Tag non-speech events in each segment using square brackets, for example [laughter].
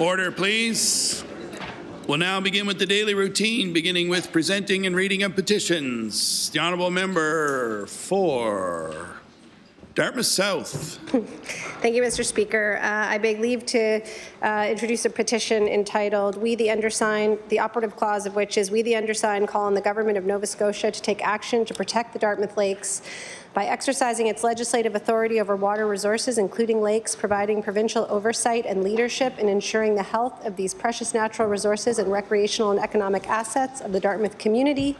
Order, please. We'll now begin with the daily routine, beginning with presenting and reading of petitions. The Honourable Member for Dartmouth South. Thank you, Mr. Speaker. Uh, I beg leave to uh, introduce a petition entitled We the Undersigned, the operative clause of which is We the Undersigned call on the Government of Nova Scotia to take action to protect the Dartmouth Lakes by exercising its legislative authority over water resources, including lakes, providing provincial oversight and leadership in ensuring the health of these precious natural resources and recreational and economic assets of the Dartmouth community,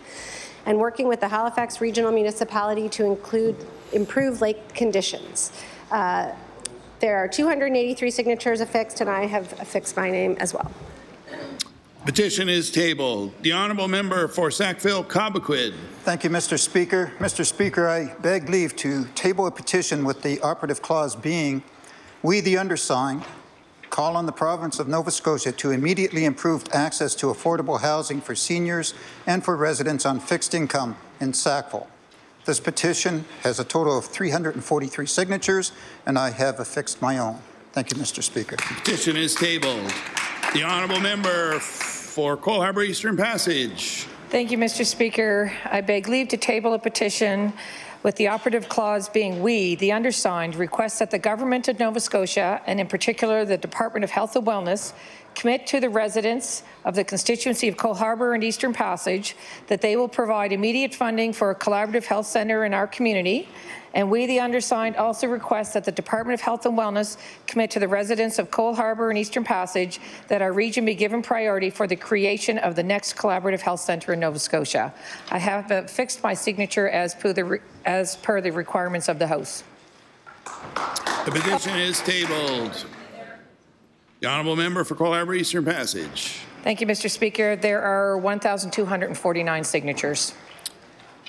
and working with the Halifax Regional Municipality to include improve lake conditions. Uh, there are 283 signatures affixed, and I have affixed my name as well. Petition is tabled. The Honourable Member for Sackville Cobequid. Thank you, Mr. Speaker. Mr. Speaker, I beg leave to table a petition with the operative clause being, we, the undersigned, call on the province of Nova Scotia to immediately improve access to affordable housing for seniors and for residents on fixed income in Sackville. This petition has a total of 343 signatures, and I have affixed my own. Thank you, Mr. Speaker. Petition is tabled. The Honourable Member for Cole Harbour Eastern Passage. Thank you, Mr. Speaker. I beg leave to table a petition with the operative clause being we, the undersigned, request that the Government of Nova Scotia, and in particular the Department of Health and Wellness, commit to the residents of the constituency of Cole Harbour and Eastern Passage that they will provide immediate funding for a collaborative health centre in our community. And we, the undersigned, also request that the Department of Health and Wellness commit to the residents of Cole Harbour and Eastern Passage that our region be given priority for the creation of the next collaborative health centre in Nova Scotia. I have uh, fixed my signature as per, the, as per the requirements of the House. The petition is tabled. The Honourable Member for Cole Harbour Eastern Passage. Thank you, Mr. Speaker. There are 1,249 signatures.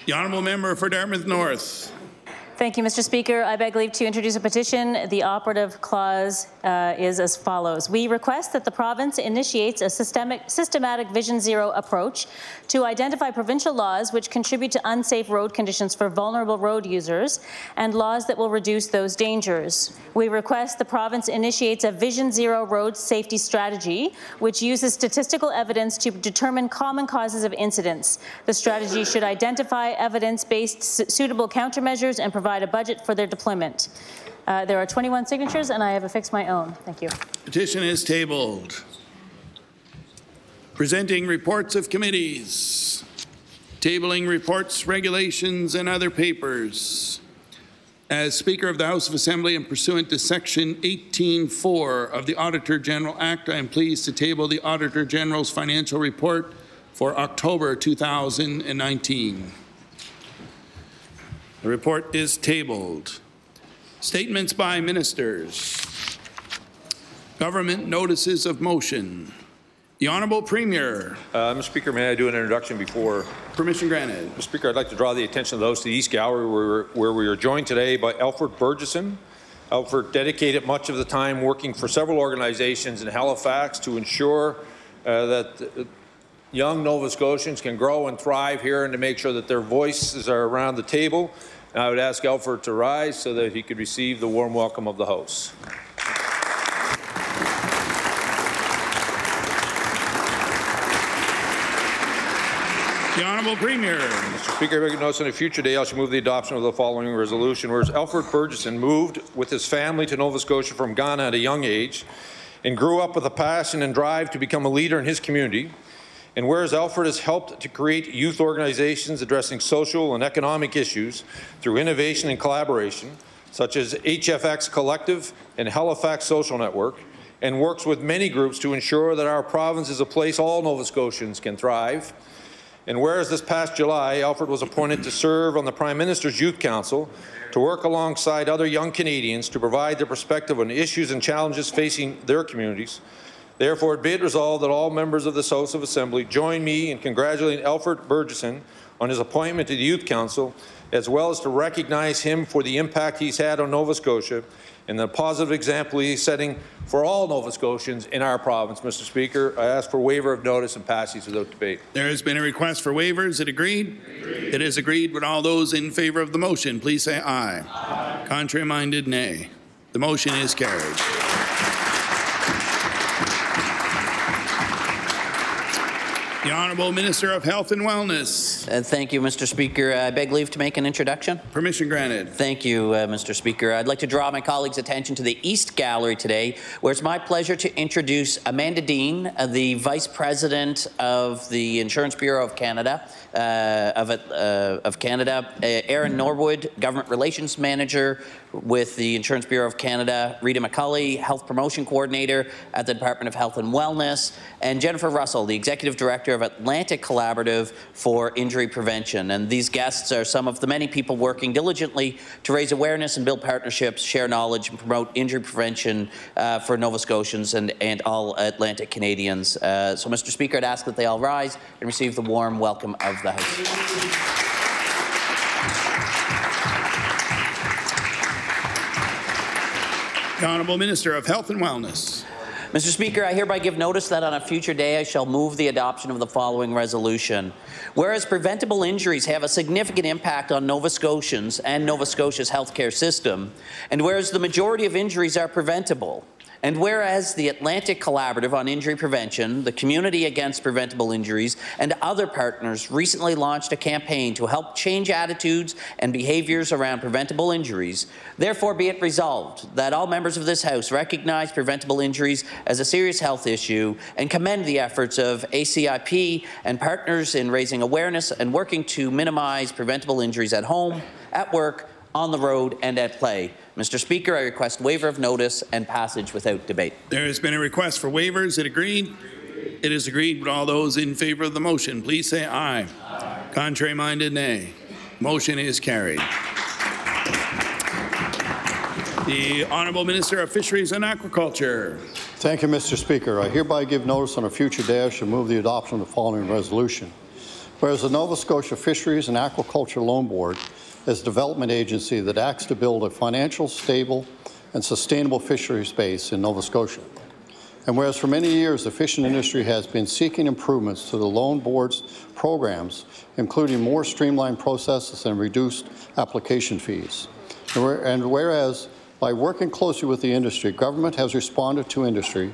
The Honourable Member for Dartmouth North. Thank you, Mr. Speaker. I beg leave to introduce a petition. The operative clause uh, is as follows. We request that the province initiates a systemic, systematic Vision Zero approach to identify provincial laws which contribute to unsafe road conditions for vulnerable road users and laws that will reduce those dangers. We request the province initiates a Vision Zero road safety strategy which uses statistical evidence to determine common causes of incidents. The strategy should identify evidence-based suitable countermeasures and provide provide a budget for their deployment. Uh, there are 21 signatures, and I have affixed my own. Thank you. Petition is tabled. Presenting reports of committees. Tabling reports, regulations, and other papers. As Speaker of the House of Assembly and pursuant to Section 18.4 of the Auditor General Act, I am pleased to table the Auditor General's financial report for October 2019. The report is tabled. Statements by ministers. Government notices of motion. The Honourable Premier. Uh, Mr. Speaker, may I do an introduction before? Permission granted. Mr. Speaker, I'd like to draw the attention of those to the East Gallery where, where we are joined today by Alfred Burgesson. Alfred dedicated much of the time working for several organizations in Halifax to ensure uh, that young Nova Scotians can grow and thrive here and to make sure that their voices are around the table. And I would ask Alfred to rise so that he could receive the warm welcome of the host. The Honourable Premier. Mr. Speaker, I recognize on a future day I shall move the adoption of the following resolution. Whereas Alfred Burgesson moved with his family to Nova Scotia from Ghana at a young age and grew up with a passion and drive to become a leader in his community, and whereas Alfred has helped to create youth organizations addressing social and economic issues through innovation and collaboration, such as HFX Collective and Halifax Social Network, and works with many groups to ensure that our province is a place all Nova Scotians can thrive. And whereas this past July, Alfred was appointed to serve on the Prime Minister's Youth Council to work alongside other young Canadians to provide their perspective on issues and challenges facing their communities, Therefore, it be it resolved that all members of this House of Assembly join me in congratulating Alfred Burgesson on his appointment to the Youth Council, as well as to recognize him for the impact he's had on Nova Scotia and the positive example he's setting for all Nova Scotians in our province. Mr. Speaker, I ask for waiver of notice and passage without debate. There has been a request for waivers. It agreed? agreed. It is agreed. Would all those in favour of the motion please say aye. aye. Contrary minded, nay. The motion is carried. The Honourable Minister of Health and Wellness. Uh, Thank you, Mr. Speaker. I beg leave to make an introduction. Permission granted. Thank you, uh, Mr. Speaker. I'd like to draw my colleagues' attention to the East Gallery today, where it's my pleasure to introduce Amanda Dean, uh, the Vice President of the Insurance Bureau of Canada, uh, of, uh, of Canada, uh, Aaron Norwood, Government Relations Manager with the Insurance Bureau of Canada, Rita McCulley, Health Promotion Coordinator at the Department of Health and Wellness, and Jennifer Russell, the Executive Director of Atlantic Collaborative for Injury Prevention. And these guests are some of the many people working diligently to raise awareness and build partnerships, share knowledge, and promote injury prevention uh, for Nova Scotians and, and all Atlantic Canadians. Uh, so, Mr. Speaker, I'd ask that they all rise and receive the warm welcome of the House. The Honourable Minister of Health and Wellness. Mr. Speaker, I hereby give notice that on a future day I shall move the adoption of the following resolution. Whereas preventable injuries have a significant impact on Nova Scotians and Nova Scotia's healthcare system, and whereas the majority of injuries are preventable, and whereas the Atlantic Collaborative on Injury Prevention, the Community Against Preventable Injuries, and other partners recently launched a campaign to help change attitudes and behaviours around preventable injuries, therefore be it resolved that all members of this House recognize preventable injuries as a serious health issue and commend the efforts of ACIP and partners in raising awareness and working to minimize preventable injuries at home, at work, on the road, and at play. Mr. Speaker, I request waiver of notice and passage without debate. There has been a request for waivers. Is it agreed? It is agreed. Would all those in favour of the motion please say aye. Contrary minded, nay. Motion is carried. The Honourable Minister of Fisheries and Aquaculture. Thank you, Mr. Speaker. I hereby give notice on a future day I shall move the adoption of the following resolution. Whereas the Nova Scotia Fisheries and Aquaculture Loan Board is a development agency that acts to build a financial, stable, and sustainable fisheries base in Nova Scotia. And whereas for many years the fishing industry has been seeking improvements to the loan board's programs, including more streamlined processes and reduced application fees. And whereas by working closely with the industry, government has responded to industry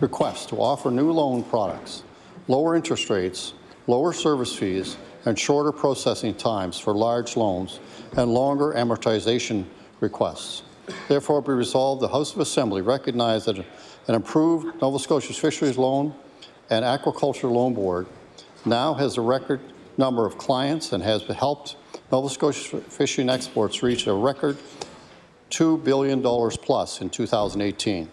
requests to offer new loan products, lower interest rates, lower service fees, and shorter processing times for large loans and longer amortization requests. Therefore, be resolved, the House of Assembly recognize that an improved Nova Scotia's Fisheries Loan and Aquaculture Loan Board now has a record number of clients and has helped Nova Scotia fishing exports reach a record $2 billion plus in 2018.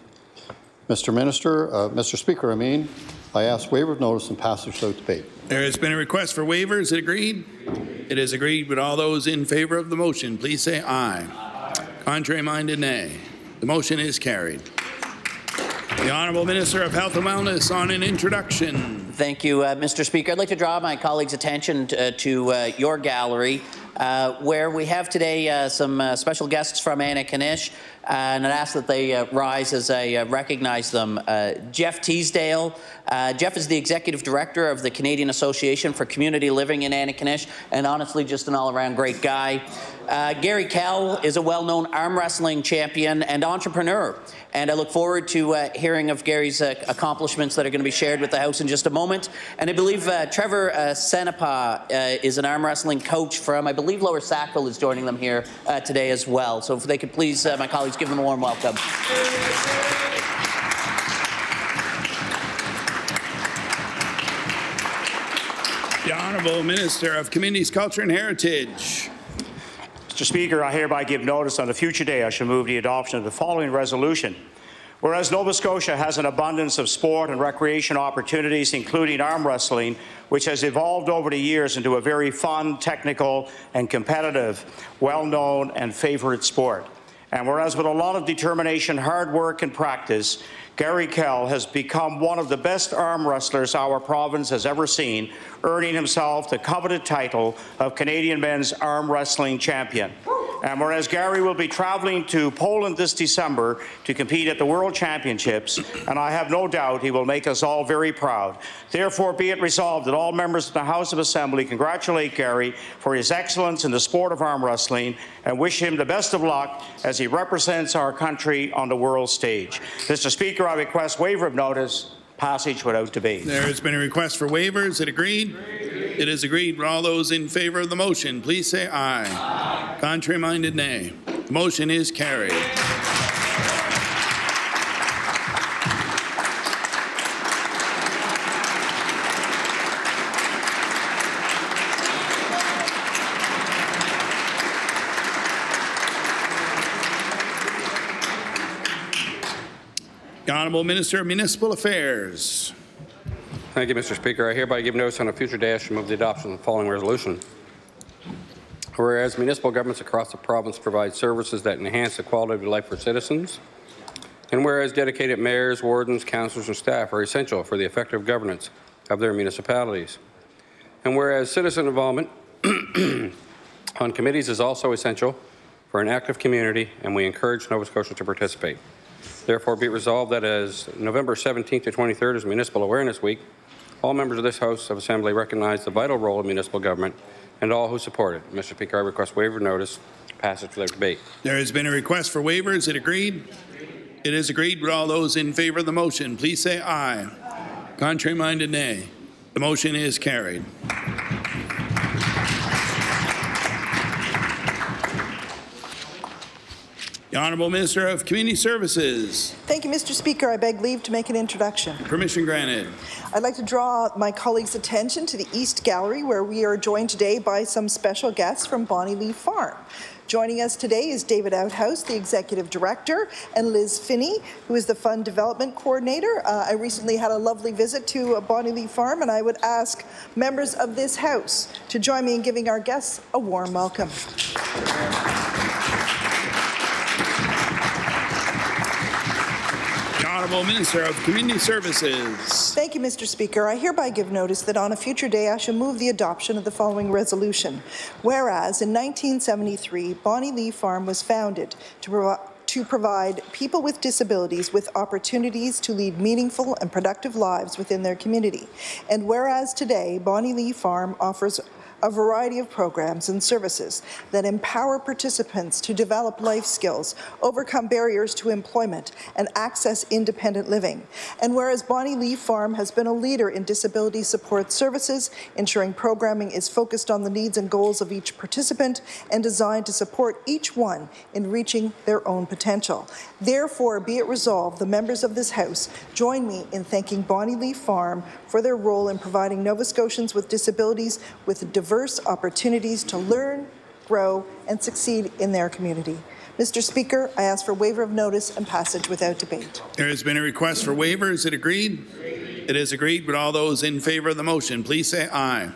Mr. Minister, uh, Mr. Speaker, I mean, I ask waiver of notice and passage without debate. There has been a request for waivers. Is it agreed? It is agreed. Would all those in favour of the motion please say aye. Contrary minded, nay. The motion is carried. The Honourable Minister of Health and Wellness on an introduction. Thank you, uh, Mr. Speaker. I'd like to draw my colleagues' attention to, uh, to uh, your gallery, uh, where we have today uh, some uh, special guests from Antigonish, and I'd ask that they uh, rise as I uh, recognize them. Uh, Jeff Teasdale. Uh, Jeff is the Executive Director of the Canadian Association for Community Living in Antigonish, and honestly, just an all-around great guy. Gary Kell is a well-known arm wrestling champion and entrepreneur, and I look forward to hearing of Gary's accomplishments that are going to be shared with the House in just a moment. And I believe Trevor uh, Senapa is an arm wrestling coach from, I believe, Lower Sackville is joining them here today as well. So if they could please, my colleagues, give them a warm welcome. The Honourable Minister of Communities, Culture and Heritage. Mr. Speaker, I hereby give notice on a future day I shall move the adoption of the following resolution. Whereas Nova Scotia has an abundance of sport and recreation opportunities, including arm wrestling, which has evolved over the years into a very fun, technical, and competitive, well-known and favourite sport. And whereas with a lot of determination, hard work, and practice, Gary Kell has become one of the best arm wrestlers our province has ever seen, earning himself the coveted title of Canadian Men's Arm Wrestling Champion. And whereas Gary will be traveling to Poland this December to compete at the World Championships, and I have no doubt he will make us all very proud. Therefore, be it resolved that all members of the House of Assembly congratulate Gary for his excellence in the sport of arm wrestling and wish him the best of luck as he represents our country on the world stage. Mr. Speaker, I request waiver of notice Passage without debate. There has been a request for waivers. Is it agreed? It is agreed. All those in favor of the motion, please say aye. Contrary minded, nay. The motion is carried. The Honourable Minister of Municipal Affairs. Thank you, Mr. Speaker. I hereby give notice on a future day shall move the adoption of the following resolution. Whereas municipal governments across the province provide services that enhance the quality of life for citizens, and whereas dedicated mayors, wardens, councillors, and staff are essential for the effective governance of their municipalities, and whereas citizen involvement [clears throat] on committees is also essential for an active community, and we encourage Nova Scotians to participate. Therefore, be it resolved that as November 17th to 23rd is Municipal Awareness Week, all members of this House of Assembly recognize the vital role of municipal government and all who support it. Mr. Speaker, I request waiver notice, passage without debate. There has been a request for waiver. Is it agreed? It is agreed. Would all those in favor of the motion, please say aye. Contrary minded, nay. The motion is carried. The Honourable Minister of Community Services. Thank you, Mr. Speaker. I beg leave to make an introduction. Permission granted. I'd like to draw my colleagues' attention to the East Gallery, where we are joined today by some special guests from Bonny Lea Farm. Joining us today is David Outhouse, the Executive Director, and Liz Finney, who is the Fund Development Coordinator. Uh, I recently had a lovely visit to uh, Bonny Lea Farm, and I would ask members of this House to join me in giving our guests a warm welcome. Honourable Minister of Community Services. Thank you, Mr. Speaker. I hereby give notice that on a future day I shall move the adoption of the following resolution. Whereas in 1973, Bonny Lea Farm was founded to to provide people with disabilities with opportunities to lead meaningful and productive lives within their community. And whereas today, Bonny Lea Farm offers a variety of programs and services that empower participants to develop life skills, overcome barriers to employment, and access independent living. And whereas Bonny Lea Farm has been a leader in disability support services, ensuring programming is focused on the needs and goals of each participant and designed to support each one in reaching their own potential. Therefore, be it resolved, the members of this House join me in thanking Bonny Lea Farm for their role in providing Nova Scotians with disabilities with diverse opportunities to learn, grow, and succeed in their community. Mr. Speaker, I ask for waiver of notice and passage without debate. There has been a request for waiver. Is it agreed? It is agreed. Would all those in favor of the motion, please say aye.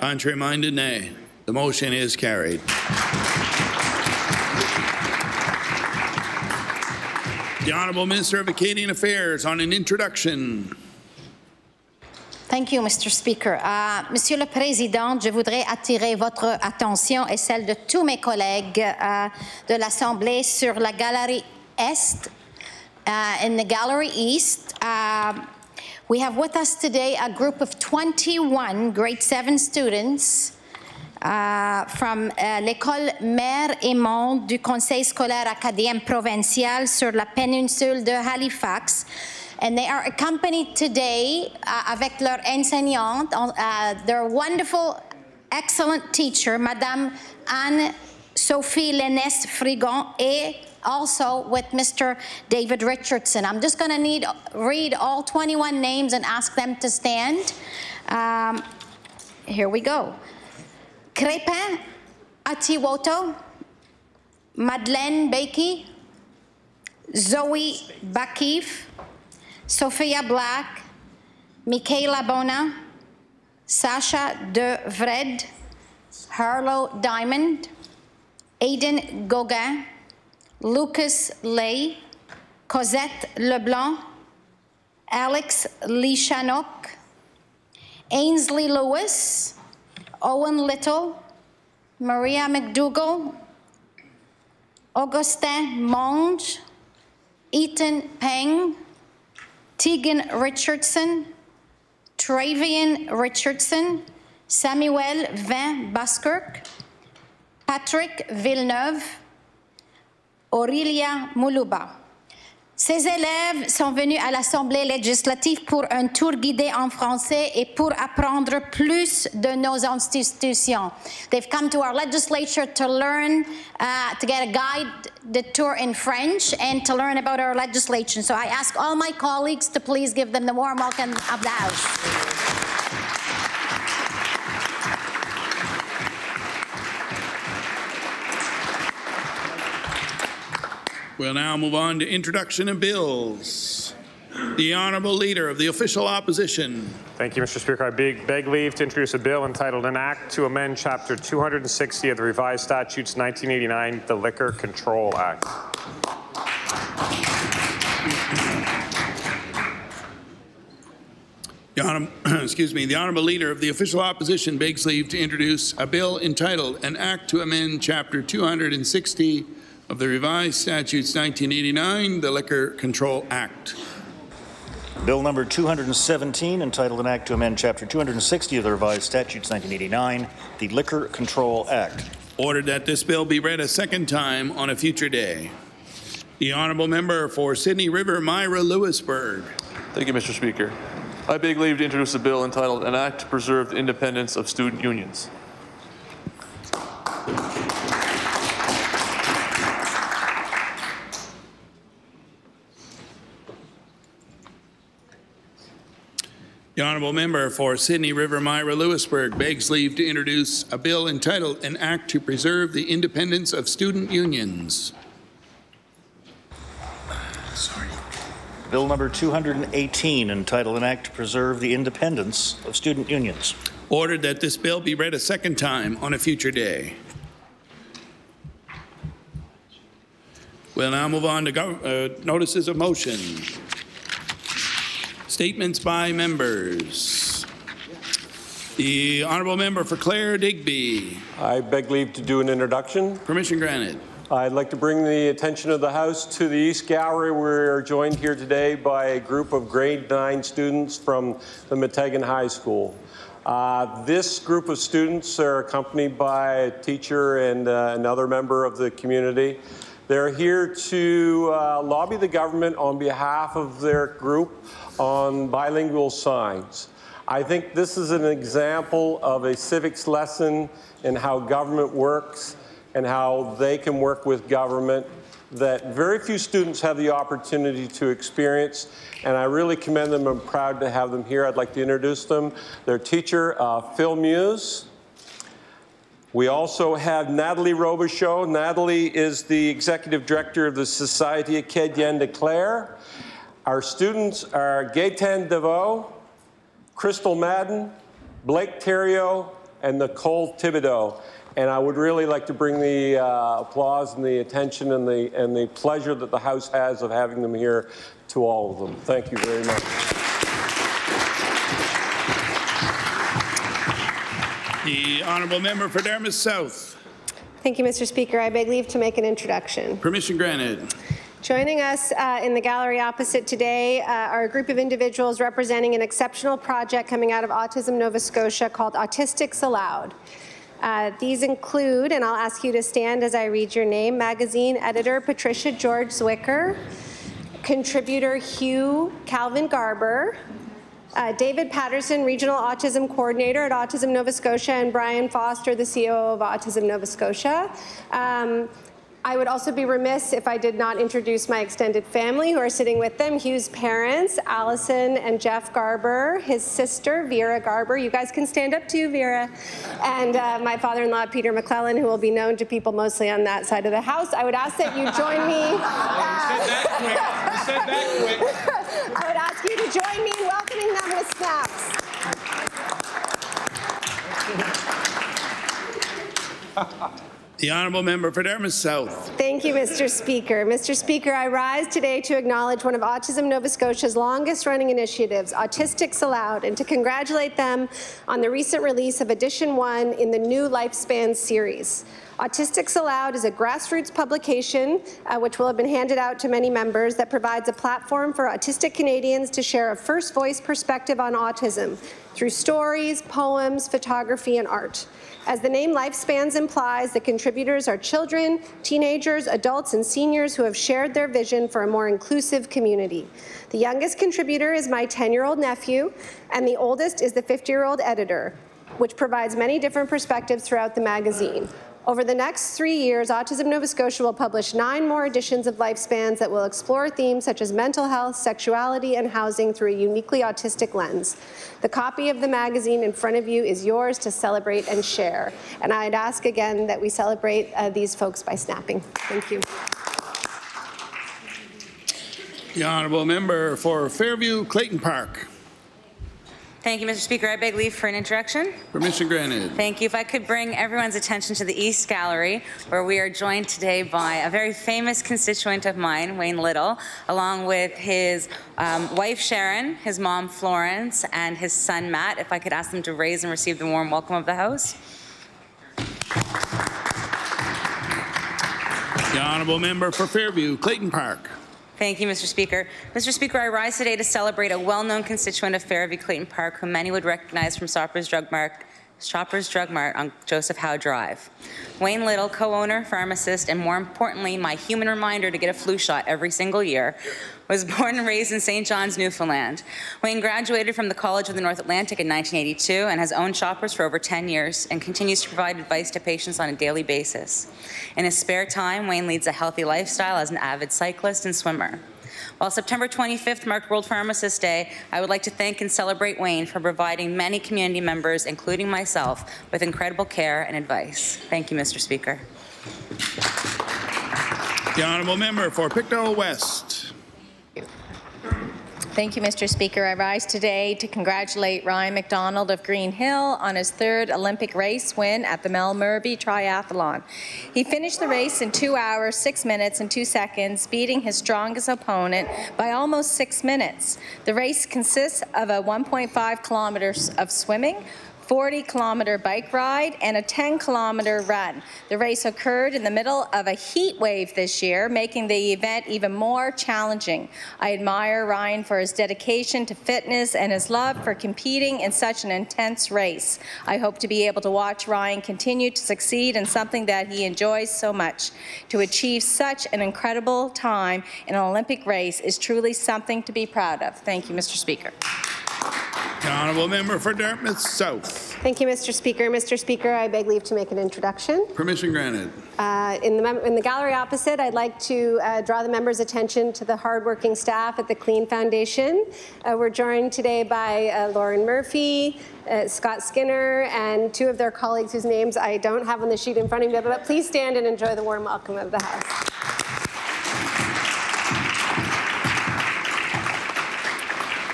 Contrary minded, nay. The motion is carried. The Honourable Minister of Acadian Affairs on an introduction. Thank you, Mr. Speaker. Uh, Monsieur le Président, je voudrais attirer votre attention et celle de tous mes collègues uh, de l'Assemblée sur la galerie Est. Uh, in the Gallery East, uh, we have with us today a group of 21 grade 7 students uh, from uh, l'école Mer et Monde du Conseil scolaire acadien provincial sur la péninsule de Halifax. And they are accompanied today uh, avec leur enseignante, uh, their wonderful, excellent teacher, Madame Anne-Sophie Lennes Frigon, et also with Mr. David Richardson. I'm just going to need read all 21 names and ask them to stand. Um, here we go. Crépin Atiwoto, Madeleine Bakey, Zoe Bakif, Sophia Black, Michaela Bona, Sasha De Vred, Harlow Diamond, Aiden Gauguin, Lucas Lay, Cosette Leblanc, Alex Lishanok, Ainsley Lewis, Owen Little, Maria McDougall, Augustin Monge, Ethan Peng, Tegan Richardson, Travian Richardson, Samuel Van Buskirk, Patrick Villeneuve, Aurelia Muluba. Ces élèves sont venus à l'Assemblée législative pour un tour guidé en français et pour apprendre plus de nos institutions. They've come to our legislature to learn, uh, to get a guide, the tour in French, and to learn about our legislation. So I ask all my colleagues to please give them the warm welcome of the House. We'll now move on to introduction of bills. The Honourable Leader of the Official Opposition. Thank you, Mr. Speaker. I beg, beg leave to introduce a bill entitled An Act to Amend Chapter 260 of the Revised Statutes 1989, the Liquor Control Act. The Honourable, [clears throat] excuse me, the Honourable Leader of the Official Opposition begs leave to introduce a bill entitled An Act to Amend Chapter 260 of the Revised Statutes 1989, the Liquor Control Act. Bill number 217, entitled An Act to Amend Chapter 260 of the Revised Statutes 1989, the Liquor Control Act. Ordered that this bill be read a second time on a future day. The Honourable Member for Sydney River, Mira-Louisbourg. Thank you, Mr. Speaker. I beg leave to introduce a bill entitled An Act to Preserve the Independence of Student Unions. The Honourable Member for Sydney River, Mira-Louisbourg begs leave to introduce a bill entitled An Act to Preserve the Independence of Student Unions. Sorry. Bill number 218, entitled An Act to Preserve the Independence of Student Unions. Ordered that this bill be read a second time on a future day. We'll now move on to gov- uh, notices of motion. Statements by members. The Honourable Member for Clare Digby. I beg leave to do an introduction. Permission granted. I'd like to bring the attention of the House to the East Gallery. We're joined here today by a group of grade nine students from the Meteghan High School. Uh, this group of students are accompanied by a teacher and uh, another member of the community. They're here to uh, lobby the government on behalf of their group on bilingual signs. I think this is an example of a civics lesson in how government works and how they can work with government that very few students have the opportunity to experience. And I really commend them. I'm proud to have them here. I'd like to introduce them. Their teacher, uh, Phil Muse. We also have Natalie Robichaud. Natalie is the executive director of the Society Acadienne de Clare. Our students are Gaetan Deveau, Crystal Madden, Blake Terrio, and Nicole Thibodeau. And I would really like to bring the uh, applause and the attention and the, and the pleasure that the House has of having them here to all of them. Thank you very much. The Honourable Member for Dartmouth South. Thank you, Mr. Speaker. I beg leave to make an introduction. Permission granted. Joining us uh, in the gallery opposite today uh, are a group of individuals representing an exceptional project coming out of Autism Nova Scotia called Autistics Aloud. Uh, these include, and I'll ask you to stand as I read your name, magazine editor Patricia George Zwicker, contributor Hugh Calvin Garber, uh, David Patterson, Regional Autism Coordinator at Autism Nova Scotia, and Brian Foster, the CEO of Autism Nova Scotia. Um, I would also be remiss if I did not introduce my extended family who are sitting with them. Hugh's parents, Allison and Jeff Garber, his sister, Vera Garber. You guys can stand up too, Vera. And uh, my father-in-law, Peter McClellan, who will be known to people mostly on that side of the house. I would ask that you join me. [laughs] You said that quick. [laughs] I would ask you to join me in welcoming them with snaps. [laughs] The Honourable Member for Dartmouth South. Thank you, Mr. Speaker. Mr. Speaker, I rise today to acknowledge one of Autism Nova Scotia's longest running initiatives, Autistics Aloud, and to congratulate them on the recent release of Edition 1 in the new Lifespan series. Autistics Aloud is a grassroots publication uh, which will have been handed out to many members that provides a platform for autistic Canadians to share a first voice perspective on autism. through stories, poems, photography, and art. As the name Lifespans implies, the contributors are children, teenagers, adults, and seniors who have shared their vision for a more inclusive community. The youngest contributor is my 10-year-old nephew, and the oldest is the 50-year-old editor, which provides many different perspectives throughout the magazine. Over the next three years, Autism Nova Scotia will publish nine more editions of Lifespans that will explore themes such as mental health, sexuality, and housing through a uniquely autistic lens. The copy of the magazine in front of you is yours to celebrate and share. And I'd ask again that we celebrate uh, these folks by snapping. Thank you. The honourable member for Fairview Clayton Park. Thank you, Mr. Speaker. I beg leave for an introduction. Permission granted. Thank you. If I could bring everyone's attention to the East Gallery, where we are joined today by a very famous constituent of mine, Wayne Little, along with his um, wife Sharon, his mom Florence, and his son Matt. If I could ask them to raise and receive the warm welcome of the House. The honourable member for Fairview Clayton Park. Thank you, Mr. Speaker. Mr. Speaker, I rise today to celebrate a well-known constituent of Fairview Clayton Park whom many would recognize from Shoppers Drug Mart, Shoppers Drug Mart on Joseph Howe Drive. Wayne Little, co-owner, pharmacist, and more importantly, my human reminder to get a flu shot every single year, was born and raised in St. John's, Newfoundland. Wayne graduated from the College of the North Atlantic in 1982 and has owned Shoppers for over 10 years and continues to provide advice to patients on a daily basis. In his spare time, Wayne leads a healthy lifestyle as an avid cyclist and swimmer. While September 25th marked World Pharmacist Day, I would like to thank and celebrate Wayne for providing many community members, including myself, with incredible care and advice. Thank you, Mr. Speaker. The honourable member for Pictou West. Thank you, Mr. Speaker. I rise today to congratulate Ryan McDonald of Green Hill on his third Olympic race win at the Mel Murby Triathlon. He finished the race in 2 hours, 6 minutes, and 2 seconds, beating his strongest opponent by almost 6 minutes. The race consists of a 1.5 kilometers of swimming, 40 kilometer bike ride and a 10 kilometer run. The race occurred in the middle of a heat wave this year, making the event even more challenging. I admire Ryan for his dedication to fitness and his love for competing in such an intense race. I hope to be able to watch Ryan continue to succeed in something that he enjoys so much. To achieve such an incredible time in an Olympic race is truly something to be proud of. Thank you, Mr. Speaker. The honourable member for Dartmouth South. Thank you, Mr. Speaker. Mr. Speaker, I beg leave to make an introduction. Permission granted. Uh, in, the in, the gallery opposite, I'd like to uh, draw the members' attention to the hardworking staff at the Clean Foundation. Uh, we're joined today by uh, Lauren Murphy, uh, Scott Skinner, and two of their colleagues whose names I don't have on the sheet in front of me, but please stand and enjoy the warm welcome of the House.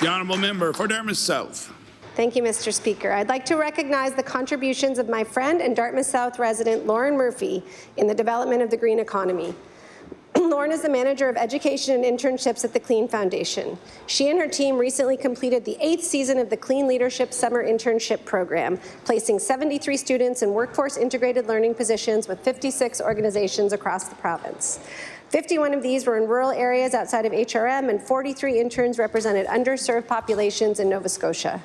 The honourable member for Dartmouth South. Thank you, Mr. Speaker. I'd like to recognize the contributions of my friend and Dartmouth South resident Lauren Murphy in the development of the green economy. [clears throat] Lauren is the manager of education and internships at the Clean Foundation. She and her team recently completed the eighth season of the Clean Leadership Summer Internship Program, placing 73 students in workforce integrated learning positions with 56 organizations across the province. 51 of these were in rural areas outside of HRM, and 43 interns represented underserved populations in Nova Scotia.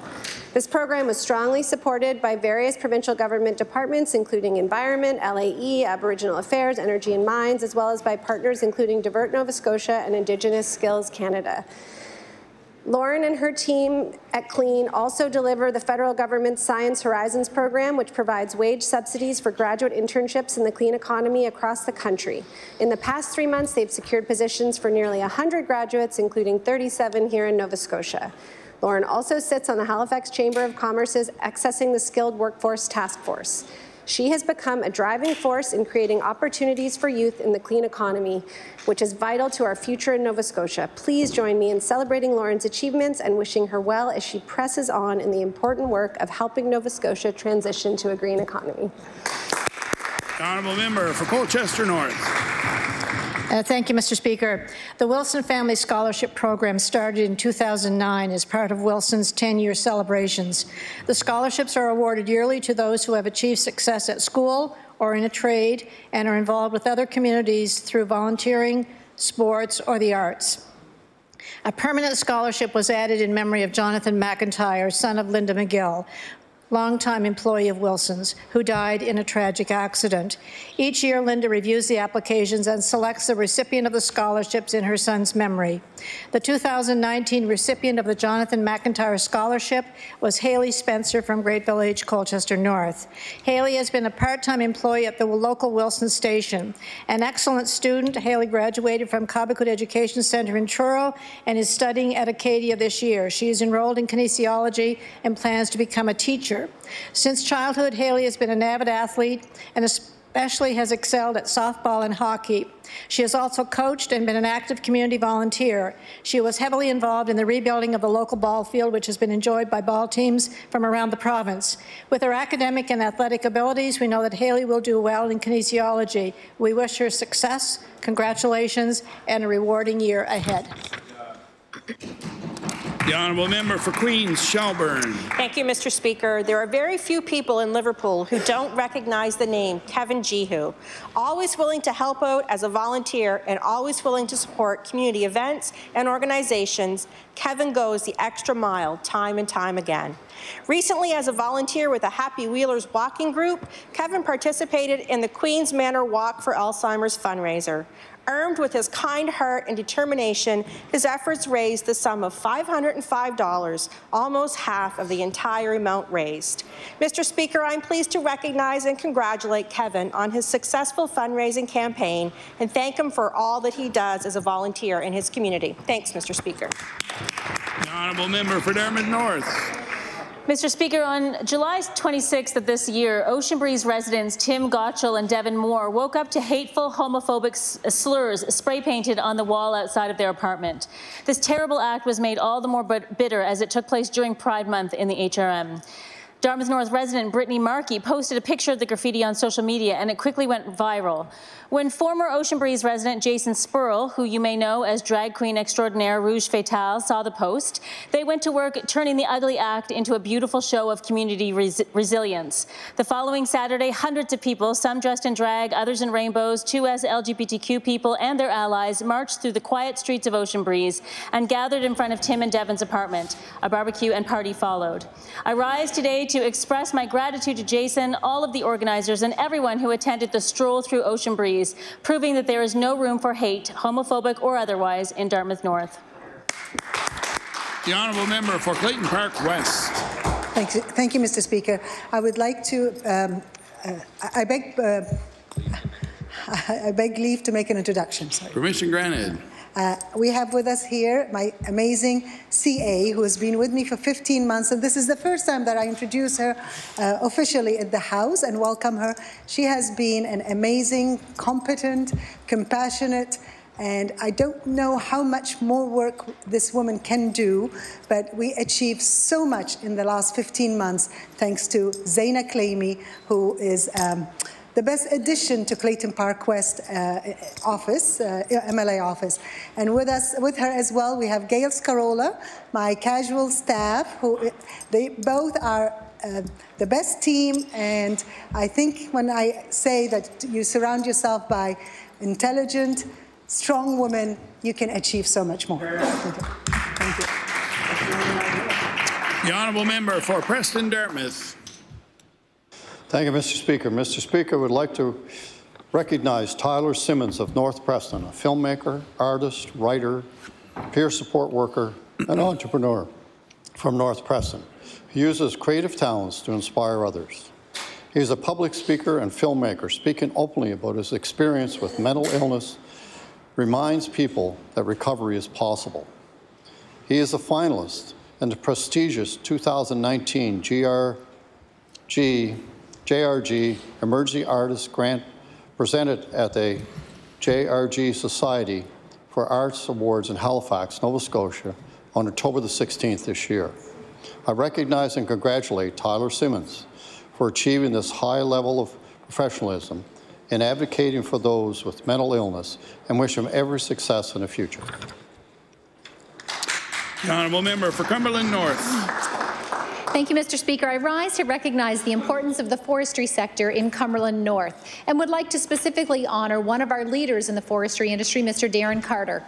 This program was strongly supported by various provincial government departments, including Environment, LAE, Aboriginal Affairs, Energy and Mines, as well as by partners including Divert Nova Scotia and Indigenous Skills Canada. Lauren and her team at CLEAN also deliver the federal government's Science Horizons program, which provides wage subsidies for graduate internships in the clean economy across the country. In the past three months, they've secured positions for nearly 100 graduates, including 37 here in Nova Scotia. Lauren also sits on the Halifax Chamber of Commerce's Accessing the Skilled Workforce Task Force. She has become a driving force in creating opportunities for youth in the clean economy, which is vital to our future in Nova Scotia. Please join me in celebrating Lauren's achievements and wishing her well as she presses on in the important work of helping Nova Scotia transition to a green economy. Honourable member for Colchester North. Uh, thank you, Mr. Speaker. The Wilson Family Scholarship Program started in 2009 as part of Wilson's 10-year celebrations. The scholarships are awarded yearly to those who have achieved success at school or in a trade and are involved with other communities through volunteering, sports, or the arts. A permanent scholarship was added in memory of Jonathan McIntyre, son of Linda McGill, longtime employee of Wilson's, who died in a tragic accident. Each year, Linda reviews the applications and selects the recipient of the scholarships in her son's memory. The 2019 recipient of the Jonathan McIntyre Scholarship was Haley Spencer from Great Village, Colchester North. Haley has been a part-time employee at the local Wilson station. An excellent student, Haley graduated from Cobequid Education Center in Truro and is studying at Acadia this year. She is enrolled in kinesiology and plans to become a teacher. Since childhood, Haley has been an avid athlete and especially has excelled at softball and hockey. She has also coached and been an active community volunteer. She was heavily involved in the rebuilding of the local ball field, which has been enjoyed by ball teams from around the province. With her academic and athletic abilities, we know that Haley will do well in kinesiology. We wish her success, congratulations, and a rewarding year ahead. The honourable member for Queens, Shelburne. Thank you, Mr. Speaker. There are very few people in Liverpool who don't recognize the name Kevin Jehu. Always willing to help out as a volunteer and always willing to support community events and organizations, Kevin goes the extra mile time and time again. Recently, as a volunteer with the Happy Wheelers walking group, Kevin participated in the Queen's Manor Walk for Alzheimer's fundraiser. Armed with his kind heart and determination, his efforts raised the sum of $505, almost half of the entire amount raised. Mr. Speaker, I'm pleased to recognize and congratulate Kevin on his successful fundraising campaign and thank him for all that he does as a volunteer in his community. Thanks, Mr. Speaker. The honourable member for North. Mr. Speaker, on July 26th of this year, Ocean Breeze residents Tim Gotchell and Devin Moore woke up to hateful homophobic uh, slurs spray painted on the wall outside of their apartment. This terrible act was made all the more bitter as it took place during Pride Month in the HRM. Dartmouth North resident Brittany Markey posted a picture of the graffiti on social media and it quickly went viral. When former Ocean Breeze resident Jason Spurl, who you may know as drag queen extraordinaire Rouge Fatale, saw the post, they went to work turning the ugly act into a beautiful show of community res resilience. The following Saturday, hundreds of people, some dressed in drag, others in rainbows, two as LGBTQ people and their allies, marched through the quiet streets of Ocean Breeze and gathered in front of Tim and Devin's apartment. A barbecue and party followed. I rise today to express my gratitude to Jason, all of the organizers, and everyone who attended the stroll through Ocean Breeze proving that there is no room for hate, homophobic or otherwise, in Dartmouth North. The honourable member for Clayton Park West. Thank you, thank you Mr. Speaker. I would like to, um, uh, I beg, uh, [laughs] I beg leave to make an introduction. Sorry. Permission granted. Uh, we have with us here my amazing CA who has been with me for 15 months and this is the first time that I introduce her uh, officially at the House and welcome her. She has been an amazing, competent, compassionate, and I don't know how much more work this woman can do, but we achieved so much in the last 15 months thanks to Zaina Claimy, who is um, the best addition to Clayton Park West uh, office, uh, MLA office. And with us, with her as well, we have Gail Scarola, my casual staff, who they both are uh, the best team. And I think when I say that you surround yourself by intelligent, strong women, you can achieve so much more. Thank you. Thank you. The honourable member for Preston Dartmouth. Thank you, Mr. Speaker. Mr. Speaker, would like to recognize Tyler Simmons of North Preston, a filmmaker, artist, writer, peer support worker, and entrepreneur from North Preston. He uses creative talents to inspire others. He is a public speaker and filmmaker, speaking openly about his experience with mental illness, reminds people that recovery is possible. He is a finalist in the prestigious 2019 GRG JRG Emergency Artist Grant presented at the JRG Society for Arts Awards in Halifax, Nova Scotia on October the 16th this year. I recognize and congratulate Tyler Simmons for achieving this high level of professionalism in advocating for those with mental illness and wish him every success in the future. The Honourable Member for Cumberland North. Thank you, Mr. Speaker. I rise to recognize the importance of the forestry sector in Cumberland North and would like to specifically honour one of our leaders in the forestry industry, Mr. Darren Carter.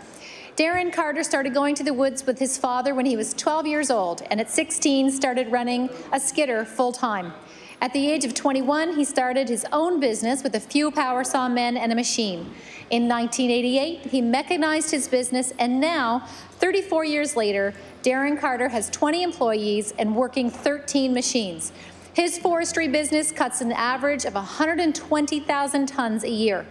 Darren Carter started going to the woods with his father when he was 12 years old, and at 16 started running a skidder full-time. At the age of 21, he started his own business with a few power saw men and a machine. In 1988, he mechanized his business, and now, 34 years later, Darren Carter has 20 employees and working 13 machines. His forestry business cuts an average of 120,000 tons a year.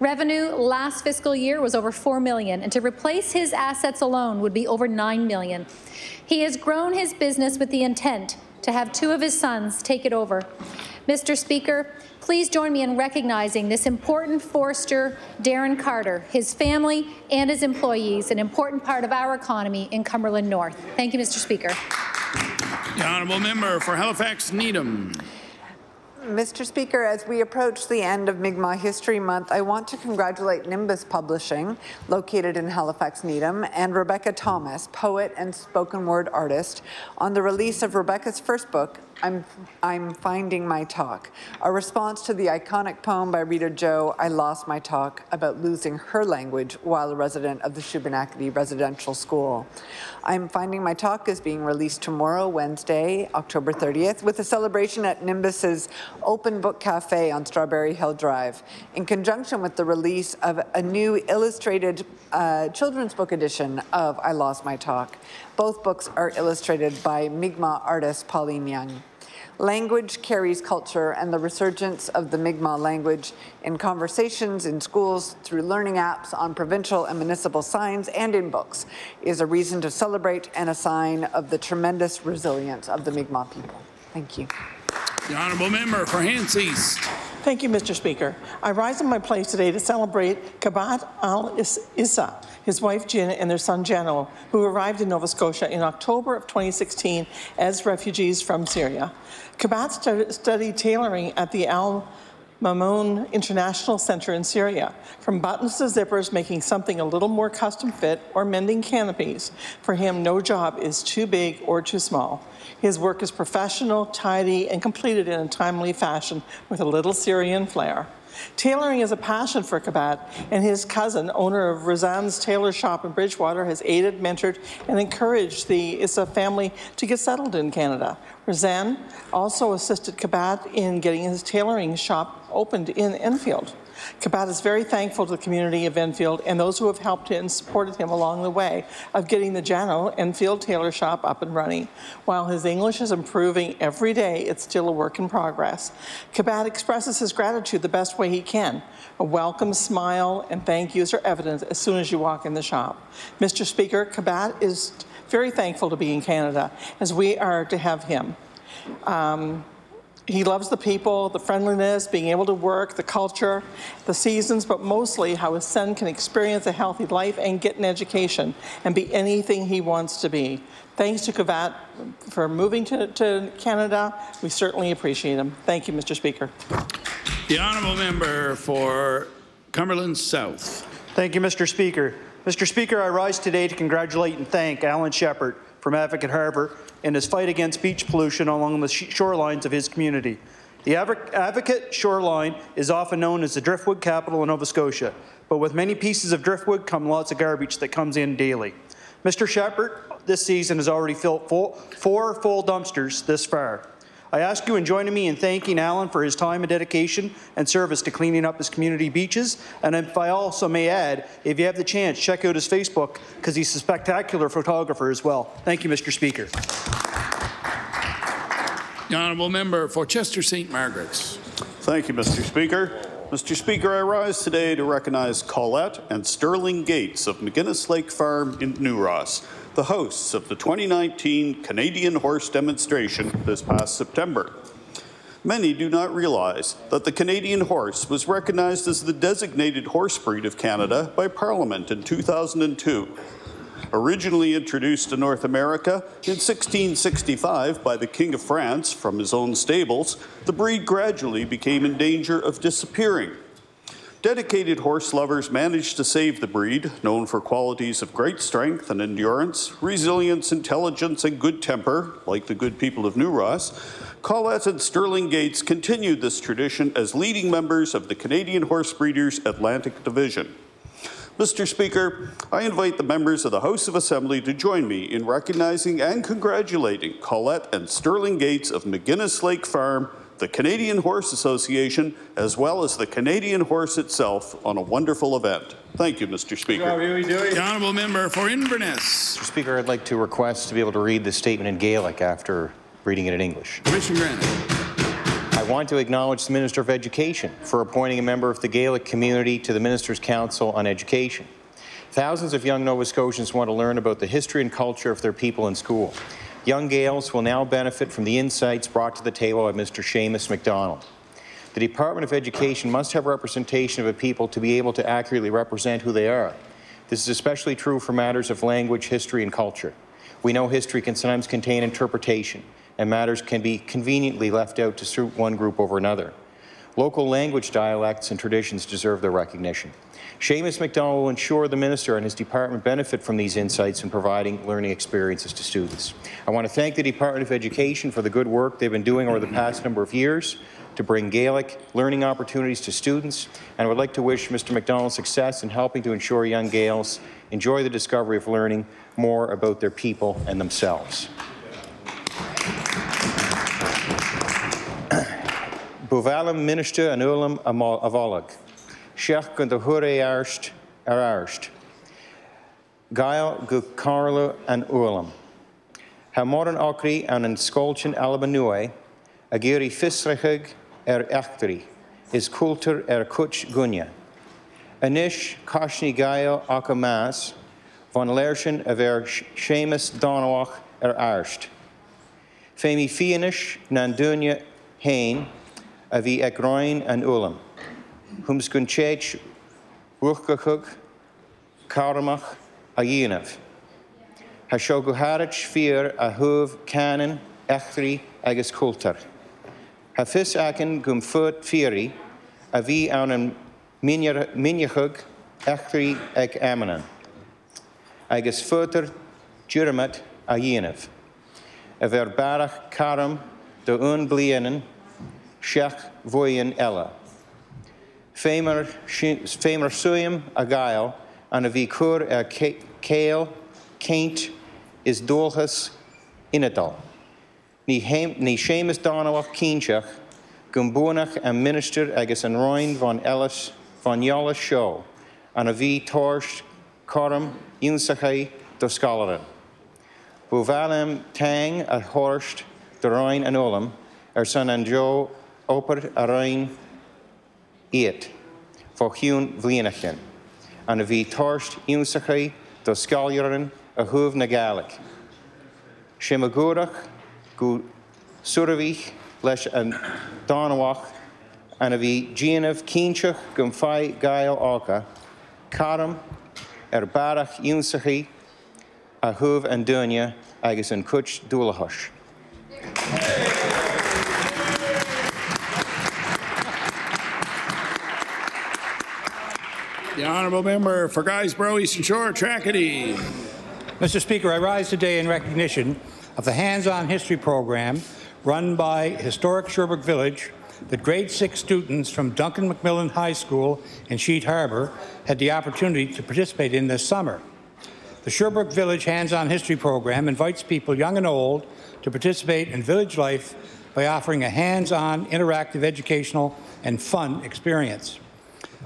Revenue last fiscal year was over 4 million, and to replace his assets alone would be over 9 million. He has grown his business with the intent to have two of his sons take it over. Mr. Speaker, please join me in recognizing this important forester, Darren Carter, his family and his employees, an important part of our economy in Cumberland North. Thank you, Mr. Speaker. The honourable member for Halifax Needham. Mr. Speaker, as we approach the end of Mi'kmaq History Month, I want to congratulate Nimbus Publishing, located in Halifax Needham, and Rebecca Thomas, poet and spoken word artist, on the release of Rebecca's first book, I'm, I'm Finding My Talk, a response to the iconic poem by Rita Joe, I Lost My Talk, about losing her language while a resident of the Shubenacadie Residential School. I'm Finding My Talk is being released tomorrow, Wednesday, October 30th, with a celebration at Nimbus's Open Book Cafe on Strawberry Hill Drive, in conjunction with the release of a new illustrated uh, children's book edition of I Lost My Talk. Both books are illustrated by Mi'kmaq artist Pauline Young. Language carries culture and the resurgence of the Mi'kmaq language in conversations in schools through learning apps on provincial and municipal signs and in books is a reason to celebrate and a sign of the tremendous resilience of the Mi'kmaq people. Thank you. The honourable member for Hants East. Thank you, Mr. Speaker. I rise in my place today to celebrate Kabat al-Issa, his wife Gina, and their son Jano, who arrived in Nova Scotia in October of 2016 as refugees from Syria. Kabat studied tailoring at the Al Mamoun International Center in Syria, from buttons to zippers, making something a little more custom fit or mending canopies. For him, no job is too big or too small. His work is professional, tidy, and completed in a timely fashion with a little Syrian flair. Tailoring is a passion for Kabat, and his cousin, owner of Razan's tailor shop in Bridgewater, has aided, mentored, and encouraged the Issa family to get settled in Canada. Razan also assisted Kabat in getting his tailoring shop opened in Enfield. Kabat is very thankful to the community of Enfield and those who have helped and supported him along the way of getting the Jano Enfield Tailor Shop up and running. While his English is improving every day, it's still a work in progress. Kabat expresses his gratitude the best way he can. A welcome smile and thank yous are evident as soon as you walk in the shop. Mr. Speaker, Kabat is very thankful to be in Canada as we are to have him. Um, he loves the people, the friendliness, being able to work, the culture, the seasons, but mostly how his son can experience a healthy life and get an education and be anything he wants to be. Thanks to Kabat for moving to, to Canada. We certainly appreciate him. Thank you, Mr. Speaker. The honourable member for Cumberland South. Thank you, Mr. Speaker. Mr. Speaker, I rise today to congratulate and thank Alan Shepard from Advocate Harbour in his fight against beach pollution along the shorelines of his community. The Advocate shoreline is often known as the driftwood capital of Nova Scotia, but with many pieces of driftwood come lots of garbage that comes in daily. Mr. Shepard this season has already filled four, four full dumpsters this far. I ask you in joining me in thanking Alan for his time and dedication and service to cleaning up his community beaches. And if I also may add, if you have the chance, check out his Facebook because he's a spectacular photographer as well. Thank you, Mr. Speaker. The honourable member for Chester St. Margaret's. Thank you, Mr. Speaker. Mr. Speaker, I rise today to recognize Colette and Sterling Gates of McGinnis Lake Farm in New Ross the hosts of the 2019 Canadian Horse Demonstration this past September. Many do not realize that the Canadian horse was recognized as the designated horse breed of Canada by Parliament in 2002. Originally introduced to North America in 1665 by the King of France from his own stables, the breed gradually became in danger of disappearing Dedicated horse lovers managed to save the breed, known for qualities of great strength and endurance, resilience, intelligence, and good temper, like the good people of New Ross. Colette and Sterling Gates continued this tradition as leading members of the Canadian Horse Breeders Atlantic Division. Mr. Speaker, I invite the members of the House of Assembly to join me in recognizing and congratulating Colette and Sterling Gates of McGuinness Lake Farm, the Canadian Horse Association, as well as the Canadian horse itself on a wonderful event. Thank you, Mr. Speaker. The honourable member for Inverness. Mr. Speaker, I'd like to request to be able to read the statement in Gaelic after reading it in English. Permission granted. I want to acknowledge the Minister of Education for appointing a member of the Gaelic community to the Minister's Council on Education. Thousands of young Nova Scotians want to learn about the history and culture of their people in school. Young Gaels will now benefit from the insights brought to the table by Mr. Seamus MacDonald. The Department of Education must have representation of a people to be able to accurately represent who they are. This is especially true for matters of language, history, and culture. We know history can sometimes contain interpretation, and matters can be conveniently left out to suit one group over another. Local language dialects and traditions deserve their recognition. Seamus MacDonald will ensure the Minister and his department benefit from these insights in providing learning experiences to students. I want to thank the Department of Education for the good work they've been doing over the past number of years to bring Gaelic learning opportunities to students, and I would like to wish Mr. MacDonald success in helping to ensure young Gaels enjoy the discovery of learning more about their people and themselves. [coughs] Buvalam minister an ulam. Sheach gun de hure arst ar. Gael go an ulam. Ha moran okri an an skolchen albanue, a geri fisrachig er echtri, is coulter er kuch gunya. Anish kashni gael akamas, van lershen of er Seamus Donawach er arst. Femi fianish nan dunya hain, a an ulam. Hums gon téit ruchgachug, caramach a dhéanamh. Tá seo go háit fír a thuh canan, echtarí agus cultar. Tá fis acin gom fud fií a bhí an an minechug echtarí ag amanan. agus futar dúramat a dhéanamh. A bheit barach caram do ún blianaan seach bhuion eile. Féimar féimar suim a gail uh, an a bhí cuar ar céal céint is dulchas inadal. Ní ní sémas dáhaach císeach gon bunach an minister agus an roiin van Ellis van Jola seo an a bhí toirst chom úsachaí do scalaran. Bu bhheim teang a thuirst do roiin an ólam ar er san an Jo opair a rain iad fá hiún bhlíanachin, an a bhí toirst úsachaí do scáilearan a thuh na gaach. sé a gúraach go suirahíh leis an dáhaach ana bhí díanamh cínseach go fáid gail ácha, Caram ar barach úsachaí a thuh an duine agus an cuit dúlahas. The honourable member for Guysborough Eastern Shore, Tracadie. Mr. Speaker, I rise today in recognition of the hands-on history program run by Historic Sherbrooke Village that grade six students from Duncan Macmillan High School in Sheet Harbour had the opportunity to participate in this summer. The Sherbrooke Village Hands-on History program invites people young and old to participate in village life by offering a hands-on, interactive, educational, and fun experience.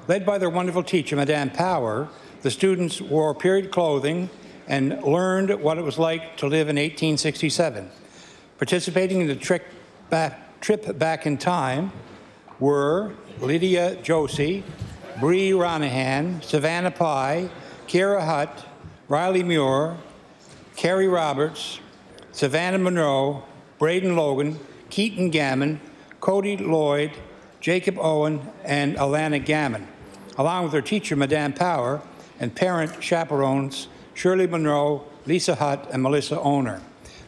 Led by their wonderful teacher, Madame Power, the students wore period clothing and learned what it was like to live in 1867. Participating in the back, trip back in time were Lydia Josie, Bree Ronahan, Savannah Pye, Kira Hutt, Riley Muir, Carrie Roberts, Savannah Monroe, Braden Logan, Keaton Gammon, Cody Lloyd, Jacob Owen, and Alana Gammon, along with their teacher, Madame Power, and parent chaperones, Shirley Monroe, Lisa Hutt, and Melissa Owner.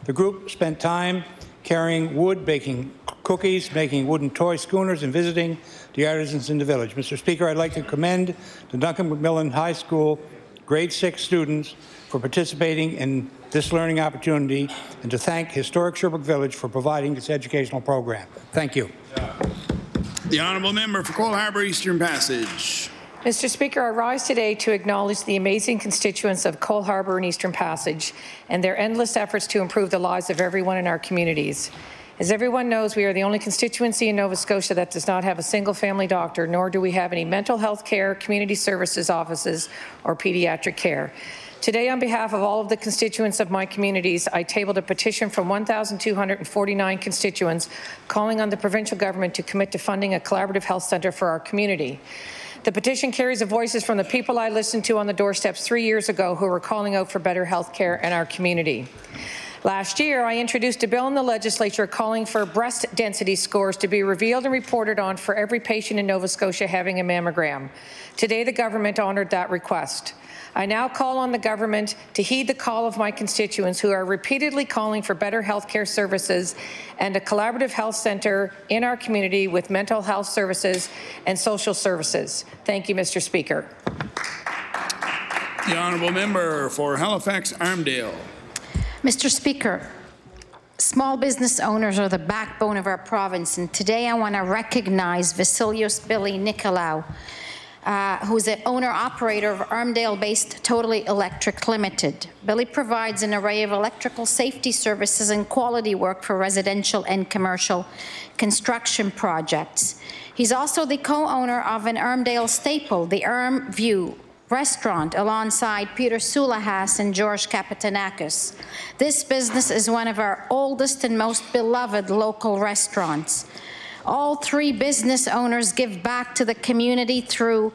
The group spent time carrying wood, baking cookies, making wooden toy schooners, and visiting the artisans in the village. Mr. Speaker, I'd like to commend the Duncan Macmillan High School grade six students for participating in this learning opportunity and to thank Historic Sherbrooke Village for providing this educational program. Thank you. The honourable member for Cole Harbour Eastern Passage. Mr. Speaker, I rise today to acknowledge the amazing constituents of Cole Harbour and Eastern Passage and their endless efforts to improve the lives of everyone in our communities. As everyone knows, we are the only constituency in Nova Scotia that does not have a single family doctor, nor do we have any mental health care, community services offices, or pediatric care. Today, on behalf of all of the constituents of my communities, I tabled a petition from 1,249 constituents calling on the provincial government to commit to funding a collaborative health centre for our community. The petition carries the voices from the people I listened to on the doorsteps three years ago who were calling out for better health care in our community. Last year, I introduced a bill in the legislature calling for breast density scores to be revealed and reported on for every patient in Nova Scotia having a mammogram. Today, the government honoured that request. I now call on the government to heed the call of my constituents who are repeatedly calling for better health care services and a collaborative health centre in our community with mental health services and social services. Thank you, Mr. Speaker. The honourable member for Halifax Armdale. Mr. Speaker, small business owners are the backbone of our province, and today I want to recognize Vasilios Billy Nicolau, uh, who's the owner-operator of Armdale-based Totally Electric Limited. Billy provides an array of electrical safety services and quality work for residential and commercial construction projects. He's also the co-owner of an Armdale staple, the Arm View restaurant alongside Peter Sulahas and George Kapitanakis. This business is one of our oldest and most beloved local restaurants. All three business owners give back to the community through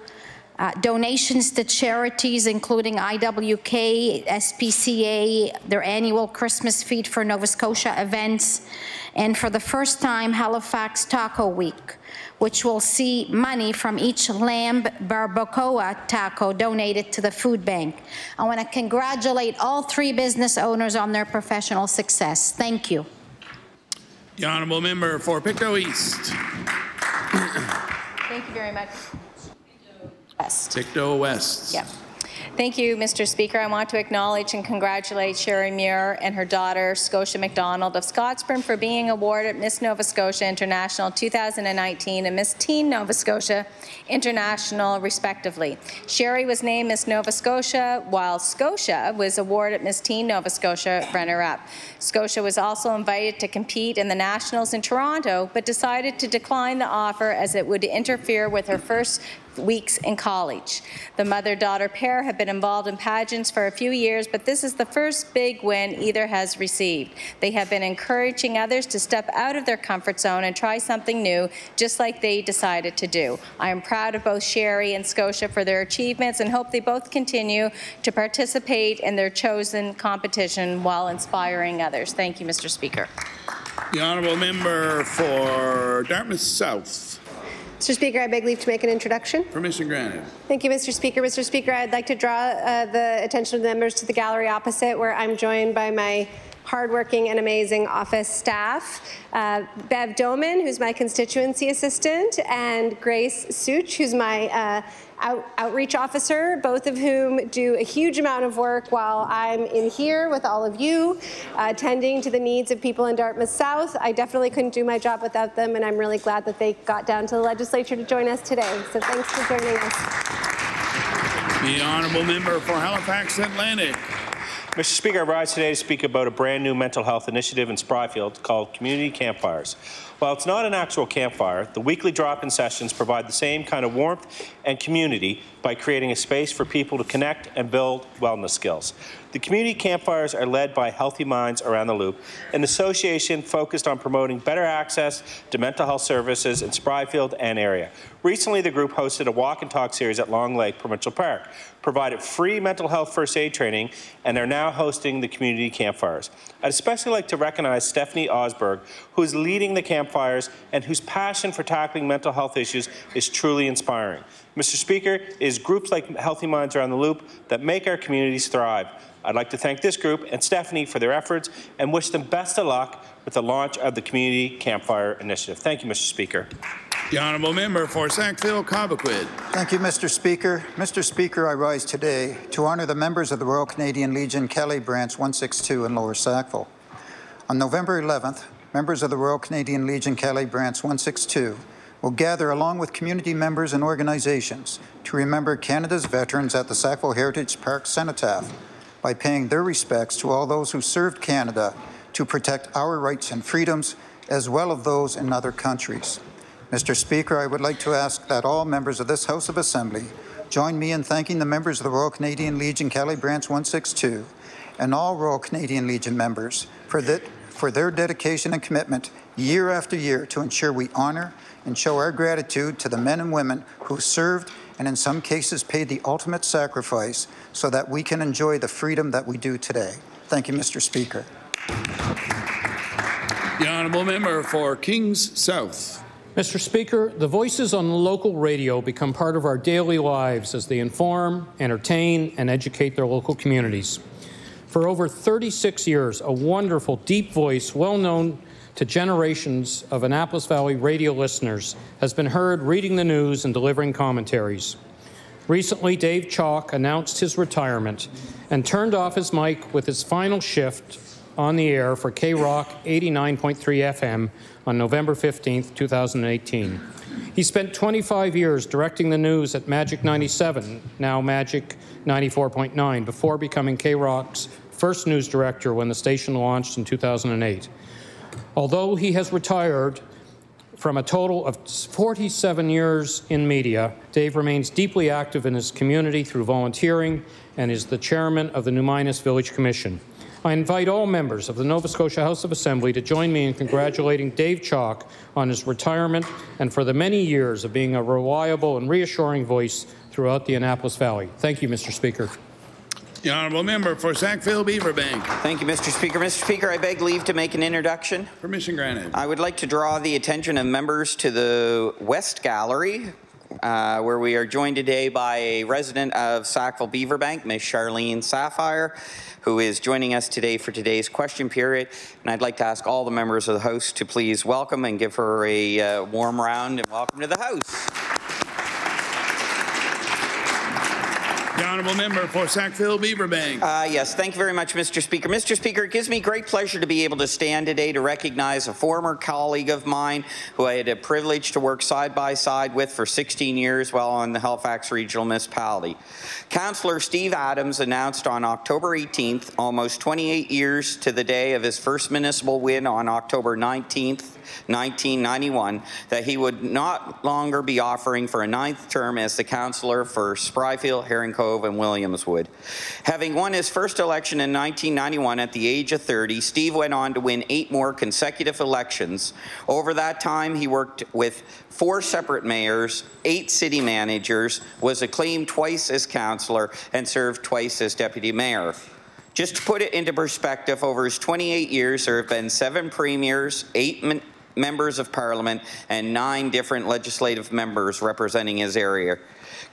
uh, donations to charities, including IWK, SPCA, their annual Christmas feed for Nova Scotia events, and for the first time, Halifax Taco Week which will see money from each lamb barbacoa taco donated to the food bank. I want to congratulate all three business owners on their professional success. Thank you. The honourable member for Pictou East. Thank you very much. West. Pictou West. Yeah. Thank you, Mr. Speaker. I want to acknowledge and congratulate Sherry Muir and her daughter, Scotia McDonald of Scottsburn, for being awarded Miss Nova Scotia International 2019 and Miss Teen Nova Scotia International, respectively. Sherry was named Miss Nova Scotia, while Scotia was awarded Miss Teen Nova Scotia runner-up. Scotia was also invited to compete in the Nationals in Toronto, but decided to decline the offer as it would interfere with her first weeks in college. The mother-daughter pair have been involved in pageants for a few years, but this is the first big win either has received. They have been encouraging others to step out of their comfort zone and try something new, just like they decided to do. I am proud of both Sherry and Scotia for their achievements and hope they both continue to participate in their chosen competition while inspiring others. Thank you, Mr. Speaker. The honourable member for Dartmouth South. Mr. Speaker, I beg leave to make an introduction. Permission granted. Thank you, Mr. Speaker. Mr. Speaker, I'd like to draw uh, the attention of the members to the gallery opposite, where I'm joined by my hardworking and amazing office staff. Uh, Bev Doman, who's my constituency assistant, and Grace Such, who's my uh, out, outreach officer, both of whom do a huge amount of work while I'm in here with all of you, uh, attending to the needs of people in Dartmouth South. I definitely couldn't do my job without them, and I'm really glad that they got down to the legislature to join us today. So thanks for joining us. The honourable member for Halifax Atlantic. Mr. Speaker, I rise today to speak about a brand new mental health initiative in Spryfield called Community Campfires. While it's not an actual campfire, the weekly drop-in sessions provide the same kind of warmth and community by creating a space for people to connect and build wellness skills. The community campfires are led by Healthy Minds Around the Loop, an association focused on promoting better access to mental health services in Spryfield and area. Recently, the group hosted a walk and talk series at Long Lake Provincial Park, provided free mental health first aid training, and are now hosting the community campfires. I'd especially like to recognize Stephanie Osberg, who is leading the campfires and whose passion for tackling mental health issues is truly inspiring. Mr. Speaker, it is groups like Healthy Minds Around the Loop that make our communities thrive. I'd like to thank this group and Stephanie for their efforts and wish them best of luck with the launch of the Community Campfire Initiative. Thank you, Mr. Speaker. The honourable member for Sackville Cobequid. Thank you, Mr. Speaker. Mr. Speaker, I rise today to honour the members of the Royal Canadian Legion Kelly Branch 162 in Lower Sackville. On November 11th, members of the Royal Canadian Legion Kelly Branch 162 will gather along with community members and organizations to remember Canada's veterans at the Sackville Heritage Park Cenotaph by paying their respects to all those who served Canada to protect our rights and freedoms, as well as those in other countries. Mr. Speaker, I would like to ask that all members of this House of Assembly join me in thanking the members of the Royal Canadian Legion Kelly Branch 162 and all Royal Canadian Legion members for, for their dedication and commitment year after year to ensure we honor and show our gratitude to the men and women who served and in some cases paid the ultimate sacrifice so that we can enjoy the freedom that we do today. Thank you, Mr. Speaker. The honourable member for Kings South. Mr. Speaker, the voices on local radio become part of our daily lives as they inform, entertain, and educate their local communities. For over 36 years, a wonderful, deep voice, well known to generations of Annapolis Valley radio listeners, has been heard reading the news and delivering commentaries. Recently, Dave Chalk announced his retirement and turned off his mic with his final shift on the air for K Rock 89.3 FM on November 15, 2018. He spent 25 years directing the news at Magic 97, now Magic 94.9, before becoming K Rock's first news director when the station launched in 2008. Although he has retired from a total of 47 years in media, Dave remains deeply active in his community through volunteering and is the chairman of the New Minas Village Commission. I invite all members of the Nova Scotia House of Assembly to join me in congratulating Dave Chalk on his retirement and for the many years of being a reliable and reassuring voice throughout the Annapolis Valley. Thank you, Mr. Speaker. The honourable member for Sackville Beaverbank. Thank you, Mr. Speaker. Mr. Speaker, I beg leave to make an introduction. Permission granted. I would like to draw the attention of members to the West Gallery, uh, where we are joined today by a resident of Sackville Beaverbank, Ms. Charlene Sapphire, who is joining us today for today's question period. And I'd like to ask all the members of the House to please welcome and give her a uh, warm round and welcome to the House. The honourable member for Sackville Beaverbank. Uh, yes, thank you very much, Mr. Speaker. Mr. Speaker, it gives me great pleasure to be able to stand today to recognize a former colleague of mine who I had a privilege to work side by side with for 16 years while on the Halifax Regional Municipality. Councillor Steve Adams announced on October 18th, almost 28 years to the day of his first municipal win on October 19th, 1991 that he would not longer be offering for a ninth term as the councillor for Spryfield, Herring Cove, and Williamswood. Having won his first election in 1991 at the age of 30, Steve went on to win eight more consecutive elections. Over that time, he worked with four separate mayors, eight city managers, was acclaimed twice as councillor, and served twice as deputy mayor. Just to put it into perspective, over his 28 years, there have been seven premiers, eight members of parliament, and nine different legislative members representing his area.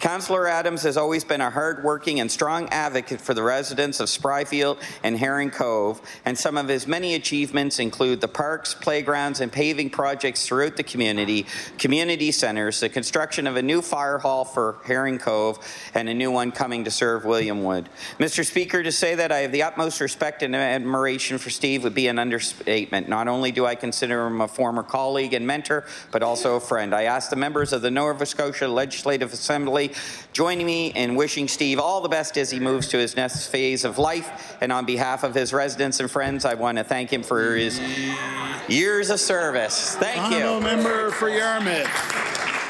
Councillor Adams has always been a hard-working and strong advocate for the residents of Spryfield and Herring Cove, and some of his many achievements include the parks, playgrounds, and paving projects throughout the community, community centres, the construction of a new fire hall for Herring Cove, and a new one coming to serve Williamwood. Mr. Speaker, to say that I have the utmost respect and admiration for Steve would be an understatement. Not only do I consider him a former colleague and mentor, but also a friend. I ask the members of the Nova Scotia Legislative Assembly joining me in wishing Steve all the best as he moves to his next phase of life. And on behalf of his residents and friends, I want to thank him for his years of service. Thank you. Member for Yarmouth.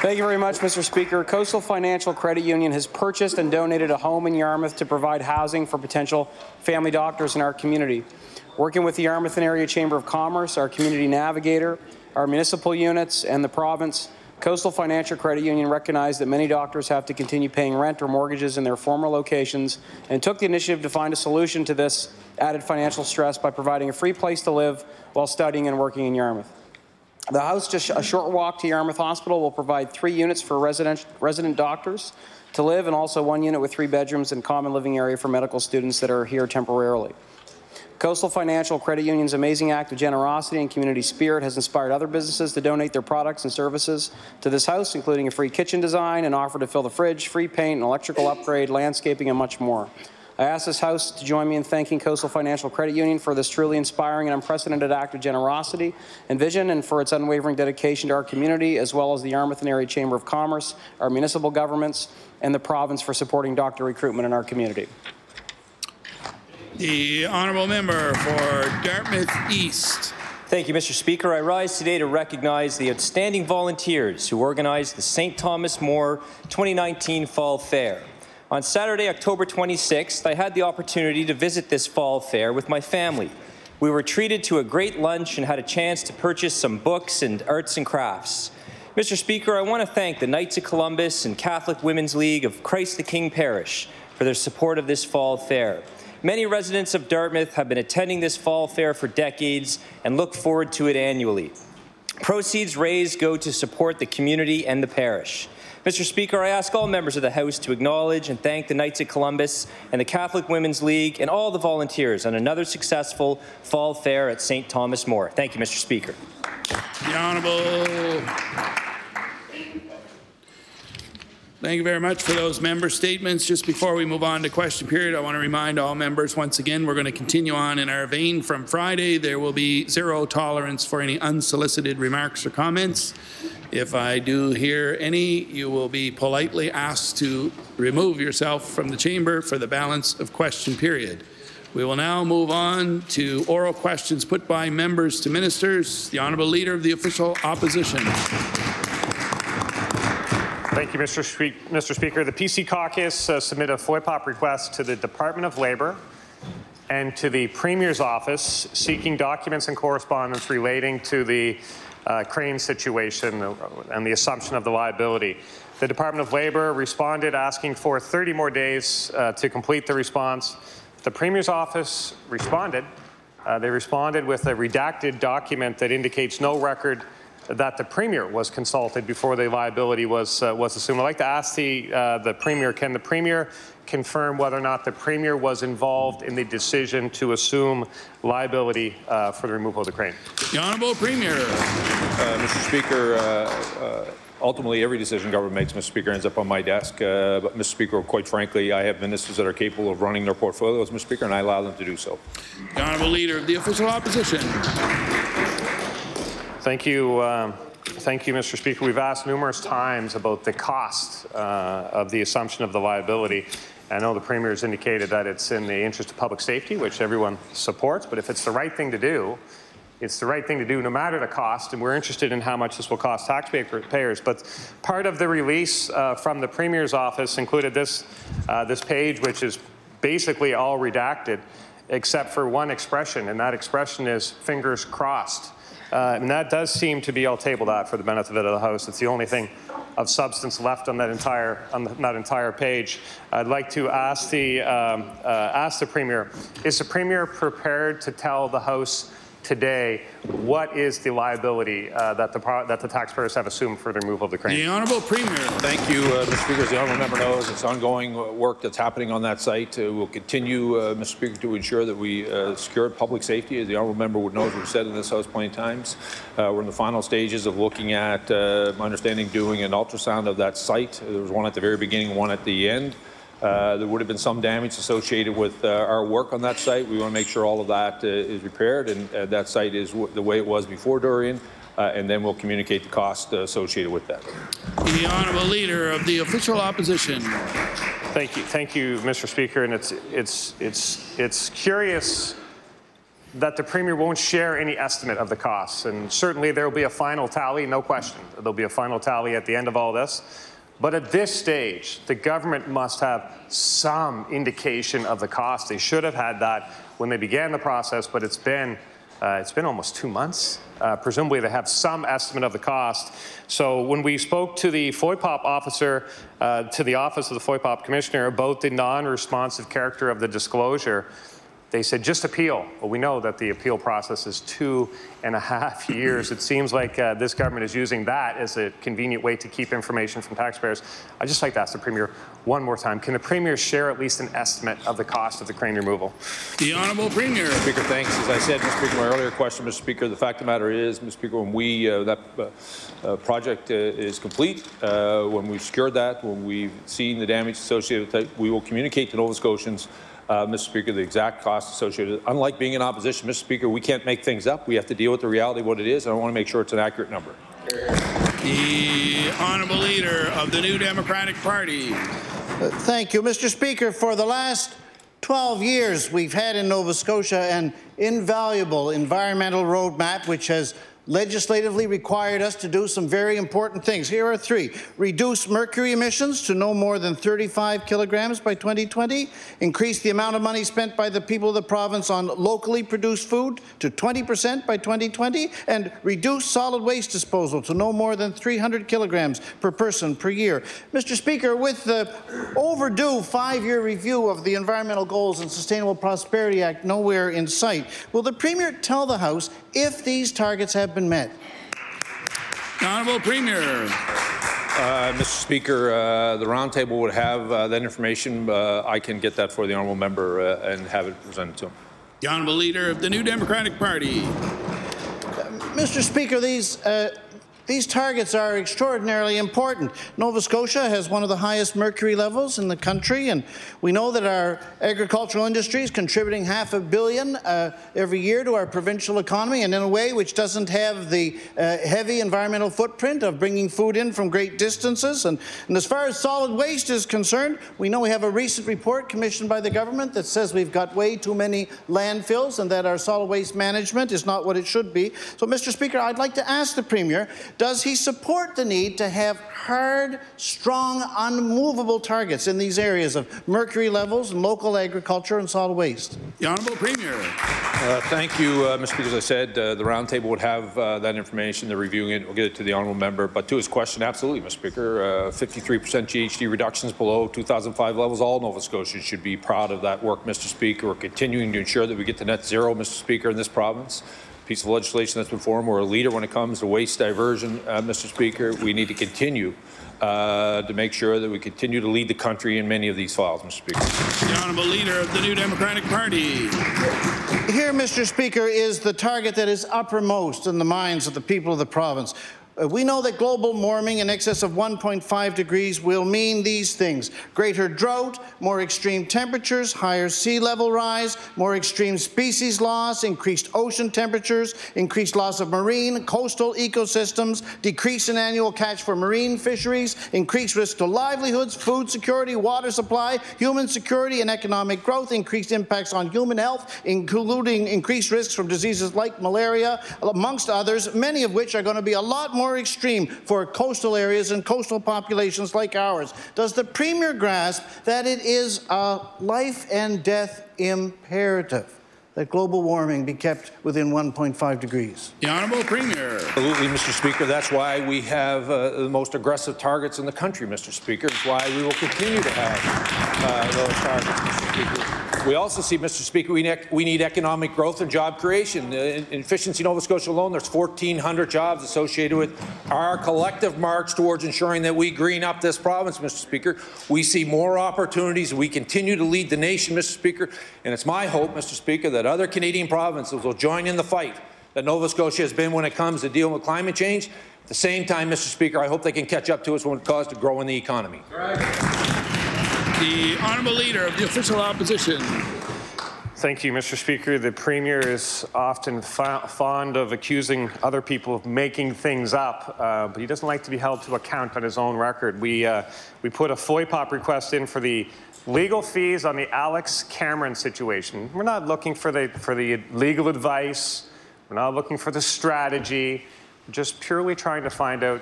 Thank you very much, Mr. Speaker. Coastal Financial Credit Union has purchased and donated a home in Yarmouth to provide housing for potential family doctors in our community. Working with the Yarmouth and Area Chamber of Commerce, our community navigator, our municipal units, and the province, Coastal Financial Credit Union recognized that many doctors have to continue paying rent or mortgages in their former locations and took the initiative to find a solution to this added financial stress by providing a free place to live while studying and working in Yarmouth. The house, just a short walk to Yarmouth Hospital, will provide three units for resident, resident doctors to live and also one unit with three bedrooms and common living area for medical students that are here temporarily. Coastal Financial Credit Union's amazing act of generosity and community spirit has inspired other businesses to donate their products and services to this house, including a free kitchen design, an offer to fill the fridge, free paint, an electrical upgrade, landscaping, and much more. I ask this House to join me in thanking Coastal Financial Credit Union for this truly inspiring and unprecedented act of generosity and vision and for its unwavering dedication to our community, as well as the Yarmouth and Area Chamber of Commerce, our municipal governments, and the province for supporting doctor recruitment in our community. The honourable member for Dartmouth East. Thank you, Mr. Speaker. I rise today to recognize the outstanding volunteers who organized the St. Thomas More 2019 Fall Fair. On Saturday, October 26th, I had the opportunity to visit this fall fair with my family. We were treated to a great lunch and had a chance to purchase some books and arts and crafts. Mr. Speaker, I want to thank the Knights of Columbus and Catholic Women's League of Christ the King Parish for their support of this fall fair. Many residents of Dartmouth have been attending this fall fair for decades and look forward to it annually. Proceeds raised go to support the community and the parish. Mr. Speaker, I ask all members of the House to acknowledge and thank the Knights of Columbus and the Catholic Women's League and all the volunteers on another successful fall fair at St. Thomas More. Thank you, Mr. Speaker. The Honourable. Thank you very much for those member statements. Just before we move on to question period, I want to remind all members once again we're going to continue on in our vein from Friday. There will be zero tolerance for any unsolicited remarks or comments. If I do hear any, you will be politely asked to remove yourself from the chamber for the balance of question period. We will now move on to oral questions put by members to ministers. The Honourable Leader of the Official Opposition. Thank you, Mr. Mr. Speaker. The PC caucus uh, submitted a FOIPOP request to the Department of Labour and to the Premier's office seeking documents and correspondence relating to the uh, crane situation and the assumption of the liability. The Department of Labour responded asking for 30 more days uh, to complete the response. The Premier's office responded. Uh, they responded with a redacted document that indicates no record that the Premier was consulted before the liability was, uh, was assumed. I'd like to ask the, uh, the Premier, can the Premier confirm whether or not the Premier was involved in the decision to assume liability uh, for the removal of the crane? The Honourable Premier. Uh, Mr. Speaker, uh, uh, ultimately every decision government makes, Mr. Speaker, ends up on my desk. but, Mr. Speaker, quite frankly, I have ministers that are capable of running their portfolios, Mr. Speaker, and I allow them to do so. The Honourable Leader of the Official Opposition. Thank you. Um, thank you, Mr. Speaker. We've asked numerous times about the cost uh, of the assumption of the liability. I know the Premier has indicated that it's in the interest of public safety, which everyone supports, but if it's the right thing to do, it's the right thing to do no matter the cost, and we're interested in how much this will cost taxpayers. But part of the release uh, from the Premier's office included this, uh, this page, which is basically all redacted, except for one expression, and that expression is fingers crossed. Uh, and that does seem to be all tabled out for the benefit of the House. It's the only thing of substance left on that entire on that entire page. I'd like to ask the um, uh, ask the Premier: Is the Premier prepared to tell the House today, what is the liability uh, that the that the taxpayers have assumed for the removal of the crane? The Honourable Premier. Thank you, uh, Mr. Speaker. As the Honourable Member knows, it's ongoing work that's happening on that site. Uh, we'll continue, uh, Mr. Speaker, to ensure that we uh, secure public safety. As the Honourable Member would know, as we've said in this House plenty of times, uh, we're in the final stages of looking at, my understanding, doing an ultrasound of that site. There was one at the very beginning, one at the end. Uh, there would have been some damage associated with uh, our work on that site. We want to make sure all of that uh, is repaired and uh, that site is the way it was before Dorian. Uh, and then we'll communicate the cost associated with that. The Honourable Leader of the Official Opposition. Thank you, thank you, Mr. Speaker. And it's it's it's it's curious that the Premier won't share any estimate of the costs. And certainly there will be a final tally, no question. There'll be a final tally at the end of all this. But at this stage, the government must have some indication of the cost. They should have had that when they began the process, but it's been uh, it's been almost two months. Uh, presumably, they have some estimate of the cost. So, when we spoke to the FOIPOP officer, uh, to the office of the FOIPOP commissioner about the non-responsive character of the disclosure, they said just appeal. Well, we know that the appeal process is two and a half [laughs] years. It seems like uh, this government is using that as a convenient way to keep information from taxpayers. I'd just like to ask the Premier one more time. Can the Premier share at least an estimate of the cost of the crane removal? The Honourable Premier. Mr. Speaker, thanks. As I said, Mr. Speaker, my earlier question, Mr. Speaker, the fact of the matter is, Mr. Speaker, when we, uh, that uh, uh project uh, is complete, uh, when we've secured that, when we've seen the damage associated with it, we will communicate to Nova Scotians uh, Mr. Speaker, the exact cost associated. Unlike being in opposition, Mr. Speaker, we can't make things up. We have to deal with the reality of what it is, and I want to make sure it's an accurate number. The Honourable Leader of the New Democratic Party. Uh, thank you, Mr. Speaker. For the last 12 years, we've had in Nova Scotia an invaluable environmental roadmap which has legislatively required us to do some very important things. Here are three. Reduce mercury emissions to no more than 35 kilograms by 2020. Increase the amount of money spent by the people of the province on locally produced food to 20% by 2020. And reduce solid waste disposal to no more than 300 kilograms per person per year. Mr. Speaker, with the overdue five-year review of the Environmental Goals and Sustainable Prosperity Act nowhere in sight, will the Premier tell the House if these targets have been met? Honourable Premier. Uh, Mr. Speaker, uh, the roundtable would have uh, that information. Uh, I can get that for the honourable member uh, and have it presented to him. The Honourable Leader of the New Democratic Party. Mr. Speaker, these uh, these targets are extraordinarily important. Nova Scotia has one of the highest mercury levels in the country, and we know that our agricultural industry is contributing half a billion uh, every year to our provincial economy, and in a way which doesn't have the uh, heavy environmental footprint of bringing food in from great distances. And, and as far as solid waste is concerned, we know we have a recent report commissioned by the government that says we've got way too many landfills and that our solid waste management is not what it should be. So, Mr. Speaker, I'd like to ask the Premier, does he support the need to have hard, strong, unmovable targets in these areas of mercury levels and local agriculture and solid waste? The Honourable Premier. Uh, thank you, uh, Mr. Speaker. As I said, uh, the roundtable would have uh, that information. They're reviewing it. We'll get it to the honourable member. But to his question, absolutely, Mr. Speaker. 53% uh, GHG reductions below 2005 levels. All Nova Scotians should be proud of that work, Mr. Speaker. We're continuing to ensure that we get to net zero, Mr. Speaker, in this province piece of legislation that's before him. We're a leader when it comes to waste diversion, uh, Mr. Speaker. We need to continue uh, to make sure that we continue to lead the country in many of these files, Mr. Speaker. The Honourable Leader of the New Democratic Party. Here, Mr. Speaker, is the target that is uppermost in the minds of the people of the province. Uh, we know that global warming in excess of 1.5 degrees will mean these things. Greater drought, more extreme temperatures, higher sea level rise, more extreme species loss, increased ocean temperatures, increased loss of marine, coastal ecosystems, decrease in annual catch for marine fisheries, increased risk to livelihoods, food security, water supply, human security and economic growth, increased impacts on human health, including increased risks from diseases like malaria, amongst others, many of which are going to be a lot more more extreme for coastal areas and coastal populations like ours. Does the Premier grasp that it is a life and death imperative? that global warming be kept within 1.5 degrees. The Honourable Premier. Absolutely, Mr. Speaker. That's why we have uh, the most aggressive targets in the country, Mr. Speaker. It's why we will continue to have uh, those targets, Mr. Speaker. We also see, Mr. Speaker, we, ne we need economic growth and job creation. Uh, in, in efficiency Nova Scotia alone, there's 1,400 jobs associated with our collective march towards ensuring that we green up this province, Mr. Speaker. We see more opportunities. We continue to lead the nation, Mr. Speaker. And it's my hope, Mr. Speaker, that other Canadian provinces will join in the fight that Nova Scotia has been when it comes to dealing with climate change. At the same time, Mr. Speaker, I hope they can catch up to us when it comes to growing the economy. The Honourable Leader of the Official Opposition. Thank you, Mr. Speaker. The Premier is often fond of accusing other people of making things up, uh, but he doesn't like to be held to account on his own record. We, uh, we put a FOIPOP request in for the legal fees on the Alex Cameron situation. We're not looking for the, for the legal advice. We're not looking for the strategy. We're just purely trying to find out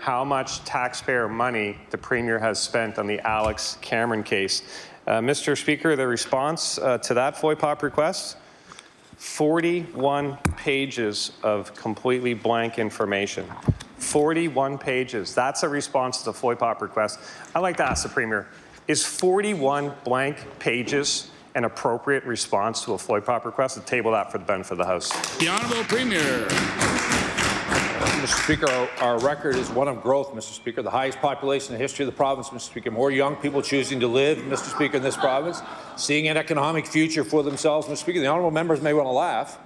how much taxpayer money the Premier has spent on the Alex Cameron case. Uh, Mr. Speaker, the response uh, to that FOIPOP request 41 pages of completely blank information. 41 pages. That's a response to the FOIPOP request. I'd like to ask the Premier, is 41 blank pages an appropriate response to a FOIPOP request? To table that for the benefit of the House. The Honourable Premier. Mr. Speaker, our, our, record is one of growth, Mr. Speaker. The highest population in the history of the province, Mr. Speaker. More young people choosing to live, Mr. Speaker, in this province, seeing an economic future for themselves, Mr. Speaker. The honourable members may want to laugh,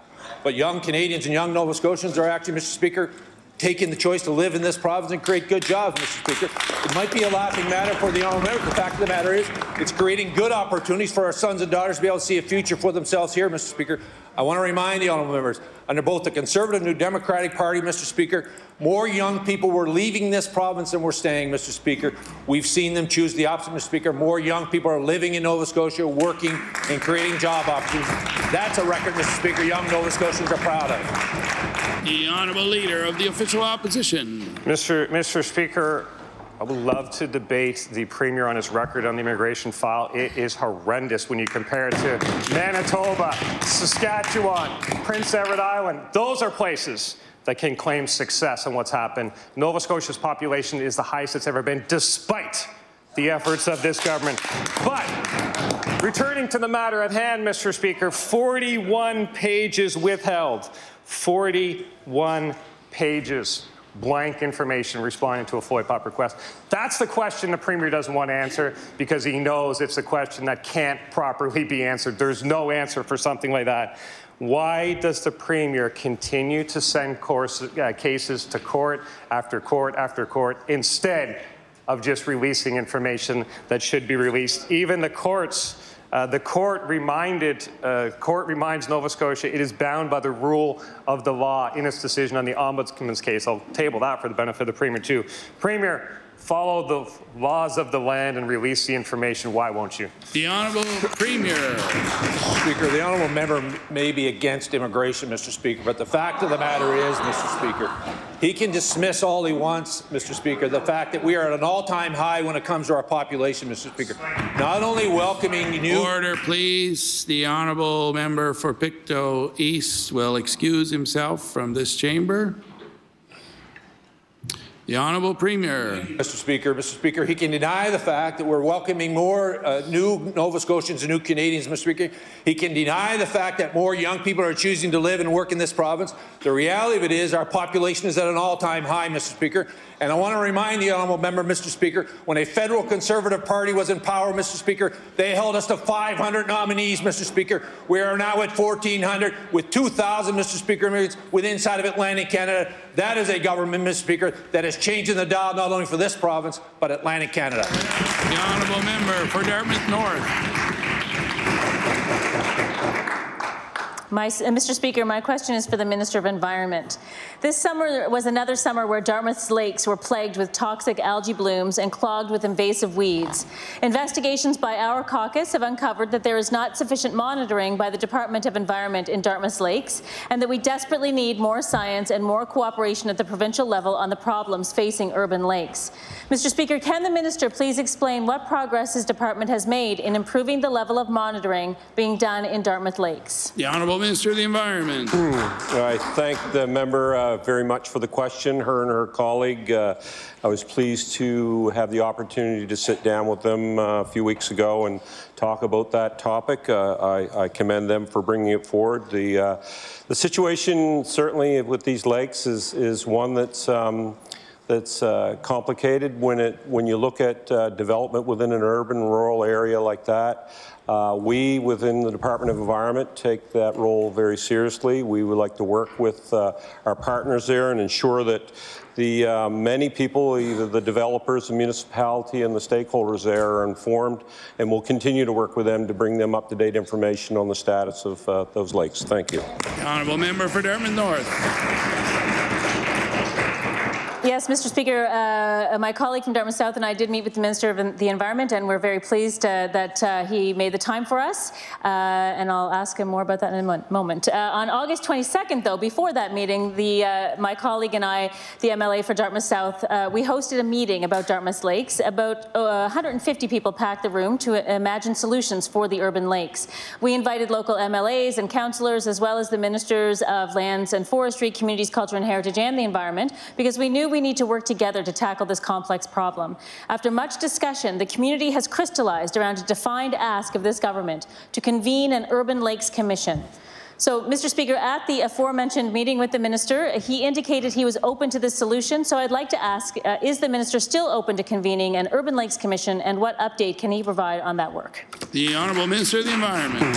but young Canadians and young Nova Scotians are actually, Mr. Speaker, taking the choice to live in this province and create good jobs, Mr. Speaker. It might be a laughing matter for the honourable member. The fact of the matter is, it's creating good opportunities for our sons and daughters to be able to see a future for themselves here, Mr. Speaker. I want to remind the honourable members, under both the Conservative and New Democratic Party, Mr. Speaker, more young people were leaving this province than were staying, Mr. Speaker. We've seen them choose the opposite, Mr. Speaker. More young people are living in Nova Scotia, working and creating job opportunities. That's a record, Mr. Speaker, young Nova Scotians are proud of. The Honourable Leader of the Official Opposition. Mr. Mr. Speaker, I would love to debate the Premier on his record on the immigration file. It is horrendous when you compare it to Manitoba, Saskatchewan, Prince Edward Island. Those are places that can claim success on what's happened. Nova Scotia's population is the highest it's ever been, despite the efforts of this government. But returning to the matter at hand, Mr. Speaker, 41 pages withheld. 41 pages blank information responding to a FOIPOP request. That's the question the Premier doesn't want to answer because he knows it's a question that can't properly be answered. There's no answer for something like that. Why does the Premier continue to send course, uh, cases to court after court after court instead of just releasing information that should be released? Even the courts uh, the court reminded, uh, court reminds Nova Scotia it is bound by the rule of the law in its decision on the ombudsman's case. I'll table that for the benefit of the Premier too. Premier, follow the laws of the land and release the information. Why won't you? The Honourable Premier. Speaker, the honourable member may be against immigration, Mr. Speaker, but the fact of the matter is, Mr. Speaker, he can dismiss all he wants, Mr. Speaker, the fact that we are at an all-time high when it comes to our population, Mr. Speaker. Not only welcoming new... Order, please. The honourable member for Pictou East will excuse himself from this chamber. The Honourable Premier. Mr. Speaker, Mr. Speaker, he can deny the fact that we're welcoming more uh, new Nova Scotians and new Canadians, Mr. Speaker. He can deny the fact that more young people are choosing to live and work in this province. The reality of it is our population is at an all-time high, Mr. Speaker. And I want to remind the honourable member, Mr. Speaker, when a federal Conservative Party was in power, Mr. Speaker, they held us to 500 nominees, Mr. Speaker. We are now at 1,400 with 2,000, Mr. Speaker, immigrants with inside of Atlantic Canada. That is a government, Mr. Speaker, that is changing the dial not only for this province, but Atlantic Canada. The honourable member for Dartmouth North. My, uh, Mr. Speaker, my question is for the Minister of Environment. This summer was another summer where Dartmouth's lakes were plagued with toxic algae blooms and clogged with invasive weeds. Investigations by our caucus have uncovered that there is not sufficient monitoring by the Department of Environment in Dartmouth's lakes and that we desperately need more science and more cooperation at the provincial level on the problems facing urban lakes. Mr. Speaker, can the minister please explain what progress his department has made in improving the level of monitoring being done in Dartmouth lakes? The Honourable Minister of the Environment. I thank the member uh, very much for the question, her and her colleague. Uh, I was pleased to have the opportunity to sit down with them uh, a few weeks ago and talk about that topic. Uh, I, I, commend them for bringing it forward. The, uh, the situation certainly with these lakes is, is one that's um, that's uh, complicated when it when you look at uh, development within an urban rural area like that. Uh, we within the Department of Environment take that role very seriously. We would like to work with uh, our partners there and ensure that the uh, many people, either the developers, the municipality, and the stakeholders there are informed, and we'll continue to work with them to bring them up-to-date information on the status of uh, those lakes. Thank you. The honourable member for Dartmouth North. Yes, Mr. Speaker, uh, my colleague from Dartmouth South and I did meet with the Minister of the Environment, and we're very pleased uh, that uh, he made the time for us. Uh, and I'll ask him more about that in a moment. Uh, on August 22nd, though, before that meeting, the, uh, my colleague and I, the MLA for Dartmouth South, we hosted a meeting about Dartmouth Lakes. About 150 people packed the room to imagine solutions for the urban lakes. We invited local MLAs and councillors, as well as the ministers of lands and forestry, communities, culture and heritage, and the environment, because we knew we need to work together to tackle this complex problem. After much discussion, the community has crystallized around a defined ask of this government to convene an Urban Lakes Commission. So, Mr. Speaker, at the aforementioned meeting with the minister, he indicated he was open to this solution. So I'd like to ask, uh, is the minister still open to convening an Urban Lakes Commission, and what update can he provide on that work? The Honourable Minister of the Environment.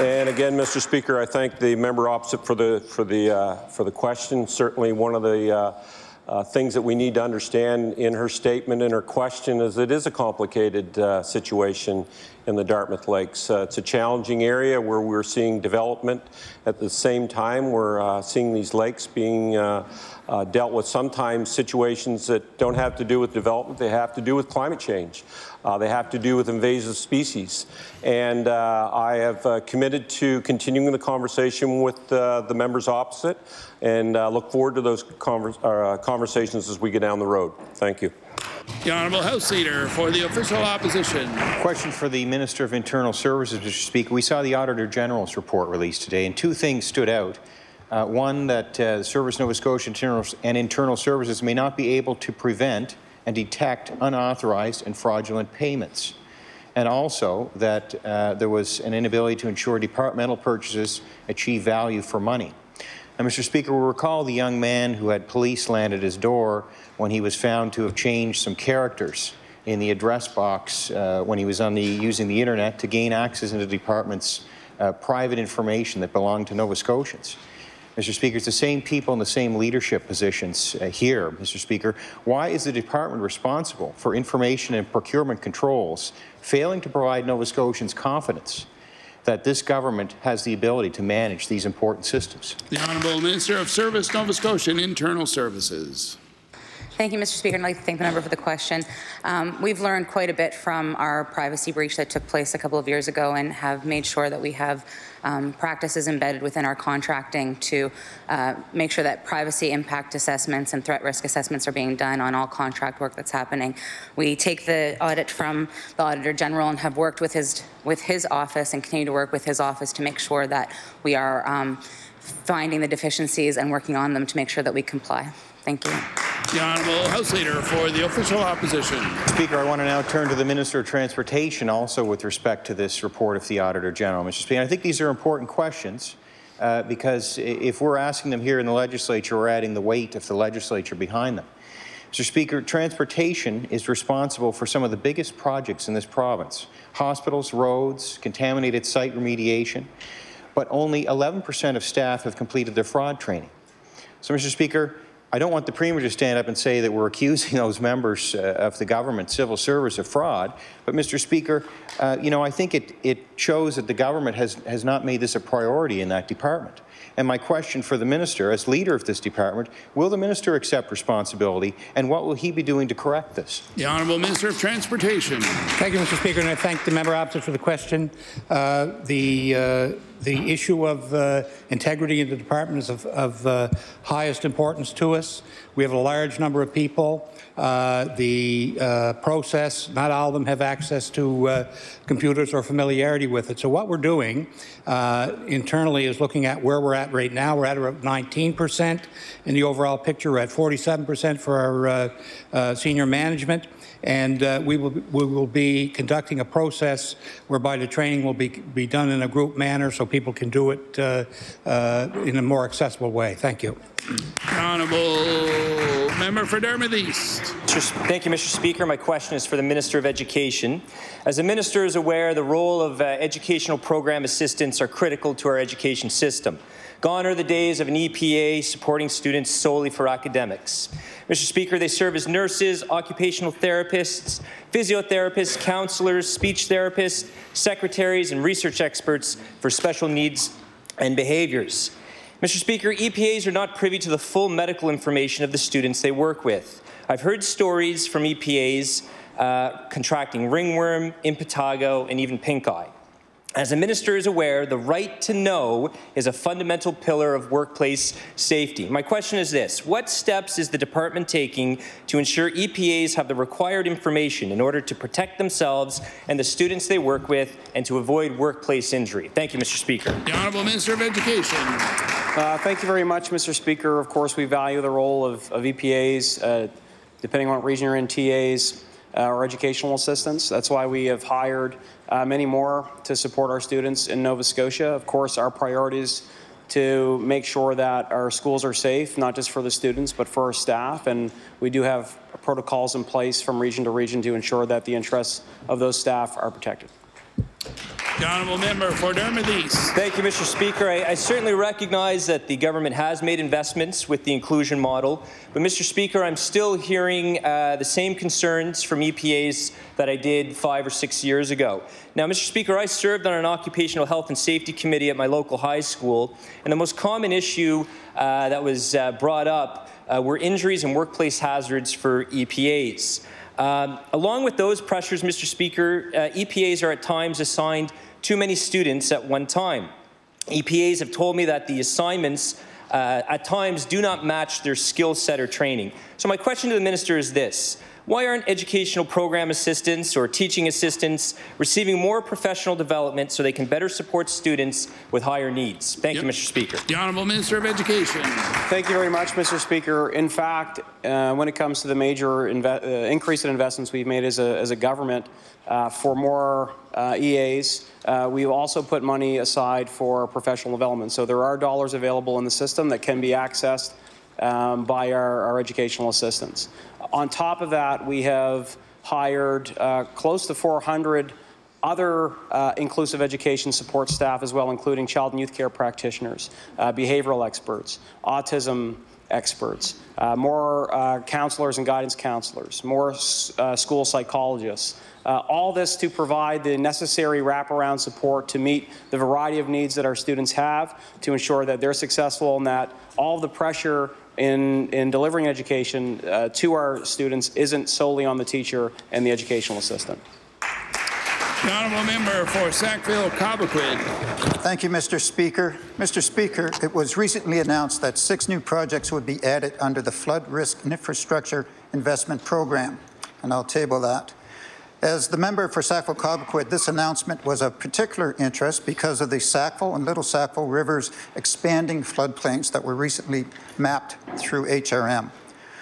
And again, Mr. Speaker, I thank the member opposite for the for the uh, for the question. Certainly, one of the uh, uh, things that we need to understand in her statement and her question is it is a complicated uh, situation in the Dartmouth Lakes. Uh, it's a challenging area where we're seeing development. At the same time, we're uh, seeing these lakes being uh, uh, dealt with sometimes situations that don't have to do with development, they have to do with climate change. Uh, they have to do with invasive species. And uh, I have uh, committed to continuing the conversation with uh, the members opposite and uh, look forward to those conver uh, conversations as we get down the road. Thank you. The Honourable House Leader for the official opposition. Question for the Minister of Internal Services, Mr. Speaker. We saw the Auditor General's report released today, and two things stood out. Uh, one, that uh, the Service Nova Scotia and Internal Services may not be able to prevent and detect unauthorized and fraudulent payments. And also that uh, there was an inability to ensure departmental purchases achieve value for money. Now, Mr. Speaker, we recall the young man who had police land at his door when he was found to have changed some characters in the address box uh, when he was on the, using the internet to gain access into the department's uh, private information that belonged to Nova Scotians. Mr. Speaker, it's the same people in the same leadership positions uh, here, Mr. Speaker. Why is the department responsible for information and procurement controls failing to provide Nova Scotians confidence that this government has the ability to manage these important systems? The Honourable Minister of Service, Nova Scotia and Internal Services. Thank you, Mr. Speaker. I'd like to thank the member for the question. Um, we've learned quite a bit from our privacy breach that took place a couple of years ago and have made sure that we have um, practices embedded within our contracting to uh, make sure that privacy impact assessments and threat risk assessments are being done on all contract work that's happening. We take the audit from the Auditor General and have worked with his, with his office and continue to work with his office to make sure that we are um, finding the deficiencies and working on them to make sure that we comply. Thank you. The Honourable House Leader for the official opposition. Speaker, I want to now turn to the Minister of Transportation also with respect to this report of the Auditor General. Mr. Speaker, I think these are important questions uh, because if we're asking them here in the legislature, we're adding the weight of the legislature behind them. Mr. Speaker, transportation is responsible for some of the biggest projects in this province. Hospitals, roads, contaminated site remediation, but only 11% of staff have completed their fraud training. So, Mr. Speaker, I don't want the Premier to stand up and say that we're accusing [laughs] those members uh, of the government civil service of fraud. But, Mr. Speaker, uh, you know, I think it, it shows that the government has, has not made this a priority in that department. And my question for the minister, as leader of this department, will the minister accept responsibility, and what will he be doing to correct this? The Honourable Minister of Transportation. Thank you, Mr. Speaker, and I thank the member opposite for the question. Uh, the uh, the issue of uh, integrity in the department is of, of uh, highest importance to us. We have a large number of people. Uh, the uh, process, not all of them have access to uh, computers or familiarity with it. So what we're doing uh, internally is looking at where we're at right now. We're at about 19% in the overall picture. We're at 47% for our senior management and uh, we, will, we will be conducting a process whereby the training will be, be done in a group manner so people can do it uh, uh, in a more accessible way. Thank you. Honourable Member for Dartmouth East. Thank you, Mr. Speaker. My question is for the Minister of Education. As the Minister is aware, the role of uh, educational program assistants are critical to our education system. Gone are the days of an EPA supporting students solely for academics. Mr. Speaker, they serve as nurses, occupational therapists, physiotherapists, counselors, speech therapists, secretaries, and research experts for special needs and behaviors. Mr. Speaker, EPAs are not privy to the full medical information of the students they work with. I've heard stories from EPAs uh, contracting ringworm, impetigo, and even pink eye. As the minister is aware, the right to know is a fundamental pillar of workplace safety. My question is this What steps is the department taking to ensure EPAs have the required information in order to protect themselves and the students they work with and to avoid workplace injury? Thank you, Mr. Speaker. The Honourable Minister of Education. Uh, thank you very much, Mr. Speaker. Of course, we value the role of, of EPAs, uh, depending on what region you're in, TAs. Uh, our educational assistance. That's why we have hired uh, many more to support our students in Nova Scotia. Of course, our priorities to make sure that our schools are safe, not just for the students, but for our staff. And we do have protocols in place from region to region to ensure that the interests of those staff are protected. The honourable member for Dartmouth East. Thank you, Mr. Speaker. I, I, certainly recognize that the government has made investments with the inclusion model, but Mr. Speaker, I'm still hearing uh, the same concerns from EPAs that I did five or six years ago. Now, Mr. Speaker, I served on an occupational health and safety committee at my local high school, and the most common issue uh, that was uh, brought up uh, were injuries and workplace hazards for EPAs. Um, along with those pressures, Mr. Speaker, uh, EPAs are at times assigned too many students at one time. EPAs have told me that the assignments uh, at times do not match their skill set or training. So my question to the minister is this. Why aren't educational program assistants or teaching assistants receiving more professional development so they can better support students with higher needs? Thank yep. you, Mr. Speaker. The Honourable Minister of Education. Thank you very much, Mr. Speaker. In fact, uh, when it comes to the major uh, increase in investments we've made as a, as a government uh, for more uh, EAs, uh, we've also put money aside for professional development. So there are dollars available in the system that can be accessed um, by our, our educational assistants. On top of that, we have hired uh, close to 400 other uh, inclusive education support staff as well, including child and youth care practitioners, uh, behavioral experts, autism experts, uh, more uh, counselors and guidance counselors, more uh, school psychologists. all this to provide the necessary wraparound support to meet the variety of needs that our students have to ensure that they're successful and that all the pressure in, in delivering education uh, to our students isn't solely on the teacher and the educational assistant. The honourable member for Sackville Cobequid. Thank you, Mr. Speaker. Mr. Speaker, it was recently announced that six new projects would be added under the Flood Risk and Infrastructure Investment Program, and I'll table that. As the member for Sackville Cobequid, this announcement was of particular interest because of the Sackville and Little Sackville Rivers expanding floodplains that were recently mapped through HRM.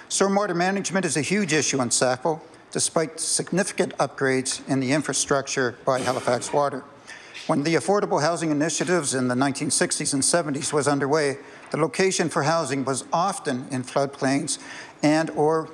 Stormwater management is a huge issue in Sackville, despite significant upgrades in the infrastructure by Halifax Water. When the affordable housing initiatives in the 1960s and 70s was underway, the location for housing was often in floodplains and or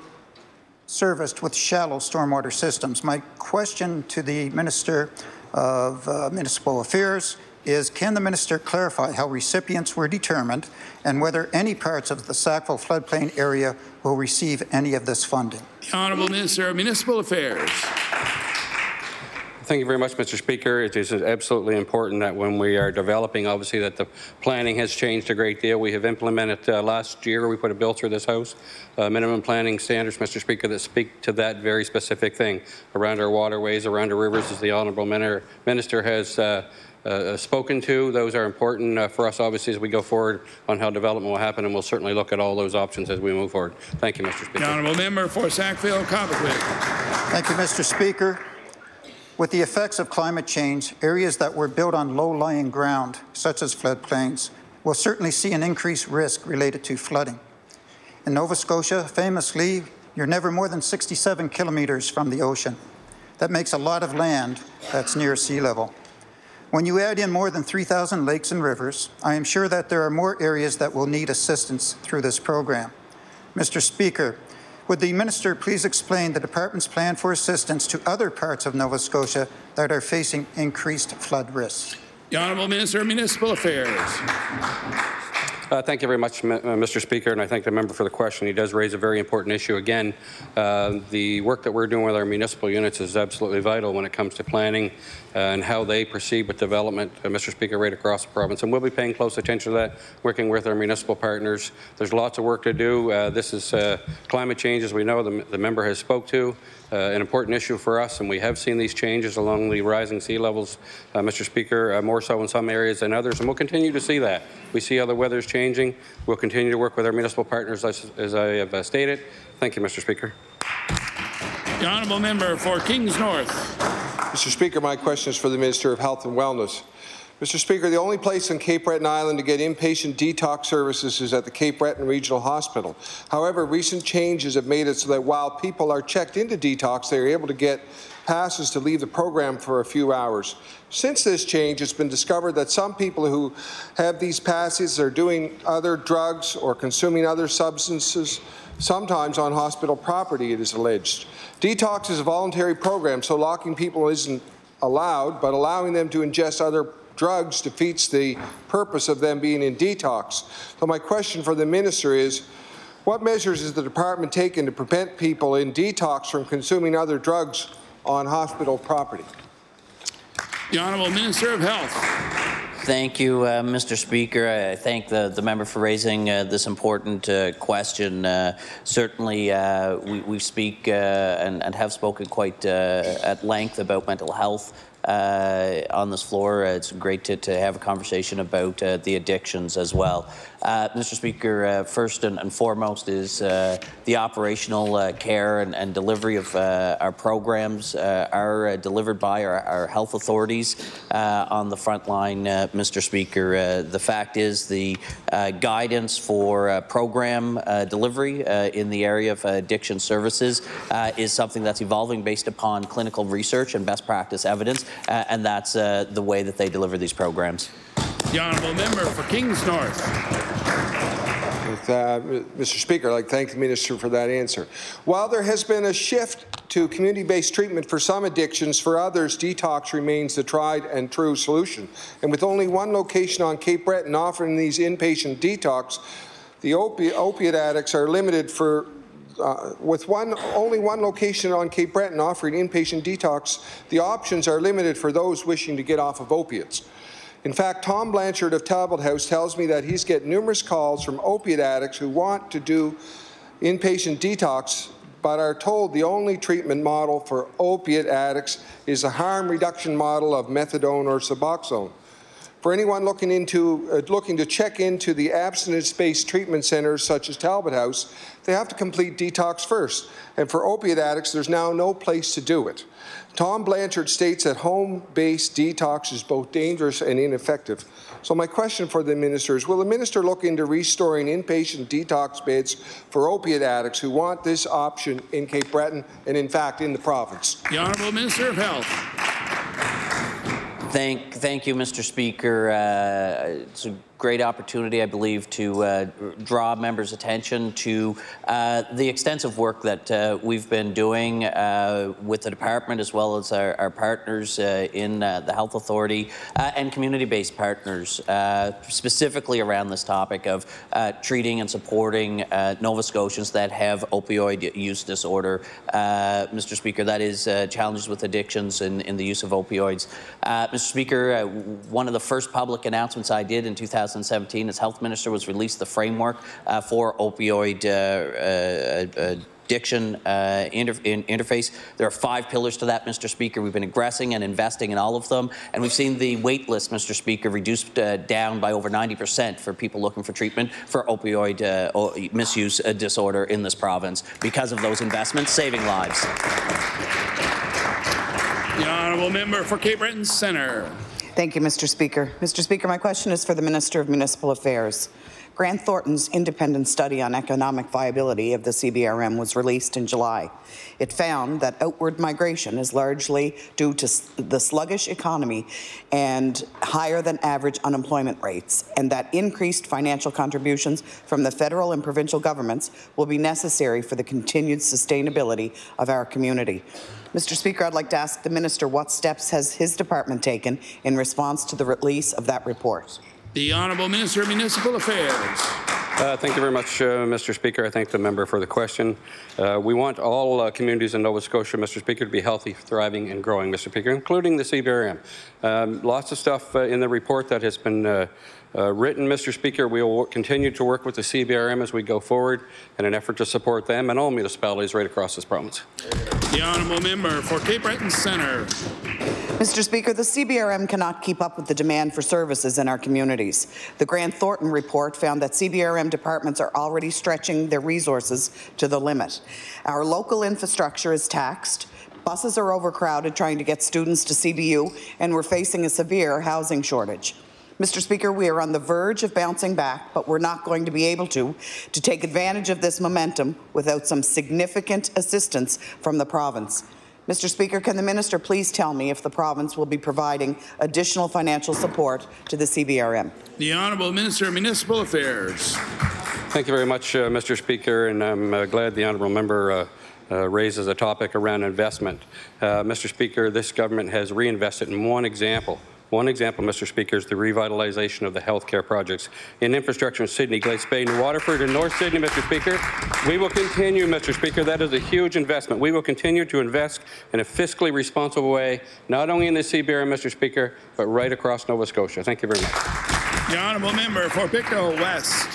serviced with shallow stormwater systems. My question to the Minister of uh, Municipal Affairs is can the minister clarify how recipients were determined and whether any parts of the Sackville floodplain area will receive any of this funding? The Honourable Minister of Municipal Affairs. Thank you very much, Mr. Speaker. It is absolutely important that when we are developing, obviously, that the planning has changed a great deal. We have implemented uh, last year, we put a bill through this House, uh, minimum planning standards, Mr. Speaker, that speak to that very specific thing around our waterways, around our rivers, as the Honourable Minister has uh, uh, spoken to. Those are important uh, for us, obviously, as we go forward on how development will happen, and we'll certainly look at all those options as we move forward. Thank you, Mr. Speaker. The Honourable Member for Sackville Cobequid. Thank you, Mr. Speaker. With the effects of climate change, areas that were built on low-lying ground, such as floodplains, will certainly see an increased risk related to flooding. In Nova Scotia, famously, you're never more than 67 kilometers from the ocean. That makes a lot of land that's near sea level. When you add in more than 3,000 lakes and rivers, I am sure that there are more areas that will need assistance through this program. Mr. Speaker, would the minister please explain the department's plan for assistance to other parts of Nova Scotia that are facing increased flood risks? The Honourable Minister of Municipal Affairs. Uh, thank you very much, uh, Mr. Speaker, and I thank the member for the question. He does raise a very important issue. Again, uh, the work that we're doing with our municipal units is absolutely vital when it comes to planning uh, and how they proceed with development, uh, Mr. Speaker, right across the province. And we'll be paying close attention to that, working with our municipal partners. There's lots of work to do. Uh, this is climate change, as we know, the, the member has spoke to. Uh, an important issue for us, and we have seen these changes along the rising sea levels, uh, Mr. Speaker, uh, more so in some areas than others, and we'll continue to see that. We see how the changing. We'll continue to work with our municipal partners, as, as I have uh, stated. Thank you, Mr. Speaker. The honourable member for Kings North. Mr. Speaker, my question is for the Minister of Health and Wellness. Mr. Speaker, the only place on Cape Breton Island to get inpatient detox services is at the Cape Breton Regional Hospital. However, recent changes have made it so that while people are checked into detox, they are able to get passes to leave the program for a few hours. Since this change, it's been discovered that some people who have these passes are doing other drugs or consuming other substances, sometimes on hospital property, it is alleged. Detox is a voluntary program, so locking people isn't allowed, but allowing them to ingest other drugs defeats the purpose of them being in detox. So my question for the minister is, what measures is the department taking to prevent people in detox from consuming other drugs on hospital property? The Honourable Minister of Health. Thank you, uh, Mr. Speaker. I thank the, the member for raising uh, this important uh, question. Uh, certainly, uh, we, we speak uh, and, and, have spoken quite at length about mental health uh, on this floor. It's great to, to, have a conversation about uh, the addictions as well. Uh, Mr. Speaker, uh, first and, and, foremost is uh, the operational uh, care and, and, delivery of uh, our programs are delivered by our, our health authorities on the front line, Mr. Speaker. the fact is the guidance for program delivery in the area of addiction services is something that's evolving based upon clinical research and best practice evidence uh, and that's uh, the way that they deliver these programs. The honourable member for Kings North. Uh, Mr. Speaker, I'd like to thank the Minister for that answer. While there has been a shift to community-based treatment for some addictions, for others, detox remains the tried and true solution. And with only one location on Cape Breton offering these inpatient detox, the opi opiate addicts are limited for uh, with one, only one location on Cape Breton offering inpatient detox, the options are limited for those wishing to get off of opiates. In fact, Tom Blanchard of Talbot House tells me that he's getting numerous calls from opiate addicts who want to do inpatient detox but are told the only treatment model for opiate addicts is a harm reduction model of methadone or Suboxone. For anyone looking, into, uh, looking to check into the abstinence-based treatment centers such as Talbot House, they have to complete detox first. And for opiate addicts, there's now no place to do it. Tom Blanchard states that home-based detox is both dangerous and ineffective. So my question for the minister is, will the minister look into restoring inpatient detox beds for opiate addicts who want this option in Cape Breton and, in fact, in the province? The Honourable Minister of Health. Thank, thank you, Mr. Speaker. Uh, it's a great opportunity, I believe, to uh, draw members' attention to uh, the extensive work that uh, we've been doing uh, with the department as well as our, our partners uh, in uh, the Health Authority and community-based partners, specifically around this topic of treating and supporting Nova Scotians that have opioid use disorder. Mr. Speaker, that is challenges with addictions and in, in, the use of opioids. Mr. Speaker, one of the first public announcements I did in 2000 2017, as health minister, was released the framework uh, for opioid uh, uh, addiction uh, inter in interface. There are five pillars to that, Mr. Speaker. We've been aggressing and investing in all of them, and we've seen the wait list, Mr. Speaker, reduced uh, down by over 90% for people looking for treatment for opioid uh, misuse disorder in this province because of those investments, saving lives. The honourable member for Cape Breton Centre. Thank you, Mr. Speaker. Mr. Speaker, my question is for the Minister of Municipal Affairs. Grant Thornton's independent study on economic viability of the CBRM was released in July. It found that outward migration is largely due to the sluggish economy and higher than average unemployment rates, and that increased financial contributions from the federal and provincial governments will be necessary for the continued sustainability of our community. Mr. Speaker, I'd like to ask the minister what steps has his department taken in response to the release of that report. The Honourable Minister of Municipal Affairs. Uh, thank you very much, uh, Mr. Speaker. I thank the member for the question. Uh, we want all uh, communities in Nova Scotia, Mr. Speaker, to be healthy, thriving, and growing, Mr. Speaker, including the CBRM. Um, lots of stuff uh, in the report that has been uh, written, Mr. Speaker, we will continue to work with the CBRM as we go forward in an effort to support them and all municipalities right across this province. The Honourable Member for Cape Breton Centre. Mr. Speaker, the CBRM cannot keep up with the demand for services in our communities. The Grant Thornton report found that CBRM departments are already stretching their resources to the limit. Our local infrastructure is taxed, Buses are overcrowded trying to get students to CBU, and we're facing a severe housing shortage. Mr. Speaker, we are on the verge of bouncing back, but we're not going to be able to, to take advantage of this momentum without some significant assistance from the province. Mr. Speaker, can the minister please tell me if the province will be providing additional financial support to the CBRM? The Honourable Minister of Municipal Affairs. Thank you very much, uh, Mr. Speaker, and I'm uh, glad the honourable member uh, uh, raises a topic around investment. Uh, Mr. Speaker, this government has reinvested in one example one example, Mr. Speaker, is the revitalization of the healthcare projects in infrastructure in Sydney, Glace Bay, New Waterford, and North Sydney, Mr. Speaker. We will continue, Mr. Speaker. That is a huge investment. We will continue to invest in a fiscally responsible way, not only in the CBRM, Mr. Speaker, but right across Nova Scotia. Thank you very much. The Honourable Member for Pictou West.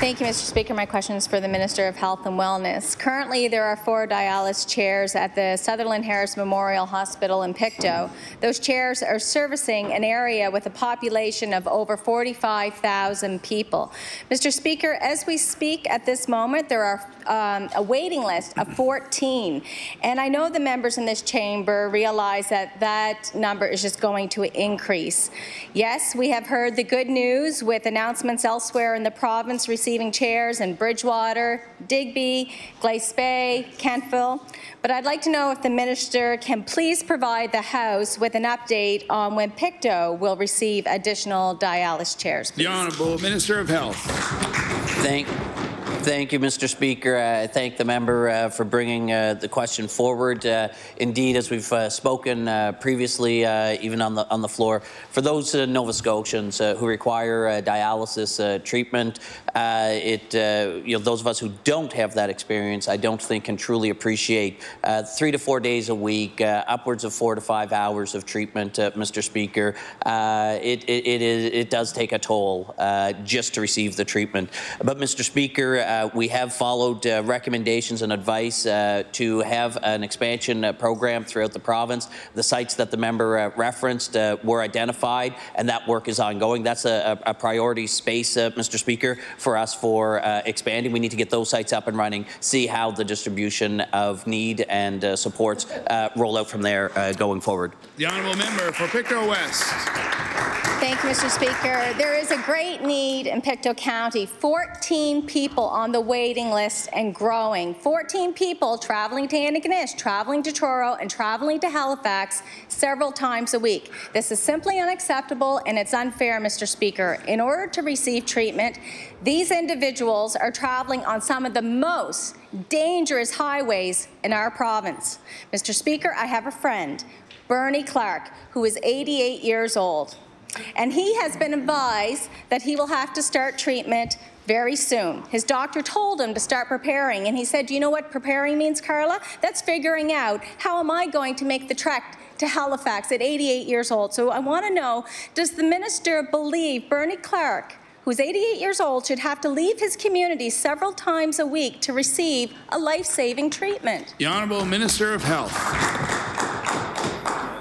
Thank you, Mr. Speaker. My question is for the Minister of Health and Wellness. Currently, there are four dialysis chairs at the Sutherland Harris Memorial Hospital in Pictou. Those chairs are servicing an area with a population of over 45,000 people. Mr. Speaker, as we speak at this moment, there are um, a waiting list of 14. And I know the members in this chamber realize that that number is just going to increase. Yes, we have heard the good news with announcements elsewhere in the province receiving chairs in Bridgewater, Digby, Glace Bay, Kentville. But I'd like to know if the minister can please provide the House with an update on when Pictou will receive additional dialysis chairs. Please. The Honourable Minister of Health. Thank Thank you, Mr. Speaker. Uh, I thank the member uh, for bringing uh, the question forward. Uh, indeed, as we've uh, spoken uh, previously, even on the on the floor, for those Nova Scotians who require dialysis treatment, it you know those of us who don't have that experience, I don't think can truly appreciate three to four days a week, upwards of four to five hours of treatment, Mr. Speaker. It, it, it, is, it does take a toll just to receive the treatment. But, Mr. Speaker, uh, we have followed uh, recommendations and advice uh, to have an expansion uh, program throughout the province. The sites that the member uh, referenced uh, were identified, and that work is ongoing. That's a, a priority space, Mr. Speaker, for us for expanding. We need to get those sites up and running, see how the distribution of need and supports roll out from there going forward. The honourable member for Pictou West. Thank you, Mr. Speaker. There is a great need in Pictou County. 14 people on the waiting list and growing. 14 people traveling to Antigonish, traveling to Truro, and traveling to Halifax several times a week. This is simply unacceptable and it's unfair, Mr. Speaker. In order to receive treatment, these individuals are traveling on some of the most dangerous highways in our province. Mr. Speaker, I have a friend, Bernie Clark, who is 88 years old. And he has been advised that he will have to start treatment very soon. His doctor told him to start preparing, and he said, Do you know what preparing means, Carla? That's figuring out how am I going to make the trek to Halifax at 88 years old. So I want to know does the minister believe Bernie Clark? Who's 88 years old, should have to leave his community several times a week to receive a life saving treatment. The Honourable Minister of Health.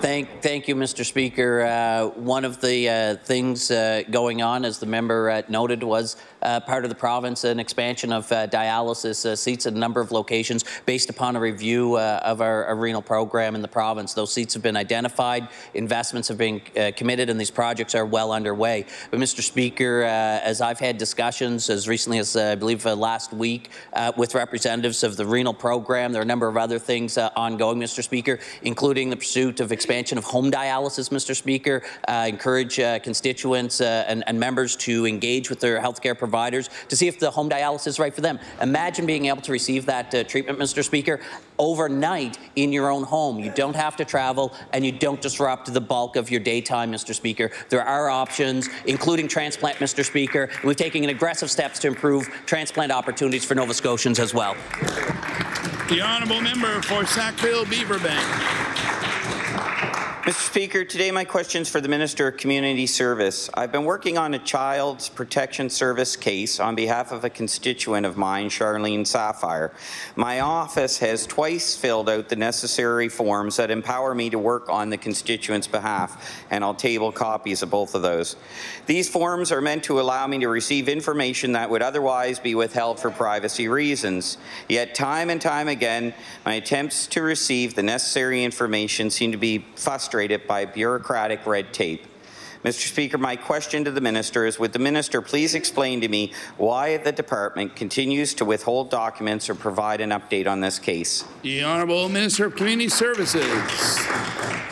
Thank, thank you, Mr. Speaker. Uh, one of the uh, things uh, going on, as the member uh, noted, was uh, part of the province an expansion of uh, dialysis seats at a number of locations based upon a review of our, our, renal program in the province. Those seats have been identified, investments have been committed, and these projects are well underway. But, Mr. Speaker, as I've had discussions as recently as I believe last week with representatives of the renal program, there are a number of other things ongoing, Mr. Speaker, including the pursuit of expansion expansion of home dialysis, Mr. Speaker. Uh, encourage uh, constituents uh, and, and, members to engage with their healthcare providers to see if the home dialysis is right for them. Imagine being able to receive that uh, treatment, Mr. Speaker, overnight in your own home. You don't have to travel and you don't disrupt the bulk of your daytime, Mr. Speaker. There are options, including transplant, Mr. Speaker. And we're taking aggressive steps to improve transplant opportunities for Nova Scotians as well. The honourable member for Sackville Beaverbank. Mr. Speaker, today my question is for the Minister of Community Service. I've been working on a Child's Protection Service case on behalf of a constituent of mine, Charlene Sapphire. My office has twice filled out the necessary forms that empower me to work on the constituent's behalf, and I'll table copies of both of those. These forms are meant to allow me to receive information that would otherwise be withheld for privacy reasons. Yet time and time again, my attempts to receive the necessary information seem to be frustrated by bureaucratic red tape. Mr. Speaker, my question to the minister is, would the minister please explain to me why the department continues to withhold documents or provide an update on this case? The Honourable Minister of Community Services.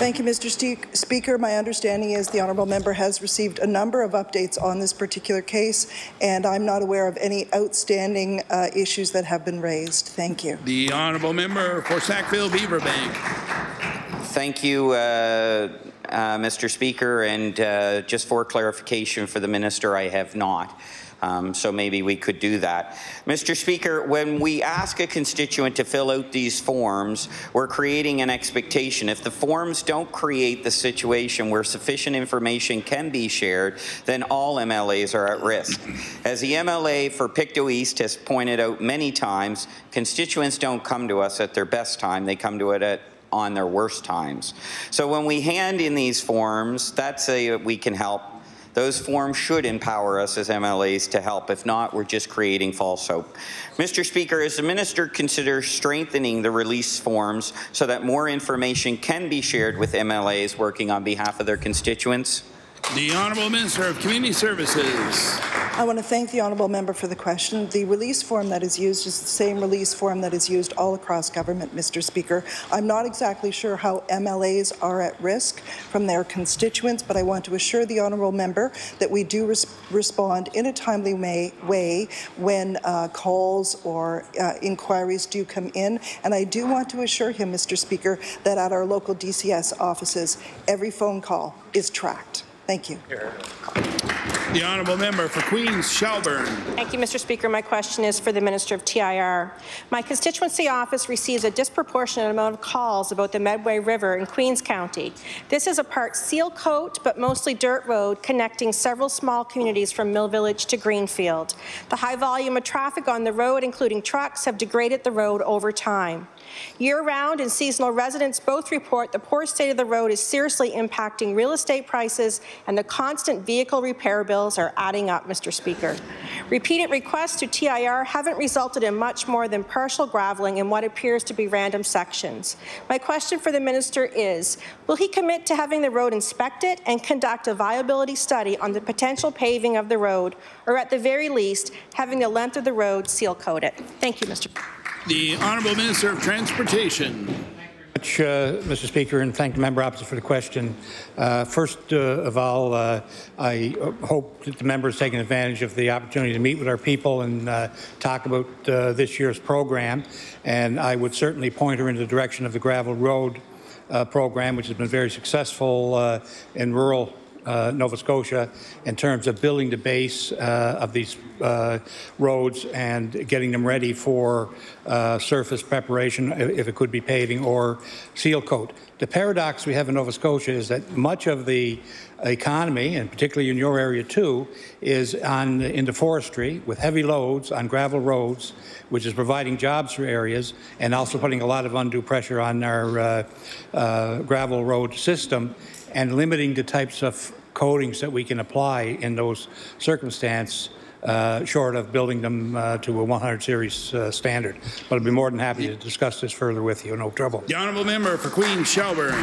Thank you, Mr. Ste Speaker. My understanding is the honourable member has received a number of updates on this particular case, and I'm not aware of any outstanding uh, issues that have been raised. Thank you. The Honourable Member for Sackville Beaverbank. Thank you, uh, uh, Mr. Speaker. And uh, just for clarification for the minister, I have not. Um, so maybe we could do that. Mr. Speaker, when we ask a constituent to fill out these forms, we're creating an expectation. If the forms don't create the situation where sufficient information can be shared, then all MLAs are at risk. As the MLA for Pictou East has pointed out many times, constituents don't come to us at their best time, they come to it at on their worst times. So when we hand in these forms, that's a we can help. Those forms should empower us as MLAs to help. If not, we're just creating false hope. Mr. Speaker, as the minister considers strengthening the release forms so that more information can be shared with MLAs working on behalf of their constituents? The Honourable Minister of Community Services. I want to thank the honourable member for the question. The release form that is used is the same release form that is used all across government, Mr. Speaker. I'm not exactly sure how MLAs are at risk from their constituents, but I want to assure the honourable member that we do res respond in a timely way when uh, calls or uh, inquiries do come in. And I do want to assure him, Mr. Speaker, that at our local DCS offices, every phone call is tracked. Thank you. The Honourable Member for Queens Shelburne. Thank you, Mr. Speaker. My question is for the Minister of TIR. My constituency office receives a disproportionate amount of calls about the Medway River in Queens County. This is a part seal coat, but mostly dirt road connecting several small communities from Mill Village to Greenfield. The high volume of traffic on the road, including trucks, have degraded the road over time. Year-round and seasonal residents both report the poor state of the road is seriously impacting real estate prices and the constant vehicle repair bills are adding up, Mr. Speaker. Repeated requests to TIR haven't resulted in much more than partial graveling in what appears to be random sections. My question for the minister is, will he commit to having the road inspected and conduct a viability study on the potential paving of the road, or at the very least, having the length of the road seal coated? Thank you, Mr. The Honourable Minister of Transportation. Much, uh, Mr. Speaker, and thank the member opposite for the question. Uh, first uh, of all, uh, I hope that the member is taking advantage of the opportunity to meet with our people and uh, talk about uh, this year's program. And I would certainly point her in the direction of the gravel road program, which has been very successful in rural uh, Nova Scotia in terms of building the base uh, of these uh, roads and getting them ready for uh, surface preparation, if it could be paving or seal coat. The paradox we have in Nova Scotia is that much of the economy, and particularly in your area too, is on into forestry with heavy loads on gravel roads, which is providing jobs for areas and also putting a lot of undue pressure on our uh, uh, gravel road system and limiting the types of coatings that we can apply in those circumstances uh, short of building them uh, to a 100 series uh, standard. But I'd be more than happy to discuss this further with you, no trouble. The Honourable Member for Queen Shelburne.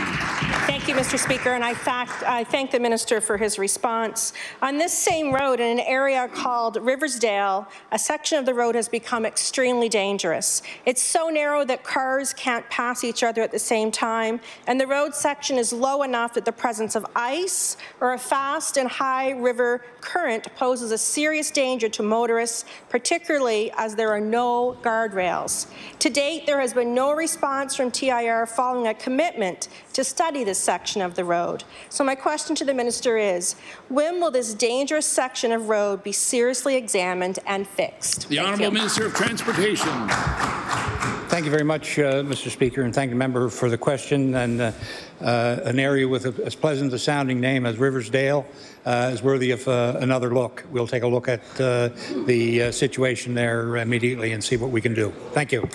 Thank you, Mr. Speaker, and I, fact, I thank the Minister for his response. On this same road, in an area called Riversdale, a section of the road has become extremely dangerous. It's so narrow that cars can't pass each other at the same time, and the road section is low enough that the presence of ice or a fast and high river current poses a serious danger danger to motorists, particularly as there are no guardrails. To date, there has been no response from TIR following a commitment to study this section of the road. So my question to the minister is, when will this dangerous section of road be seriously examined and fixed? The Thank Honourable you. Minister of Transportation. Thank Thank you very much, uh, Mr. Speaker, and thank the member for the question. And uh, uh, an area with a, as pleasant a sounding name as Riversdale uh, is worthy of uh, another look. We'll take a look at uh, the uh, situation there immediately and see what we can do. Thank you.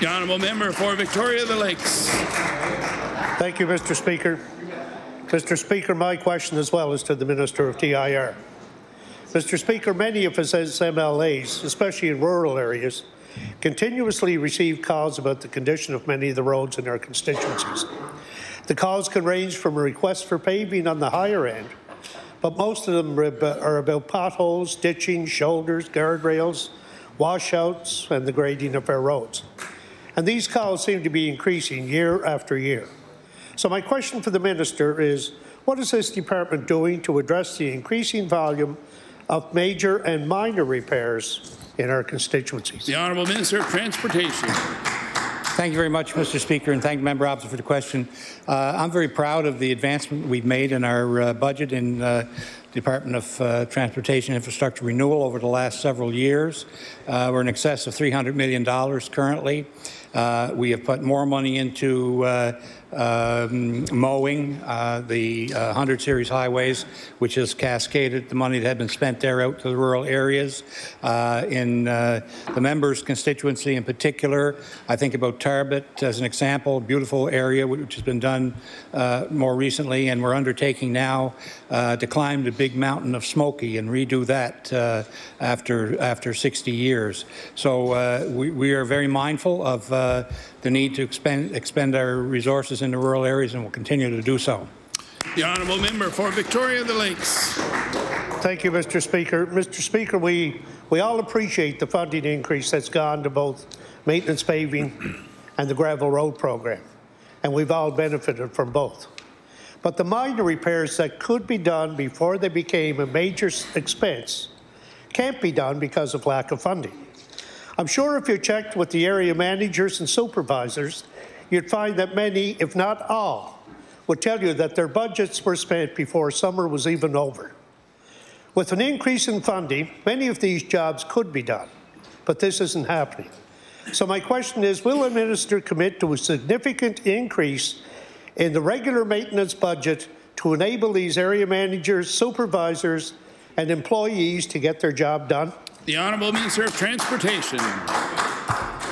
The honourable member for Victoria the Lakes. Thank you, Mr. Speaker. Mr. Speaker, my question as well is to the Minister of TIR. Mr. Speaker, many of us as MLAs, especially in rural areas, continuously receive calls about the condition of many of the roads in our constituencies. The calls can range from a request for paving on the higher end, but most of them are about potholes, ditching, shoulders, guardrails, washouts, and the grading of our roads. And these calls seem to be increasing year after year. So my question for the Minister is, what is this department doing to address the increasing volume of major and minor repairs in our constituencies? The Honourable Minister of Transportation. Thank you very much, Mr. Speaker, and thank Member Opposite for the question. Uh, I'm very proud of the advancement we've made in our uh, budget in uh, Department of uh, Transportation Infrastructure Renewal over the last several years. Uh, we're in excess of $300 million currently. Uh, we have put more money into um, mowing uh, the uh, 100 series highways, which has cascaded the money that had been spent there out to the rural areas. Uh, in uh, the members' constituency in particular, I think about Tarbot as an example, beautiful area which has been done uh, more recently, and we're undertaking now uh, to climb the big mountain of Smokey and redo that uh, after after 60 years. So uh, we, we, are very mindful of uh, the need to expend, expend our resources in the rural areas and will continue to do so. The Honourable Member for Victoria the Lakes. Thank you, Mr. Speaker. Mr. Speaker, we, we all appreciate the funding increase that's gone to both maintenance paving and the gravel road program, and we've all benefited from both. But the minor repairs that could be done before they became a major expense can't be done because of lack of funding. I'm sure if you checked with the area managers and supervisors, you'd find that many, if not all, would tell you that their budgets were spent before summer was even over. With an increase in funding, many of these jobs could be done, but this isn't happening. So my question is, will the minister commit to a significant increase in the regular maintenance budget to enable these area managers, supervisors, and employees to get their job done? The Honourable Minister of Transportation.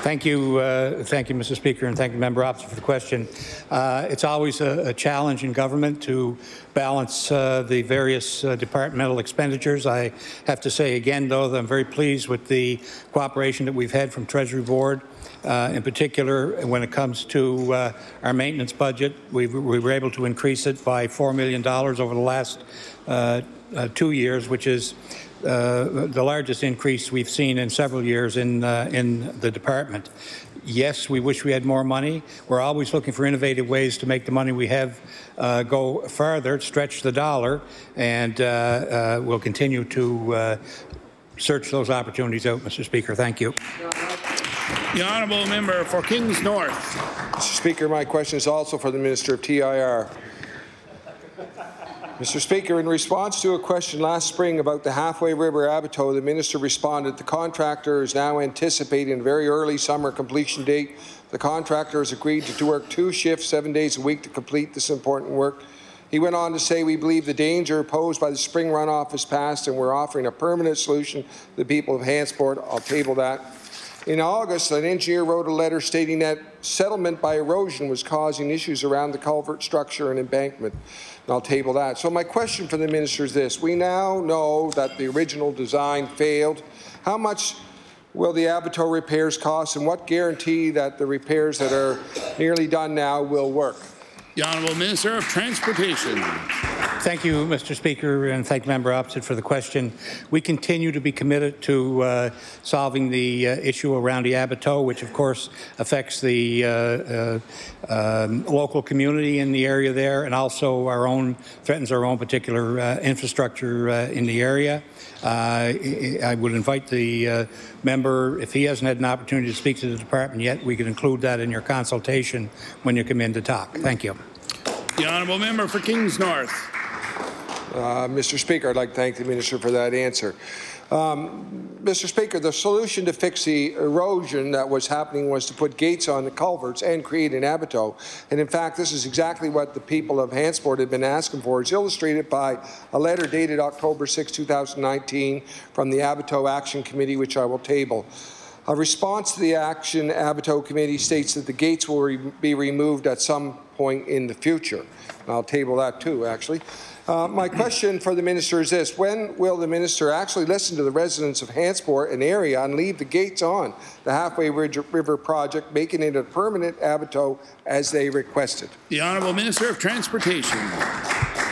Thank you, uh, thank you, Mr. Speaker, and thank you, Member Opposite, for the question. Uh, it's always a, a, challenge in government to balance uh, the various uh, departmental expenditures. I have to say again, though, that I'm very pleased with the cooperation that we've had from Treasury Board. Uh, in particular, when it comes to uh, our maintenance budget, we, we, were able to increase it by $4 million over the last two years, which is uh, the largest increase we've seen in several years in, uh, in the department. Yes, we wish we had more money. We're always looking for innovative ways to make the money we have uh, go farther, stretch the dollar, and uh, uh, we'll continue to search those opportunities out, Mr. Speaker. Thank you. The honourable member for Kings North. Mr. Speaker, my question is also for the Minister of TIR. Mr. Speaker, in response to a question last spring about the Halfway River Aboiteau, the minister responded, the contractor is now anticipating a very early summer completion date. The contractor has agreed to work two shifts, seven days a week to complete this important work. He went on to say, we believe the danger posed by the spring runoff is past and we're offering a permanent solution to the people of Hantsport. I'll table that. In August, an engineer wrote a letter stating that settlement by erosion was causing issues around the culvert structure and embankment. And I'll table that. So my question for the minister is this. We now know that the original design failed. How much will the Aboiteau repairs cost and what guarantee that the repairs that are nearly done now will work? The Honourable Minister of Transportation. Thank you, Mr. Speaker, and thank Member Opposite for the question. We continue to be committed to uh, solving the uh, issue around the Aboiteau, which of course affects the uh, uh um, local community in the area there, and also our own threatens our own particular uh, infrastructure uh, in the area. I would invite the member, if he hasn't had an opportunity to speak to the department yet, we could include that in your consultation when you come in to talk. Thank you. The honourable member for Kings North. Uh, Mr. Speaker, I'd like to thank the minister for that answer. Um, Mr. Speaker, the solution to fix the erosion that was happening was to put gates on the culverts and create an aboiteau. And in fact, this is exactly what the people of Hantsport have been asking for. It's illustrated by a letter dated October 6, 2019 from the Aboiteau Action Committee, which I will table. A response to the Action Aboiteau Committee states that the gates will re be removed at some point in the future. And I'll table that too, actually. Uh, my [clears throat] question for the minister is this. When will the minister actually listen to the residents of Hantsport and area and leave the gates on the Halfway Ridge River project, making it a permanent aboiteau as they requested? The Honourable Minister of Transportation.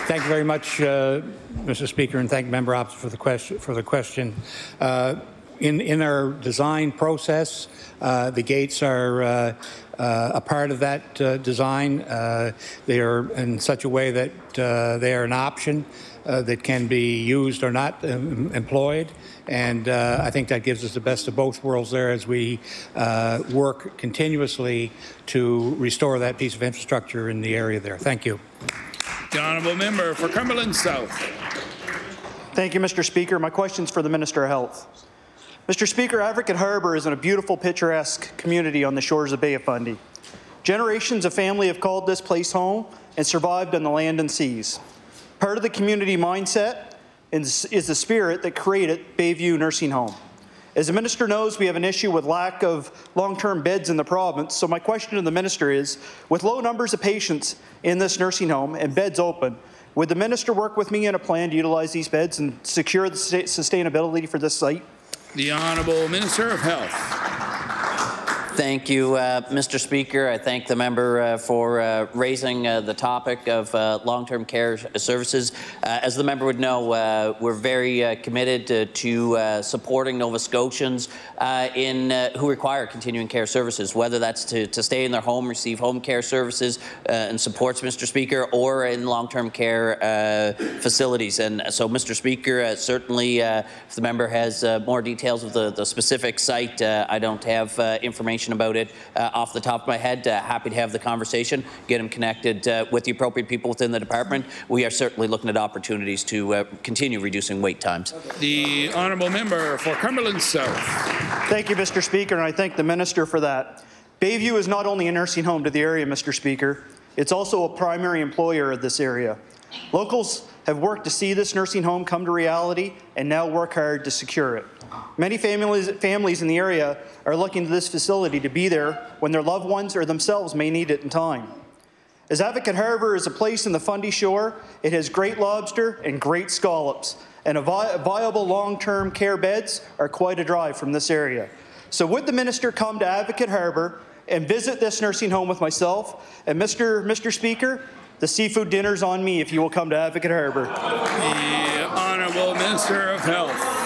Thank you very much, uh, Mr. Speaker, and thank Member Ops for the question. For the question. Uh, in, in our design process, uh, the gates are uh, uh, a part of that uh, design. Uh, they are in such a way that uh, they are an option that can be used or not um, employed. And I think that gives us the best of both worlds there as we work continuously to restore that piece of infrastructure in the area there. Thank you. The Honourable Member for Cumberland South. Thank you, Mr. Speaker. My question is for the Minister of Health. Mr. Speaker, Advocate Harbour is in a beautiful, picturesque community on the shores of Bay of Fundy. Generations of family have called this place home and survived on the land and seas. Part of the community mindset is, is the spirit that created Bayview Nursing Home. As the minister knows, we have an issue with lack of long-term beds in the province. So my question to the minister is, with low numbers of patients in this nursing home and beds open, would the minister work with me in a plan to utilize these beds and secure the sustainability for this site? The Honourable Minister of Health. Thank you, uh, Mr. Speaker. I thank the member uh, for uh, raising uh, the topic of uh, long-term care services. Uh, as the member would know, we're very committed to supporting Nova Scotians Uh, in uh, who require continuing care services, whether that's to, to stay in their home, receive home care services uh, and supports, Mr. Speaker, or in long-term care facilities. And so, Mr. Speaker, certainly, if the member has more details of the, the specific site, I don't have information about it uh, off the top of my head. Uh, happy to have the conversation, get them connected uh, with the appropriate people within the department. We are certainly looking at opportunities to uh, continue reducing wait times. The honourable member for Cumberland South. Thank you, Mr. Speaker, and I thank the minister for that. Bayview is not only a nursing home to the area, Mr. Speaker, it's also a primary employer of this area. Locals have worked to see this nursing home come to reality and now work hard to secure it. Many families, families in the area are looking to this facility to be there when their loved ones or themselves may need it in time. As Advocate Harbour is a place in the Fundy Shore, it has great lobster and great scallops, and vi viable long-term care beds are quite a drive from this area. So would the minister come to Advocate Harbour and visit this nursing home with myself? And Mr. Mr. Speaker, the seafood dinner's on me if you will come to Advocate Harbour. The Honourable Minister of Health.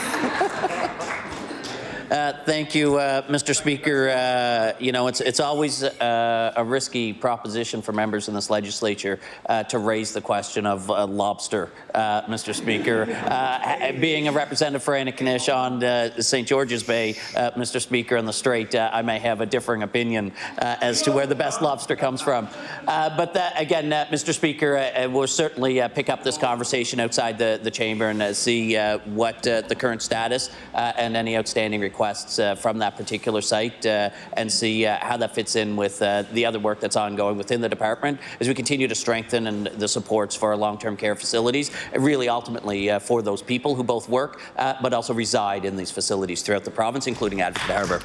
Uh, thank you, uh, Mr. Speaker. Uh, you know, it's it's always uh, a risky proposition for members in this legislature uh, to raise the question of uh, lobster, uh, Mr. Speaker. Uh, being a representative for Antigonish on St. George's Bay, Mr. Speaker, in the Strait, I may have a differing opinion as to where the best lobster comes from. but that, again, Mr. Speaker, we'll certainly pick up this conversation outside the, the chamber and see what the current status and any outstanding requests requests uh, from that particular site uh, and see uh, how that fits in with the other work that's ongoing within the department as we continue to strengthen and the supports for our long-term care facilities, really ultimately for those people who both work but also reside in these facilities throughout the province, including Advocate Harbour.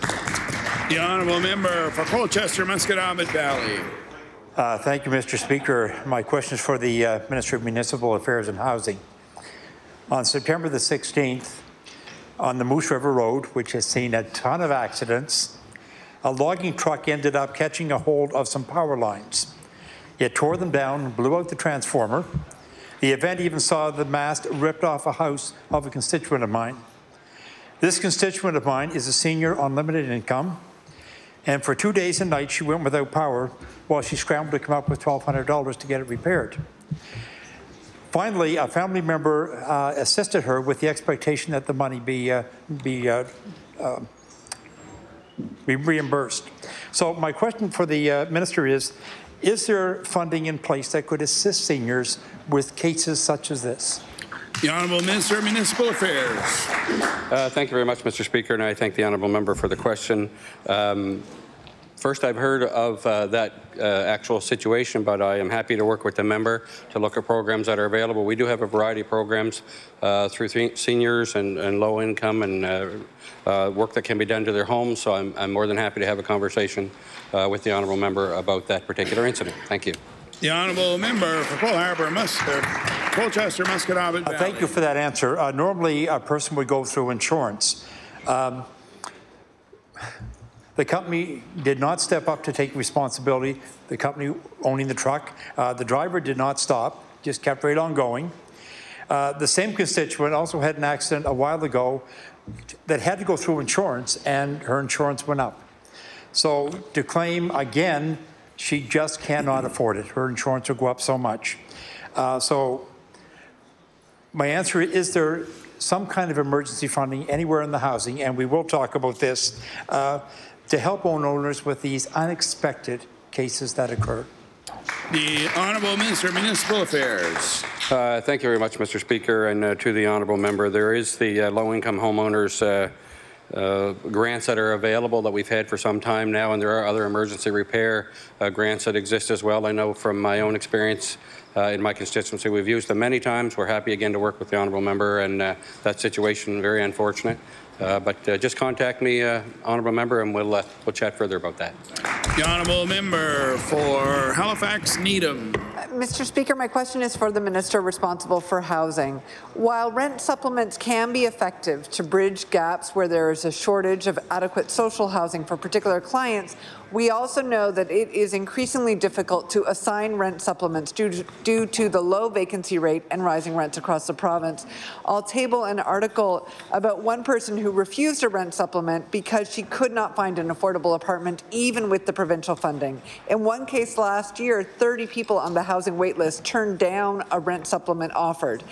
The honourable member for Colchester, Musquodoboit, Valley. Uh, thank you, Mr. Speaker. My question is for the uh, Minister of Municipal Affairs and Housing. On September the 16th, on the Moose River Road, which has seen a ton of accidents, a logging truck ended up catching a hold of some power lines. It tore them down, and blew out the transformer. The event even saw the mast ripped off a house of a constituent of mine. This constituent of mine is a senior on limited income, and for two days and nights she went without power while she scrambled to come up with $1,200 to get it repaired. Finally, a family member uh, assisted her with the expectation that the money be, uh, be, uh, uh be reimbursed. So my question for the uh, minister is, is there funding in place that could assist seniors with cases such as this? The Honourable Minister of Municipal Affairs. Uh, thank you very much, Mr. Speaker, and I thank the honourable member for the question. Um, First, I've heard of uh, that uh, actual situation, but I am happy to work with the member to look at programs that are available. We do have a variety of programs uh, through th seniors and, and, low income and uh, uh, work that can be done to their homes, so I'm, I'm more than happy to have a conversation uh, with the honourable member about that particular incident. Thank you. The honourable member for Pearl Harbour, Mus Colchester, Musquodoboit Valley. Thank you for that answer. normally, a person would go through insurance. Um, the company did not step up to take responsibility. The company owning the truck, uh, the driver did not stop, just kept right on going. Uh, the same constituent also had an accident a while ago that had to go through insurance, and her insurance went up. So to claim again, she just cannot afford it. Her insurance will go up so much. Uh, so my answer is there some kind of emergency funding anywhere in the housing, and we will talk about this. Uh, to help homeowners with these unexpected cases that occur. The Honourable Minister of Municipal Affairs. Uh, thank you very much, Mr. Speaker, and uh, to the Honourable Member. There is the uh, low-income homeowners uh, uh, grants that are available that we've had for some time now, and there are other emergency repair uh, grants that exist as well. I know from my own experience in my constituency, we've used them many times. We're happy again to work with the Honourable Member, and that situation very unfortunate. Uh, but uh, just contact me, uh, honourable member, and we'll uh, we'll chat further about that. The honourable member for Halifax Needham. Mr. Speaker, my question is for the minister responsible for housing. While rent supplements can be effective to bridge gaps where there is a shortage of adequate social housing for particular clients, we also know that it is increasingly difficult to assign rent supplements due to, due to the low vacancy rate and rising rents across the province. I'll table an article about one person who refused a rent supplement because she could not find an affordable apartment even with the provincial funding. In one case last year, 30 people on the housing waitlist turned down a rent supplement offered.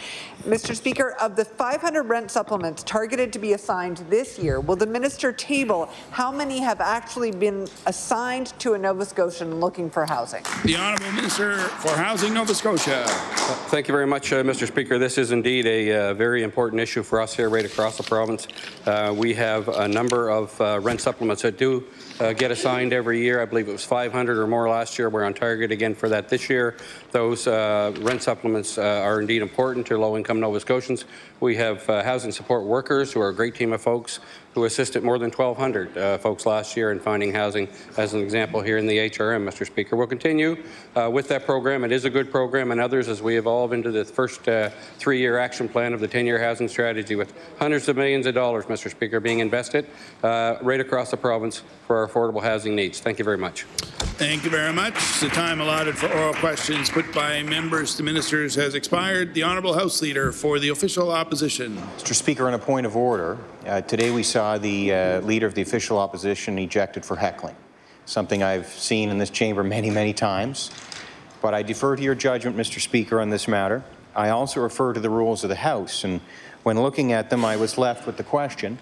Mr. Speaker, of the 500 rent supplements targeted to be assigned this year, will the minister table how many have actually been assigned assigned to a Nova Scotian looking for housing. The Honourable Minister for Housing, Nova Scotia. Thank you very much, uh, Mr. Speaker. This is indeed a uh, very important issue for us here right across the province. Uh, we have a number of uh, rent supplements that do uh, get assigned every year. I believe it was 500 or more last year. We're on target again for that this year. Those uh, rent supplements are indeed important to low-income Nova Scotians. We have housing support workers who are a great team of folks who assisted more than 1,200 uh, folks last year in finding housing, as an example here in the HRM, Mr. Speaker. We'll continue uh, with that program. It is a good program, and others as we evolve into the first uh, three-year action plan of the 10-year housing strategy with hundreds of millions of dollars, Mr. Speaker, being invested uh, right across the province for our affordable housing needs. Thank you very much. Thank you very much. The time allotted for oral questions put by members to ministers has expired. The Honourable House Leader for the official opposition. Mr. Speaker, on a point of order, uh, today we saw the uh, Leader of the official opposition ejected for heckling, something I've seen in this chamber many, many times. But I defer to your judgment, Mr. Speaker, on this matter. I also refer to the rules of the House, and when looking at them, I was left with the question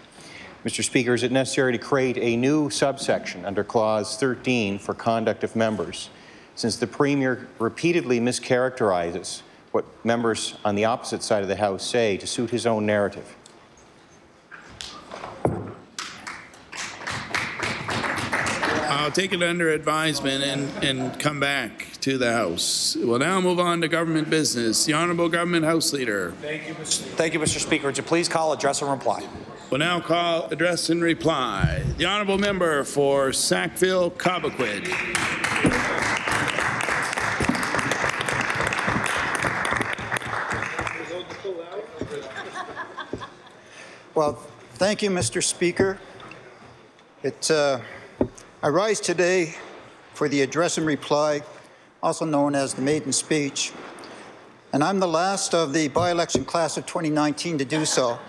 Mr. Speaker, is it necessary to create a new subsection under Clause 13 for conduct of members, since the Premier repeatedly mischaracterizes what members on the opposite side of the House say to suit his own narrative? I'll take it under advisement and, and come back to the House. We'll now move on to government business. The Honourable Government House Leader. Thank you, Mr. Thank you, Mr. Speaker. Would you please call, address, and reply? We'll now call address and reply. The Honourable Member for Sackville Cobequid. Well, thank you, Mr. Speaker. It, uh, I rise today for the address and reply, also known as the maiden speech, and I'm the last of the by-election class of 2019 to do so.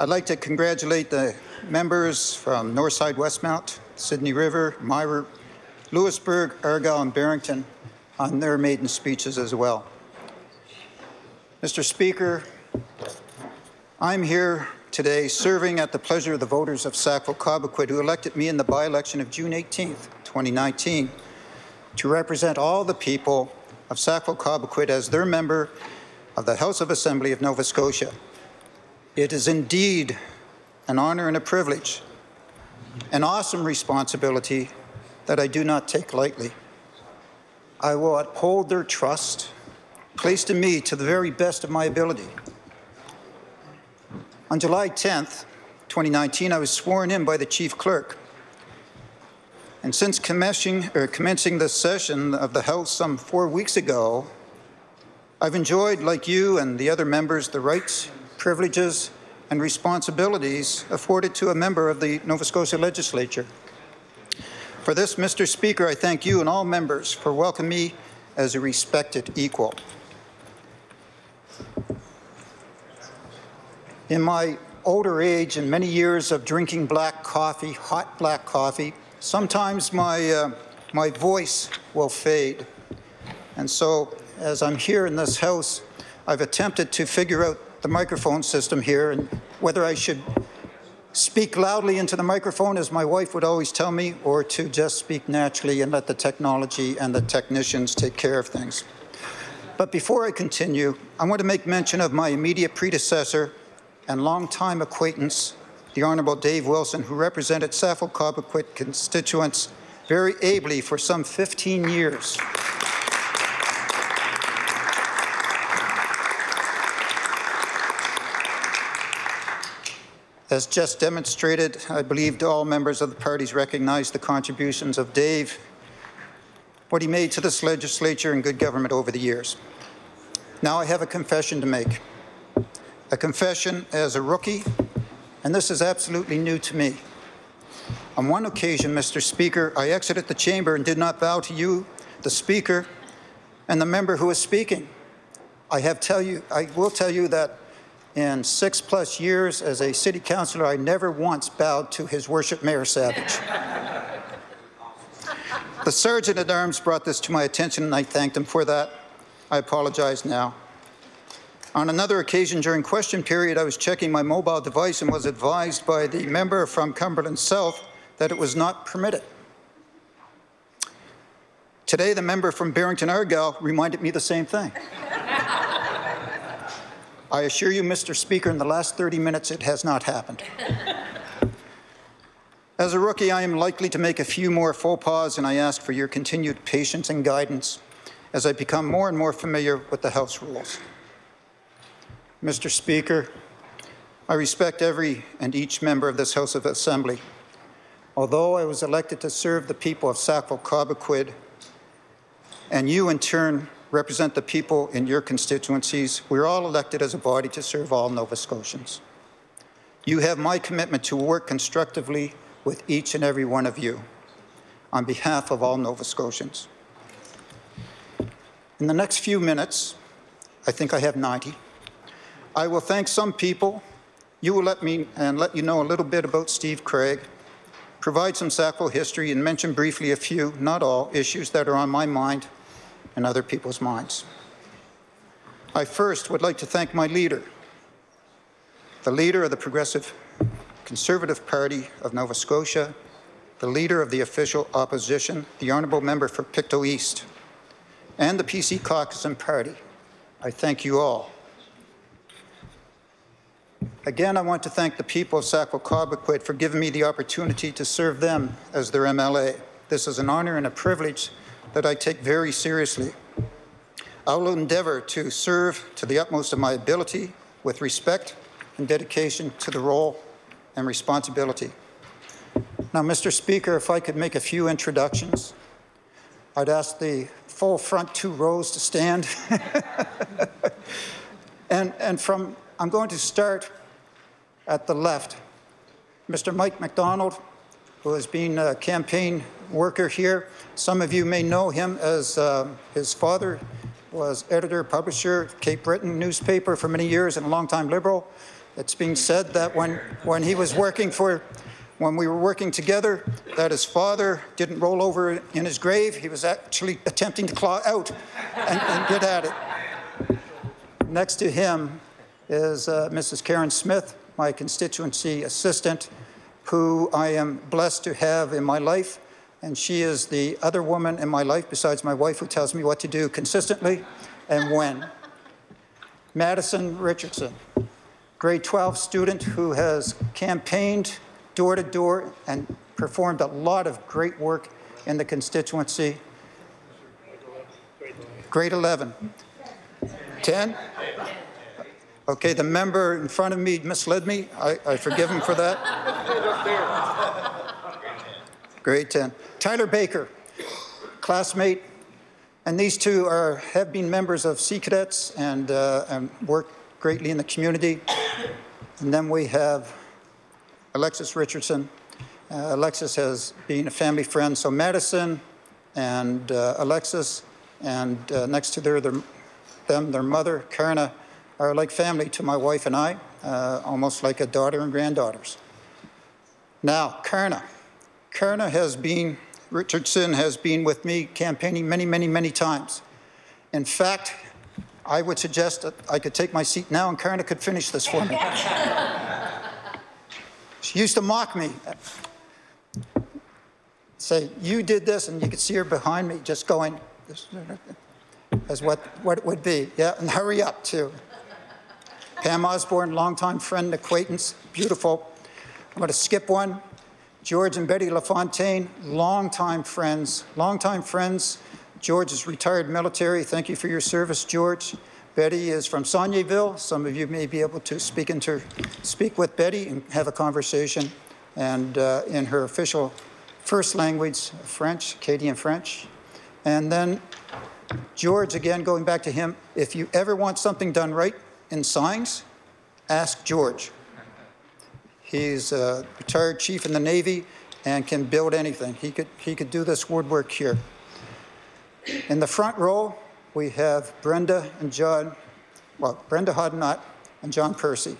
I'd like to congratulate the members from Northside Westmount, Sydney River, Mira, Louisbourg, Argyle, and Barrington on their maiden speeches as well. Mr. Speaker, I'm here today serving at the pleasure of the voters of Sackville Cobequid who elected me in the by-election of June 18, 2019, to represent all the people of Sackville Cobequid as their member of the House of Assembly of Nova Scotia. It is indeed an honor and a privilege, an awesome responsibility that I do not take lightly. I will uphold their trust placed in me to the very best of my ability. On July 10th, 2019, I was sworn in by the Chief Clerk. And since commencing, or commencing the session of the House some four weeks ago, I've enjoyed, like you and the other members, the rights, privileges, and responsibilities afforded to a member of the Nova Scotia Legislature. For this, Mr. Speaker, I thank you and all members for welcoming me as a respected equal. In my older age and many years of drinking black coffee, hot black coffee, sometimes my, uh, my voice will fade. And so, as I'm here in this house, I've attempted to figure out the microphone system here and whether I should speak loudly into the microphone, as my wife would always tell me, or to just speak naturally and let the technology and the technicians take care of things. But before I continue, I want to make mention of my immediate predecessor and longtime acquaintance, the Honourable Dave Wilson, who represented Sackville Cobequid constituents very ably for some 15 years. As just demonstrated, I believe all members of the parties recognize the contributions of Dave, what he made to this legislature and good government over the years. Now I have a confession to make. A confession as a rookie, and this is absolutely new to me. On one occasion, Mr. Speaker, I exited the chamber and did not bow to you, the Speaker, and the member who was speaking. I have tell you, I will tell you that in six plus years as a city councillor, I never once bowed to his worship, Mayor Savage. [laughs] the Sergeant at Arms brought this to my attention and I thanked him for that. I apologize now. On another occasion during question period, I was checking my mobile device and was advised by the member from Cumberland South that it was not permitted. Today, the member from Barrington Argyle reminded me the same thing. I assure you, Mr. Speaker, in the last 30 minutes, it has not happened. [laughs] As a rookie, I am likely to make a few more faux pas, and I ask for your continued patience and guidance as I become more and more familiar with the House rules. Mr. Speaker, I respect every and each member of this House of Assembly. Although I was elected to serve the people of Sackville Cobequid, and you in turn represent the people in your constituencies. We're all elected as a body to serve all Nova Scotians. You have my commitment to work constructively with each and every one of you on behalf of all Nova Scotians. In the next few minutes, I think I have 90, I will thank some people. You will let me and let you know a little bit about Steve Craig, provide some Sackville history, and mention briefly a few, not all, issues that are on my mind in other people's minds. I first would like to thank my leader, the leader of the Progressive Conservative Party of Nova Scotia, the leader of the official opposition, the Honourable Member for Pictou East, and the PC Caucus and Party. I thank you all. Again, I want to thank the people of Sackville Cobequid for giving me the opportunity to serve them as their MLA. This is an honour and a privilege that I take very seriously. I will endeavour to serve to the utmost of my ability with respect and dedication to the role and responsibility. Now, Mr. Speaker, if I could make a few introductions, I'd ask the full front two rows to stand. [laughs] and, and from, I'm going to start at the left. Mr. Mike MacDonald, who has been a campaign worker here. Some of you may know him as uh, his father was editor, publisher, Cape Breton newspaper for many years and a longtime Liberal. It's being said that when, when he was working for, when we were working together, that his father didn't roll over in his grave. He was actually attempting to claw out and, and get at it. Next to him is uh, Mrs. Karen Smith, my constituency assistant, who I am blessed to have in my life. And she is the other woman in my life besides my wife who tells me what to do consistently and when. [laughs] Madison Richardson, grade 12 student who has campaigned door to door and performed a lot of great work in the constituency. Grade 11. 10? Okay, the member in front of me misled me. I, I forgive him for that. [laughs] Grade 10. Tyler Baker, classmate, and these two are, have been members of Sea Cadets and, uh, and work greatly in the community. And then we have Alexis Richardson. Uh, Alexis has been a family friend. So Madison and uh, Alexis, and uh, next to their, their, them, their mother, Karna, are like family to my wife and I, uh, almost like a daughter and granddaughters. Now, Karna. Karna has been, Richardson has been with me campaigning many, many, many times. In fact, I would suggest that I could take my seat now and Karna could finish this for me. [laughs] she used to mock me. Say, you did this, and you could see her behind me just going, as what, what it would be. Yeah, and hurry up, too. Pam Osborne, longtime friend and acquaintance, beautiful. I'm going to skip one. George and Betty LaFontaine, longtime friends, longtime friends. George is retired military. Thank you for your service, George. Betty is from Saulnierville. Some of you may be able to speak, into, speak with Betty and have a conversation. And uh, in her official first language, French, Acadian French. And then George, again, going back to him, if you ever want something done right, in signs, ask George. He's a retired chief in the Navy and can build anything. He could, he could do this woodwork here. In the front row, we have Brenda and John, well, Brenda Hodnott and John Percy.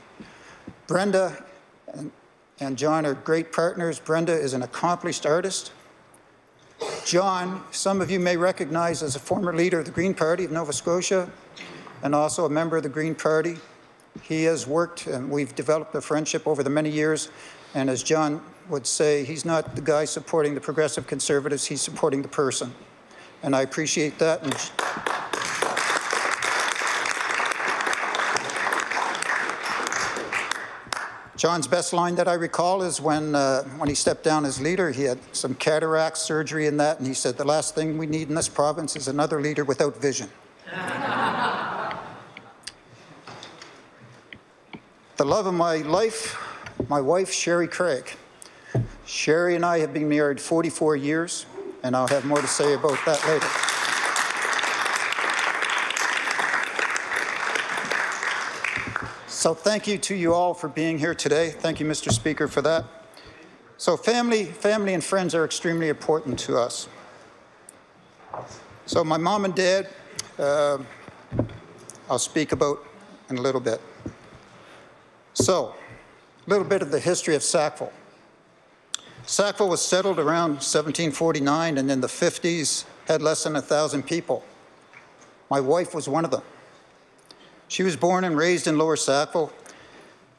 Brenda and, and John are great partners. Brenda is an accomplished artist. John, some of you may recognize as a former leader of the Green Party of Nova Scotia, and also a member of the Green Party. He has worked, and we've developed a friendship over the many years. And as John would say, he's not the guy supporting the progressive conservatives, he's supporting the person. And I appreciate that. And John's best line that I recall is when, uh, when he stepped down as leader, he had some cataract surgery and that, and he said, the last thing we need in this province is another leader without vision. [laughs] the love of my life, my wife, Sherry Craig. Sherry and I have been married 44 years, and I'll have more to say about that later. So thank you to you all for being here today. Thank you, Mr. Speaker, for that. So family, family and friends are extremely important to us. So my mom and dad, uh, I'll speak about in a little bit. So, a little bit of the history of Sackville. Sackville was settled around 1749 and in the 50s had less than 1,000 people. My wife was one of them. She was born and raised in Lower Sackville,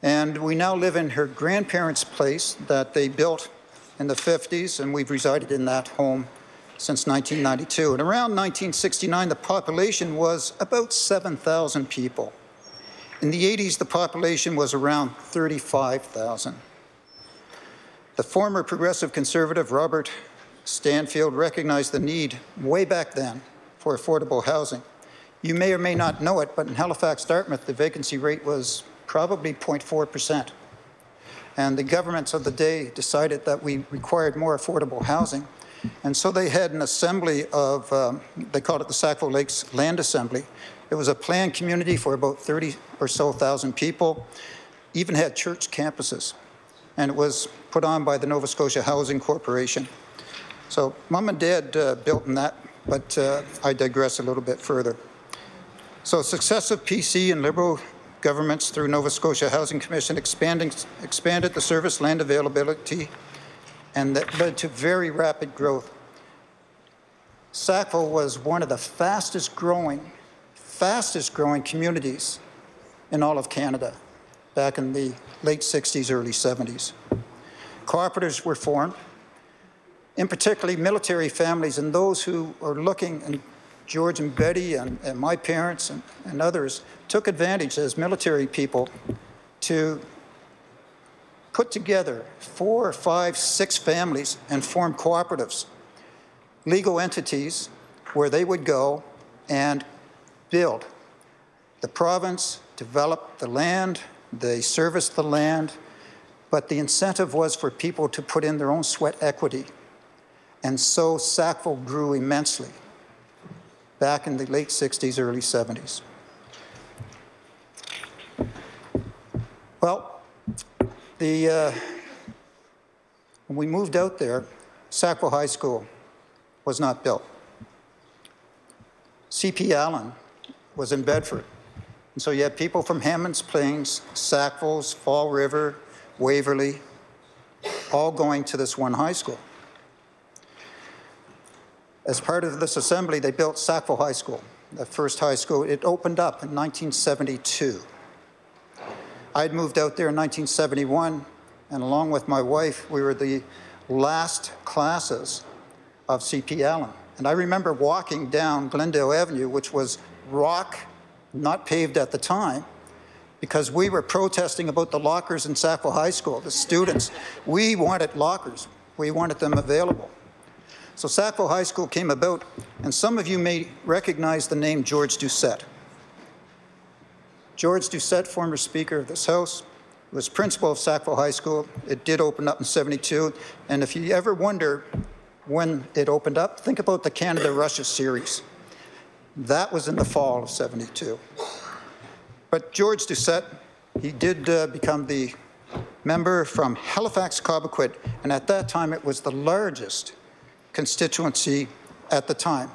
and we now live in her grandparents' place that they built in the 50s, and we've resided in that home since 1992. And around 1969, the population was about 7,000 people. In the 80s, the population was around 35,000. The former progressive conservative Robert Stanfield recognized the need way back then for affordable housing. You may or may not know it, but in Halifax, Dartmouth, the vacancy rate was probably 0.4%. And the governments of the day decided that we required more affordable housing. And so they had an assembly of, um, they called it the Sackville Lakes Land Assembly, it was a planned community for about 30 or so thousand people, even had church campuses. And it was put on by the Nova Scotia Housing Corporation. So mom and dad uh, built in that, but uh, I digress a little bit further. So successive PC and Liberal governments through Nova Scotia Housing Commission expanding, expanded the service land availability and that led to very rapid growth. Sackville was one of the fastest growing fastest growing communities in all of Canada back in the late 60s, early 70s. Cooperatives were formed, in particularly military families and those who are looking and George and Betty and, and my parents and, and others took advantage as military people to put together four, five, six families and form cooperatives, legal entities where they would go and build. The province developed the land, they serviced the land, but the incentive was for people to put in their own sweat equity. And so Sackville grew immensely back in the late 60s, early 70s. Well, the, uh, when we moved out there, Sackville High School was not built. C.P. Allen was in Bedford. And so you had people from Hammonds Plains, Sackvilles, Fall River, Waverley, all going to this one high school. As part of this assembly, they built Sackville High School, the first high school. It opened up in 1972. I'd moved out there in 1971, and along with my wife, we were the last classes of C.P. Allen. And I remember walking down Glendale Avenue, which was rock, not paved at the time, because we were protesting about the lockers in Sackville High School, the students. We wanted lockers. We wanted them available. So Sackville High School came about, and some of you may recognize the name George Doucette. George Doucette, former Speaker of this House, was principal of Sackville High School. It did open up in 72, and if you ever wonder when it opened up, think about the Canada-Russia series. That was in the fall of 72. But George Doucette, he did uh, become the member from Halifax Cobequid, and at that time it was the largest constituency at the time,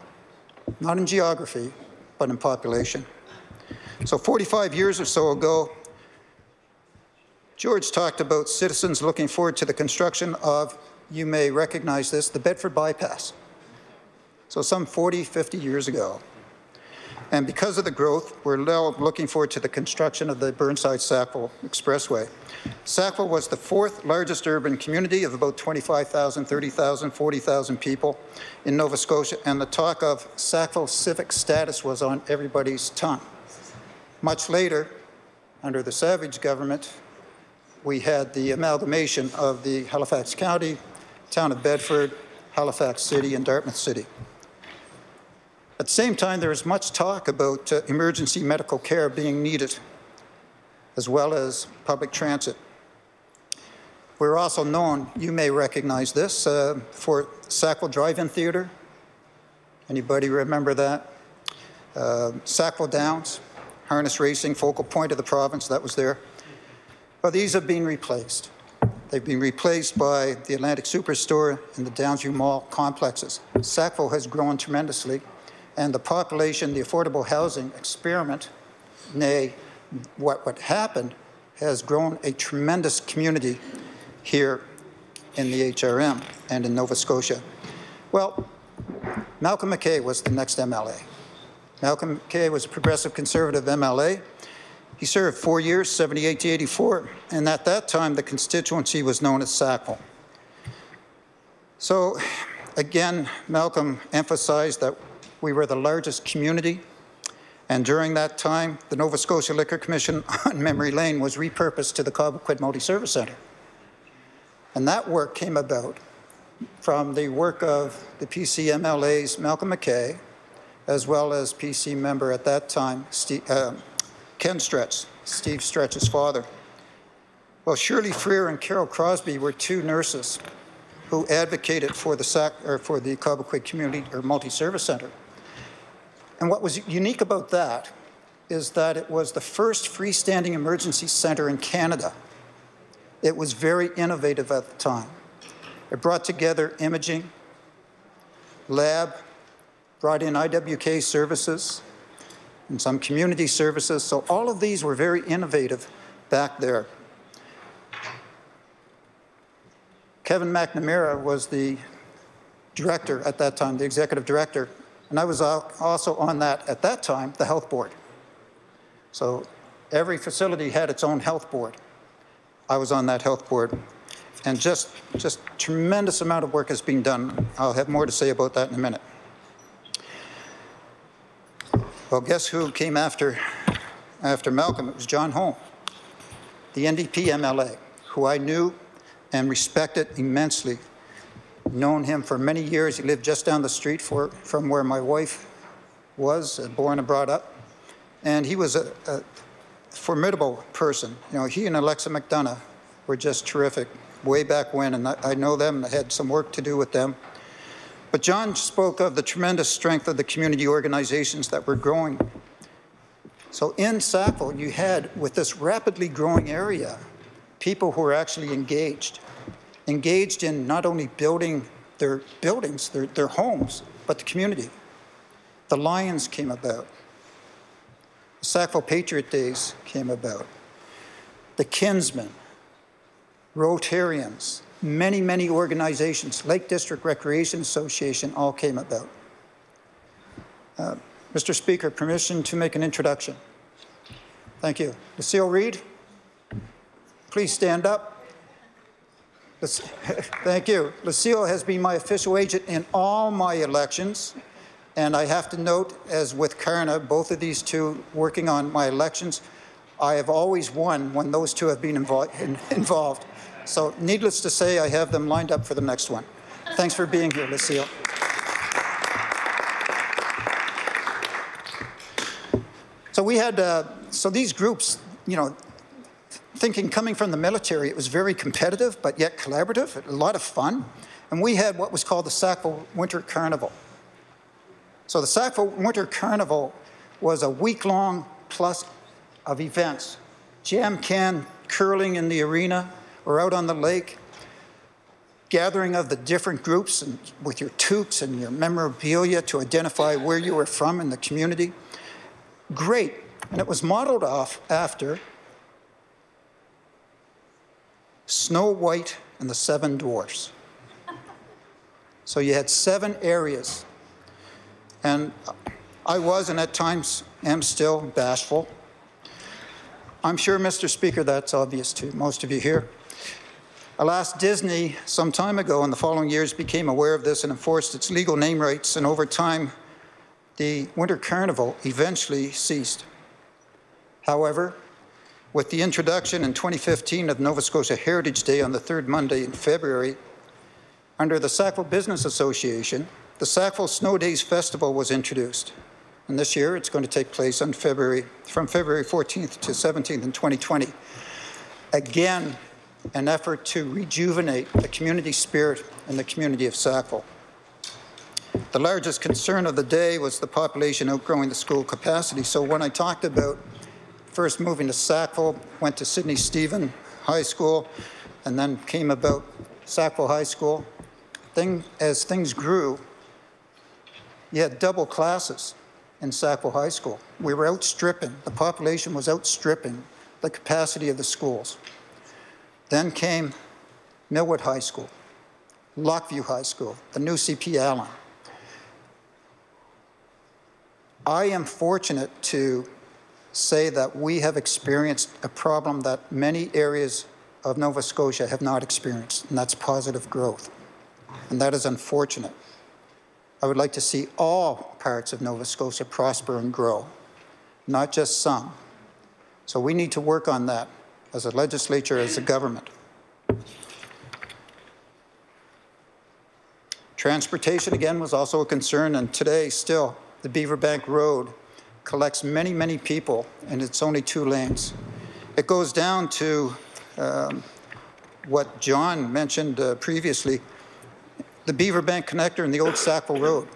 not in geography, but in population. So 45 years or so ago, George talked about citizens looking forward to the construction of, you may recognize this, the Bedford Bypass. So some 40, 50 years ago. And because of the growth, we're now looking forward to the construction of the Burnside-Sackville Expressway. Sackville was the fourth largest urban community of about 25,000, 30,000, 40,000 people in Nova Scotia, and the talk of Sackville civic status was on everybody's tongue. Much later, under the Savage government, we had the amalgamation of the Halifax County, town of Bedford, Halifax City, and Dartmouth City. At the same time, there is much talk about uh, emergency medical care being needed, as well as public transit. We're also known, you may recognize this, uh, for Sackville Drive-In Theatre. Anybody remember that? Uh, Sackville Downs, harness racing, focal point of the province, that was there. But these have been replaced. They've been replaced by the Atlantic Superstore and the Downsview Mall complexes. Sackville has grown tremendously and the population, the affordable housing experiment, nay, what, what happened has grown a tremendous community here in the HRM and in Nova Scotia. Well, Malcolm McKay was the next MLA. Malcolm McKay was a progressive conservative MLA. He served four years, 78 to 84, and at that time the constituency was known as Sackville. So again, Malcolm emphasized that we were the largest community, and during that time, the Nova Scotia Liquor Commission [laughs] on Memory Lane was repurposed to the Cobequid Multi-Service Centre. And that work came about from the work of the PC MLAs Malcolm McKay, as well as PC member at that time, Steve, uh, Ken Streatch, Steve Streatch's father. Well, Shirley Freer and Carol Crosby were two nurses who advocated for the, SAC, or for the Cobequid Community or Multi-Service Centre. And what was unique about that is that it was the first freestanding emergency center in Canada. It was very innovative at the time. It brought together imaging, lab, brought in IWK services, and some community services. So all of these were very innovative back there. Kevin McNamara was the director at that time, the executive director, and I was also on that, at that time, the health board. So every facility had its own health board. I was on that health board. And just, just tremendous amount of work has been done. I'll have more to say about that in a minute. Well, guess who came after, after Malcolm? It was John Holm, the NDP MLA, who I knew and respected immensely. Known him for many years. He lived just down the street for, from where my wife was, uh, born and brought up. And he was a, a formidable person. You know, he and Alexa McDonough were just terrific way back when, and I, know them. I had some work to do with them. But John spoke of the tremendous strength of the community organizations that were growing. So in Sackville, you had, with this rapidly growing area, people who were actually engaged, engaged in not only building their buildings, their, their homes, but the community. The Lions came about. The Sackville Patriot Days came about. The Kinsmen, Rotarians, many, many organizations, Lake District Recreation Association, all came about. Uh, Mr. Speaker, permission to make an introduction. Thank you. Lucille Reed, please stand up. [laughs] Thank you. Lucille has been my official agent in all my elections. And I have to note, as with Karna, both of these two working on my elections, I have always won when those two have been invo [laughs] involved. So needless to say, I have them lined up for the next one. Thanks for being here, Lucille. So we had, uh, so these groups, you know, thinking coming from the military, it was very competitive, but yet collaborative, a lot of fun. And we had what was called the Sackville Winter Carnival. So the Sackville Winter Carnival was a week-long plus of events. Jam can, curling in the arena, or out on the lake, gathering of the different groups and with your toques and your memorabilia to identify where you were from in the community. Great. And it was modeled off after Snow White and the Seven Dwarfs. So you had seven areas. And I was, and at times am still, bashful. I'm sure, Mr. Speaker, that's obvious to most of you here. Alas, Disney, some time ago in the following years, became aware of this and enforced its legal name rights, and over time, the Winter Carnival eventually ceased. However, with the introduction in 2015 of Nova Scotia Heritage Day on the third Monday in February, under the Sackville Business Association, the Sackville Snow Days Festival was introduced. And this year, it's going to take place on February, from February 14th to 17th in 2020. Again, an effort to rejuvenate the community spirit in the community of Sackville. The largest concern of the day was the population outgrowing the school capacity. So when I talked about first moving to Sackville, went to Sidney Stephen High School, and then came about Sackville High School, thing, as things grew, you had double classes in Sackville High School. We were outstripping, the population was outstripping the capacity of the schools. Then came Millwood High School, Lockview High School, the new CP Allen. I am fortunate to say that we have experienced a problem that many areas of Nova Scotia have not experienced, and that's positive growth. And that is unfortunate. I would like to see all parts of Nova Scotia prosper and grow, not just some. So we need to work on that as a legislature, as a government. Transportation, again, was also a concern, and today, still, the Beaverbank Road collects many, many people, and it's only two lanes. It goes down to um, what John mentioned uh, previously, the Beaverbank connector and the old Sackville Road.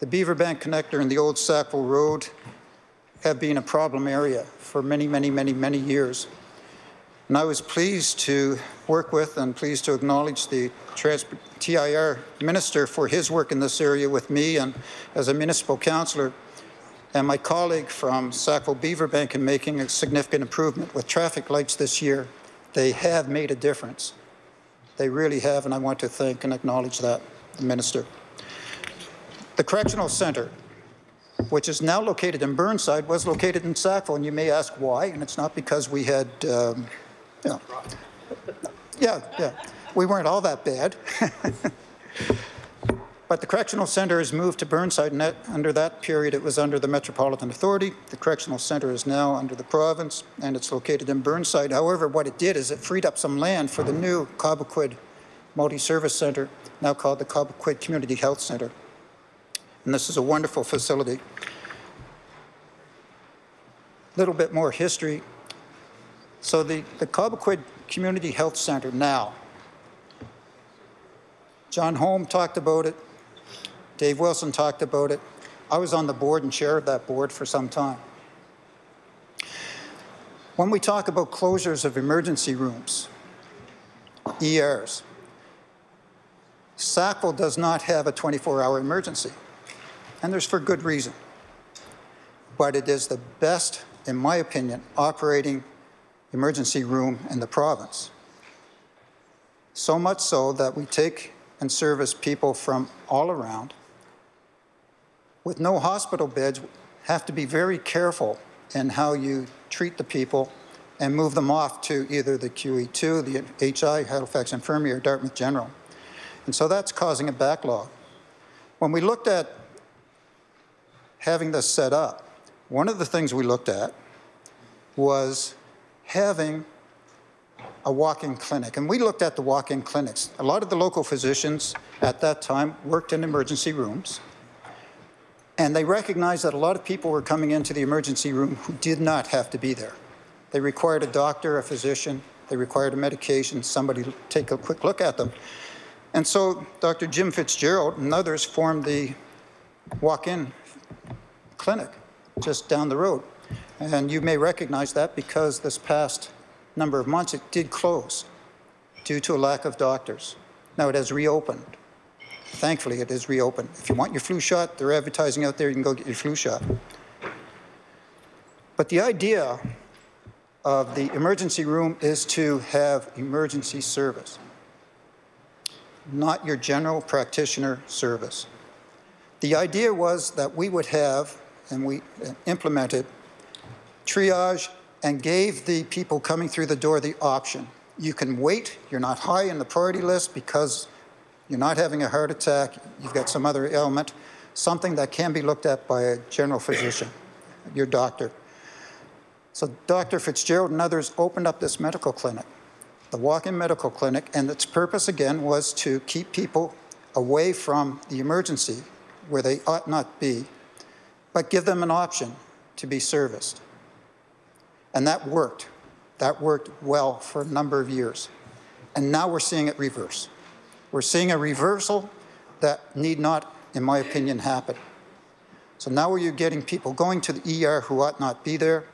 The Beaverbank connector and the old Sackville Road have been a problem area for many, many, many, many years. And I was pleased to work with and pleased to acknowledge the TIR minister for his work in this area with me and as a municipal councillor and my colleague from Sackville Beaverbank in making a significant improvement with traffic lights this year. They have made a difference. They really have, and I want to thank and acknowledge that, the minister. The Correctional Centre, which is now located in Burnside, was located in Sackville, and you may ask why, and it's not because we had um, yeah. Yeah, yeah. We weren't all that bad. [laughs] But the correctional center has moved to Burnside, and that, under that period, it was under the Metropolitan Authority. The correctional center is now under the province, and it's located in Burnside. However, what it did is it freed up some land for the new Cobequid Multi-Service Center, now called the Cobequid Community Health Center. And this is a wonderful facility. A little bit more history. So the, the Cobequid Community Health Center now, John Holm talked about it, Dave Wilson talked about it. I was on the board and chair of that board for some time. When we talk about closures of emergency rooms, ERs, Sackville does not have a 24-hour emergency, and there's for good reason. But it is the best, in my opinion, operating emergency room in the province. So much so that we take and service people from all around. With no hospital beds, have to be very careful in how you treat the people and move them off to either the QE2, the HI, Halifax Infirmary, or Dartmouth General. And so that's causing a backlog. When we looked at having this set up, one of the things we looked at was having a walk-in clinic. And we looked at the walk-in clinics. A lot of the local physicians at that time worked in emergency rooms. And they recognized that a lot of people were coming into the emergency room who did not have to be there. They required a doctor, a physician, they required a medication, somebody to take a quick look at them. And so Dr. Jim Fitzgerald and others formed the walk-in clinic just down the road. And you may recognize that because this past number of months it did close due to a lack of doctors. Now it has reopened. Thankfully, it is reopened. If you want your flu shot, they're advertising out there, you can go get your flu shot. But the idea of the emergency room is to have emergency service not your general practitioner service. The idea was that we would have, and we implemented, triage and gave the people coming through the door the option. You can wait, you're not high in the priority list because you're not having a heart attack, you've got some other ailment, something that can be looked at by a general physician, your doctor. So Dr. Fitzgerald and others opened up this medical clinic the walk-in medical clinic, and its purpose again was to keep people away from the emergency where they ought not be, but give them an option to be serviced. And that worked. That worked well for a number of years. And now we're seeing it reverse. We're seeing a reversal that need not, in my opinion, happen. So now are you're getting people going to the ER who ought not be there.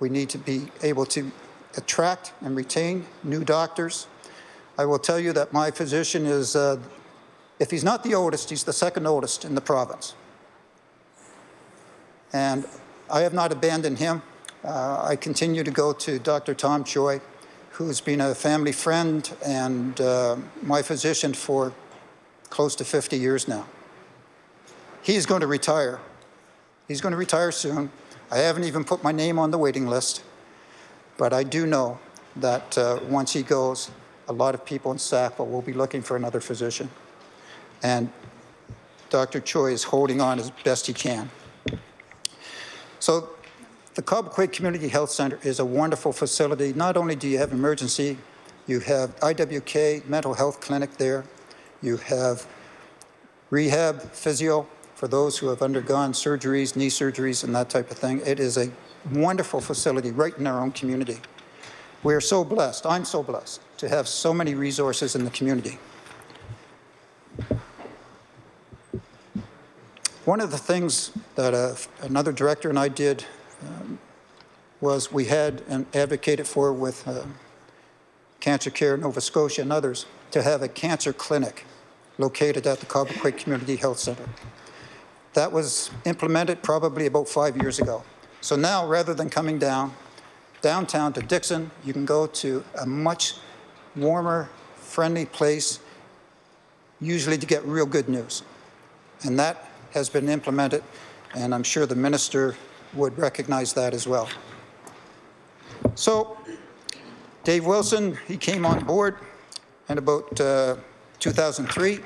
We need to be able to attract and retain new doctors. I will tell you that my physician is, uh, if he's not the oldest, he's the second oldest in the province. And I have not abandoned him. Uh, I continue to go to Dr. Tom Choi, who's been a family friend and uh, my physician for close to 50 years now. He's going to retire. He's going to retire soon. I haven't even put my name on the waiting list. But I do know that uh, once he goes, a lot of people in Sackville will be looking for another physician. And Dr. Choi is holding on as best he can. So the Cobequid Community Health Center is a wonderful facility. Not only do you have emergency, you have IWK mental health clinic there. You have rehab, physio for those who have undergone surgeries, knee surgeries, and that type of thing. It is a wonderful facility right in our own community. We are so blessed, I'm so blessed, to have so many resources in the community. One of the things that uh, another director and I did um, was we had and advocated for with uh, Cancer Care Nova Scotia and others to have a cancer clinic located at the Cobequid Community Health Center. That was implemented probably about five years ago. So now, rather than coming down downtown to Dickson, you can go to a much warmer, friendly place, usually to get real good news. And that has been implemented, and I'm sure the minister would recognize that as well. So, Dave Wilson, he came on board in about uh, 2003.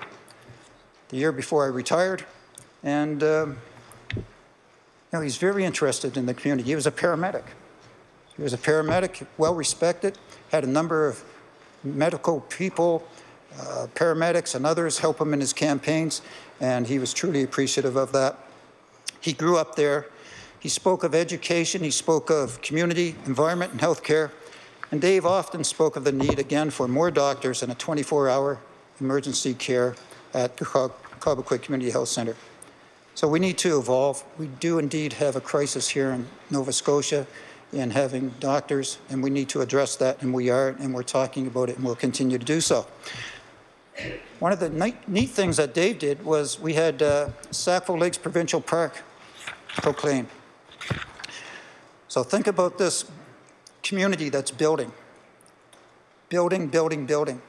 the year before I retired. And, um, you know, he's very interested in the community. He was a paramedic. He was a paramedic, well respected, had a number of medical people, uh, paramedics and others help him in his campaigns, and he was truly appreciative of that. He grew up there. He spoke of education, he spoke of community, environment, and health care. And Dave often spoke of the need again for more doctors and a 24 hour emergency care at the Cobequid Community Health Centre. So we need to evolve. We do indeed have a crisis here in Nova Scotia in having doctors, and we need to address that, and we are, and we're talking about it, and we'll continue to do so. One of the neat things that Dave did was we had uh, Sackville Lakes Provincial Park proclaimed. So think about this community that's building. Building, building, building.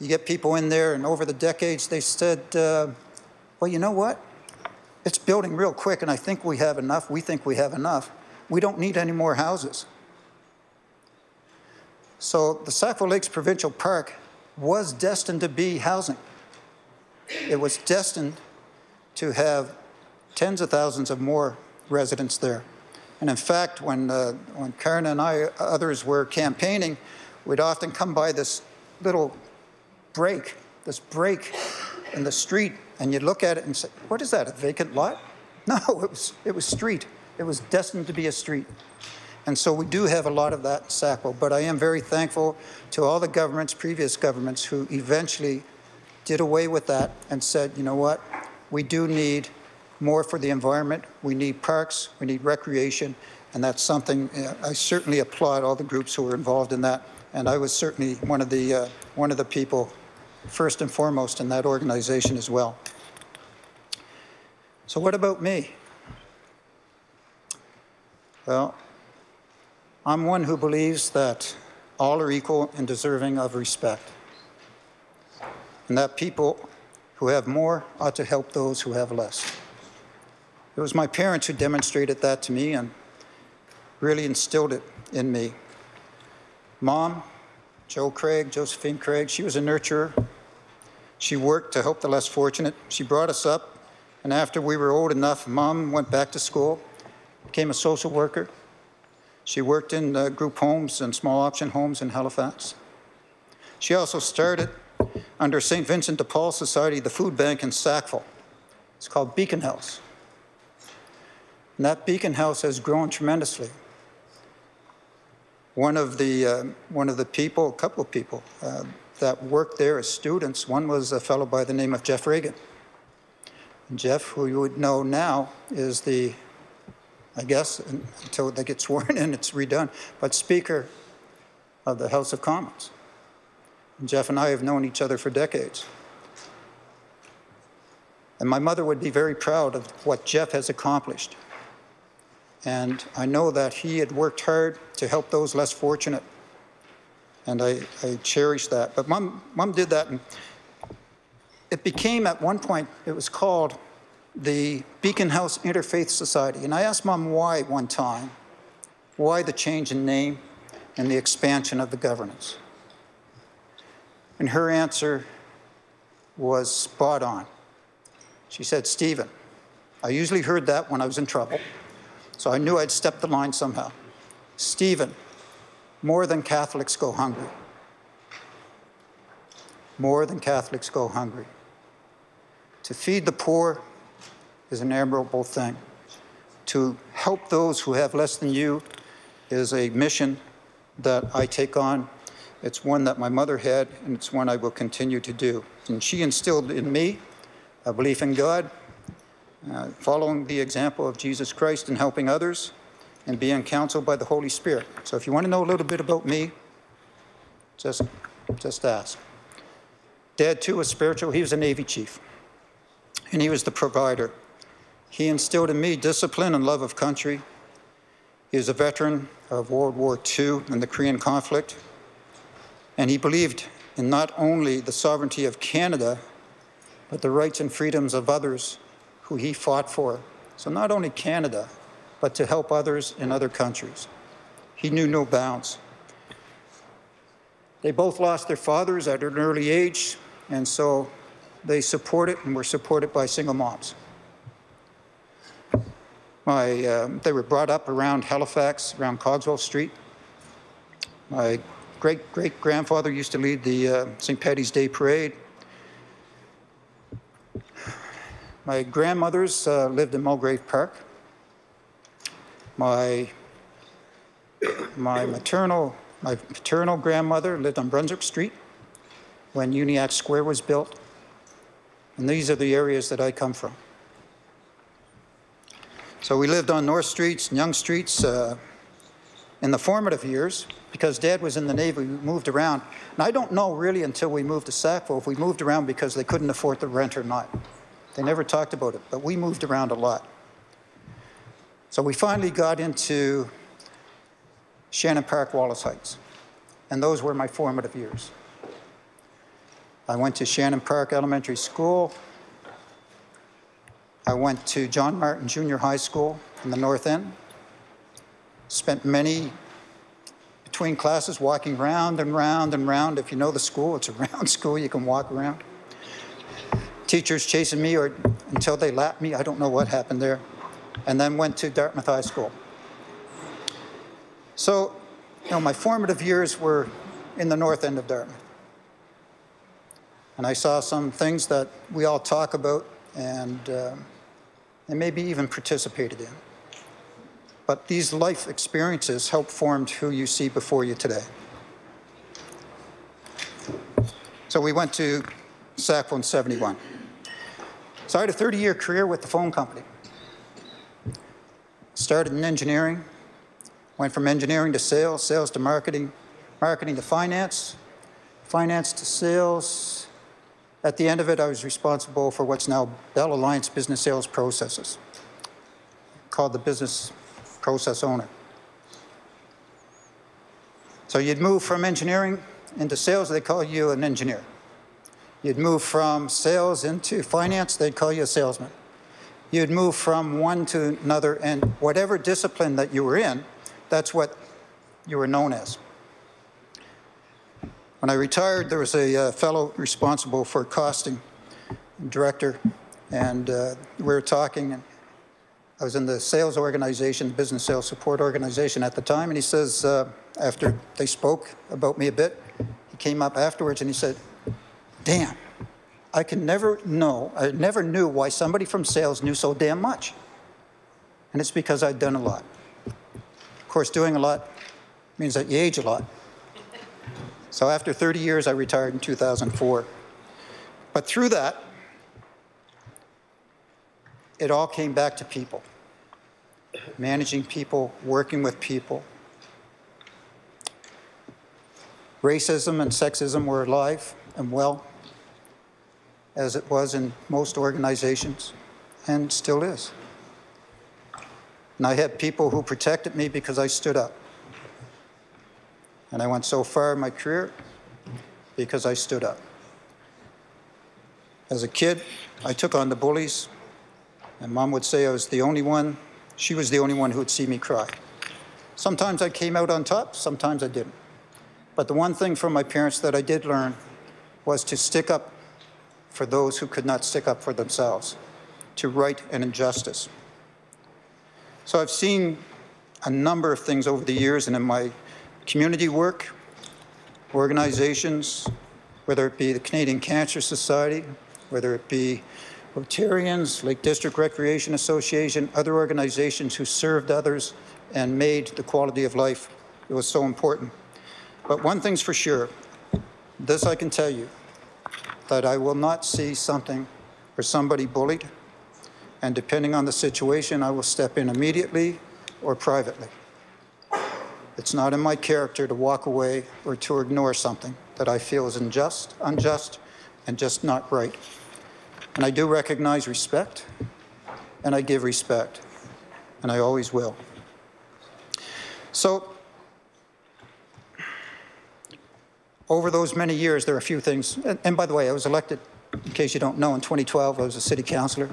You get people in there, and over the decades, they said, uh, well, you know what? It's building real quick, and I think we have enough. We think we have enough. We don't need any more houses. So the Sackville Lakes Provincial Park was destined to be housing. It was destined to have tens of thousands of more residents there. And in fact, when, uh, when Karen and I, others were campaigning, we'd often come by this little break, this break in the street, and you'd look at it and say, what is that, a vacant lot? [laughs] No, it was, it was street. It was destined to be a street. And so we do have a lot of that in Sackville, but I am very thankful to all the governments, previous governments, who eventually did away with that and said, you know what, we do need more for the environment. We need parks, we need recreation, and that's something uh, I certainly applaud all the groups who were involved in that. And I was certainly one of the uh, one of the people, first and foremost, in that organization as well. So what about me? Well, I'm one who believes that all are equal and deserving of respect, and that people who have more ought to help those who have less. It was my parents who demonstrated that to me and really instilled it in me. Mom, Joe Craig, Josephine Craig, she was a nurturer. She worked to help the less fortunate. She brought us up, and after we were old enough, Mom went back to school, became a social worker, she worked in uh, group homes and small option homes in Halifax. She also started under St. Vincent de Paul Society, the food bank in Sackville. It's called Beacon House. And that Beacon House has grown tremendously. One of the, uh, one of the people, a couple of people uh, that worked there as students, one was a fellow by the name of Geoff Regan. And Geoff, who you would know now, is the I guess, until they get sworn [laughs] in, it's redone, but Speaker of the House of Commons. And Geoff and I have known each other for decades. And my mother would be very proud of what Geoff has accomplished. And I know that he had worked hard to help those less fortunate. And I, I cherish that. But mom, mom did that. And it became, at one point, it was called the Beacon House Interfaith Society. And I asked Mom why one time, why the change in name and the expansion of the governance. And her answer was spot on. She said, Stephen, I usually heard that when I was in trouble, so I knew I'd step the line somehow. Stephen, more than Catholics go hungry. More than Catholics go hungry. To feed the poor is an admirable thing. To help those who have less than you is a mission that I take on. It's one that my mother had, and it's one I will continue to do. And she instilled in me a belief in God, uh, following the example of Jesus Christ and helping others, and being counseled by the Holy Spirit. So if you want to know a little bit about me, just, just ask. Dad, too, was spiritual. He was a Navy chief, and he was the provider. He instilled in me discipline and love of country. He was a veteran of World War II and the Korean conflict. And he believed in not only the sovereignty of Canada, but the rights and freedoms of others who he fought for. So not only Canada, but to help others in other countries. He knew no bounds. They both lost their fathers at an early age, and so they support it and were supported by single moms. My, um, they were brought up around Halifax, around Cogswell Street. My great great grandfather used to lead the uh, St. Patty's Day Parade. My grandmothers uh, lived in Mulgrave Park. My, my maternal, my paternal grandmother lived on Brunswick Street when Uniacke Square was built. And these are the areas that I come from. So we lived on North Streets and Young Streets uh, in the formative years because Dad was in the Navy. We moved around. And I don't know really until we moved to Sackville if we moved around because they couldn't afford the rent or not. They never talked about it, but we moved around a lot. So we finally got into Shannon Park, Wallace Heights. And those were my formative years. I went to Shannon Park Elementary School. I went to John Martin Junior High School in the North End. Spent many between classes walking round and round and round. If you know the school, it's a [laughs] round school, you can walk around. Teachers chasing me or until they lapped me, I don't know what happened there. And then went to Dartmouth High School. So, you know, my formative years were in the north end of Dartmouth. And I saw some things that we all talk about and, uh, and maybe even participated in. But these life experiences help form who you see before you today. So we went to Sackville in 71. So I had a 30-year career with the phone company. Started in engineering, went from engineering to sales, sales to marketing, marketing to finance, finance to sales. At the end of it, I was responsible for what's now Bell Aliant Business Sales Processes, called the business process owner. So you'd move from engineering into sales, they call you an engineer. You'd move from sales into finance, they'd call you a salesman. You'd move from one to another, and whatever discipline that you were in, that's what you were known as. When I retired, there was a uh, fellow responsible for costing, director, and uh, we were talking, and I was in the sales organization, business sales support organization at the time, and he says, uh, after they spoke about me a bit, he came up afterwards and he said, damn, I can never know, I never knew why somebody from sales knew so damn much. And it's because I'd done a lot. Of course, doing a lot means that you age a lot. So after 30 years, I retired in 2004. But through that, it all came back to people. Managing people, working with people. Racism and sexism were alive and well, as it was in most organizations, and still is. And I had people who protected me because I stood up. And I went so far in my career because I stood up. As a kid, I took on the bullies, and mom would say I was the only one, she was the only one who would see me cry. Sometimes I came out on top, sometimes I didn't. But the one thing from my parents that I did learn was to stick up for those who could not stick up for themselves, to right an injustice. So I've seen a number of things over the years and in my community work, organizations, whether it be the Canadian Cancer Society, whether it be Rotarians, Lake District Recreation Association, other organizations who served others and made the quality of life, it was so important. But one thing's for sure, this I can tell you, that I will not see something or somebody bullied, and depending on the situation, I will step in immediately or privately. It's not in my character to walk away or to ignore something that I feel is unjust, unjust, and just not right. And I do recognize respect, and I give respect, and I always will. So, over those many years, there are a few things. And, and, by the way, I was elected, in case you don't know, in 2012. I was a city councillor,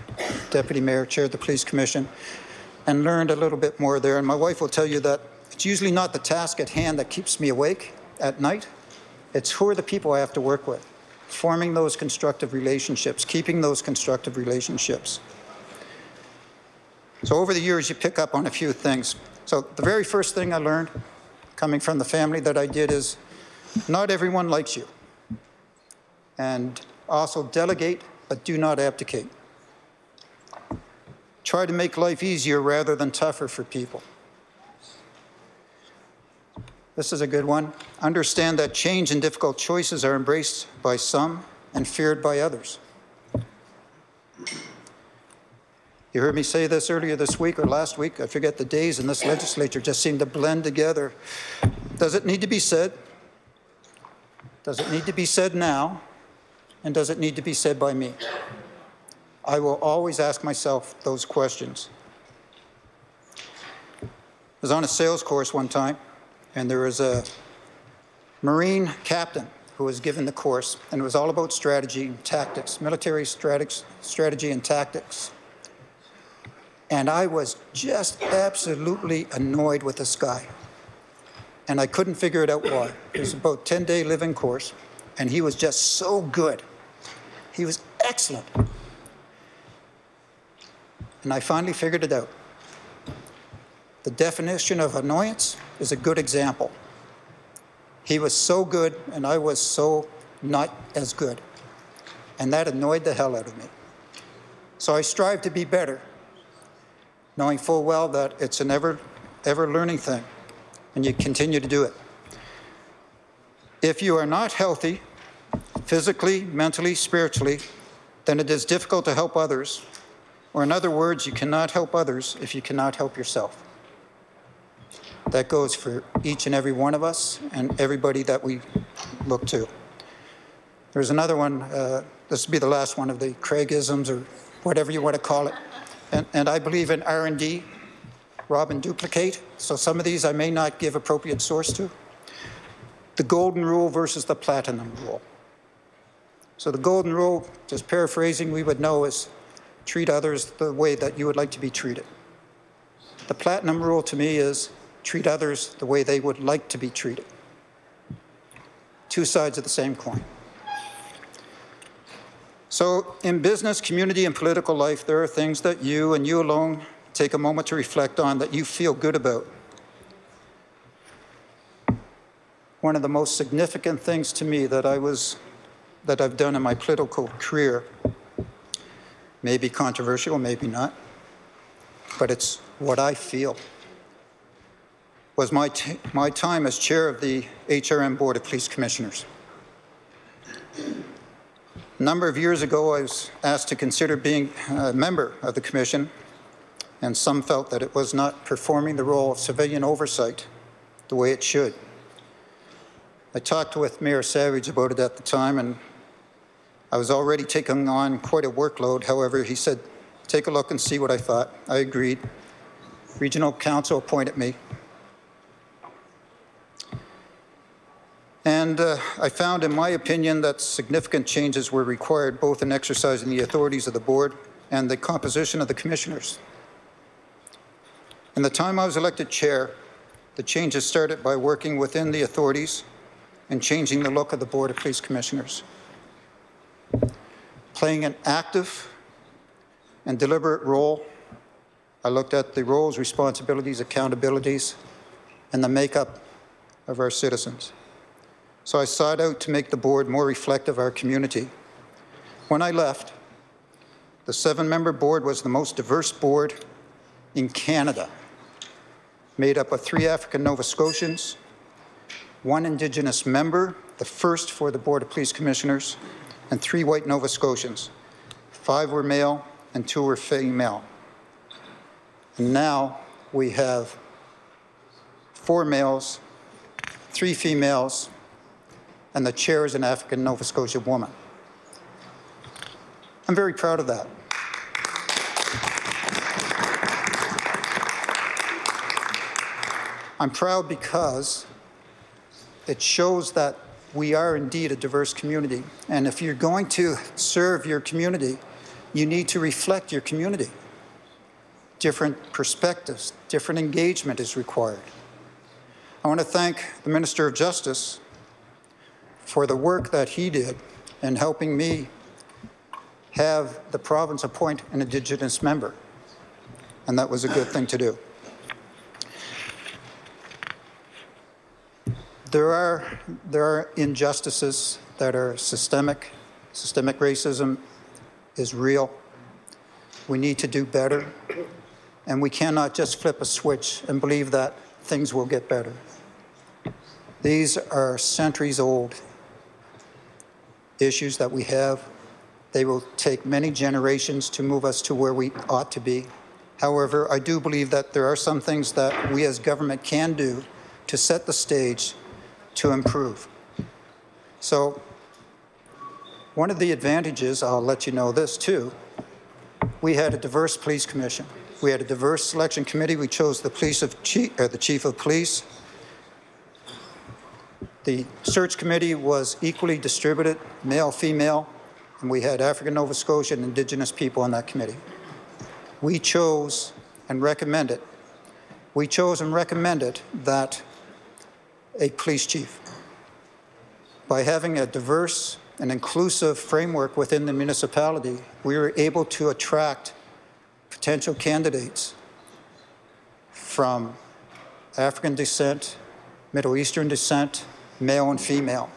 deputy mayor, chaired the police commission, and learned a little bit more there. And my wife will tell you that it's usually not the task at hand that keeps me awake at night. It's who are the people I have to work with. forming those constructive relationships, keeping those constructive relationships. So over the years, you pick up on a few things. So the very first thing I learned coming from the family that I did is not everyone likes you. And also delegate, but do not abdicate. Try to make life easier rather than tougher for people. This is a good one. Understand that change and difficult choices are embraced by some and feared by others. You heard me say this earlier this week or last week. I forget the days in this legislature just seem to blend together. Does it need to be said? Does it need to be said now? And does it need to be said by me? I will always ask myself those questions. I was on a sales course one time, and there was a Marine captain who was given the course, and it was all about strategy and tactics, military strategy and tactics. And I was just absolutely annoyed with this guy. And I couldn't figure it out why. It was about 10 day living course, and he was just so good. He was excellent. And I finally figured it out. The definition of annoyance is a good example. He was so good, and I was so not as good. And that annoyed the hell out of me. So I strive to be better knowing full well that it's an ever, ever learning thing, and you continue to do it. If you are not healthy, physically, mentally, spiritually, then it is difficult to help others, or in other words, you cannot help others if you cannot help yourself. That goes for each and every one of us and everybody that we look to. There's another one, uh, this will be the last one of the Craigisms or whatever you want to call it. And, and I believe in R&D, rob and duplicate. So some of these I may not give appropriate source to. The golden rule versus the platinum rule. So the golden rule, just paraphrasing, we would know is treat others the way that you would like to be treated. The platinum rule to me is treat others the way they would like to be treated. Two sides of the same coin. So in business, community, and political life, there are things that you and you alone take a moment to reflect on that you feel good about. One of the most significant things to me that I was that I've done in my political career may be controversial, maybe not, but it's what I feel was my, my time as chair of the HRM Board of Police Commissioners. A number of years ago, I was asked to consider being a member of the Commission, and some felt that it was not performing the role of civilian oversight the way it should. I talked with Mayor Savage about it at the time, and I was already taking on quite a workload. However, he said, take a look and see what I thought. I agreed. Regional Council appointed me. And uh, I found, in my opinion, that significant changes were required both in exercising the authorities of the board and the composition of the commissioners. In the time I was elected chair, the changes started by working within the authorities and changing the look of the Board of Police Commissioners. Playing an active and deliberate role, I looked at the roles, responsibilities, accountabilities, and the makeup of our citizens so I sought out to make the board more reflective of our community. When I left, the seven-member board was the most diverse board in Canada, made up of three African Nova Scotians, one Indigenous member, the first for the Board of Police Commissioners, and three white Nova Scotians. Five were male and two were female. And now we have four males, three females, and the chair is an African Nova Scotia woman. I'm very proud of that. I'm proud because it shows that we are indeed a diverse community. And if you're going to serve your community, you need to reflect your community. Different perspectives, different engagement is required. I want to thank the Minister of Justice for the work that he did in helping me have the province appoint an Indigenous member, and that was a good thing to do. There are, there are injustices that are systemic. Systemic racism is real. We need to do better, and we cannot just flip a switch and believe that things will get better. These are centuries old issues that we have. They will take many generations to move us to where we ought to be. However, I do believe that there are some things that we as government can do to set the stage to improve. So one of the advantages, I'll let you know this too, we had a diverse police commission. We had a diverse selection committee. We chose the, police of chief, uh, the chief of police. The search committee was equally distributed, male, female, and we had African Nova Scotia and Indigenous people on that committee. We chose and recommended, we chose and recommended that a police chief. By having a diverse and inclusive framework within the municipality, we were able to attract potential candidates from African descent, Middle Eastern descent, male and female.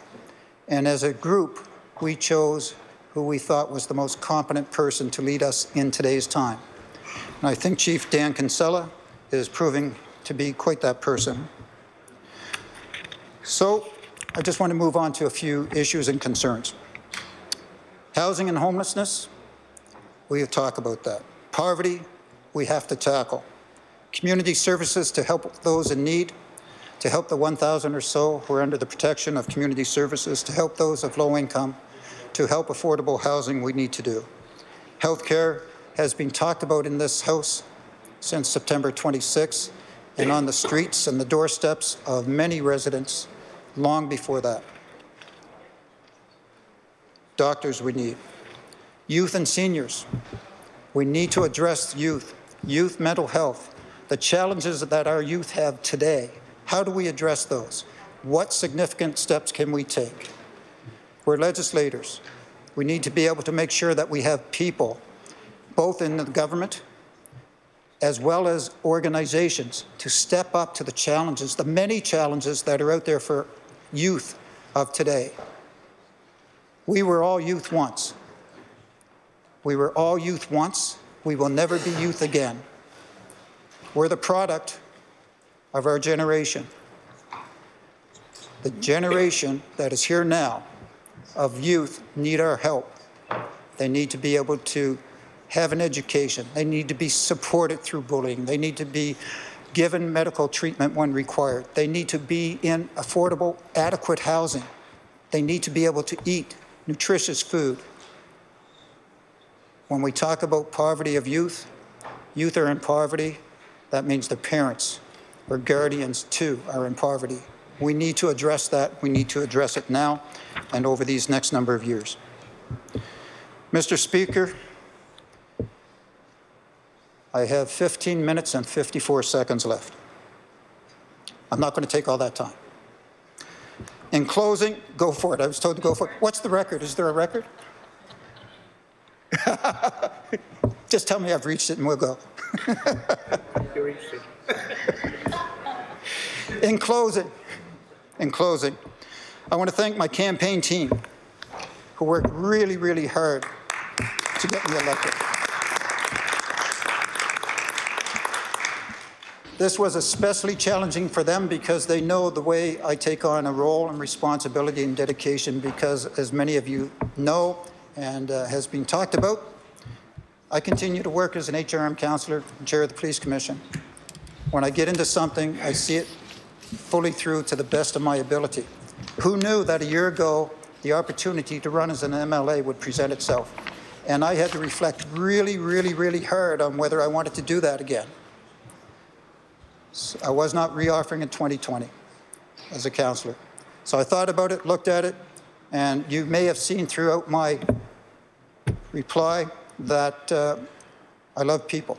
And as a group, we chose who we thought was the most competent person to lead us in today's time. And I think Chief Dan Kinsella is proving to be quite that person. So I just want to move on to a few issues and concerns. Housing and homelessness, we have talked about that. Poverty, we have to tackle. Community services to help those in need, to help the 1,000 or so who are under the protection of community services, to help those of low income, to help affordable housing we need to do. Healthcare has been talked about in this House since September 26 and on the streets and the doorsteps of many residents long before that. Doctors we need. Youth and seniors. We need to address youth, youth mental health, the challenges that our youth have today. How do we address those? What significant steps can we take? We're legislators. We need to be able to make sure that we have people, both in the government as well as organizations, to step up to the challenges, the many challenges that are out there for youth of today. We were all youth once. We were all youth once. We will never be youth again. We're the product of our generation. The generation that is here now of youth need our help. They need to be able to have an education. They need to be supported through bullying. They need to be given medical treatment when required. They need to be in affordable, adequate housing. They need to be able to eat nutritious food. When we talk about poverty of youth, youth are in poverty. That means the parents or guardians too are in poverty. We need to address that. We need to address it now and over these next number of years. Mr. Speaker, I have 15 minutes and 54 seconds left. I'm not going to take all that time. In closing, go for it. I was told to go for it. What's the record? Is there a record? [laughs] Just tell me I've reached it and we'll go. [laughs] in closing, in closing, I want to thank my campaign team who worked really, really hard to get me elected. This was especially challenging for them because they know the way I take on a role and responsibility and dedication because, as many of you know and uh, has been talked about, I continue to work as an HRM councillor and chair of the Police Commission. When I get into something, I see it fully through to the best of my ability. Who knew that a year ago the opportunity to run as an MLA would present itself? And I had to reflect really, really, really hard on whether I wanted to do that again. I was not reoffering in 2020 as a councillor. So I thought about it, looked at it, and you may have seen throughout my reply that uh, I love people.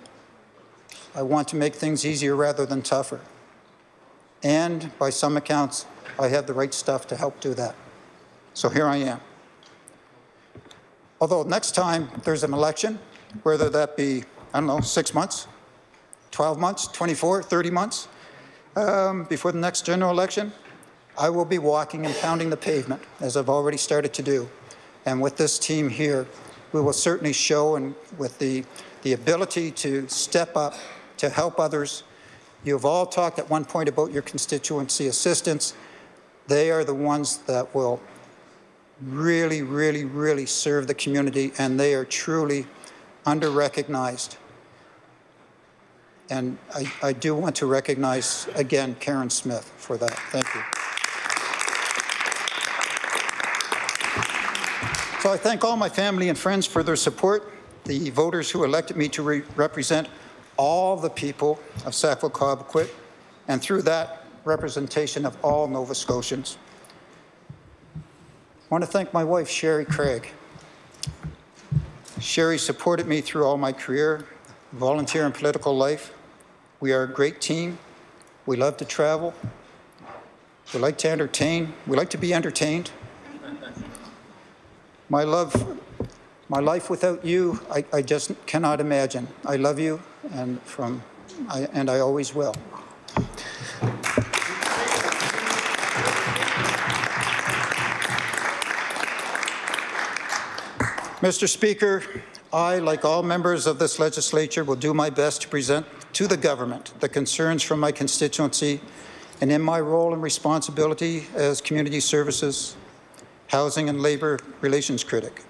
I want to make things easier rather than tougher. And by some accounts, I have the right stuff to help do that. So here I am. Although next time there's an election, whether that be, I don't know, six months, 12 months, 24, 30 months, um, before the next general election, I will be walking and pounding the pavement, as I've already started to do. And with this team here, we will certainly show, and with the, the ability to step up to help others. You have all talked at one point about your constituency assistants. They are the ones that will really, really, really serve the community, and they are truly under-recognized. And I, I do want to recognize, again, Karen Smith for that. Thank you. So I thank all my family and friends for their support, the voters who elected me to re represent all the people of Sackville Cobequid, and through that, representation of all Nova Scotians. I want to thank my wife, Sherry Craig. Sherry supported me through all my career, volunteer and political life. We are a great team. We love to travel. We like to entertain. We like to be entertained. My love, my life without you, I, I just cannot imagine. I love you, and from, I, and I always will. Mr. Speaker, I, like all members of this legislature, will do my best to present to the government the concerns from my constituency and in my role and responsibility as community services, housing and labor relations critic.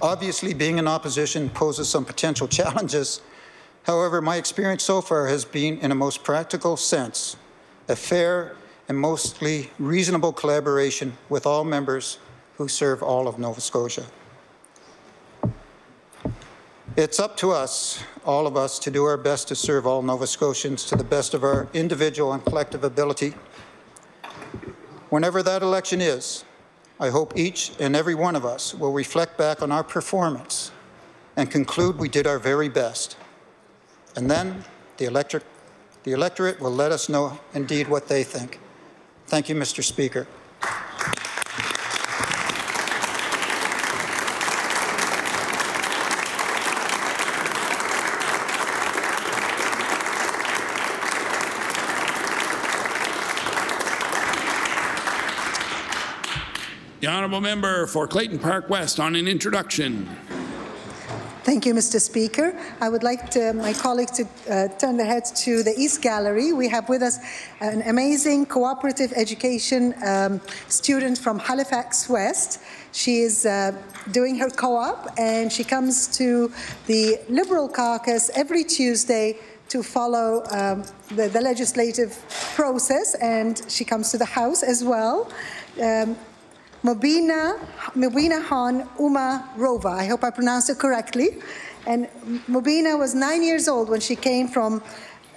Obviously, being in opposition poses some potential [laughs] challenges. However, my experience so far has been, in a most practical sense, a fair and mostly reasonable collaboration with all members who serve all of Nova Scotia. It's up to us, all of us, to do our best to serve all Nova Scotians to the best of our individual and collective ability. Whenever that election is, I hope each and every one of us will reflect back on our performance and conclude we did our very best. And then the, electric, the electorate will let us know indeed what they think. Thank you, Mr. Speaker. The honourable member for Clayton Park West on an introduction. Thank you, Mr. Speaker. I would like to, my colleagues to uh, turn their heads to the East Gallery. We have with us an amazing cooperative education um, student from Halifax West. She is uh, doing her co-op and she comes to the Liberal caucus every Tuesday to follow um, the, the, legislative process and she comes to the House as well. Um, Mobina, Mobina Han Uma Rova. I hope I pronounced it correctly. And Mobina was nine years old when she came from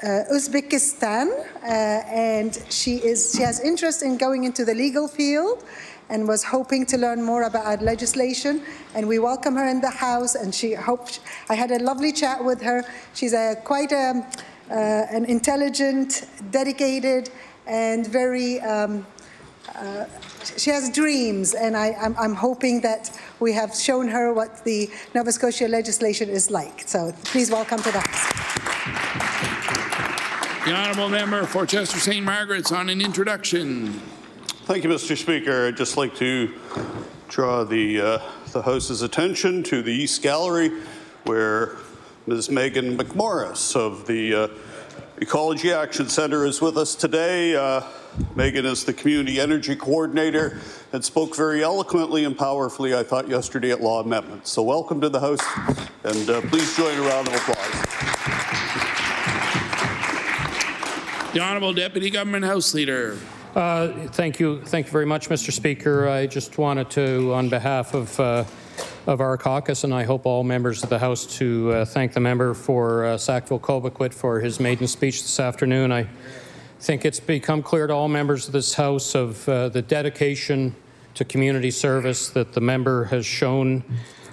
uh, Uzbekistan, uh, and she is she has interest in going into the legal field, and was hoping to learn more about legislation. And we welcome her in the house, and she hoped. I had a lovely chat with her. She's a quite a, uh, an intelligent, dedicated, and very. Um, uh, she has dreams, and I, am hoping that we have shown her what the Nova Scotia legislation is like. So please welcome to the House. The honourable member for Chester St. Margaret's on an introduction. Thank you, Mr. Speaker. I'd just like to draw the, uh, the House's attention to the East Gallery, where Ms. Megan McMorris of the uh, Ecology Action Centre is with us today. Uh, Megan is the Community Energy Coordinator and spoke very eloquently and powerfully, I thought, yesterday at Law Amendments. So welcome to the House, and uh, please join a round of applause. The Honourable Deputy Government House Leader. Uh, thank you. Thank you very much, Mr. Speaker. I just wanted to, on behalf of uh, of our caucus, and I hope all members of the House to uh, thank the member for uh, Sackville Cobequid for his maiden speech this afternoon. I think it's become clear to all members of this House of uh, the dedication to community service that the member has shown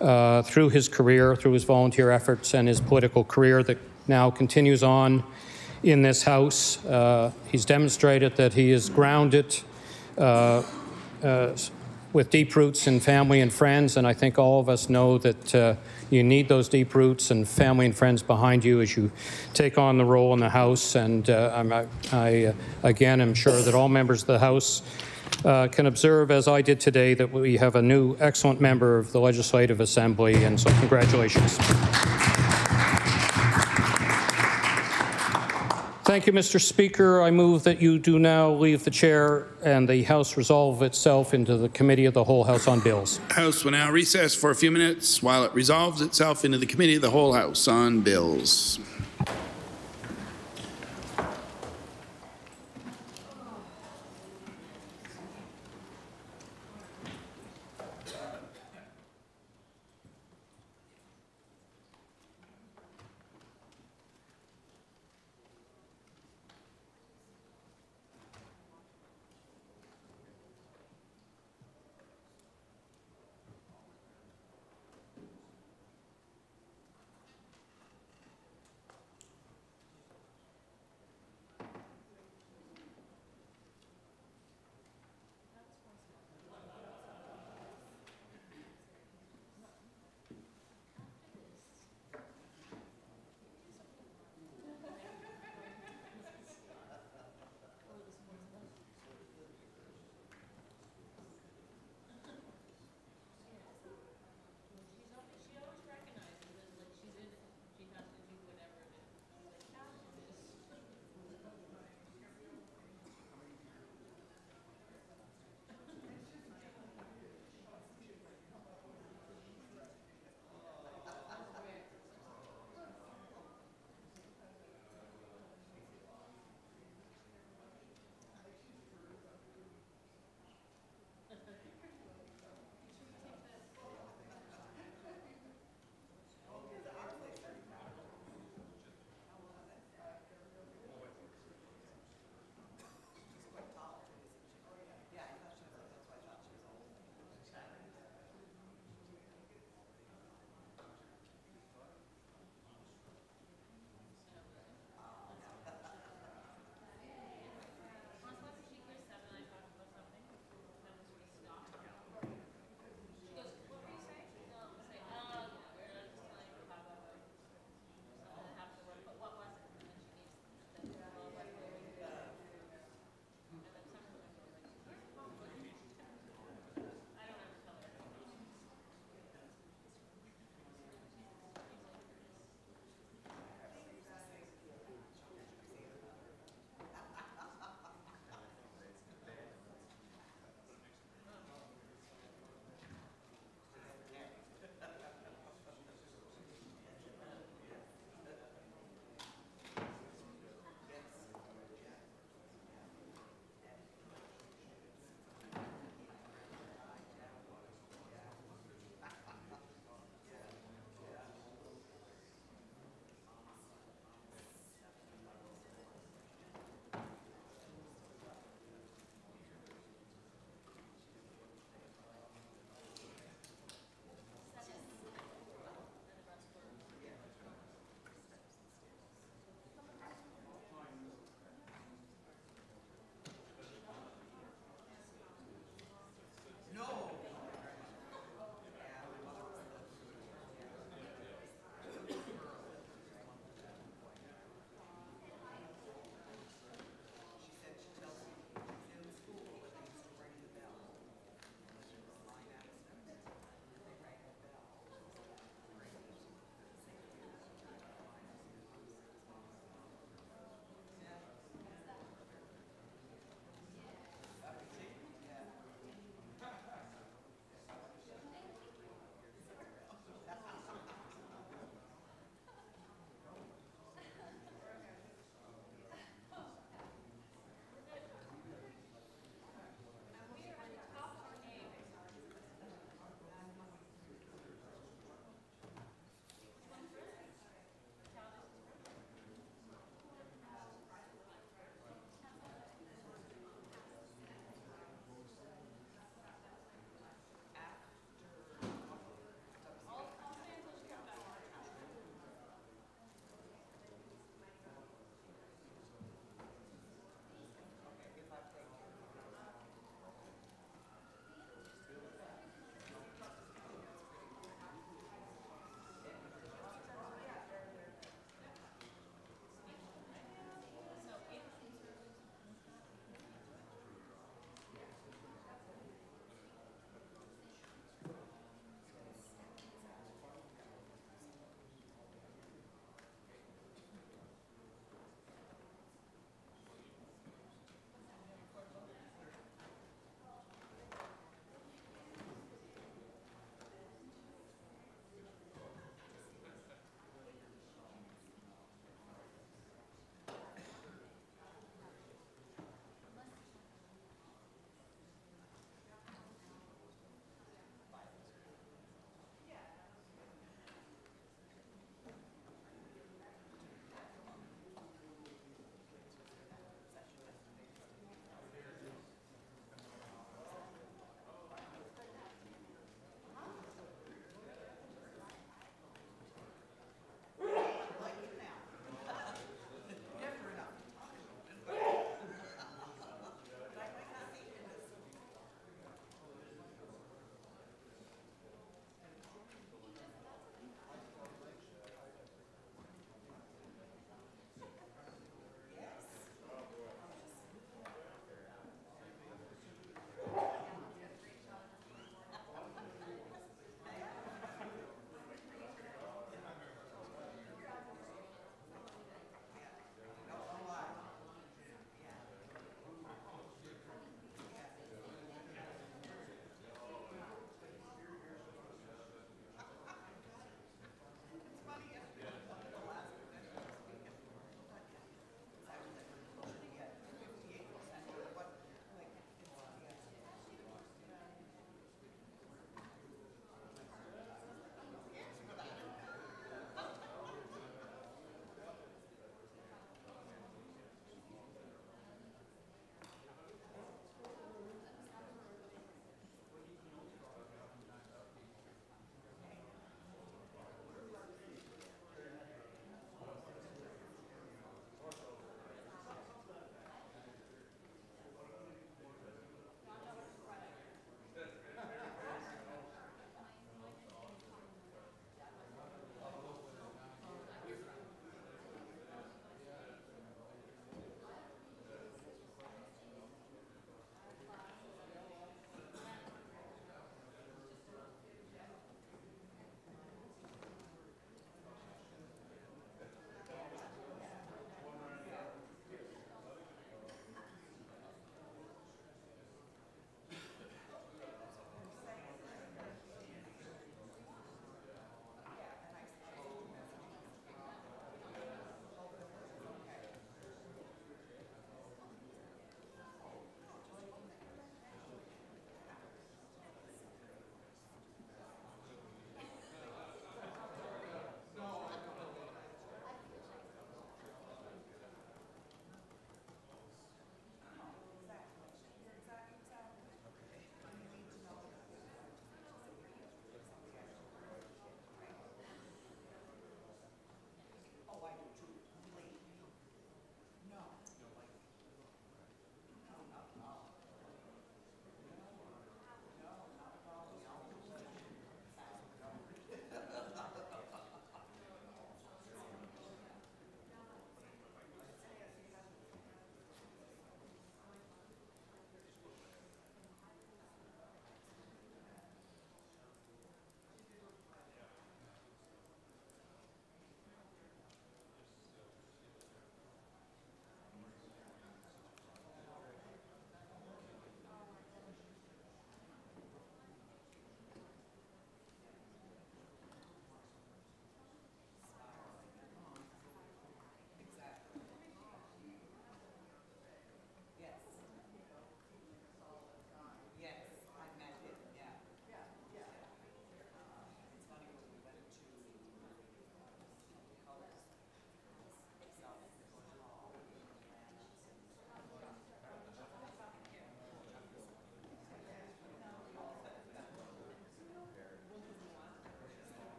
uh, through his career, through his volunteer efforts and his political career that now continues on in this House. Uh, he's demonstrated that he is grounded, uh, uh, with deep roots in family and friends, and I think all of us know that uh, you need those deep roots and family and friends behind you as you take on the role in the House. And uh, I uh, again am sure that all members of the House uh, can observe, as I did today, that we have a new excellent member of the Legislative Assembly, and so congratulations. Thank you, Mr. Speaker. I move that you do now leave the chair and the House resolve itself into the Committee of the Whole House on Bills. House will now recess for a few minutes while it resolves itself into the Committee of the Whole House on Bills.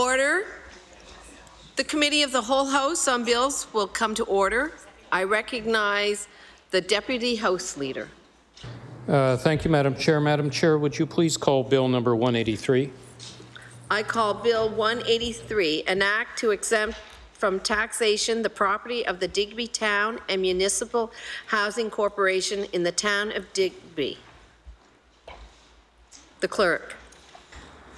Order. The Committee of the Whole House on Bills will come to order. I recognize the Deputy House Leader. Uh, Thank you, Madam Chair. Madam Chair, would you please call Bill number 183? I call Bill 183, an act to exempt from taxation the property of the Digby Town and Municipal Housing Corporation in the town of Digby. The clerk.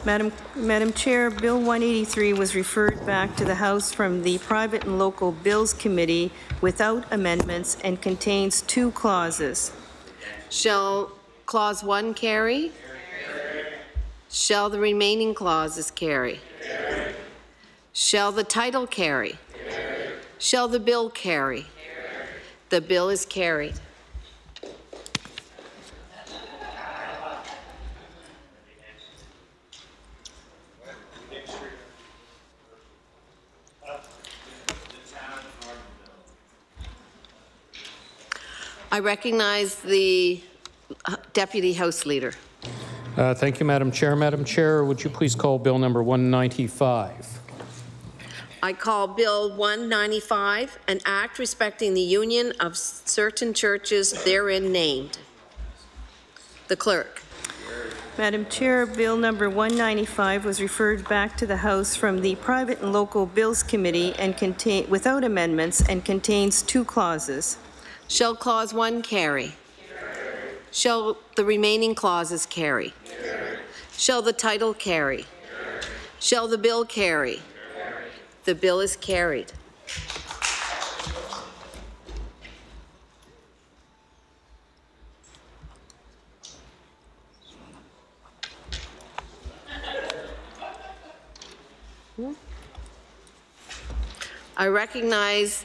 Madam, Madam Chair, Bill 183 was referred back to the House from the Private and Local Bills Committee without amendments and contains two clauses. Shall Clause 1 carry? carry. Shall the remaining clauses carry? carry. Shall the title carry? Shall the bill carry? The bill is carried. I recognize the uh, Deputy House Leader. Uh, Thank you, Madam Chair. Madam Chair, would you please call Bill number 195? I call Bill 195, an act respecting the union of certain churches therein named. The clerk. Madam Chair, Bill number 195 was referred back to the House from the Private and Local Bills Committee and contain, without amendments and contains two clauses. Shall Clause 1 carry? carry. Shall the remaining clauses carry? carry. Shall the title carry? Shall the bill carry? The bill is carried. I recognize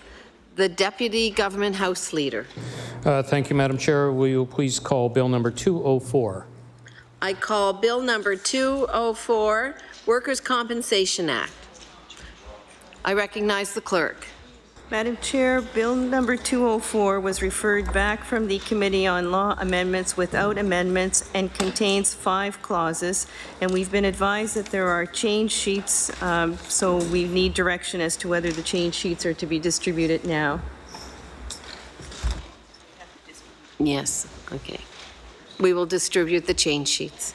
the Deputy Government House Leader. Uh, Thank you, Madam Chair. Will you please call Bill number 204? I call Bill number 204, Workers' Compensation Act. I recognize the clerk. Madam Chair, Bill number 204 was referred back from the Committee on Law Amendments without amendments and contains five clauses. And we've been advised that there are change sheets, um, so we need direction as to whether the change sheets are to be distributed now. Yes, okay. We will distribute the change sheets.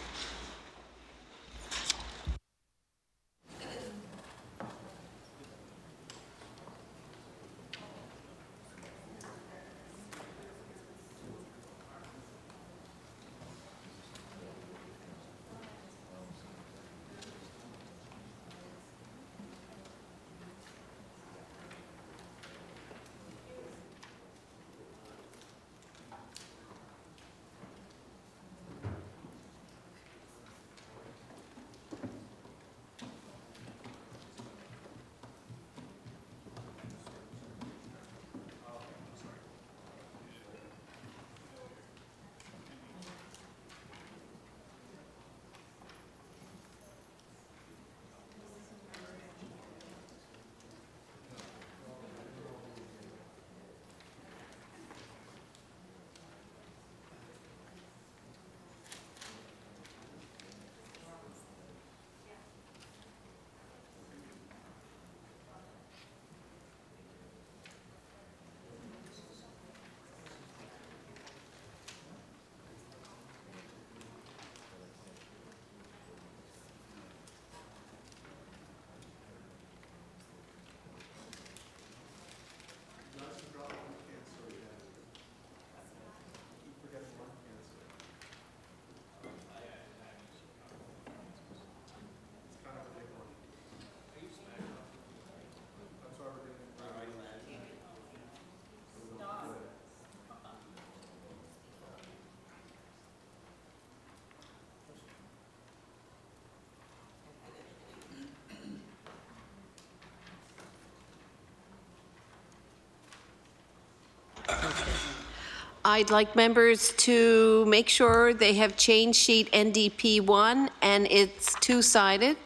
I'd like members to make sure they have change sheet NDP 1 and it's two-sided.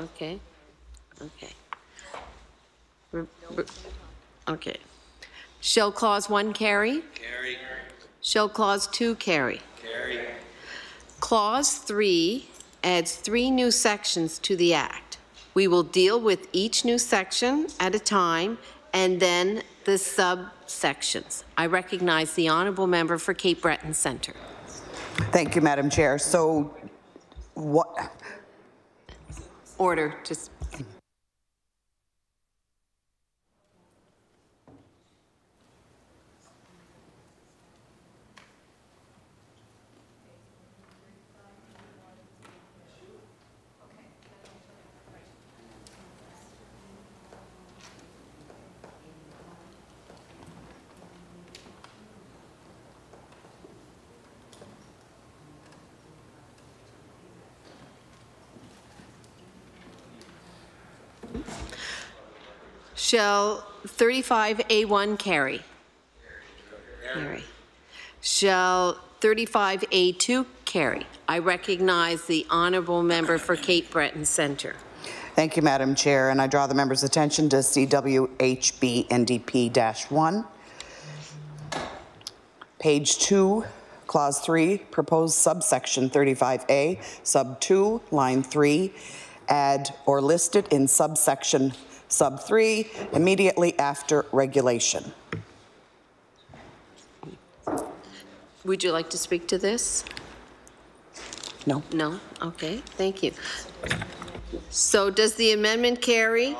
Okay, okay. Re- Okay. Shall clause 1 carry? Carry. Shall clause 2 carry? Carry. Clause 3 adds three new sections to the Act. We will deal with each new section at a time and then the subsections. I recognize the honourable member for Cape Breton Centre. Thank you, Madam Chair. So what, Order, just Shall 35A1 carry? Carry. Shall 35A2 carry? I recognize the honourable member for Cape Breton Centre. Thank you, Madam Chair, and I draw the member's attention to CWHB NDP-1. Page 2, Clause 3, proposed subsection 35A, sub 2, line 3, add or listed in subsection sub 3 immediately after regulation. Would you like to speak to this? No. No? Okay, thank you. So does the amendment carry?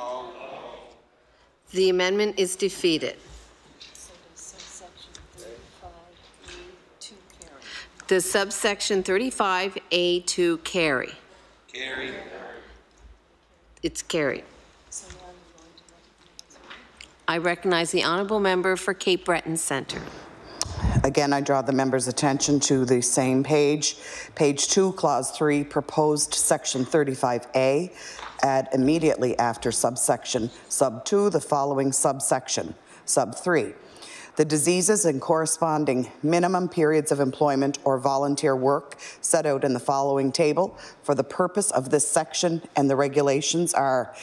The amendment is defeated. Does subsection 35A2 carry? Carry. It's carried. I recognize the honourable member for Cape Breton Centre. Again, I draw the member's attention to the same page. Page 2, Clause 3, proposed Section 35A, add immediately after subsection sub 2 the following subsection, sub 3. The diseases and corresponding minimum periods of employment or volunteer work set out in the following table for the purpose of this section and the regulations are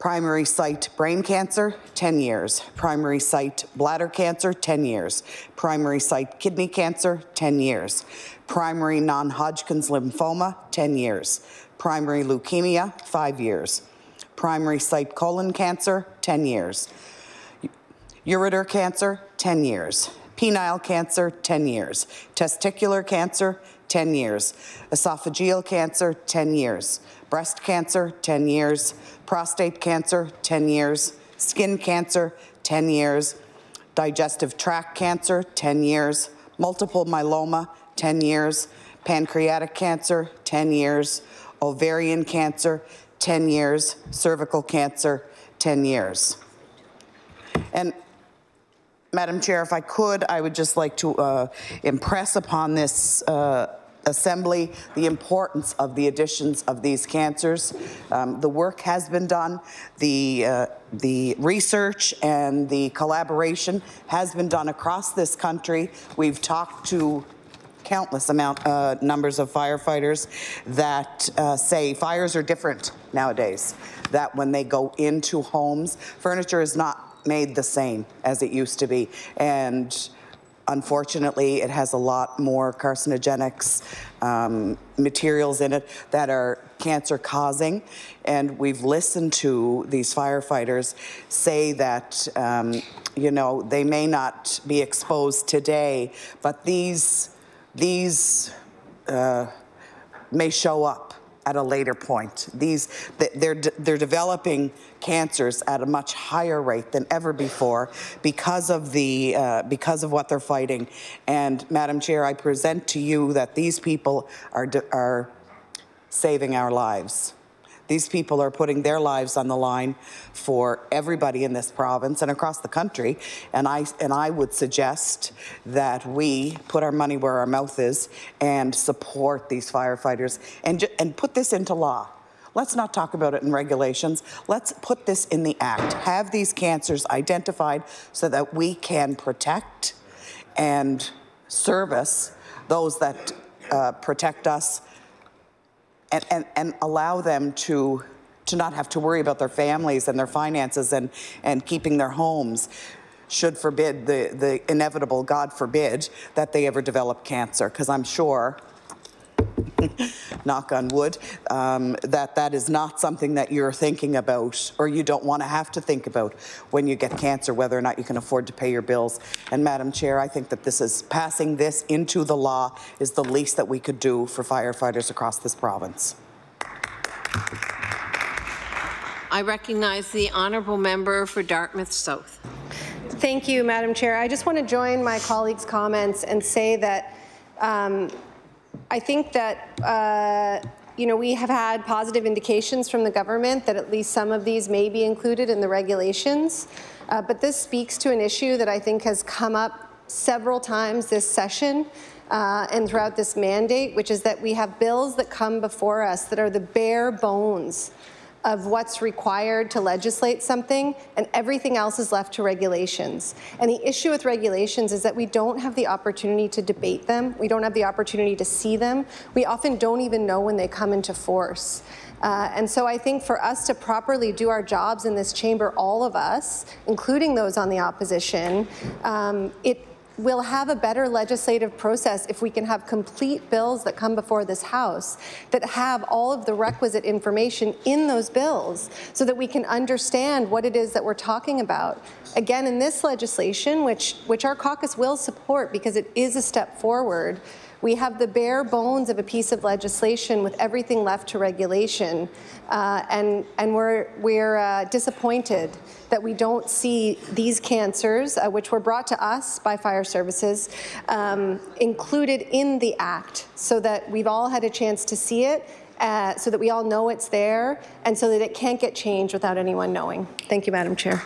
Primary site brain cancer, 10 years. Primary site bladder cancer, 10 years. Primary site kidney cancer, 10 years. Primary non-Hodgkin's lymphoma, 10 years. Primary leukemia, 5 years. Primary site colon cancer, 10 years. Ureter cancer, 10 years. Penile cancer, 10 years. Testicular cancer, 10 years. Esophageal cancer, 10 years. Breast cancer, 10 years. Prostate cancer, 10 years. Skin cancer, 10 years. Digestive tract cancer, 10 years. Multiple myeloma, 10 years. Pancreatic cancer, 10 years. Ovarian cancer, 10 years. Cervical cancer, 10 years. And Madam Chair, if I could, I would just like to uh, impress upon this uh, Assembly the importance of the additions of these cancers. Um, the work has been done. The, uh, the research and the collaboration has been done across this country. We've talked to countless amount uh, numbers of firefighters that uh, say fires are different nowadays. That when they go into homes, furniture is not made the same as it used to be, and unfortunately, it has a lot more carcinogenics um, materials in it that are cancer causing. And we've listened to these firefighters say that, um, you know, they may not be exposed today, but these, these uh, may show up at a later point. These, they're, they're developing cancers at a much higher rate than ever before because of, the, uh, because of what they're fighting. And Madam Chair, I present to you that these people are, are saving our lives. These people are putting their lives on the line for everybody in this province and across the country. And I, and I would suggest that we put our money where our mouth is and support these firefighters and, and put this into law. Let's not talk about it in regulations. Let's put this in the act. Have these cancers identified so that we can protect and service those that uh, protect us and, and, and allow them to, to not have to worry about their families and their finances and, and keeping their homes. Should forbid the, the inevitable, God forbid, that they ever develop cancer, because I'm sure [laughs] knock on wood, um, that that is not something that you're thinking about or you don't want to have to think about when you get cancer, whether or not you can afford to pay your bills. And Madam Chair, I think that this is passing this into the law is the least that we could do for firefighters across this province. I recognize the honourable member for Dartmouth South. Thank you, Madam Chair. I just want to join my colleagues' comments and say that um, I think that uh, you know we have had positive indications from the government that at least some of these may be included in the regulations. Uh, but this speaks to an issue that I think has come up several times this session uh, and throughout this mandate, which is that we have bills that come before us that are the bare bones of what's required to legislate something, and everything else is left to regulations. And the issue with regulations is that we don't have the opportunity to debate them. We don't have the opportunity to see them. We often don't even know when they come into force. Uh, and so I think for us to properly do our jobs in this chamber, all of us, including those on the opposition, um, it we'll have a better legislative process if we can have complete bills that come before this House that have all of the requisite information in those bills so that we can understand what it is that we're talking about. Again, in this legislation, which, which our caucus will support because it is a step forward, we have the bare bones of a piece of legislation with everything left to regulation, uh, and, and we're, we're uh, disappointed that we don't see these cancers, uh, which were brought to us by fire services, um, included in the Act so that we've all had a chance to see it uh, so that we all know it's there and so that it can't get changed without anyone knowing. Thank you, Madam Chair.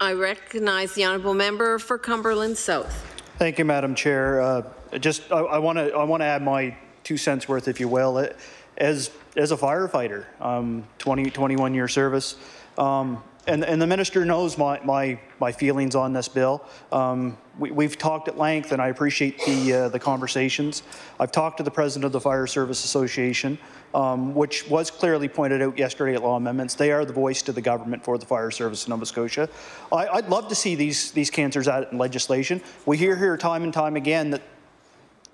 I recognize the honourable member for Cumberland South. Thank you, Madam Chair. Uh, just I want to I want to add my two cents worth, if you will. As as a firefighter, um, 20 21 year service. Um, and, and, the minister knows my, my, my feelings on this bill. Um, we, have talked at length, and I appreciate the, uh, the conversations. I've talked to the president of the Fire Service Association, um, which was clearly pointed out yesterday at Law Amendments. They are the voice to the government for the fire service in Nova Scotia. I, would love to see these, these cancers out in legislation. We hear here time and time again that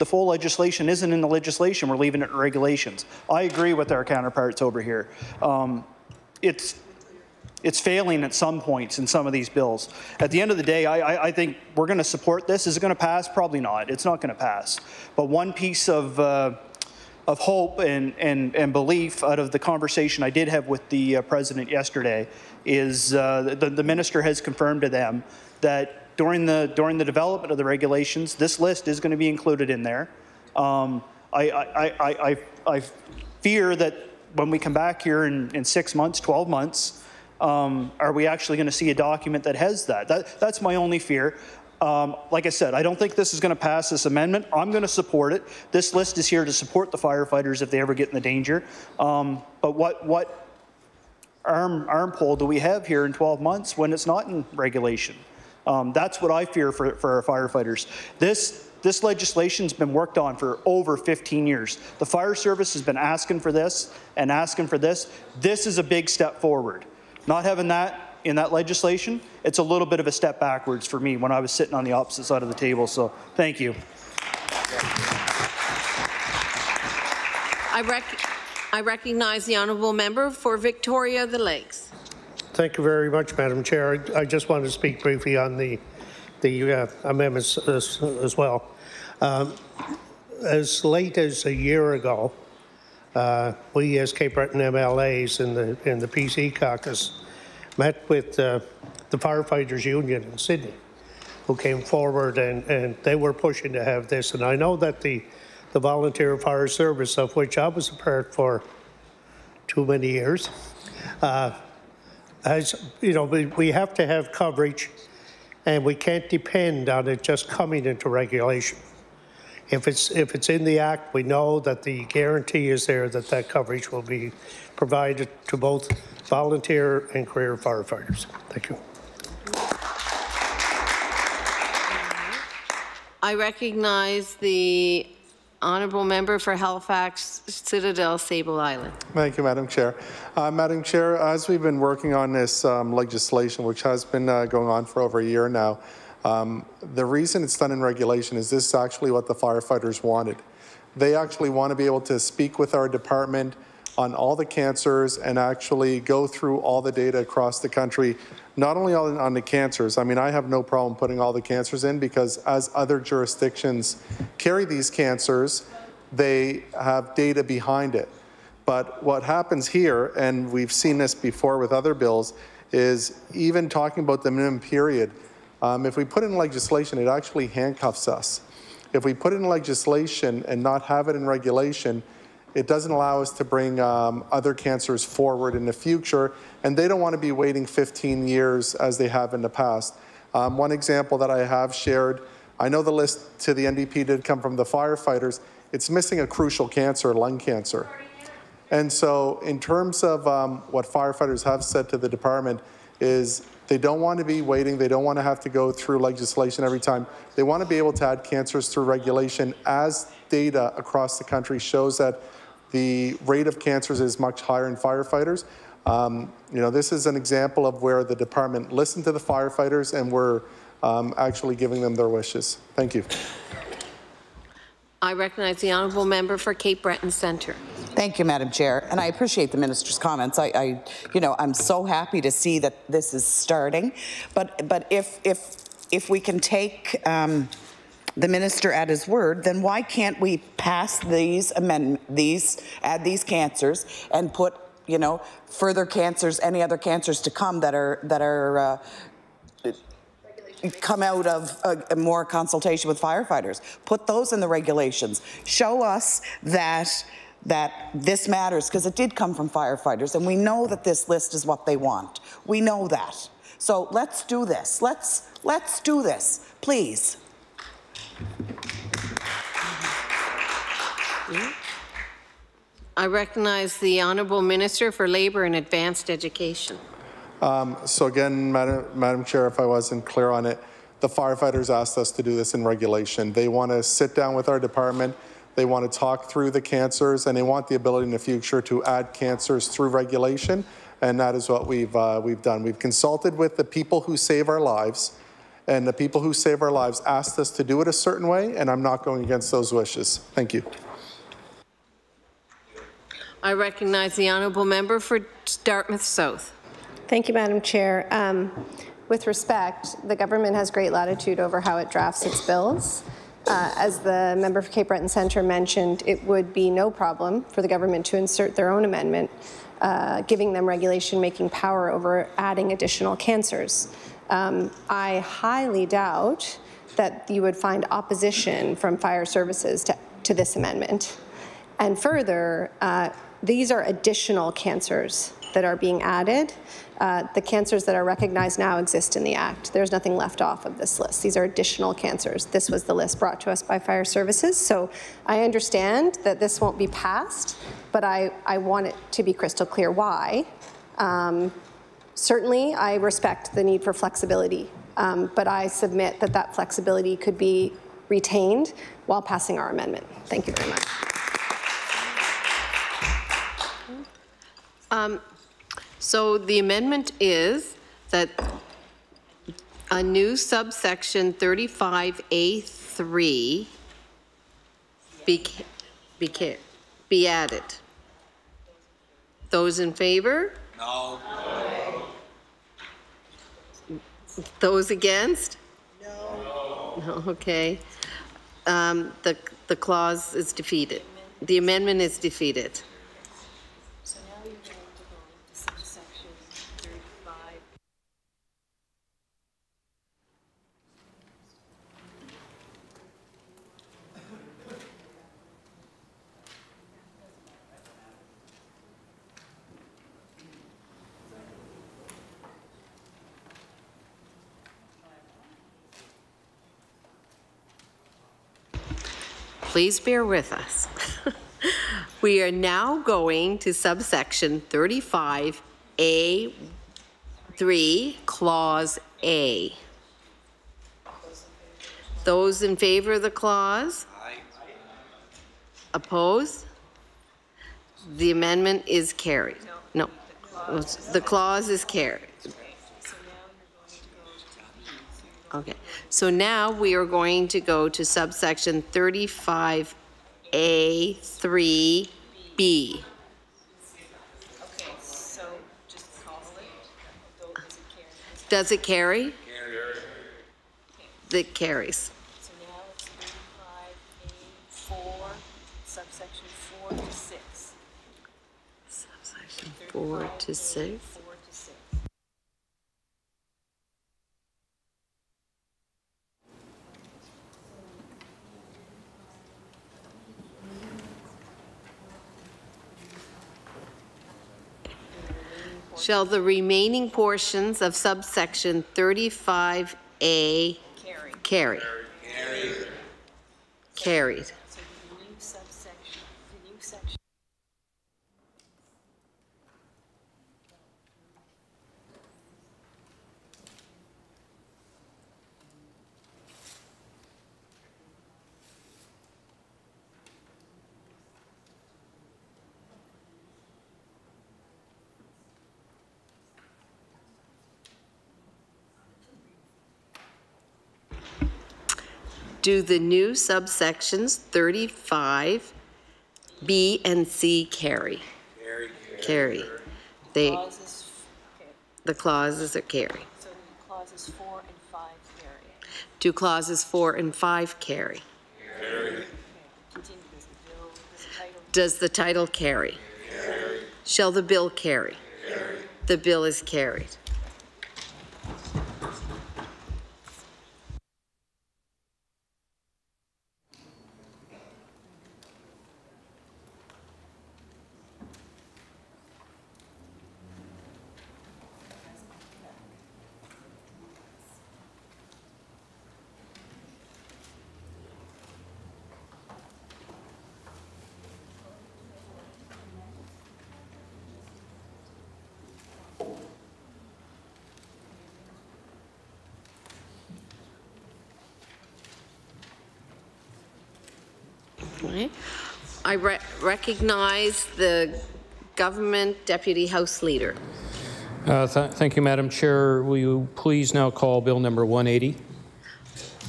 the full legislation isn't in the legislation. We're leaving it in regulations. I agree with our counterparts over here. Um, it's it's failing at some points in some of these bills. At the end of the day, I, I, I think we're going to support this. Is it going to pass? Probably not. It's not going to pass. But one piece of uh, of hope and, and, and belief out of the conversation I did have with the uh, president yesterday is uh, the, the minister has confirmed to them that during the during the development of the regulations, this list is going to be included in there. Um, I, I, I, I, fear that when we come back here in, in six months, 12 months, um, are we actually going to see a document that has that? that that's my only fear. Um, like I said, I don't think this is going to pass this amendment. I'm going to support it. This list is here to support the firefighters if they ever get in the danger. Um, but what what arm arm pull do we have here in 12 months when it's not in regulation? Um, that's what I fear for, for our firefighters. This this legislation's been worked on for over 15 years. The fire service has been asking for this and asking for this. This is a big step forward. Not having that in that legislation, it's a little bit of a step backwards for me when I was sitting on the opposite side of the table. So thank you. I, rec I recognize the honourable member for Victoria the Lakes. Thank you very much, Madam Chair. I, I just wanted to speak briefly on the the uh, amendments as, as well. Um, as late as a year ago, uh, we as Cape Breton MLAs in the in the PC caucus met with uh, the firefighters union in Sydney, who came forward and, and they were pushing to have this. And I know that the the volunteer fire service, of which I was a part for too many years, uh, as you know, we, we have to have coverage, and we can't depend on it just coming into regulation. If it's, if it's in the Act, we know that the guarantee is there that that coverage will be provided to both volunteer and career firefighters. Thank you. I recognize the Honourable Member for Halifax Citadel Sable Island. Thank you, Madam Chair. Uh, Madam Chair, as we've been working on this um, legislation, which has been uh, going on for over a year now, Um, the reason it's done in regulation is this is actually what the firefighters wanted. They actually want to be able to speak with our department on all the cancers and actually go through all the data across the country, not only on, on the cancers. I mean, I have no problem putting all the cancers in because as other jurisdictions carry these cancers, they have data behind it. But what happens here, and we've seen this before with other bills, is even talking about the minimum period, um, if we put in legislation, it actually handcuffs us. If we put in legislation and not have it in regulation, it doesn't allow us to bring um, other cancers forward in the future, and they don't want to be waiting 15 years as they have in the past. Um, one example that I have shared, I know the list to the NDP did come from the firefighters. It's missing a crucial cancer, lung cancer. And so in terms of um, what firefighters have said to the department is they don't want to be waiting. They don't want to have to go through legislation every time. They want to be able to add cancers through regulation as data across the country shows that the rate of cancers is much higher in firefighters. Um, you know, this is an example of where the department listened to the firefighters and we're um, actually giving them their wishes. Thank you. I recognize the honourable member for Cape Breton Centre. Thank you, Madam Chair, and I appreciate the minister's comments. I, I, you know, I'm so happy to see that this is starting, but but if if if we can take um, the minister at his word, then why can't we pass these amendment these add these cancers and put you know further cancers, any other cancers to come that are that are. Uh, come out of a, a, more consultation with firefighters. Put those in the regulations. Show us that that this matters because it did come from firefighters and we know that this list is what they want. We know that. So let's do this. Let's let's do this. Please. I recognize the Honourable Minister for Labour and Advanced Education. Um, so again, Madam, Madam Chair, if I wasn't clear on it, the firefighters asked us to do this in regulation. They want to sit down with our department, they want to talk through the cancers, and they want the ability in the future to add cancers through regulation, and that is what we've, uh, we've done. We've consulted with the people who save our lives, and the people who save our lives asked us to do it a certain way, and I'm not going against those wishes. Thank you. I recognize the honourable member for Dartmouth South. Thank you, Madam Chair. Um, with respect, the government has great latitude over how it drafts its bills. Uh, as the member for Cape Breton Centre mentioned, it would be no problem for the government to insert their own amendment, uh, giving them regulation-making power over adding additional cancers. Um, I highly doubt that you would find opposition from fire services to, to this amendment. And further, uh, these are additional cancers that are being added. Uh, the cancers that are recognized now exist in the Act. There's nothing left off of this list. These are additional cancers. This was the list brought to us by Fire Services. So I understand that this won't be passed, but I, I want it to be crystal clear why. Um, certainly, I respect the need for flexibility, um, but I submit that that flexibility could be retained while passing our amendment. Thank you very much. Um, so the amendment is that a new subsection 35A3 be, be, be added. Those in favor? No. Those against? No. No, [laughs] okay. Um, the, the clause is defeated. The amendment is defeated. Please bear with us. [laughs] we are now going to subsection 35A3, Clause A. Those in favor of the clause? Oppose? The amendment is carried. No. The clause is carried. Okay, so now we are going to go to subsection 35A3B. Okay, so just call it. Does it carry? Does it carry? Carry. Carries. So now it's 35A4, subsection 4 to 6. Subsection 4 to 6. Shall the remaining portions of subsection 35A Carry. carry? Carried. Do the new subsections 35, B and C carry? Carry. They, Clauses, okay, the clauses are carry. so the clauses four and five carry. Do clauses four and five carry? Continue as the bill, this title. Does the title carry? Carry. Shall the bill carry? carry? The bill is carried. Okay. I re- recognize the government deputy house leader. Uh, th- Thank you, Madam Chair. Will you please now call Bill number 180?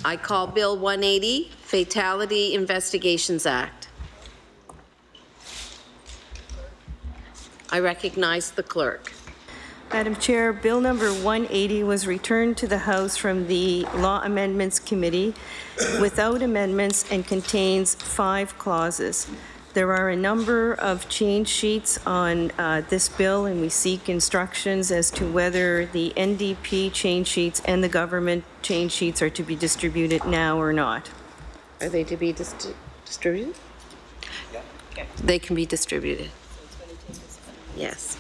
I call Bill 180, Fatality Investigations Act. I recognize the clerk. Madam Chair, Bill number 180 was returned to the House from the Law Amendments Committee without amendments and contains five clauses. There are a number of change sheets on uh, this bill, and we seek instructions as to whether the NDP change sheets and the government change sheets are to be distributed now or not. Are they to be dis- distributed? They can be distributed. Yes.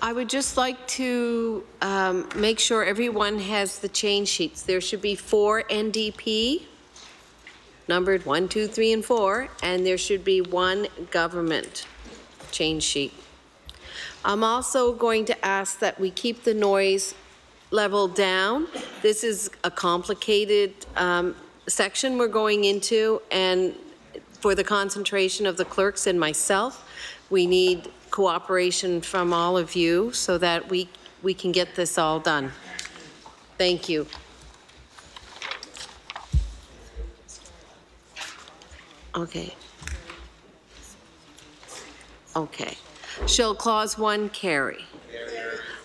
I would just like to um, make sure everyone has the change sheets. There should be four NDP, numbered one, two, three, and four, and there should be one government change sheet. I'm also going to ask that we keep the noise level down. This is a complicated um, section we're going into, and for the concentration of the clerks and myself, we need cooperation from all of you so that we, we can get this all done. Thank you. Okay. Okay. Shall clause one carry?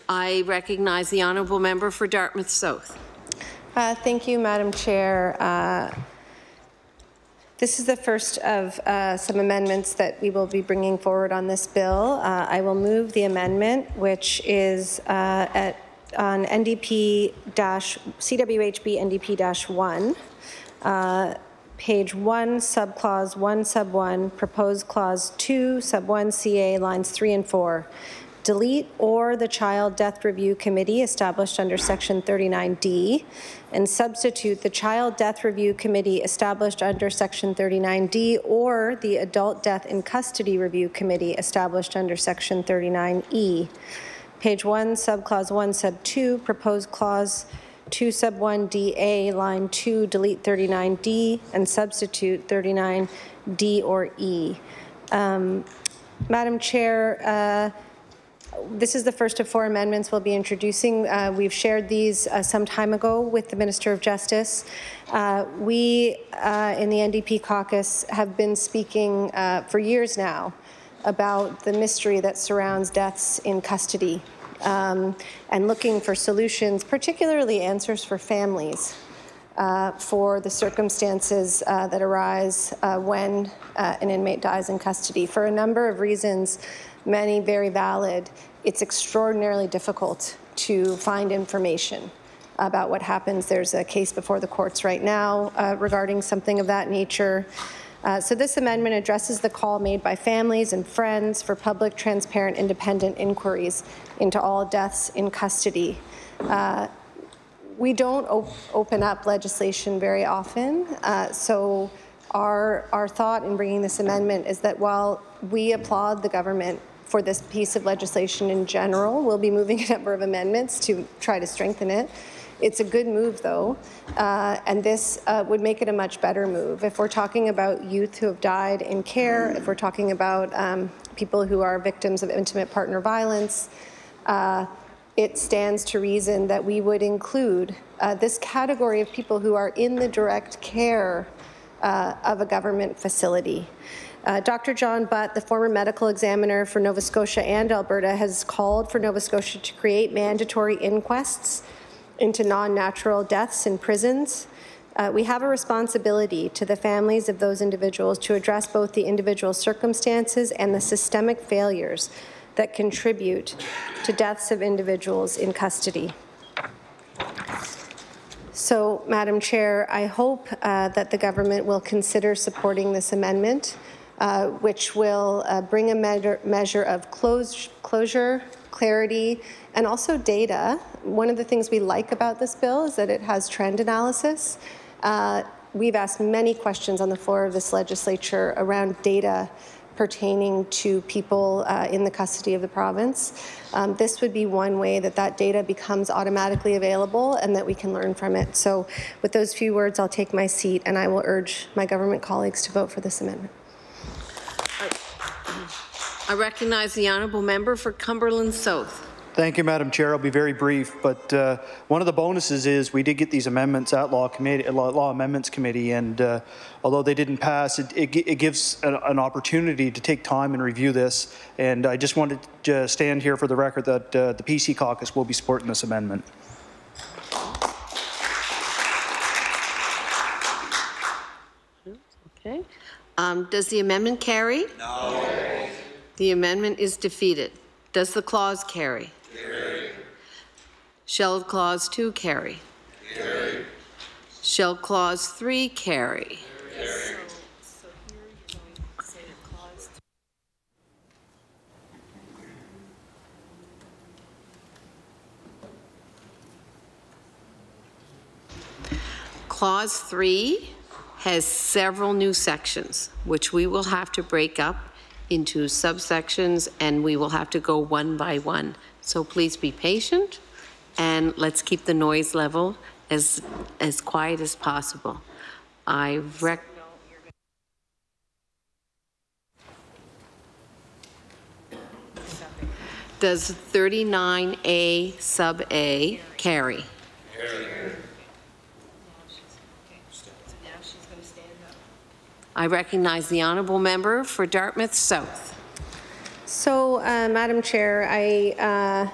I recognize the honourable member for Dartmouth South. Uh, thank you, Madam Chair. Uh, this is the first of uh, some amendments that we will be bringing forward on this bill. Uh, I will move the amendment, which is uh, at on NDP CWHB NDP 1, uh, page one, subclause one, sub one, proposed clause two, sub one, CA, lines three and four delete or the Child Death Review Committee established under Section 39D and substitute the Child Death Review Committee established under Section 39D or the Adult Death in Custody Review Committee established under Section 39E. Page 1, subclause 1, sub 2, proposed clause 2 sub 1 DA, line 2, delete 39D and substitute 39D or E. Um, Madam Chair, uh, this is the first of four amendments we'll be introducing. Uh, we've shared these uh, some time ago with the Minister of Justice. Uh, we uh, in the NDP caucus have been speaking uh, for years now about the mystery that surrounds deaths in custody um, and looking for solutions, particularly answers for families. Uh, for the circumstances that arise when an inmate dies in custody. For a number of reasons, many very valid, it's extraordinarily difficult to find information about what happens. There's a case before the courts right now uh, regarding something of that nature. Uh, so this amendment addresses the call made by families and friends for public, transparent, independent inquiries into all deaths in custody. Uh, we don't op open up legislation very often, uh, so our, our thought in bringing this amendment is that while we applaud the government for this piece of legislation in general. We'll be moving a number of amendments to try to strengthen it. It's a good move, though, uh, and this uh, would make it a much better move. If we're talking about youth who have died in care, if we're talking about um, people who are victims of intimate partner violence, uh, it stands to reason that we would include uh, this category of people who are in the direct care uh, of a government facility. Uh, Dr. John Butt, the former medical examiner for Nova Scotia and Alberta, has called for Nova Scotia to create mandatory inquests into non-natural deaths in prisons. Uh, we have a responsibility to the families of those individuals to address both the individual circumstances and the systemic failures that contribute to deaths of individuals in custody. So, Madam Chair, I hope uh, that the government will consider supporting this amendment uh, which will uh, bring a measure, measure of close, closure, clarity, and also data. One of the things we like about this bill is that it has trend analysis. Uh, we've asked many questions on the floor of this legislature around data pertaining to people uh, in the custody of the province. Um, this would be one way that that data becomes automatically available and that we can learn from it. So with those few words, I'll take my seat and I will urge my government colleagues to vote for this amendment. I recognize the honourable member for Cumberland South. Thank you, Madam Chair. I'll be very brief, but uh, one of the bonuses is we did get these amendments at Law Committee, Law, Law Amendments Committee, and uh, although they didn't pass, it, it, it gives an, an, opportunity to take time and review this. And I just wanted to stand here for the record that uh, the PC caucus will be supporting this amendment. Okay. Um, does the amendment carry? No. The amendment is defeated. Does the clause carry? Carry. Shall clause 2 carry? Carry. Shall clause 3 carry? Carry. Clause 3 has several new sections, which we will have to break up into subsections, and we will have to go one by one. So please be patient, and let's keep the noise level as, as quiet as possible. I rec, Does 39A sub A carry? I recognize the honourable member for Dartmouth South. So, uh, Madam Chair, I, uh,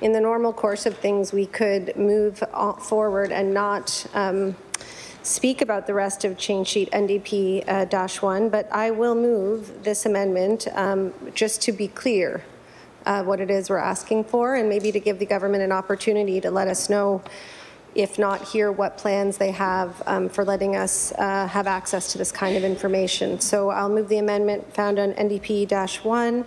in the normal course of things, we could move forward and not um, speak about the rest of change sheet NDP uh, dash one, but I will move this amendment um, just to be clear uh, what it is we're asking for, and maybe to give the government an opportunity to let us know if not here, what plans they have um, for letting us uh, have access to this kind of information. So I'll move the amendment found on NDP-1,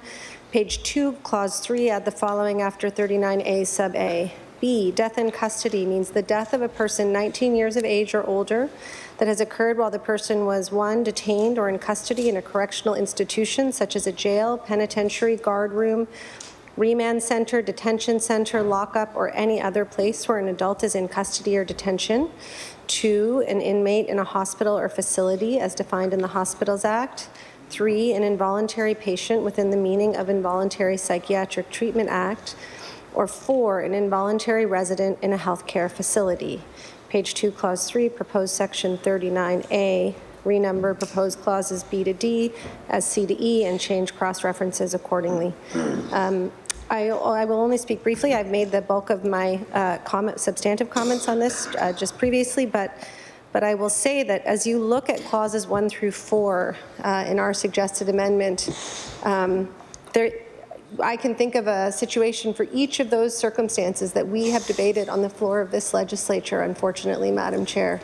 page 2, clause 3, add the following after 39A sub A. B, death in custody means the death of a person 19 years of age or older that has occurred while the person was, one, detained or in custody in a correctional institution such as a jail, penitentiary, guard room, remand center, detention center, lockup, or any other place where an adult is in custody or detention. Two, an inmate in a hospital or facility as defined in the Hospitals Act. Three, an involuntary patient within the meaning of Involuntary Psychiatric Treatment Act. Or four, an involuntary resident in a healthcare facility. Page two, clause three, proposed section 39A, renumber proposed clauses B to D as C to E and change cross-references accordingly. Um, I, I will only speak briefly. I've made the bulk of my uh, comment, substantive comments on this uh, just previously, but but I will say that as you look at clauses one through four uh, in our suggested amendment, um, there. I can think of a situation for each of those circumstances that we have debated on the floor of this legislature, unfortunately, Madam Chair.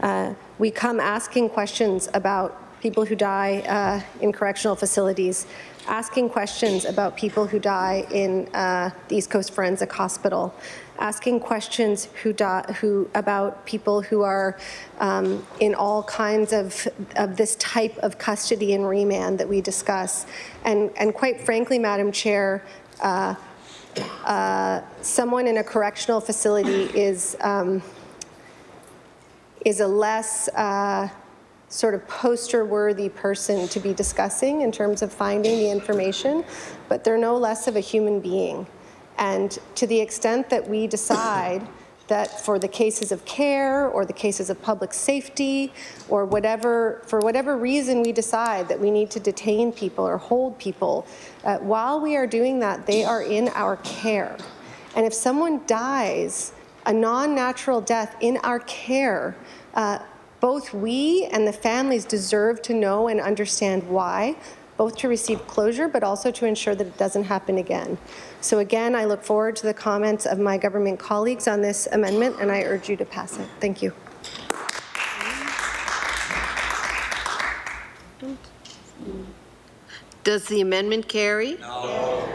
Uh, we come asking questions about people who die uh, in correctional facilities, asking questions about people who die in uh, the East Coast Forensic Hospital, asking questions who die, who about people who are um, in all kinds of, of this type of custody and remand that we discuss. And, and quite frankly, Madam Chair, uh, uh, someone in a correctional facility is um, is a less uh, sort of poster-worthy person to be discussing in terms of finding the information, but they're no less of a human being. And to the extent that we decide that for the cases of care or the cases of public safety or whatever, for whatever reason we decide that we need to detain people or hold people, uh, while we are doing that, they are in our care. And if someone dies a non-natural death in our care, uh, both we and the families deserve to know and understand why, both to receive closure, but also to ensure that it doesn't happen again. So again, I look forward to the comments of my government colleagues on this amendment, and I urge you to pass it. Thank you. Does the amendment carry? No.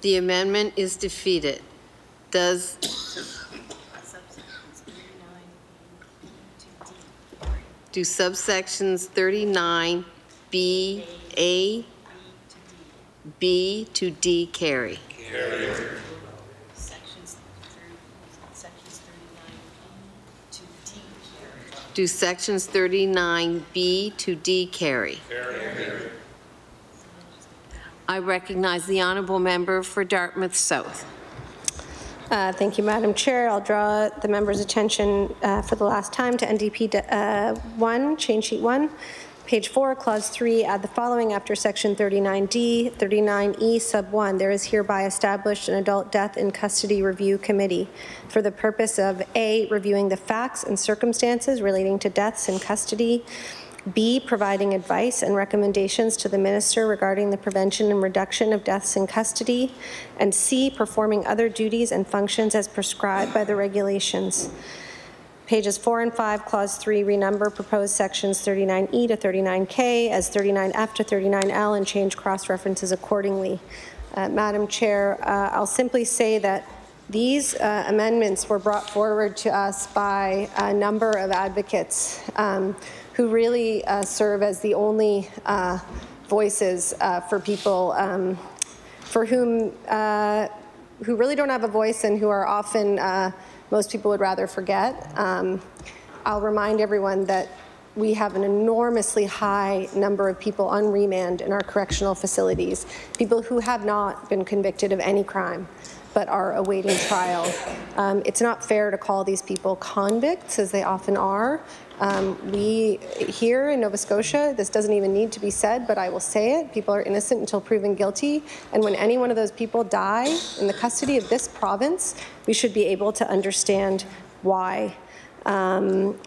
The amendment is defeated. Does do subsections 39 B, A, B to D carry? Carry. Do sections 39B to D carry? I recognize the honourable member for Dartmouth South. Uh, Thank you, Madam Chair. I'll draw the member's attention uh, for the last time to NDP uh, 1, change sheet 1, page 4, clause 3, add the following after section 39D, 39E sub 1. There is hereby established an adult death in custody review committee for the purpose of A, reviewing the facts and circumstances relating to deaths in custody, B, providing advice and recommendations to the minister regarding the prevention and reduction of deaths in custody, and C, performing other duties and functions as prescribed by the regulations. Pages 4 and 5, Clause 3, renumber proposed sections 39E to 39K as 39F to 39L and change cross-references accordingly. Uh, Madam Chair, uh, I'll simply say that These uh, amendments were brought forward to us by a number of advocates um, who really uh, serve as the only uh, voices uh, for people um, for whom uh, who really don't have a voice and who are often uh, most people would rather forget. Um, I'll remind everyone that we have an enormously high number of people on remand in our correctional facilities, people who have not been convicted of any crime but are awaiting trial. Um, it's not fair to call these people convicts, as they often are. Um, we here in Nova Scotia, this doesn't even need to be said, but I will say it. People are innocent until proven guilty. And when any one of those people die in the custody of this province, we should be able to understand why. Um,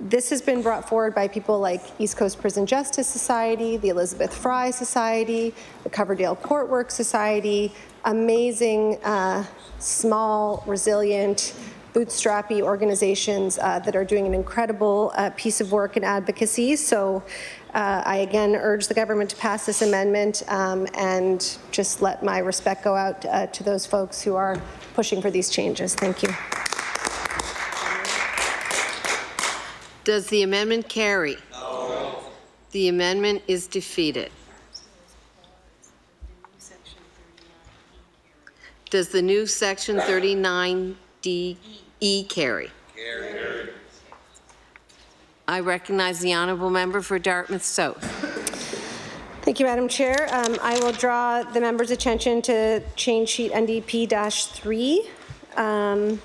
this has been brought forward by people like East Coast Prison Justice Society, the Elizabeth Fry Society, the Coverdale Court Work Society, amazing, uh, small, resilient, bootstrappy organizations uh, that are doing an incredible uh, piece of work and advocacy. So uh, I again urge the government to pass this amendment um, and just let my respect go out uh, to those folks who are pushing for these changes. Thank you. Does the amendment carry? No. The amendment is defeated. Does the new section 39D E Carey. Carry. I recognize the honourable member for Dartmouth South. Thank you, Madam Chair. Um, I will draw the member's attention to change sheet NDP-3. Um,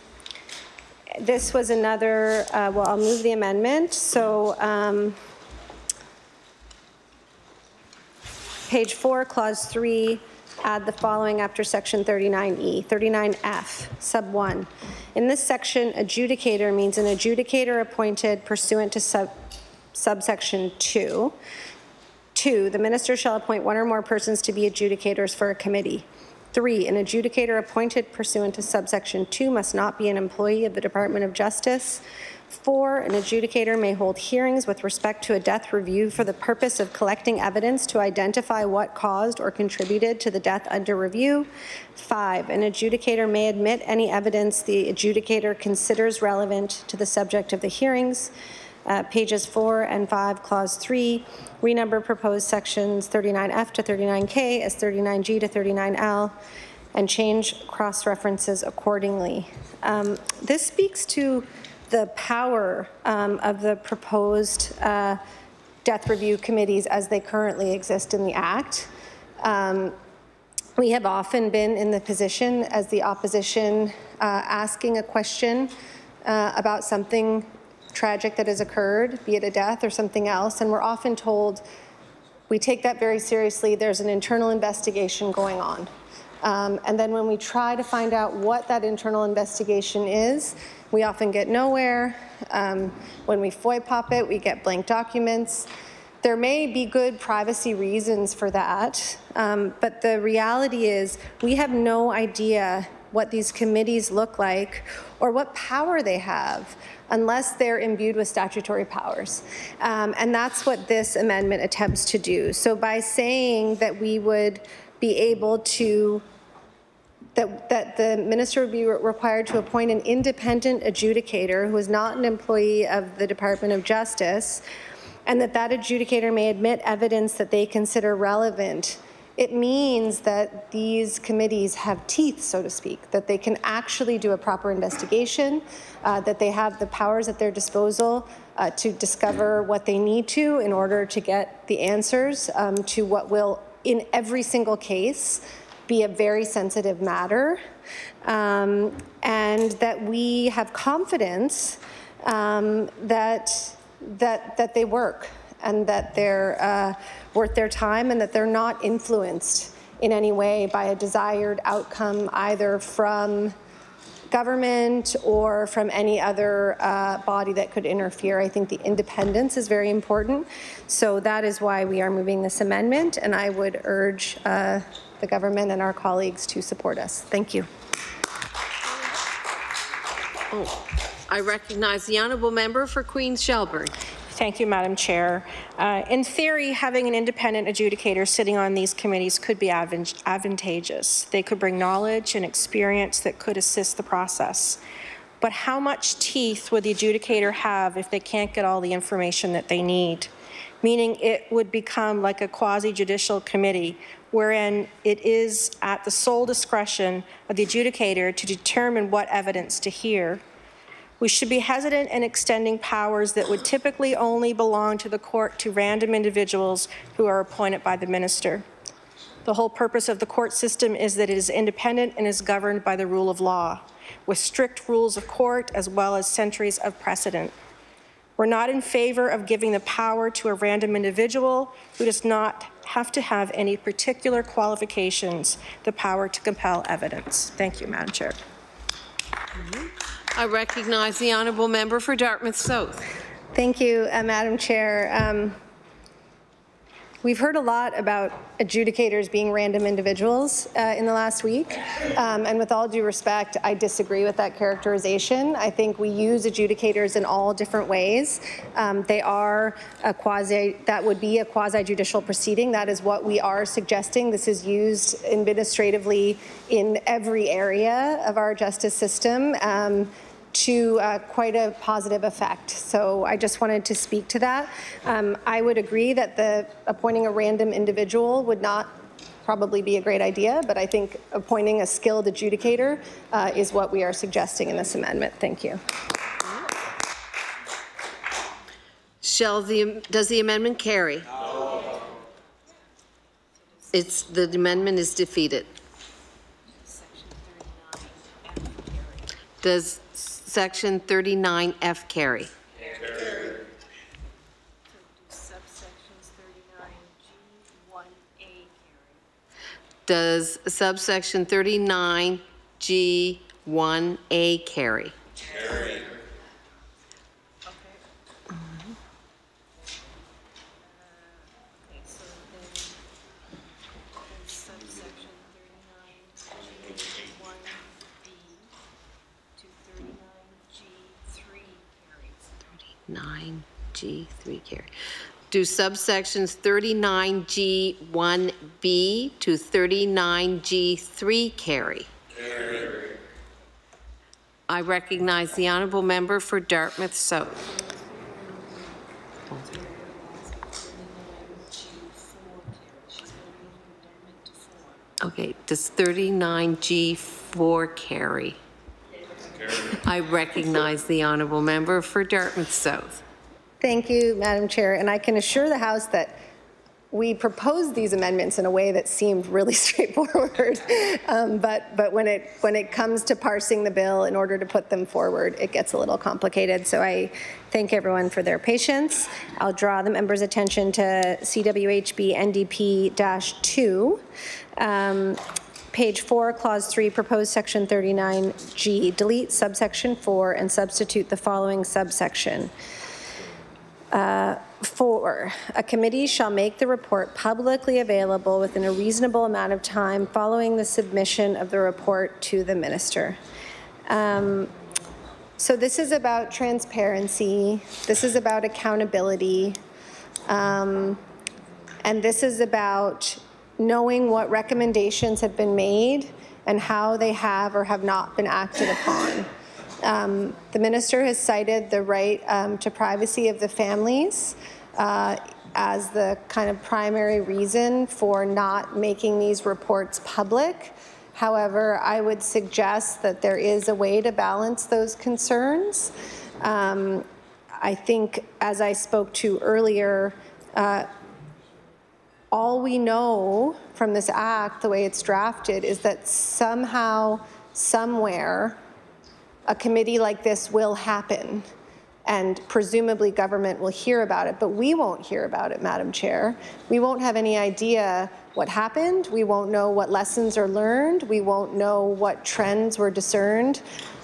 this was another, uh, well, I'll move the amendment. So um, page four, clause three, add the following after section 39E, 39F, sub 1. In this section, adjudicator means an adjudicator appointed pursuant to sub, subsection 2. 2. The minister shall appoint one or more persons to be adjudicators for a committee. Three, an adjudicator appointed pursuant to subsection 2 must not be an employee of the Department of Justice. Four, an adjudicator may hold hearings with respect to a death review for the purpose of collecting evidence to identify what caused or contributed to the death under review. Five, an adjudicator may admit any evidence the adjudicator considers relevant to the subject of the hearings. Uh, pages 4 and 5, clause 3, renumber proposed sections 39F to 39K as 39G to 39L, and change cross-references accordingly. Um, this speaks to the power um, of the proposed uh, death review committees as they currently exist in the Act. Um, we have often been in the position as the opposition uh, asking a question uh, about something tragic that has occurred, be it a death or something else, and we're often told we take that very seriously. There's an internal investigation going on. Um, and then when we try to find out what that internal investigation is, we often get nowhere. Um, when we FOIPOP it, we get blank documents. There may be good privacy reasons for that, um, but the reality is we have no idea what these committees look like or what power they have unless they're imbued with statutory powers. Um, and that's what this amendment attempts to do. So by saying that we would be able to that, that the minister would be required to appoint an independent adjudicator who is not an employee of the Department of Justice, and that that adjudicator may admit evidence that they consider relevant. It means that these committees have teeth, so to speak, that they can actually do a proper investigation, uh, that they have the powers at their disposal uh, to discover what they need to in order to get the answers um, to what will, in every single case, be a very sensitive matter, um, and that we have confidence um, that, that, that they work and that they're uh, worth their time and that they're not influenced in any way by a desired outcome either from government or from any other uh, body that could interfere. I think the independence is very important. So that is why we are moving this amendment, and I would urge uh, the government and our colleagues to support us. Thank you. Oh, I recognize the honourable member for Queens Shelburne. Thank you, Madam Chair. Uh, in theory, having an independent adjudicator sitting on these committees could be advan- advantageous. They could bring knowledge and experience that could assist the process. But how much teeth would the adjudicator have if they can't get all the information that they need? Meaning it would become like a quasi-judicial committee wherein it is at the sole discretion of the adjudicator to determine what evidence to hear. We should be hesitant in extending powers that would typically only belong to the court to random individuals who are appointed by the minister. The whole purpose of the court system is that it is independent and is governed by the rule of law, with strict rules of court as well as centuries of precedent. We're not in favor of giving the power to a random individual who does not have to have any particular qualifications, the power to compel evidence. Thank you, Madam Chair. I recognize the honourable member for Dartmouth South. Thank you, uh, Madam Chair. Um, We've heard a lot about adjudicators being random individuals uh, in the last week. Um, and with all due respect, I disagree with that characterization. I think we use adjudicators in all different ways. Um, they are a quasi, that would be a quasi judicial proceeding. That is what we are suggesting. This is used administratively in every area of our justice system. Um, to uh, quite a positive effect. So I just wanted to speak to that. Um, I would agree that the appointing a random individual would not probably be a great idea, but I think appointing a skilled adjudicator uh, is what we are suggesting in this amendment. Thank you. Shall the, does the amendment carry? No. It's, the amendment is defeated. Does Section 39F carry? Does subsection 39G1A carry? Carry. Nine G three carry. Do subsections 39G1B to 39G3 carry? I recognize the honourable member for Dartmouth South. Okay, does 39G4 carry? I recognize the honourable member for Dartmouth South. Thank you, Madam Chair. And I can assure the House that we proposed these amendments in a way that seemed really [laughs] straightforward. um, but but when it when it comes to parsing the bill in order to put them forward, it gets a little complicated. So I thank everyone for their patience. I'll draw the members' attention to CWHB NDP-2. Um, Page 4, Clause 3, proposed Section 39G, delete subsection 4 and substitute the following subsection. Uh, 4, a committee shall make the report publicly available within a reasonable amount of time following the submission of the report to the minister. Um, so this is about transparency. This is about accountability. Um, and this is about knowing what recommendations have been made and how they have or have not been acted upon. Um, the minister has cited the right um, to privacy of the families uh, as the kind of primary reason for not making these reports public. However, I would suggest that there is a way to balance those concerns. Um, I think, as I spoke to earlier, uh, all we know from this act, the way it's drafted, is that somehow, somewhere, a committee like this will happen and presumably government will hear about it, but we won't hear about it, Madam Chair. We won't have any idea what happened. We won't know what lessons are learned. We won't know what trends were discerned.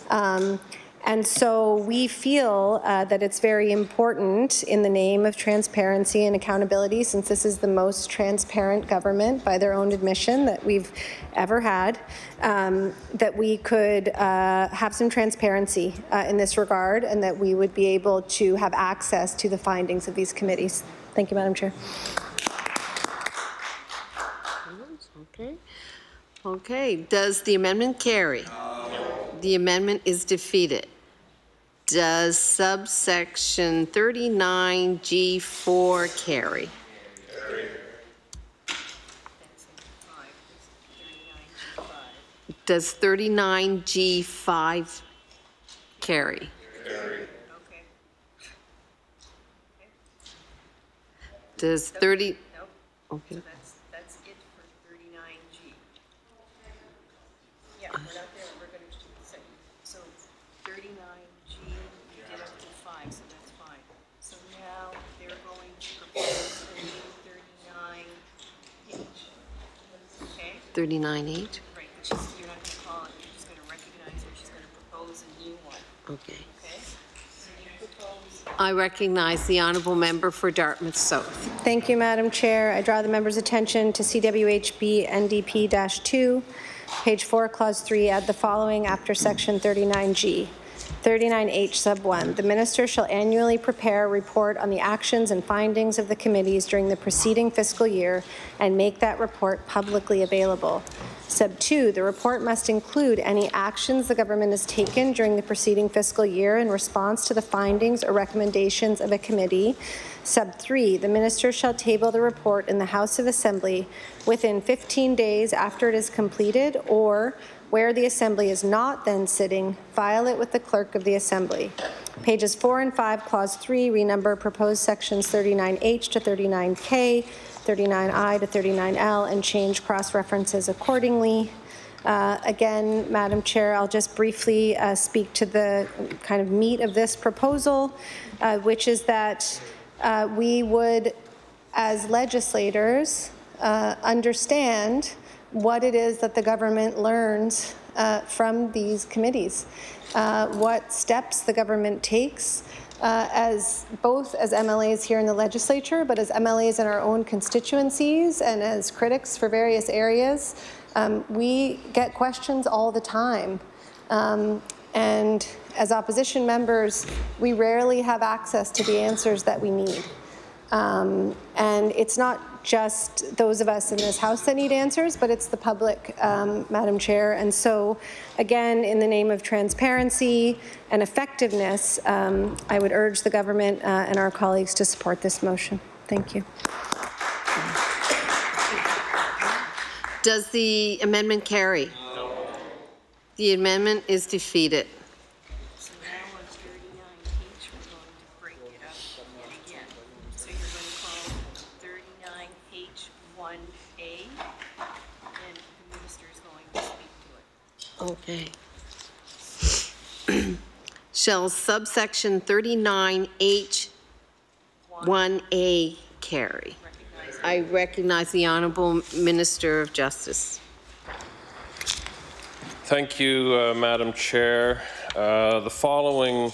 Um, And so we feel uh, that it's very important in the name of transparency and accountability, since this is the most transparent government by their own admission that we've ever had, um, that we could uh, have some transparency uh, in this regard and that we would be able to have access to the findings of these committees. Thank you, Madam Chair. Okay. Okay, does the amendment carry? The amendment is defeated. Does subsection 39G4 carry? Does 39G5 carry? Does 30? Okay. That's, that's it for 39G. Yeah, we're not there, we're going to say, so 39G, we did up to 5, so that's fine. So now they're going to propose a new 39H. Okay? 39H? Right, but she's, you're not going to call it, you're just going to recognize her, she's going to propose a new one. Okay. Okay? So you propose I recognize the honourable member for Dartmouth South. Thank you, Madam Chair. I draw the member's attention to CWHB NDP-2, page 4, clause 3, add the following after section 39G. 39H sub 1, the minister shall annually prepare a report on the actions and findings of the committees during the preceding fiscal year and make that report publicly available. Sub 2, the report must include any actions the government has taken during the preceding fiscal year in response to the findings or recommendations of a committee. Sub 3, the minister shall table the report in the House of Assembly within 15 days after it is completed or where the Assembly is not then sitting, file it with the Clerk of the Assembly. Pages 4 and 5, Clause 3, renumber proposed sections 39H to 39K, 39I to 39L, and change cross-references accordingly. Uh, Again, Madam Chair, I'll just briefly uh, speak to the kind of meat of this proposal, uh, which is that uh, we would, as legislators, uh, understand what it is that the government learns uh, from these committees, uh, what steps the government takes uh, as both as MLAs here in the legislature, but as MLAs in our own constituencies and as critics for various areas. Um, we get questions all the time. Um, and as opposition members, we rarely have access to the answers that we need. Um, and it's not just those of us in this House that need answers, but it's the public, um, Madam Chair. And so, again, in the name of transparency and effectiveness, um, I would urge the government uh, and our colleagues to support this motion. Thank you. Does the amendment carry? The amendment is defeated. So now on 39H, we're going to break it up yet again. So you're going to call 39H1A, and the minister is going to speak to it. Okay. [clears throat] Shall subsection 39H1A carry? I recognize the Honourable Minister of Justice. Thank you, uh, Madam Chair. Uh, the following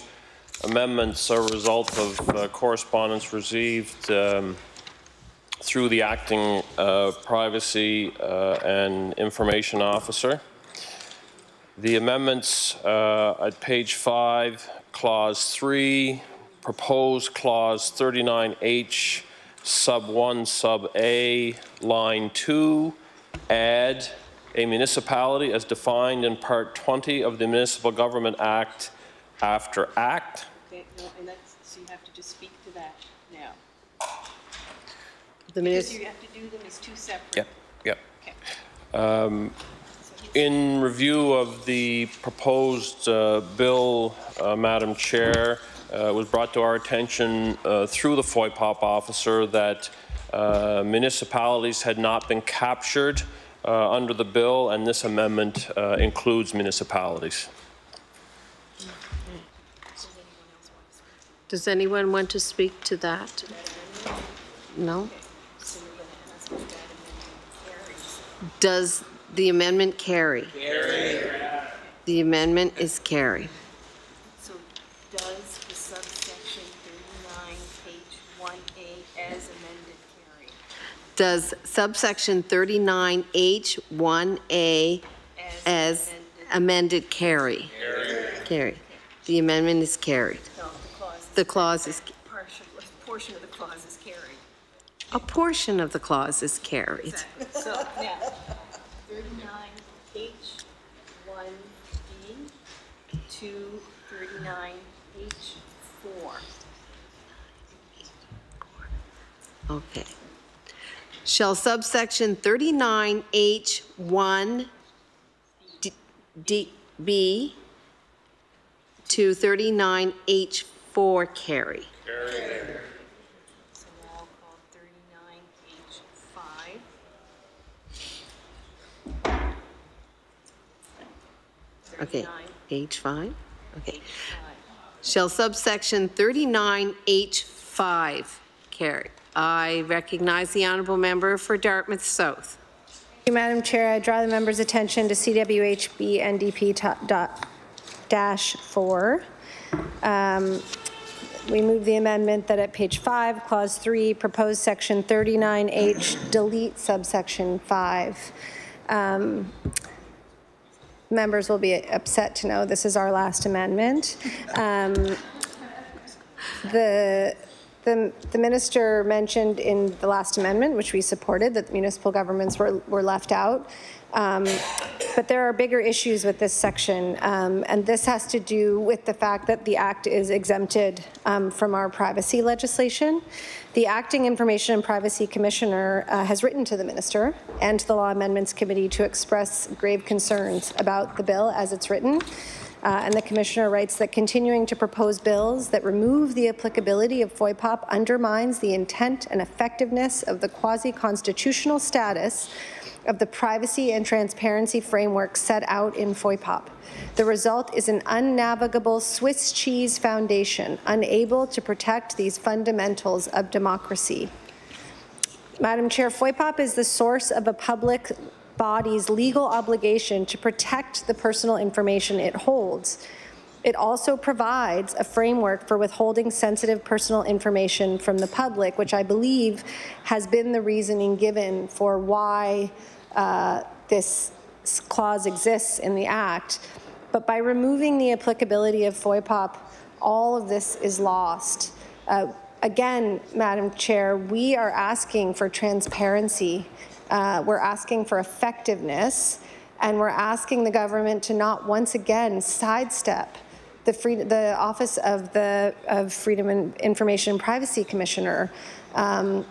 amendments are a result of uh, correspondence received um, through the acting uh, privacy uh, and information officer. The amendments uh, at page 5, clause 3, proposed clause 39H, sub 1, sub A, line 2, add a municipality as defined in Part 20 of the Municipal Government Act after act. Okay, no, and that's, so you have to just speak to that now. The Because you have to do them as two separate. Yep, yep. Um, In review of the proposed uh, bill, uh, Madam Chair, uh, was brought to our attention uh, through the FOIPOP officer that uh, municipalities had not been captured uh, under the bill, and this amendment includes municipalities. Does anyone want to speak to that? No? Does the amendment carry? The amendment is carry. does the subsection 39, page 1A as amended carry? Does subsection 39H1A as amended carry? Carry. The amendment is carried. No, the clause. The clause is, Partial, a portion of the clause is carried. a portion of the clause is carried. So now, Okay. Shall subsection 39H1 D- D- B to 39H4 carry? So now I'll call 39H5. Okay, H5? Okay. Shall subsection 39H5 carry? I recognize the honourable member for Dartmouth South. Thank you, Madam Chair. I draw the member's attention to CWHB NDP dash four. Um, We move the amendment that at page five, clause three, proposed section 39H, delete subsection five. Um, Members will be upset to know this is our last amendment. Um, The, the, the minister mentioned in the last amendment, which we supported, that municipal governments were, were left out. Um, But there are bigger issues with this section, um, and this has to do with the fact that the act is exempted um, from our privacy legislation. The acting Information and Privacy Commissioner uh, has written to the minister and to the Law Amendments Committee to express grave concerns about the bill as it's written. Uh, and the Commissioner writes that continuing to propose bills that remove the applicability of FOIPOP undermines the intent and effectiveness of the quasi-constitutional status of the privacy and transparency framework set out in FOIPOP. The result is an unnavigable Swiss cheese foundation, unable to protect these fundamentals of democracy. Madam Chair, FOIPOP is the source of a public body's legal obligation to protect the personal information it holds. It also provides a framework for withholding sensitive personal information from the public, which I believe has been the reasoning given for why uh, this clause exists in the Act. But by removing the applicability of FOIPOP, all of this is lost. Uh, Again, Madam Chair, we are asking for transparency. Uh, We're asking for effectiveness, and we're asking the government to not once again sidestep the free, the Office of the of Freedom and Information and Privacy Commissioner. Um,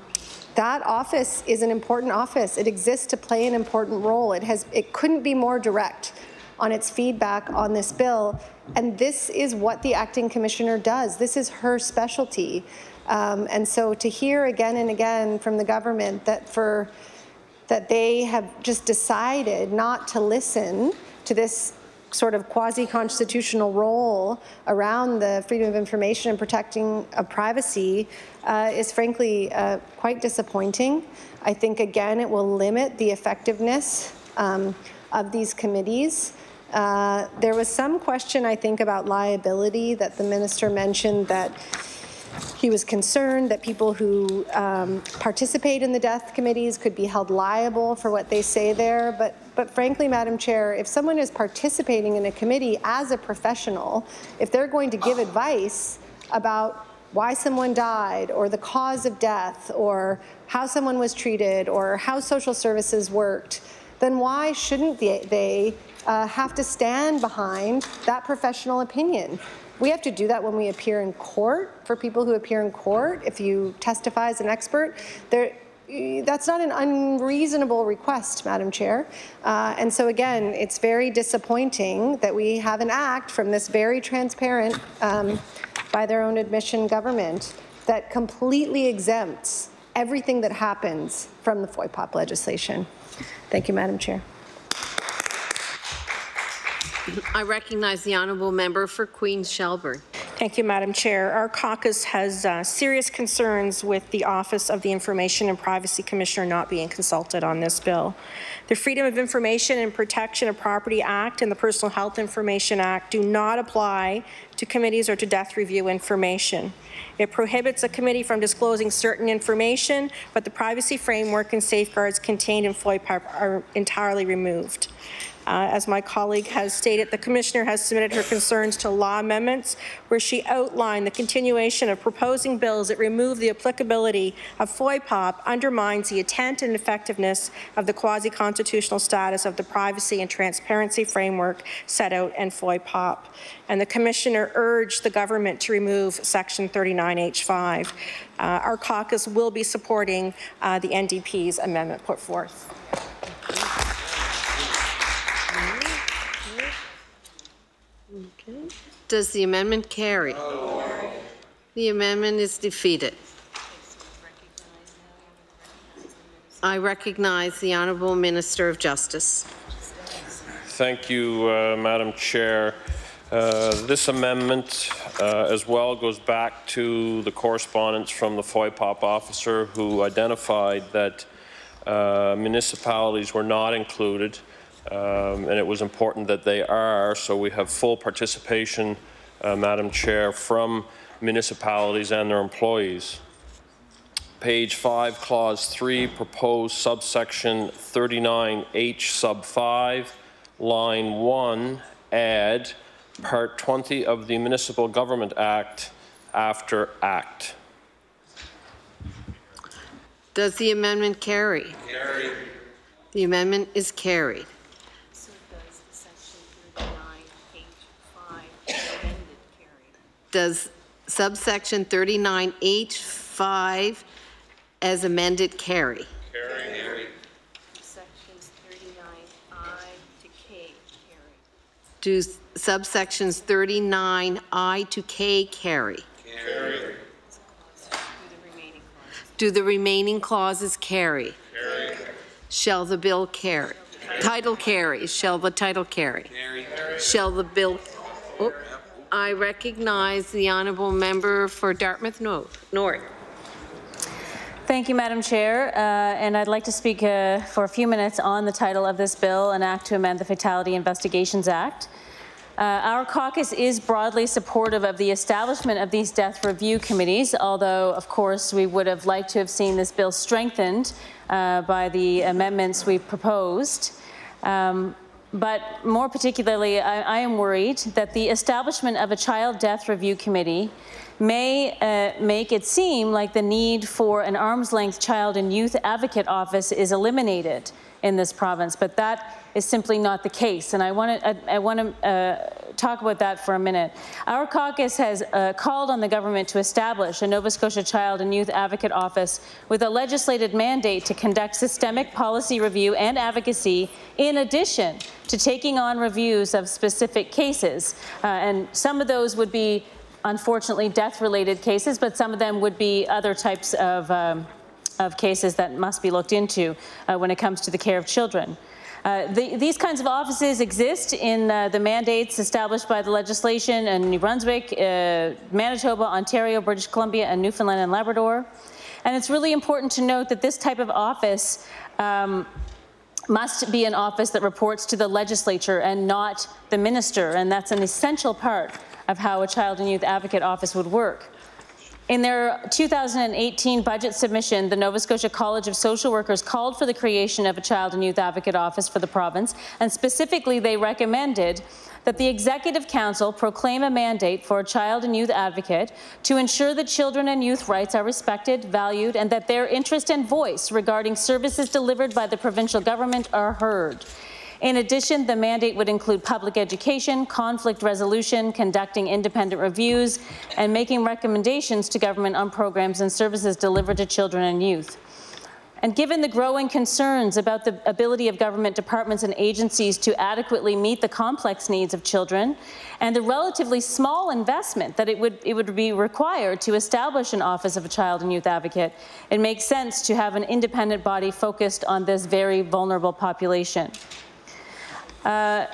that office is an important office. It exists to play an important role. It has it couldn't be more direct on its feedback on this bill, and this is what the acting commissioner does. This is her specialty. Um, and so to hear again and again from the government that for that they have just decided not to listen to this sort of quasi-constitutional role around the freedom of information and protecting of privacy uh, is frankly uh, quite disappointing. I think, again, it will limit the effectiveness um, of these committees. Uh, there was some question, I think, about liability that the minister mentioned that he was concerned that people who um, participate in the death committees could be held liable for what they say there. But, but frankly, Madam Chair, if someone is participating in a committee as a professional, if they're going to give advice about why someone died or the cause of death or how someone was treated or how social services worked, then why shouldn't they, they uh, have to stand behind that professional opinion? We have to do that when we appear in court for people who appear in court. If you testify as an expert, there, that's not an unreasonable request, Madam Chair. Uh, and so again, it's very disappointing that we have an act from this very transparent, um, by their own admission, government that completely exempts everything that happens from the FOIPOP legislation. Thank you, Madam Chair. I recognize the honourable member for Queens Shelburne. Thank you, Madam Chair. Our caucus has uh, serious concerns with the Office of the Information and Privacy Commissioner not being consulted on this bill. The Freedom of Information and Protection of Property Act and the Personal Health Information Act do not apply to committees or to death review information. It prohibits a committee from disclosing certain information, but the privacy framework and safeguards contained in FOIPOP are entirely removed. Uh, as my colleague has stated, the Commissioner has submitted her concerns to law amendments where she outlined the continuation of proposing bills that remove the applicability of FOIPOP undermines the intent and effectiveness of the quasi-constitutional status of the privacy and transparency framework set out in FOIPOP. And the Commissioner urged the government to remove Section 39H5. Uh, our caucus will be supporting uh, the NDP's amendment put forth. Okay. Does the amendment carry? The amendment is defeated. I recognize the Honourable Minister of Justice. Thank you, uh, Madam Chair. Uh, this amendment uh, as well goes back to the correspondence from the FOIPOP officer who identified that uh, municipalities were not included um, and it was important that they are, so we have full participation, uh, Madam Chair, from municipalities and their employees. Page 5, Clause 3, proposed subsection 39H sub 5, line 1, add Part 20 of the Municipal Government Act after Act. Does the amendment carry? Carried. The amendment is carried. Does subsection 39H5 as amended carry? Carry. Sections 39I to K carry. Do subsections 39I to K carry? Carry. Do the remaining clauses carry? Carry. Shall the bill carry? Title carry. Shall the title carry? carry? Shall the bill? Oh, I recognize the honourable member for Dartmouth North. Thank you, Madam Chair. Uh, and I'd like to speak uh, for a few minutes on the title of this bill, an act to amend the Fatality Investigations Act. Uh, our caucus is broadly supportive of the establishment of these death review committees, although, of course, we would have liked to have seen this bill strengthened uh, by the amendments we proposed. Um, but more particularly, I, I, am worried that the establishment of a child death review committee may uh, make it seem like the need for an arm's length child and youth advocate office is eliminated in this province, but that is simply not the case. And I want to I, I uh, talk about that for a minute. Our caucus has uh, called on the government to establish a Nova Scotia Child and Youth Advocate Office with a legislated mandate to conduct systemic policy review and advocacy in addition to taking on reviews of specific cases. Uh, and some of those would be unfortunately death-related cases, but some of them would be other types of um, of cases that must be looked into uh, when it comes to the care of children. Uh, the, these kinds of offices exist in uh, the mandates established by the legislation in New Brunswick, uh, Manitoba, Ontario, British Columbia, and Newfoundland and Labrador. And it's really important to note that this type of office um, must be an office that reports to the legislature and not the minister, and that's an essential part of how a child and youth advocate office would work. In their 2018 budget submission, the Nova Scotia College of Social Workers called for the creation of a Child and Youth Advocate Office for the province, and specifically they recommended that the Executive Council proclaim a mandate for a child and youth advocate to ensure that children and youth rights are respected, valued, and that their interest and voice regarding services delivered by the provincial government are heard. In addition, the mandate would include public education, conflict resolution, conducting independent reviews, and making recommendations to government on programs and services delivered to children and youth. And given the growing concerns about the ability of government departments and agencies to adequately meet the complex needs of children, and the relatively small investment that it would, it would be required to establish an Office of a Child and Youth Advocate, it makes sense to have an independent body focused on this very vulnerable population. Uh,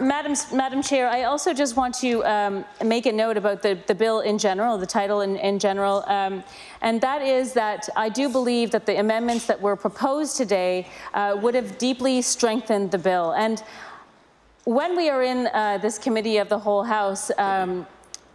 Madam, Madam Chair, I also just want to um, make a note about the, the bill in general, the title in, in general, um, and that is that I do believe that the amendments that were proposed today uh, would have deeply strengthened the bill. And when we are in uh, this committee of the whole House, um,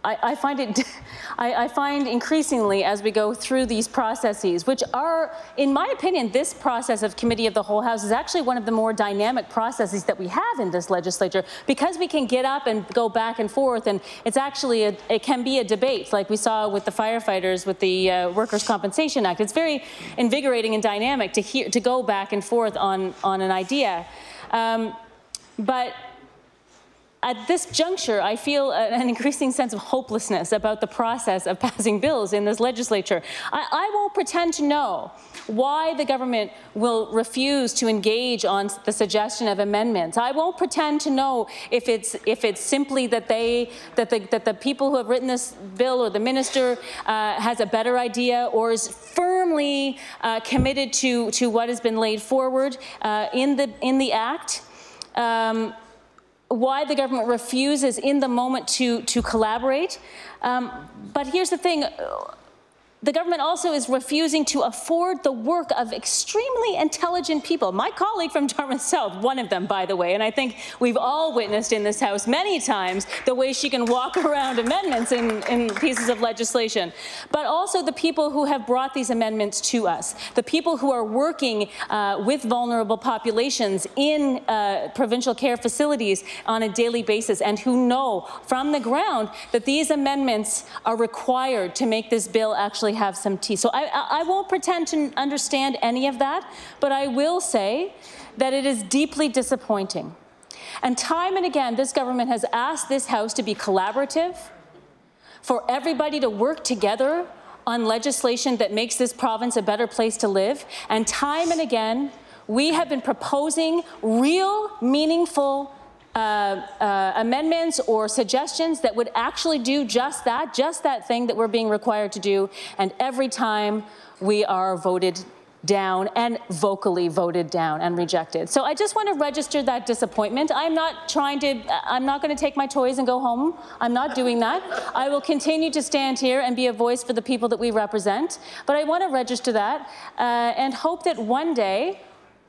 I, I, find it, [laughs] I, I, find increasingly as we go through these processes, which are, in my opinion, this process of Committee of the Whole House is actually one of the more dynamic processes that we have in this legislature because we can get up and go back and forth, and it's actually, a, it can be a debate, like we saw with the firefighters with the uh, Workers' Compensation Act. It's very invigorating and dynamic to hear, to go back and forth on, on an idea. Um, but at this juncture, I feel an increasing sense of hopelessness about the process of [laughs] passing bills in this legislature. I, I, won't pretend to know why the government will refuse to engage on the suggestion of amendments. I won't pretend to know if it's if it's simply that they that the that the people who have written this bill or the minister uh, has a better idea or is firmly uh, committed to to what has been laid forward uh, in the in the act. Um, why the government refuses in the moment to, to collaborate. Um, but here's the thing the government also is refusing to afford the work of extremely intelligent people. My colleague from Dartmouth South, one of them, by the way, and I think we've all witnessed in this House many times the way she can walk [laughs] around amendments in, in pieces of legislation. But also the people who have brought these amendments to us, the people who are working uh, with vulnerable populations in uh, provincial care facilities on a daily basis and who know from the ground that these amendments are required to make this bill actually have some tea. So I, I won't pretend to understand any of that, but I will say that it is deeply disappointing. And time and again, this government has asked this House to be collaborative, for everybody to work together on legislation that makes this province a better place to live. And time and again, we have been proposing real, meaningful uh, uh, amendments or suggestions that would actually do just that, just that thing that we're being required to do. And every time we are voted down and vocally voted down and rejected. So I just want to register that disappointment. I'm not trying to, I'm not going to take my toys and go home. I'm not doing that. I will continue to stand here and be a voice for the people that we represent. But I want to register that uh, and hope that one day,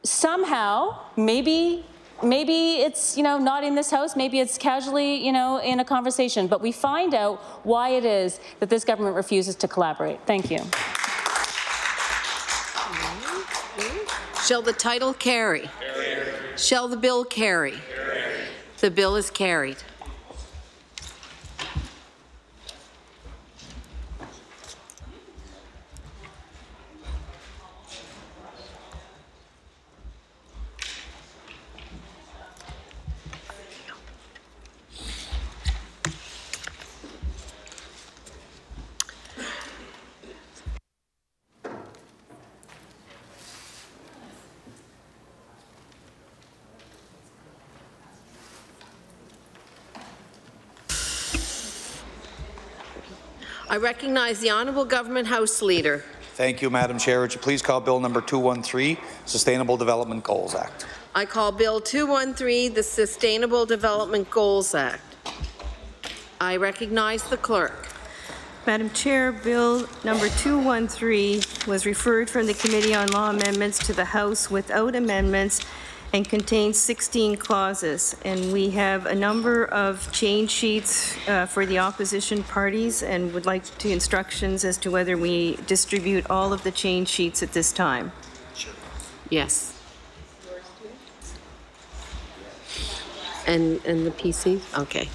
somehow, maybe maybe it's you know not in this house maybe it's casually you know in a conversation but we find out why it is that this government refuses to collaborate. Thank you. Shall the title carry, carry. shall the bill carry? carry. The bill is carried I recognize the Honourable Government House Leader. Thank you, Madam Chair. Would you please call Bill number 213, Sustainable Development Goals Act? I call Bill 213, the Sustainable Development Goals Act. I recognize the clerk. Madam Chair, Bill number 213 was referred from the Committee on Law Amendments to the House without amendments and contains 16 clauses. And we have a number of change sheets uh, for the opposition parties and would like to instructions as to whether we distribute all of the change sheets at this time. Yes. And, and the PC? Okay.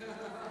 Yeah. [laughs]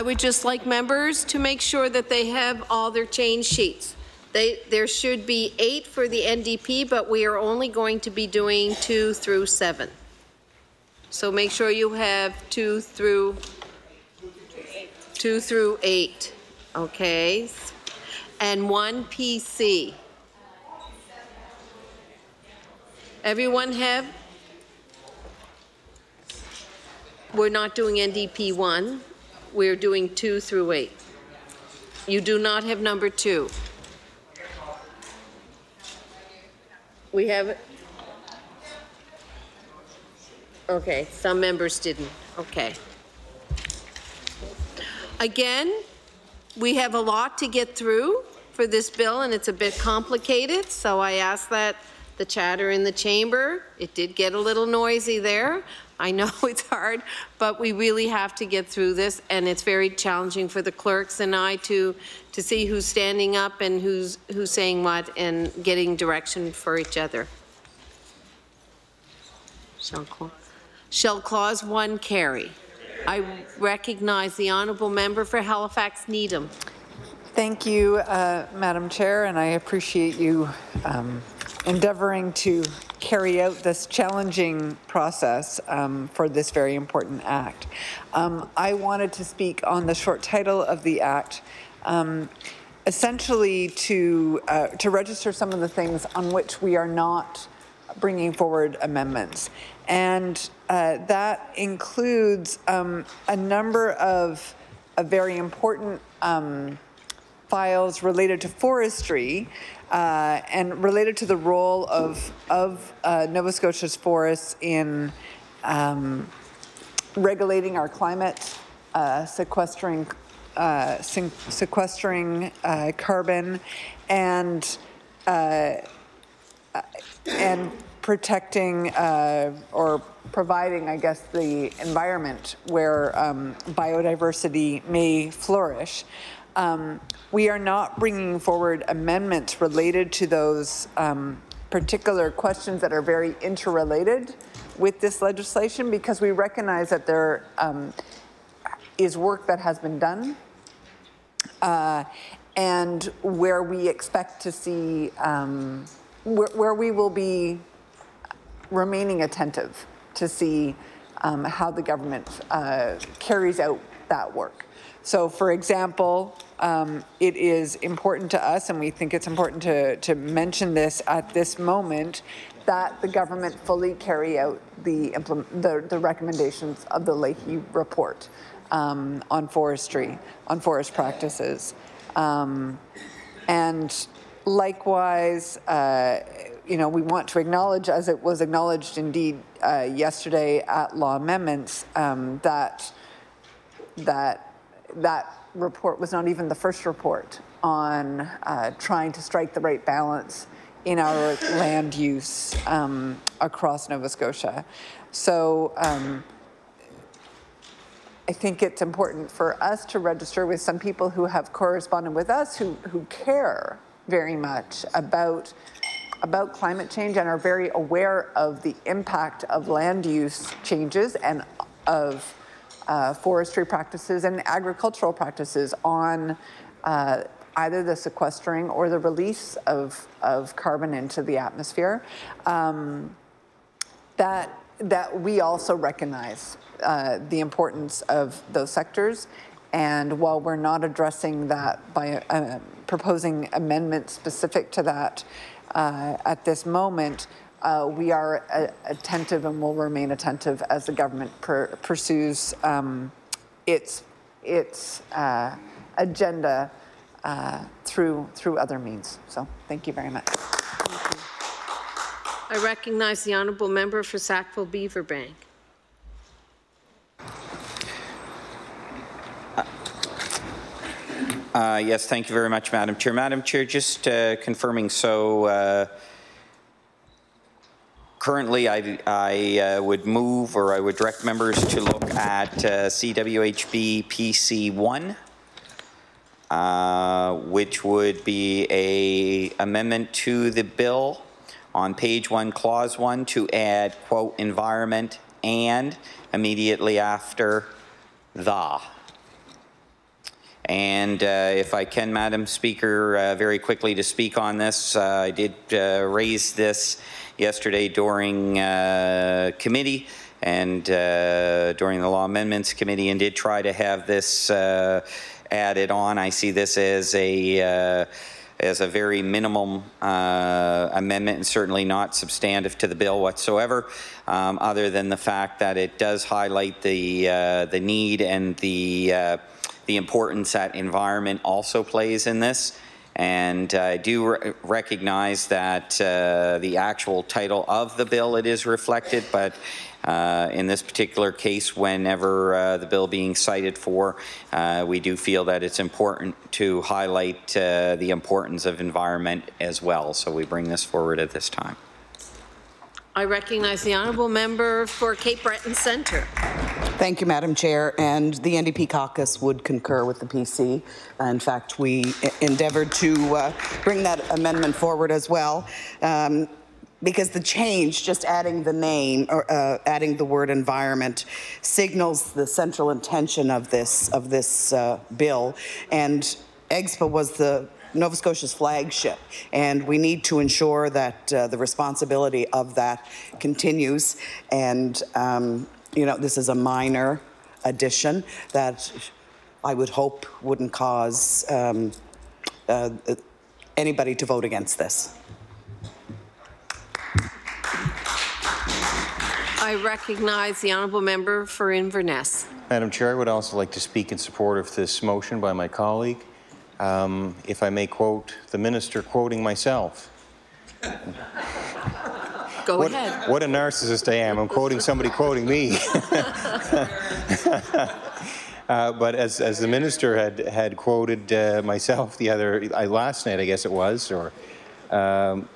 I would just like members to make sure that they have all their change sheets. They, there should be eight for the NDP, but we are only going to be doing two through seven. So make sure you have two through, two through eight, okay? And one PC. Everyone have? We're not doing NDP one. We're doing two through eight. You do not have number two. We have it? Okay, some members didn't. Okay. Again, we have a lot to get through for this bill, and it's a bit complicated, so I ask that the chatter in the chamber, it did get a little noisy there. I know [laughs] it's hard, but we really have to get through this, and it's very challenging for the clerks and I to to see who's standing up and who's who's saying what and getting direction for each other. Shall clause, shall clause one carry? I recognize the honourable member for Halifax Needham. Thank you, uh, Madam Chair, and I appreciate you um, endeavoring to carry out this challenging process um, for this very important act. Um, I wanted to speak on the short title of the act, um, essentially to, uh, to register some of the things on which we are not bringing forward amendments. And uh, that includes um, a number of, of very important um, files related to forestry uh, and related to the role of, of uh, Nova Scotia's forests in um, regulating our climate, uh, sequestering, uh, se- sequestering uh, carbon, and uh, and protecting or providing, I guess, the environment where um, biodiversity may flourish. Um, we are not bringing forward amendments related to those um, particular questions that are very interrelated with this legislation because we recognize that there um, is work that has been done uh, and where we expect to see, um, where, where we will be remaining attentive to see um, how the government uh, carries out that work. So, for example, um, it is important to us, and we think it's important to, to mention this at this moment, that the government fully carry out the, the, the recommendations of the Lahey report um, on forestry, on forest practices. Um, and likewise, uh, you know, we want to acknowledge, as it was acknowledged indeed uh, yesterday at law amendments, um, that that that report was not even the first report on uh, trying to strike the right balance in our land use um, across Nova Scotia. So um, I think it's important for us to register with some people who have corresponded with us who, who care very much about about climate change and are very aware of the impact of land use changes and of uh, forestry practices and agricultural practices on uh, either the sequestering or the release of, of carbon into the atmosphere. Um, that, that we also recognize uh, the importance of those sectors. And while we're not addressing that by uh, proposing amendments specific to that uh, at this moment, uh, we are uh, attentive and will remain attentive as the government per pursues um, its its uh, agenda uh, through through other means. So, thank you very much. I recognize the honourable member for Sackville Beaverbank. Uh, yes, thank you very much, Madam Chair. Madam Chair, just uh, confirming, so uh, currently I, I uh, would move or I would direct members to look at uh, CWHB PC1, uh, which would be a amendment to the bill on page one, clause one, to add, quote, environment and immediately after the. And uh, if I can, Madam Speaker, uh, very quickly to speak on this, uh, I did uh, raise this yesterday during uh, committee and uh, during the Law Amendments Committee and did try to have this added on. I see this as a as a very minimum uh, amendment and certainly not substantive to the bill whatsoever, um, other than the fact that it does highlight the uh, the need and the uh, the importance that environment also plays in this. And I do re recognize that uh, the actual title of the bill, it is reflected, but uh, in this particular case, whenever uh, the bill being cited for, uh, we do feel that it's important to highlight uh, the importance of environment as well. So we bring this forward at this time. I recognize the honourable member for Cape Breton Centre. Thank you, Madam Chair. And the NDP caucus would concur with the PC. In fact, we endeavored to uh, bring that amendment forward as well. Um, because the change, just adding the name or uh, adding the word environment, signals the central intention of this of this uh, bill. And EGSPA was the Nova Scotia's flagship, and we need to ensure that uh, the responsibility of that continues. And um, you know, this is a minor addition that I would hope wouldn't cause um, uh, anybody to vote against this. I recognize the honourable member for Inverness. Madam Chair, I would also like to speak in support of this motion by my colleague. Um, if I may quote the minister quoting myself. [laughs] Go what, ahead. What a narcissist I am. I'm quoting somebody quoting me. [laughs] uh, but as, as the minister had, had quoted uh, myself the other, uh, last night, I guess it was, or, um,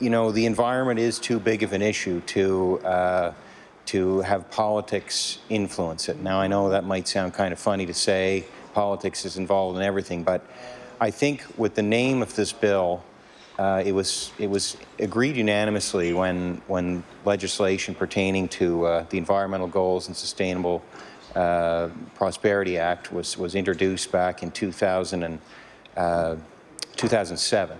you know, the environment is too big of an issue to, uh, to have politics influence it. Now, I know that might sound kind of funny to say, politics is involved in everything, but I think with the name of this bill, uh, it was it was agreed unanimously when when legislation pertaining to uh, the environmental goals and sustainable uh, prosperity act was was introduced back in 2000 and, uh, 2007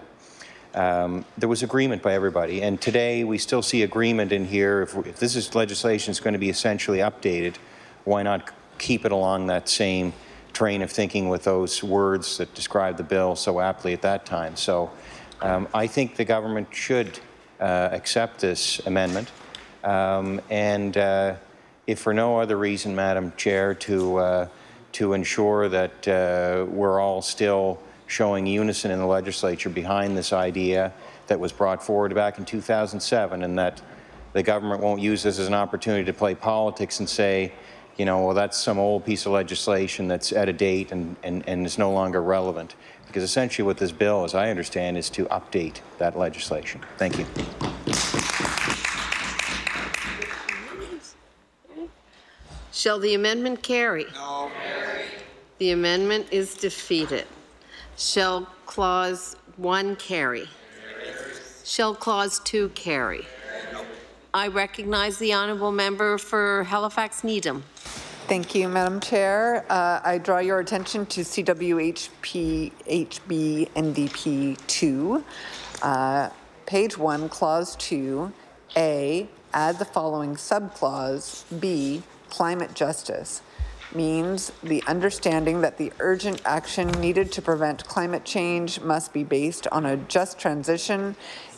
um, there was agreement by everybody and today we still see agreement in here. If, if this is legislation is going to be essentially updated why not keep it along that same train of thinking with those words that described the bill so aptly at that time so um, I think the government should uh, accept this amendment. Um, and uh, if for no other reason, Madam Chair, to, uh, to ensure that uh, we're all still showing unison in the legislature behind this idea that was brought forward back in 2007 and that the government won't use this as an opportunity to play politics and say, you know, well, that's some old piece of legislation that's out of date and, and, and is no longer relevant. Because essentially what this bill, as I understand, is to update that legislation. Thank you. Shall the amendment carry? No. The amendment is defeated. Shall clause 1 carry? Shall clause 2 carry? I recognize the honourable member for Halifax Needham. Thank you, Madam Chair. Uh, I draw your attention to CWHP HB NDP 2, uh, page 1, clause 2, A, add the following subclause, B, climate justice means the understanding that the urgent action needed to prevent climate change must be based on a just transition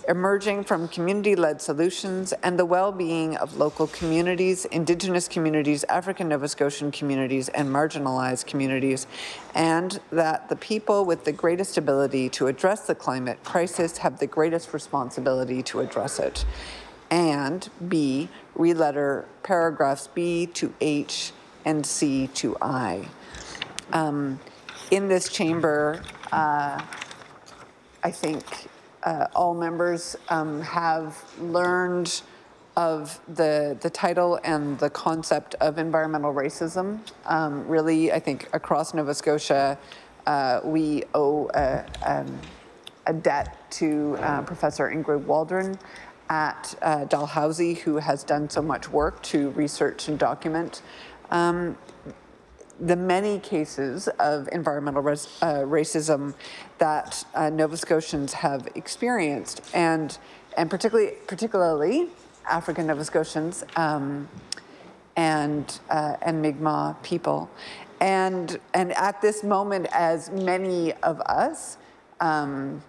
emerging from community-led solutions and the well-being of local communities, Indigenous communities, African Nova Scotian communities, and marginalized communities, and that the people with the greatest ability to address the climate crisis have the greatest responsibility to address it. And B, re-letter paragraphs B to H and C to I. Um, in this chamber, uh, I think uh, all members um, have learned of the, the title and the concept of environmental racism. Um, really, I think across Nova Scotia, uh, we owe a, um, a debt to uh, Professor Ingrid Waldron at uh, Dalhousie, who has done so much work to research and document um, the many cases of environmental res, uh, racism that uh, Nova Scotians have experienced, and and particularly particularly African Nova Scotians um, and uh, and Mi'kmaq people, and and at this moment, as many of us um,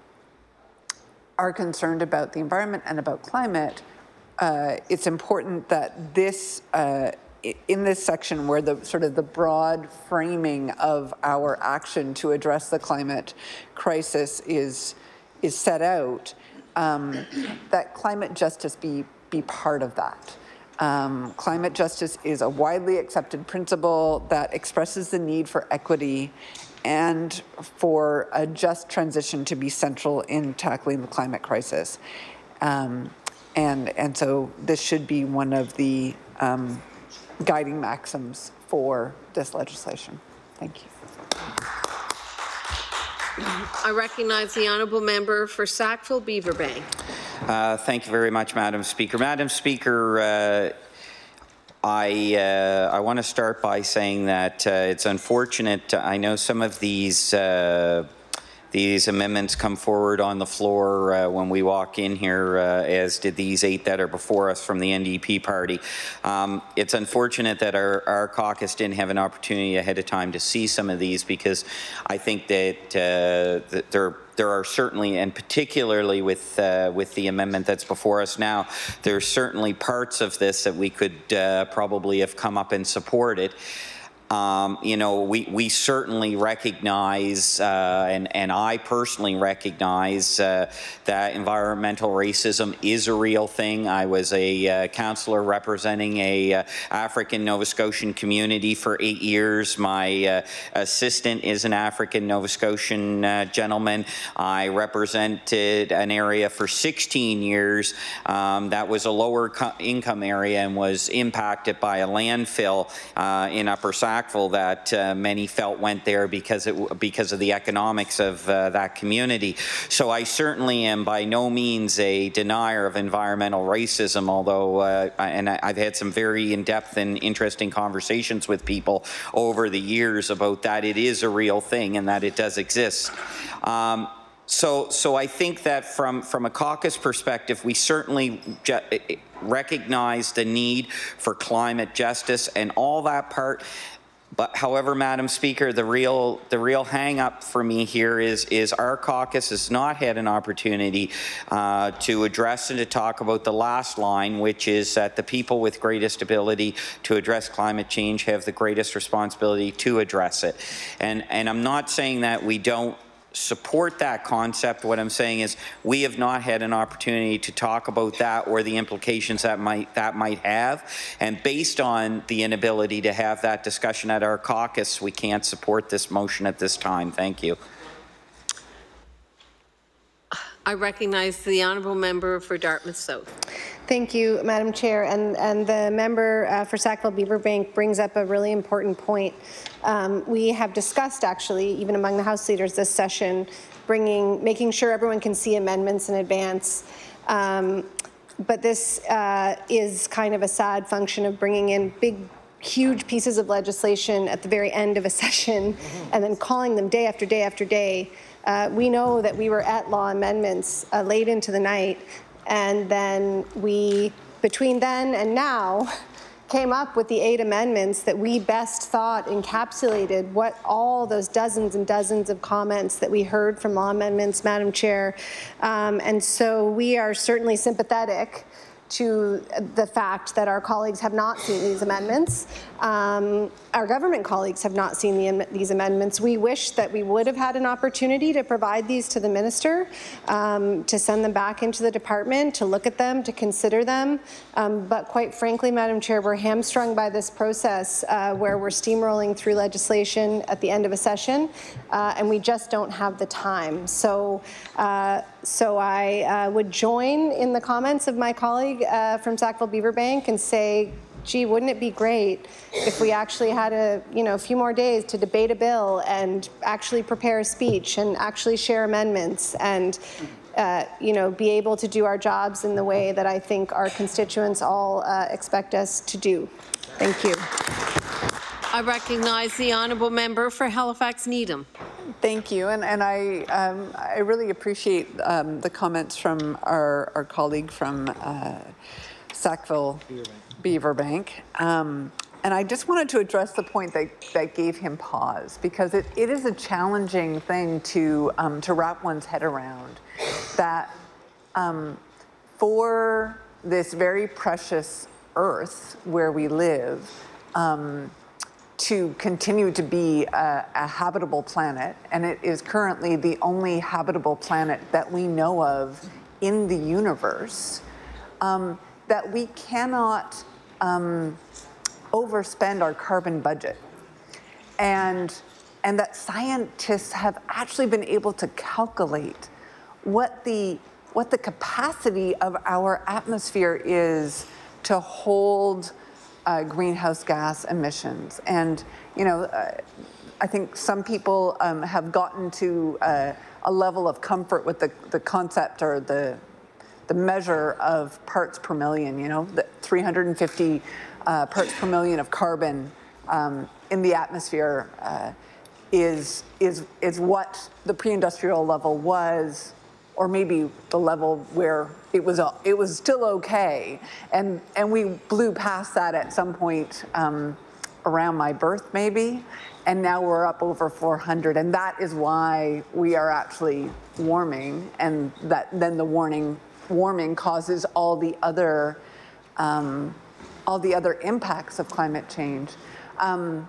are concerned about the environment and about climate, uh, it's important that this uh, in this section where the sort of the broad framing of our action to address the climate crisis is is set out, um, that climate justice be be part of that. Um, climate justice is a widely accepted principle that expresses the need for equity and for a just transition to be central in tackling the climate crisis. Um, and, and so this should be one of the um, guiding maxims for this legislation. Thank you. I recognize the honourable member for Sackville Beaverbank. Uh, thank you very much, Madam Speaker. Madam Speaker, uh, I, uh, I want to start by saying that uh, it's unfortunate. I know some of these uh, these amendments come forward on the floor uh, when we walk in here, uh, as did these eight that are before us from the NDP party. Um, it's unfortunate that our, our caucus didn't have an opportunity ahead of time to see some of these because I think that, uh, that there there are certainly, and particularly with uh, with the amendment that's before us now, there's certainly parts of this that we could uh, probably have come up and supported. Um, you know, we, we certainly recognize, uh, and, and I personally recognize uh, that environmental racism is a real thing. I was a uh, councillor representing a uh, African Nova Scotian community for eight years. My uh, assistant is an African Nova Scotian uh, gentleman. I represented an area for 16 years um, that was a lower income area and was impacted by a landfill in Upper Saskatchewan impactful that uh, many felt went there because it because of the economics of uh, that community. So I certainly am by no means a denier of environmental racism, although uh, and I've had some very in-depth and interesting conversations with people over the years about that it is a real thing and that it does exist. Um, so, so I think that from, from a caucus perspective, we certainly recognize the need for climate justice and all that part. But however, Madam Speaker, the real the real hang up for me here is is our caucus has not had an opportunity uh, to address and to talk about the last line, which is that the people with greatest ability to address climate change have the greatest responsibility to address it. And and I'm not saying that we don't support that concept. What I'm saying is we have not had an opportunity to talk about that or the implications that might that might have. And based on the inability to have that discussion at our caucus, we can't support this motion at this time. Thank you. I recognize the honourable member for Dartmouth South. Thank you, Madam Chair. And, and the member uh, for Sackville Beaverbank brings up a really important point. Um, we have discussed, actually, even among the House leaders this session, bringing, making sure everyone can see amendments in advance. Um, but this uh, is kind of a sad function of bringing in big huge pieces of legislation at the very end of a [laughs] session and then calling them day after day after day. Uh, we know that we were at law amendments uh, late into the night and then we, between then and now, [laughs] came up with the eight amendments that we best thought encapsulated what all those dozens and dozens of comments that we heard from law amendments, Madam Chair. Um, and so we are certainly sympathetic to the fact that our colleagues have not seen these amendments. Um, our government colleagues have not seen the, these amendments. We wish that we would have had an opportunity to provide these to the minister, um, to send them back into the department, to look at them, to consider them. Um, but quite frankly, Madam Chair, we're hamstrung by this process uh, where we're steamrolling through legislation at the end of a session, uh, and we just don't have the time. So, uh, so I uh, would join in the comments of my colleague uh, from Sackville Beaverbank and say, gee, wouldn't it be great if we actually had a, you know, a few more days to debate a bill and actually prepare a speech and actually share amendments and, uh, you know, be able to do our jobs in the way that I think our constituents all uh, expect us to do. Thank you. I recognize the honourable member for Halifax Needham. Thank you, and, and I, um, I really appreciate um, the comments from our, our colleague from uh, Sackville Beaverbank. Um, and I just wanted to address the point that, that gave him pause because it, it is a challenging thing to, um, to wrap one's head around that um, for this very precious earth where we live, um, to continue to be a, a, habitable planet, and it is currently the only habitable planet that we know of in the universe, um, that we cannot um, overspend our carbon budget. And, and that scientists have actually been able to calculate what the, what the capacity of our atmosphere is to hold uh, greenhouse gas emissions. And, you know, uh, I think some people um, have gotten to uh, a level of comfort with the, the concept or the, the measure of parts per million, you know, the 350 uh, parts per million of carbon um, in the atmosphere uh, is, is, is what the pre-industrial level was, or maybe the level where it was, it was still okay. And, and we blew past that at some point um, around my birth, maybe. And now we're up over 400. And that is why we are actually warming. And that then the warning, warming causes all the other, um, all the other impacts of climate change. Um,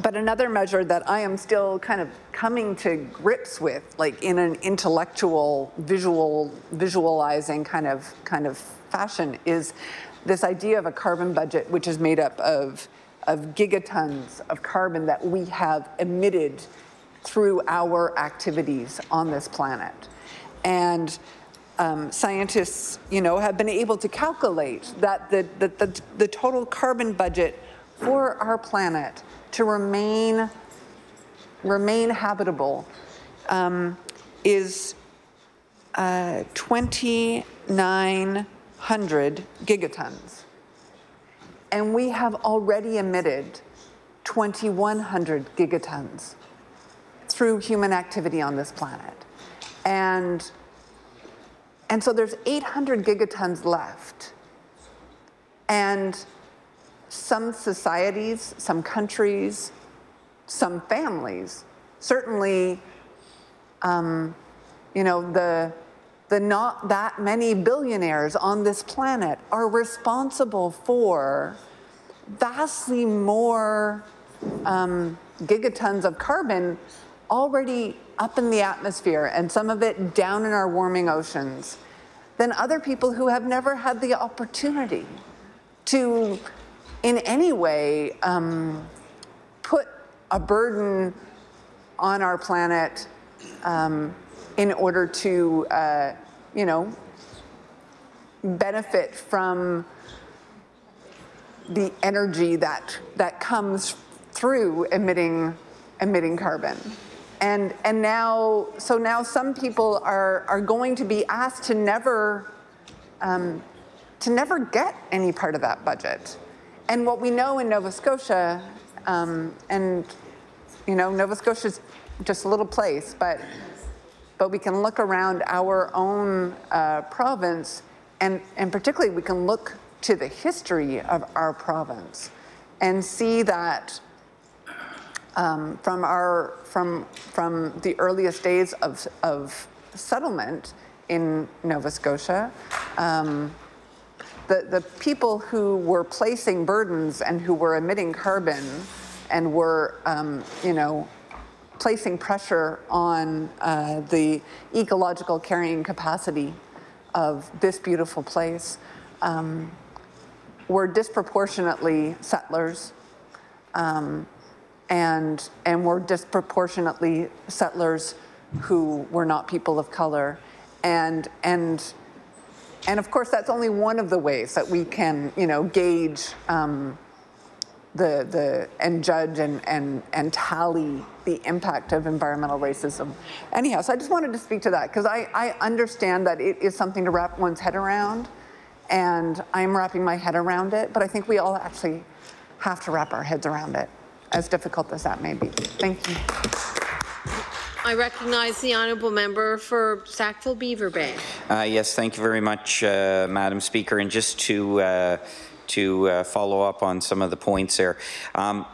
but another measure that I am still kind of coming to grips with, like in an intellectual, visual, visualizing kind of kind of fashion, is this idea of a carbon budget, which is made up of of gigatons of carbon that we have emitted through our activities on this planet, and um, scientists, you know, have been able to calculate that the, the, the, the total carbon budget for our planet to remain remain habitable um, is uh, 2,900 gigatons. And we have already emitted 2,100 gigatons through human activity on this planet. And, and so there's 800 gigatons left. And some societies, some countries, some families, certainly, um, you know, the, the not that many billionaires on this planet are responsible for vastly more um, gigatons of carbon already up in the atmosphere and some of it down in our warming oceans than other people who have never had the opportunity to in any way um, put a burden on our planet um, in order to, uh, you know, benefit from the energy that that comes through emitting emitting carbon. And and now so now some people are are going to be asked to never um, to never get any part of that budget. And what we know in Nova Scotia, um, and you know, Nova Scotia is just a little place, but but we can look around our own uh, province, and and particularly we can look to the history of our province, and see that um, from our from from the earliest days of of settlement in Nova Scotia. Um, the, the people who were placing burdens and who were emitting carbon and were, um, you know, placing pressure on uh, the ecological carrying capacity of this beautiful place um, were disproportionately settlers um, and, and were disproportionately settlers who were not people of color. And, and and of course, that's only one of the ways that we can, you know, gauge um, the, the, and judge and, and, and tally the impact of environmental racism. Anyhow, so I just wanted to speak to that because I, I understand that it is something to wrap one's head around and I'm wrapping my head around it, but I think we all actually have to wrap our heads around it, as difficult as that may be. Thank you. I recognize the honourable member for Sackville Beaverbank. Uh, yes, thank you very much, uh, Madam Speaker. And just to uh, to uh, follow up on some of the points there. Um,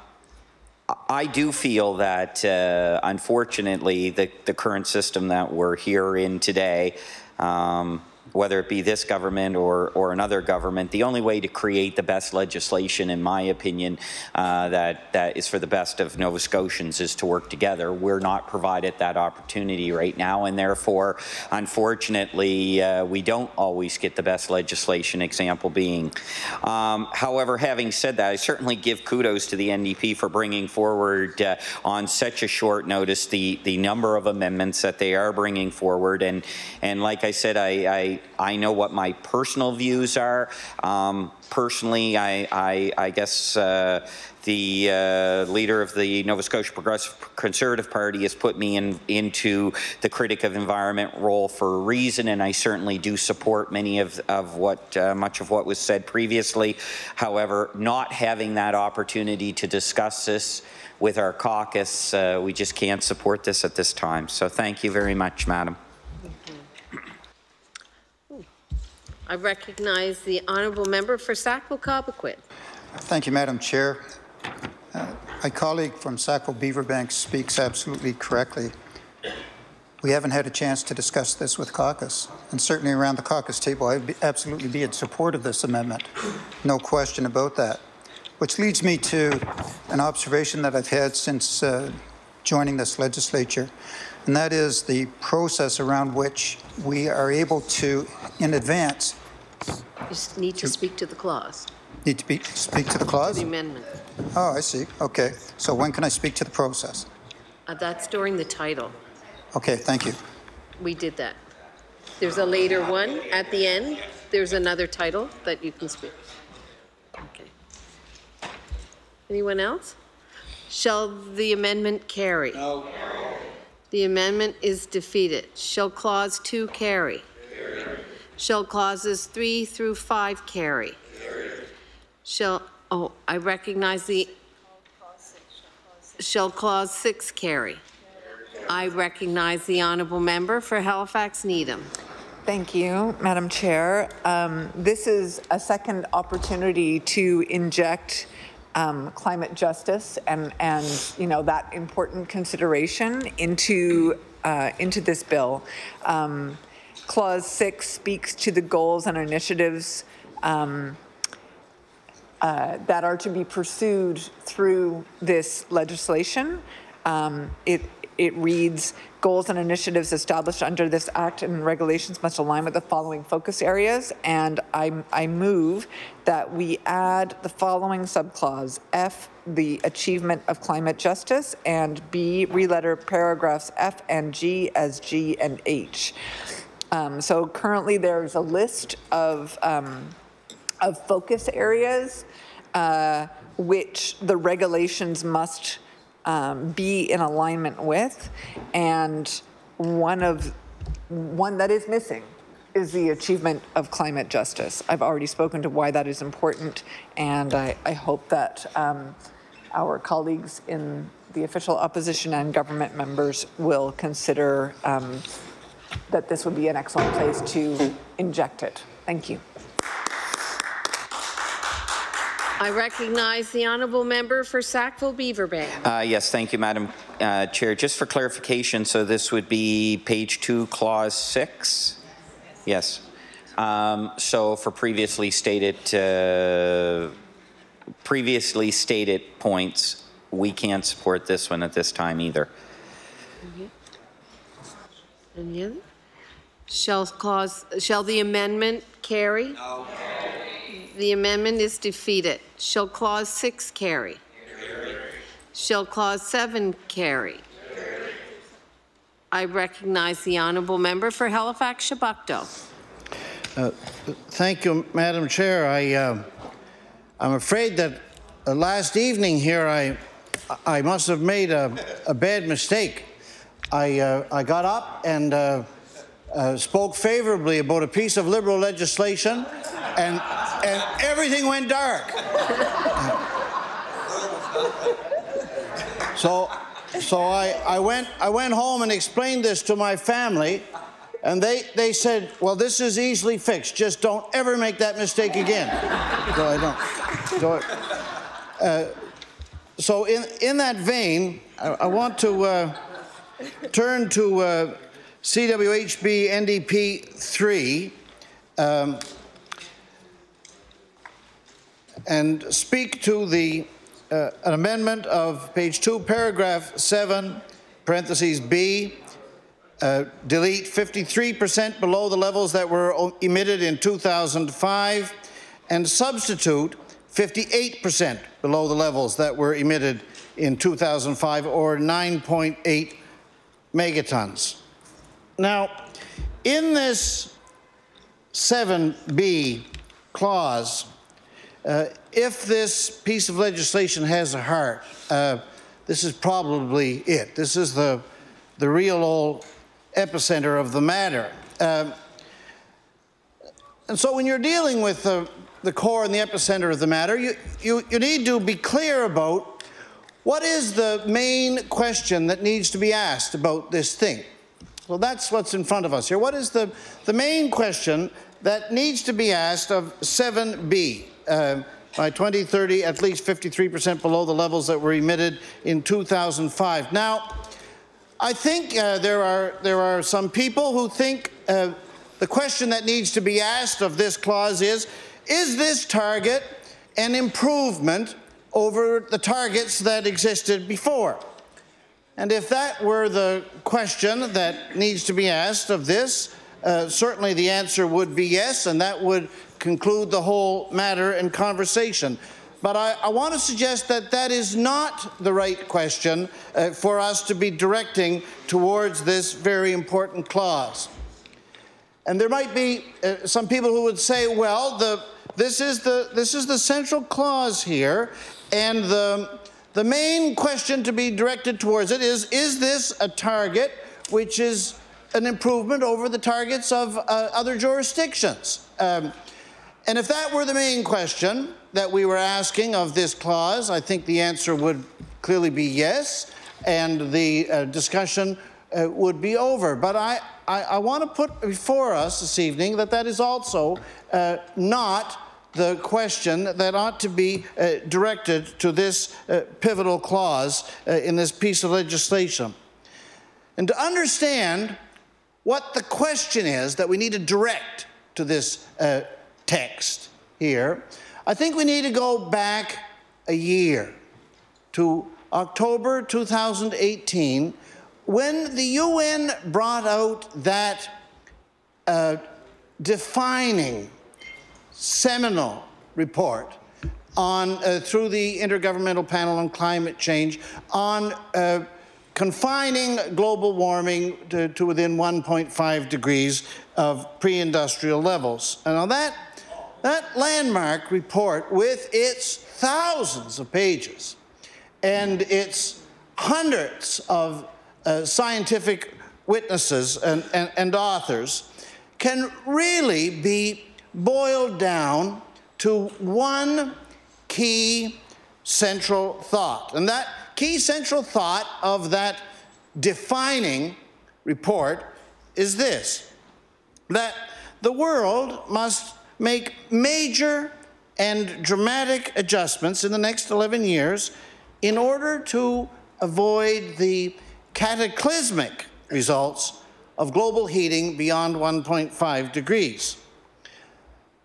I do feel that, uh, unfortunately, the, the current system that we're here in today um, whether it be this government or, or another government, the only way to create the best legislation, in my opinion, uh, that, that is for the best of Nova Scotians is to work together. We're not provided that opportunity right now, and therefore, unfortunately, uh, we don't always get the best legislation, example being. Um, however, having said that, I certainly give kudos to the NDP for bringing forward uh, on such a short notice the, the number of amendments that they are bringing forward. And, and like I said, I, I I know what my personal views are. Um, personally, I, I, I guess uh, the uh, leader of the Nova Scotia Progressive Conservative Party has put me in, into the critic of environment role for a reason, and I certainly do support many of, of what uh, much of what was said previously. However, not having that opportunity to discuss this with our caucus, uh, we just can't support this at this time. So thank you very much, Madam. I recognize the honourable member for Sackville-Cobequid. Thank you, Madam Chair. Uh, my colleague from Sackville Beaverbank speaks absolutely correctly. We haven't had a chance to discuss this with caucus, and certainly around the caucus table, I'd be absolutely be in support of this amendment. No question about that. Which leads me to an observation that I've had since uh, joining this legislature, and that is the process around which we are able to, in advance, You just need to speak to the clause, need to be, speak to the clause? the amendment. Oh, I see. Okay. So when can I speak to the process? Uh, That's during the title. Okay, thank you. We did that. There's a later one at the end. There's another title that you can speak. Okay. Anyone else? Shall the amendment carry? No. The amendment is defeated. Shall clause two carry? Shall clauses three through five carry? Shall, oh, I recognize the, shall clause six carry? I recognize the honourable member for Halifax Needham. Thank you, Madam Chair. Um, this is a second opportunity to inject um, climate justice and, and you know that important consideration into uh, into this bill. Um, Clause six speaks to the goals and initiatives um, uh, that are to be pursued through this legislation. Um, it it reads goals and initiatives established under this act and regulations must align with the following focus areas and I, I move that we add the following subclause F the achievement of climate justice and B reletter paragraphs F and G as G and H. Um, so currently there's a list of um, of focus areas uh, which the regulations must um, be in alignment with, and one of one that is missing is the achievement of climate justice. I've already spoken to why that is important, and I, I hope that um, our colleagues in the official opposition and government members will consider um, that this would be an excellent place to inject it. Thank you. I recognize the honourable member for Sackville Beaverbank. Uh, yes, thank you, Madam uh, Chair. Just for clarification, so this would be page two, clause six? Yes. Um, so for previously stated, uh, previously stated points, we can't support this one at this time either. Any other? Shall clause, shall the amendment carry? No. The amendment is defeated. Shall clause six carry? Shall clause seven carry? I recognize the honourable member for Halifax Chebucto. Uh, thank you, Madam Chair. I, uh, I'm afraid that uh, last evening here I, I must have made a, a bad mistake. I, uh, I got up and uh, uh, spoke favorably about a piece of Liberal legislation, and, and everything went dark. [laughs] so so I, I, went, I went home and explained this to my family, and they, they said, well, this is easily fixed. Just don't ever make that mistake again. so I don't. So, uh, so in, in that vein, I, I want to uh, turn to uh, CWHB NDP 3 um, and speak to the uh, an amendment of page 2, paragraph 7, parentheses B, uh, delete 53% below the levels that were emitted in 2005 and substitute 58% below the levels that were emitted in 2005 or 9.8 megatons. Now, in this 7B clause, uh, if this piece of legislation has a heart, uh, this is probably it. This is the, the real old epicenter of the matter. Um, and so when you're dealing with the, the core and the epicenter of the matter, you, you, you need to be clear about what is the main question that needs to be asked about this thing. Well, that's what's in front of us here. What is the, the main question that needs to be asked of 7B? Uh, by 2030, at least 53% below the levels that were emitted in 2005. Now, I think uh, there, are, there are some people who think uh, the question that needs to be asked of this clause is, is this target an improvement over the targets that existed before? And if that were the question that needs to be asked of this, uh, certainly the answer would be yes, and that would conclude the whole matter and conversation. But I, I, want to suggest that that is not the right question uh, for us to be directing towards this very important clause. And there might be uh, some people who would say, well, the, this, is the, this is the central clause here, and the, the main question to be directed towards it is, is this a target which is an improvement over the targets of uh, other jurisdictions? Um, and if that were the main question that we were asking of this clause, I think the answer would clearly be yes, and the uh, discussion uh, would be over. But I, I, I want to put before us this evening that that is also uh, not the question that ought to be uh, directed to this uh, pivotal clause uh, in this piece of legislation. And to understand what the question is that we need to direct to this text here, I think we need to go back a year to October 2018 when the UN brought out that uh, defining seminal report on uh, through the Intergovernmental Panel on Climate Change on uh, confining global warming to, to within 1.5 degrees of pre-industrial levels. And on that that landmark report, with its thousands of pages and its hundreds of uh, scientific witnesses and, and, and authors, can really be boiled down to one key central thought. And that key central thought of that defining report is this that the world must make major and dramatic adjustments in the next 11 years in order to avoid the cataclysmic results of global heating beyond 1.5 degrees.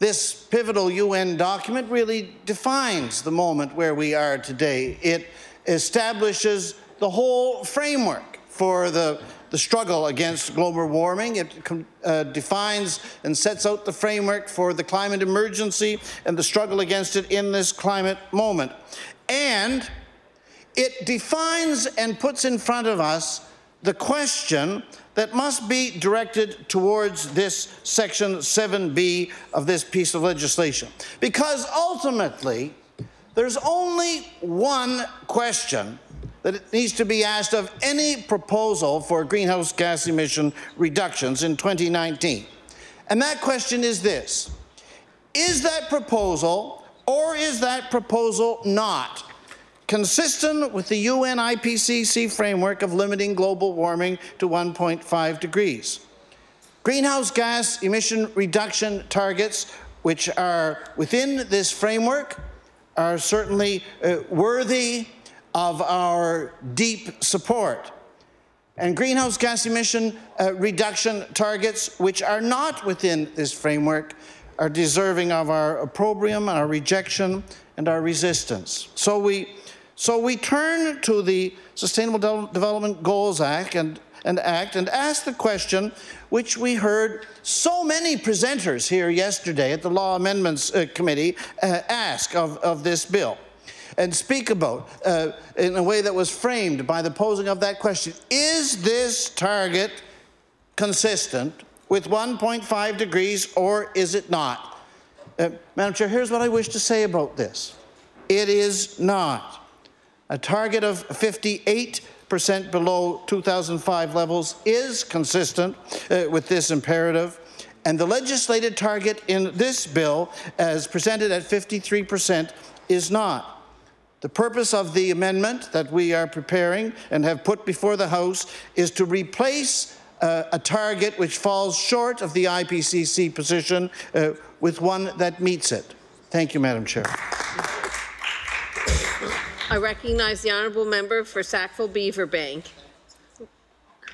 This pivotal UN document really defines the moment where we are today. It establishes the whole framework for the the struggle against global warming. It uh, defines and sets out the framework for the climate emergency and the struggle against it in this climate moment. And it defines and puts in front of us the question that must be directed towards this section 7b of this piece of legislation. Because ultimately, there's only one question that needs to be asked of any proposal for greenhouse gas emission reductions in 2019. And that question is this Is that proposal or is that proposal not consistent with the UN IPCC framework of limiting global warming to 1.5 degrees? Greenhouse gas emission reduction targets, which are within this framework, are certainly uh, worthy of our deep support. And greenhouse gas emission uh, reduction targets, which are not within this framework, are deserving of our opprobrium, our rejection, and our resistance. So we, so we turn to the Sustainable De Development Goals Act and, and Act and ask the question which we heard so many presenters here yesterday at the Law Amendments uh, Committee uh, ask of, of this bill and speak about uh, in a way that was framed by the posing of that question. Is this target consistent with 1.5 degrees, or is it not? Uh, Madam Chair, here's what I wish to say about this. It is not. A target of 58% below 2005 levels is consistent uh, with this imperative, and the legislated target in this bill, as presented at 53%, is not. The purpose of the amendment that we are preparing and have put before the House is to replace uh, a target which falls short of the IPCC position uh, with one that meets it. Thank you, Madam Chair. I recognize the honourable member for Sackville Beaverbank.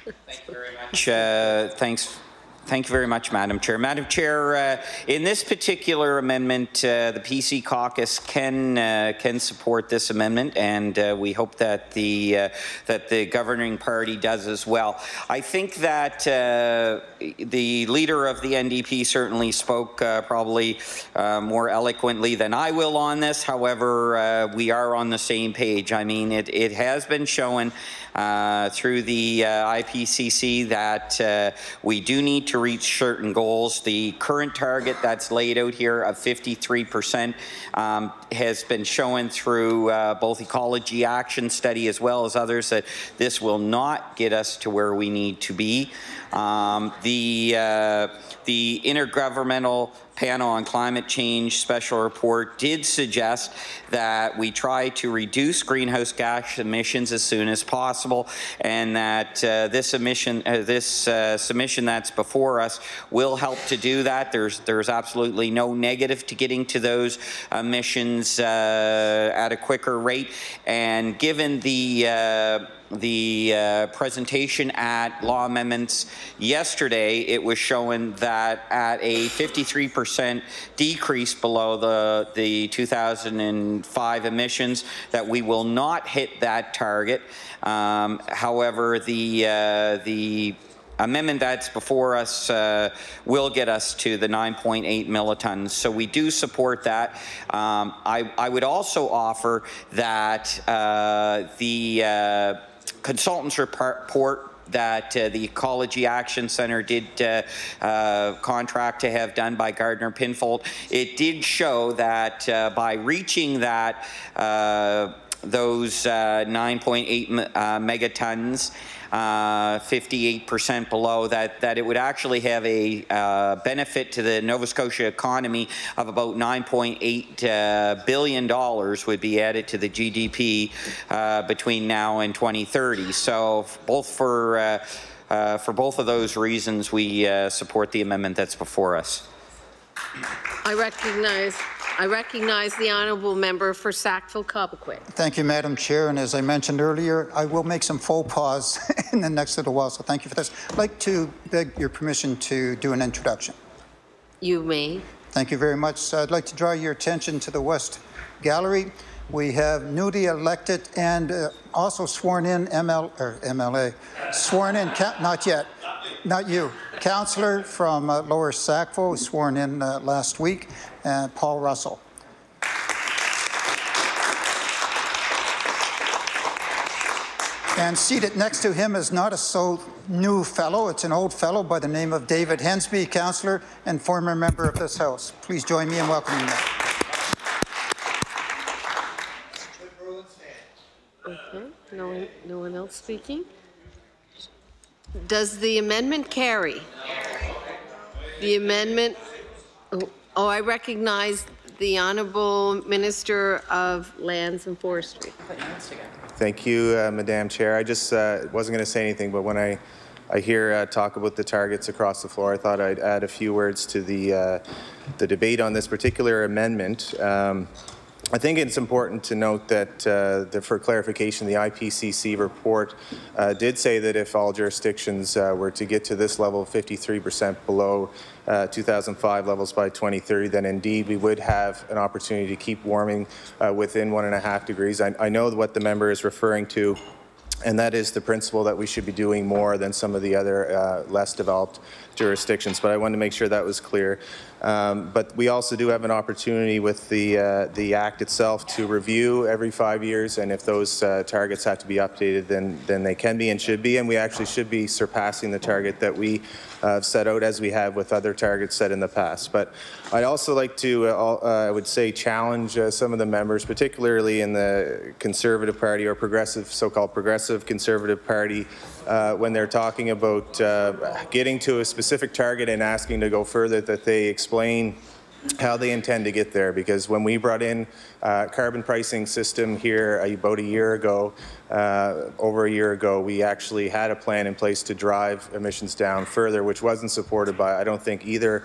much. Uh, thanks. Thank you very much, Madam Chair. Madam Chair, uh, in this particular amendment, uh, the PC caucus can uh, can support this amendment, and uh, we hope that the uh, that the governing party does as well. I think that uh, the leader of the NDP certainly spoke probably more eloquently than I will on this. However, we are on the same page. I mean, it, it has been shown uh, through the uh, IPCC that uh, we do need to reach certain goals. The current target that's laid out here of 53% um, has been shown through uh, both Ecology Action Study as well as others that this will not get us to where we need to be. Um, the, uh, the Intergovernmental Panel on Climate Change special report did suggest that we try to reduce greenhouse gas emissions as soon as possible, and that uh, this emission, uh, this uh, submission that's before us will help to do that. There's there's absolutely no negative to getting to those emissions uh, at a quicker rate, and given the uh, the uh, presentation at law amendments yesterday, it was showing that at a 53% decrease below the, the 2005 emissions, that we will not hit that target. Um, however, the, uh, the amendment that's before us uh, will get us to the 9.8 millitons. So we do support that. Um, I, I, would also offer that uh, the uh, consultant's report that uh, the Ecology Action Centre did uh, uh, contract to have done by Gardner Pinfold. It did show that uh, by reaching that uh, those uh, 9.8 megatons 58% uh, below, that, that it would actually have a uh, benefit to the Nova Scotia economy of about $9.8 uh, billion would be added to the GDP uh, between now and 2030. So both for, uh, for both of those reasons, we support the amendment that's before us. I recognize I recognize the honourable member for Sackville Cobequid. Thank you, Madam Chair. And as I mentioned earlier, I will make some faux pas [laughs] in the next little while, so thank you for this. I'd like to beg your permission to do an introduction. You may. Thank you very much. I'd like to draw your attention to the West Gallery. We have newly elected and uh, also sworn in ML, or MLA, sworn in, not yet, not you, councillor from uh, Lower Sackville, sworn in uh, last week, and Paul Russell. And seated next to him is not a so new fellow, it's an old fellow by the name of David Hendsbee, councillor and former member of this House. Please join me in welcoming them. Okay, mm-hmm. no one, no one else speaking? Does the amendment carry? The amendment, oh, oh, I recognize the Honourable Minister of Lands and Forestry. Thank you, uh, Madam Chair. I just uh, wasn't going to say anything, but when I, I hear uh, talk about the targets across the floor, I thought I'd add a few words to the, uh, the debate on this particular amendment. Um, I think it's important to note that, uh, that, for clarification, the IPCC report uh, did say that if all jurisdictions uh, were to get to this level of 53% below uh, 2005 levels by 2030, then indeed we would have an opportunity to keep warming uh, within one and a half degrees. I, I know what the member is referring to and that is the principle that we should be doing more than some of the other uh, less developed jurisdictions. But I wanted to make sure that was clear. Um, but we also do have an opportunity with the uh, the act itself to review every five years, and if those uh, targets have to be updated, then then they can be and should be, and we actually should be surpassing the target that we uh, set out as we have with other targets set in the past. But I'd also like to, uh, I would say, challenge uh, some of the members, particularly in the Conservative Party or progressive, so-called progressive Conservative Party, uh, when they're talking about uh, getting to a specific target and asking to go further, that they explain how they intend to get there. Because when we brought in uh, carbon pricing system here about a year ago, uh, over a year ago, we actually had a plan in place to drive emissions down further, which wasn't supported by, I don't think, either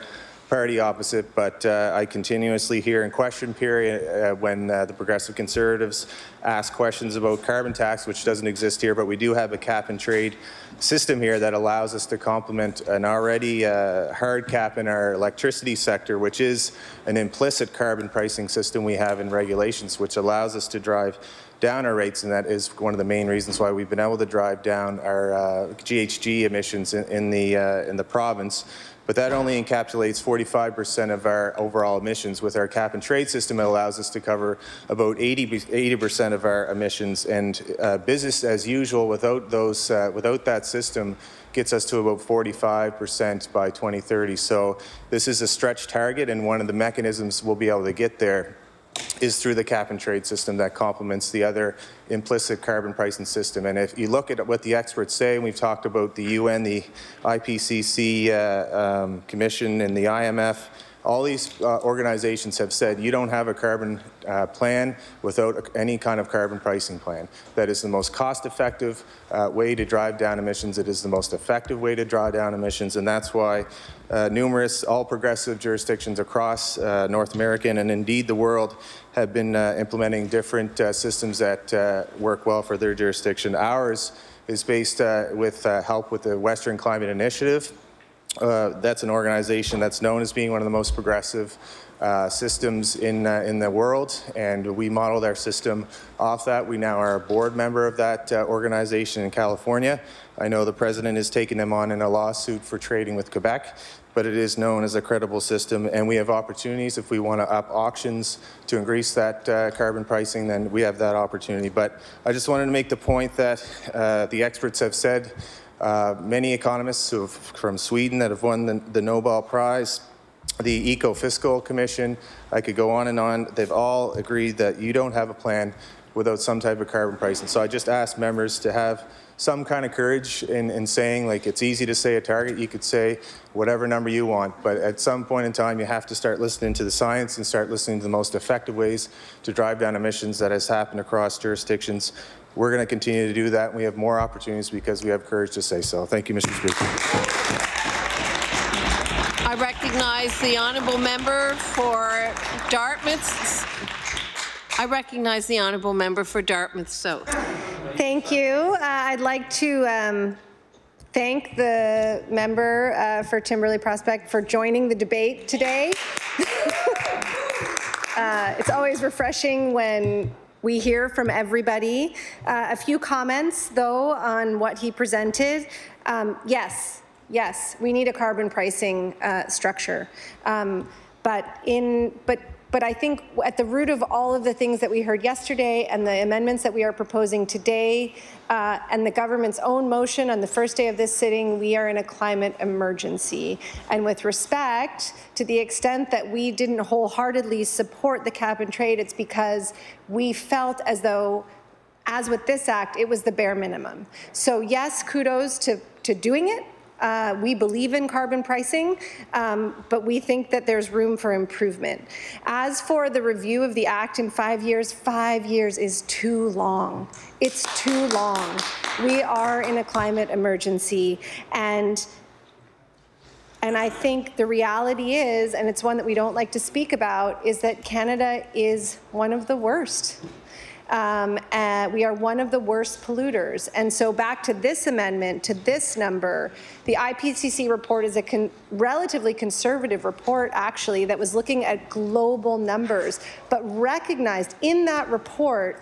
party opposite, but uh, I continuously hear in question period uh, when uh, the Progressive Conservatives ask questions about carbon tax, which doesn't exist here, but we do have a cap and trade system here that allows us to complement an already uh, hard cap in our electricity sector, which is an implicit carbon pricing system we have in regulations, which allows us to drive down our rates, and that is one of the main reasons why we've been able to drive down our uh, GHG emissions in, in the uh, in the province but that only encapsulates 45% of our overall emissions. With our cap and trade system, it allows us to cover about 80 percent of our emissions. And uh, business as usual, without those, uh, without that system, gets us to about 45% by 2030. So this is a stretch target, and one of the mechanisms we'll be able to get there is through the cap and trade system that complements the other implicit carbon pricing system. And if you look at what the experts say, and we've talked about the UN, the IPCC uh, um, Commission, and the IMF, all these uh, organizations have said you don't have a carbon uh, plan without any kind of carbon pricing plan. That is the most cost-effective uh, way to drive down emissions. It is the most effective way to draw down emissions, and that's why uh, numerous all progressive jurisdictions across uh, North America and indeed the world have been uh, implementing different systems that work well for their jurisdiction. Ours is based with help with the Western Climate Initiative, uh, that's an organization that's known as being one of the most progressive uh, systems in, uh, in the world, and we modeled our system off that. We now are a board member of that uh, organization in California. I know the president is taking them on in a lawsuit for trading with Quebec, but it is known as a credible system, and we have opportunities if we want to up auctions to increase that uh, carbon pricing, then we have that opportunity. But I just wanted to make the point that the experts have said uh, many economists have, from Sweden that have won the, the Nobel Prize, the Eco-Fiscal Commission, I could go on and on. They've all agreed that you don't have a plan without some type of carbon pricing. So I just ask members to have some kind of courage in, in saying, like, it's easy to say a target. You could say whatever number you want, but at some point in time, you have to start listening to the science and start listening to the most effective ways to drive down emissions that has happened across jurisdictions we're going to continue to do that. And we have more opportunities because we have courage to say so. Thank you, Mr. Speaker. I recognize the honourable member for Dartmouth. I recognize the honourable member for Dartmouth South. Thank you. Uh, I'd like to um, thank the member uh, for Timberlea Prospect for joining the debate today. [laughs] uh, it's always refreshing when we hear from everybody. Uh, a few comments, though, on what he presented. Um, yes, yes, we need a carbon pricing uh, structure. Um, but in but but I think at the root of all of the things that we heard yesterday and the amendments that we are proposing today uh, and the government's own motion on the first day of this sitting, we are in a climate emergency. And with respect, to the extent that we didn't wholeheartedly support the cap and trade, it's because we felt as though as with this act, it was the bare minimum. So yes, kudos to, to doing it, uh, we believe in carbon pricing, um, but we think that there's room for improvement. As for the review of the Act in five years, five years is too long. It's too long. We are in a climate emergency, and and I think the reality is, and it's one that we don't like to speak about, is that Canada is one of the worst um, uh, we are one of the worst polluters. And so back to this amendment, to this number, the IPCC report is a con relatively conservative report, actually, that was looking at global numbers, but recognized in that report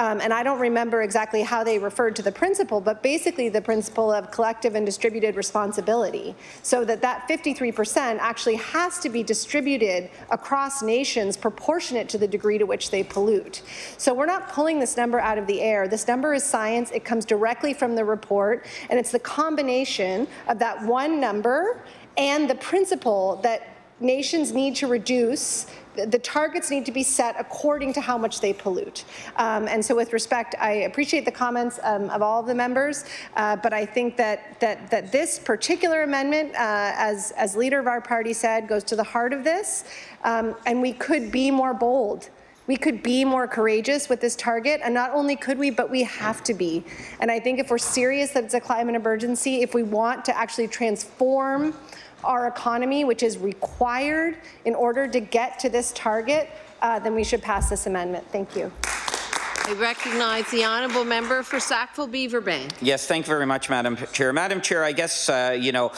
Um, and I don't remember exactly how they referred to the principle, but basically the principle of collective and distributed responsibility. So that that 53% actually has to be distributed across nations proportionate to the degree to which they pollute. So we're not pulling this number out of the air. This number is science. It comes directly from the report, and it's the combination of that one number and the principle that nations need to reduce the targets need to be set according to how much they pollute. Um, and so with respect, I appreciate the comments um, of all of the members, uh, but I think that, that, that this particular amendment, uh, as, as leader of our party said, goes to the heart of this, um, and we could be more bold. We could be more courageous with this target, and not only could we, but we have to be. And I think if we're serious that it's a climate emergency, if we want to actually transform our economy, which is required in order to get to this target, uh, then we should pass this amendment. Thank you. I recognize the honourable member for Sackville Beaverbank. Yes, thank you very much, Madam Chair. Madam Chair, I guess, uh, you know,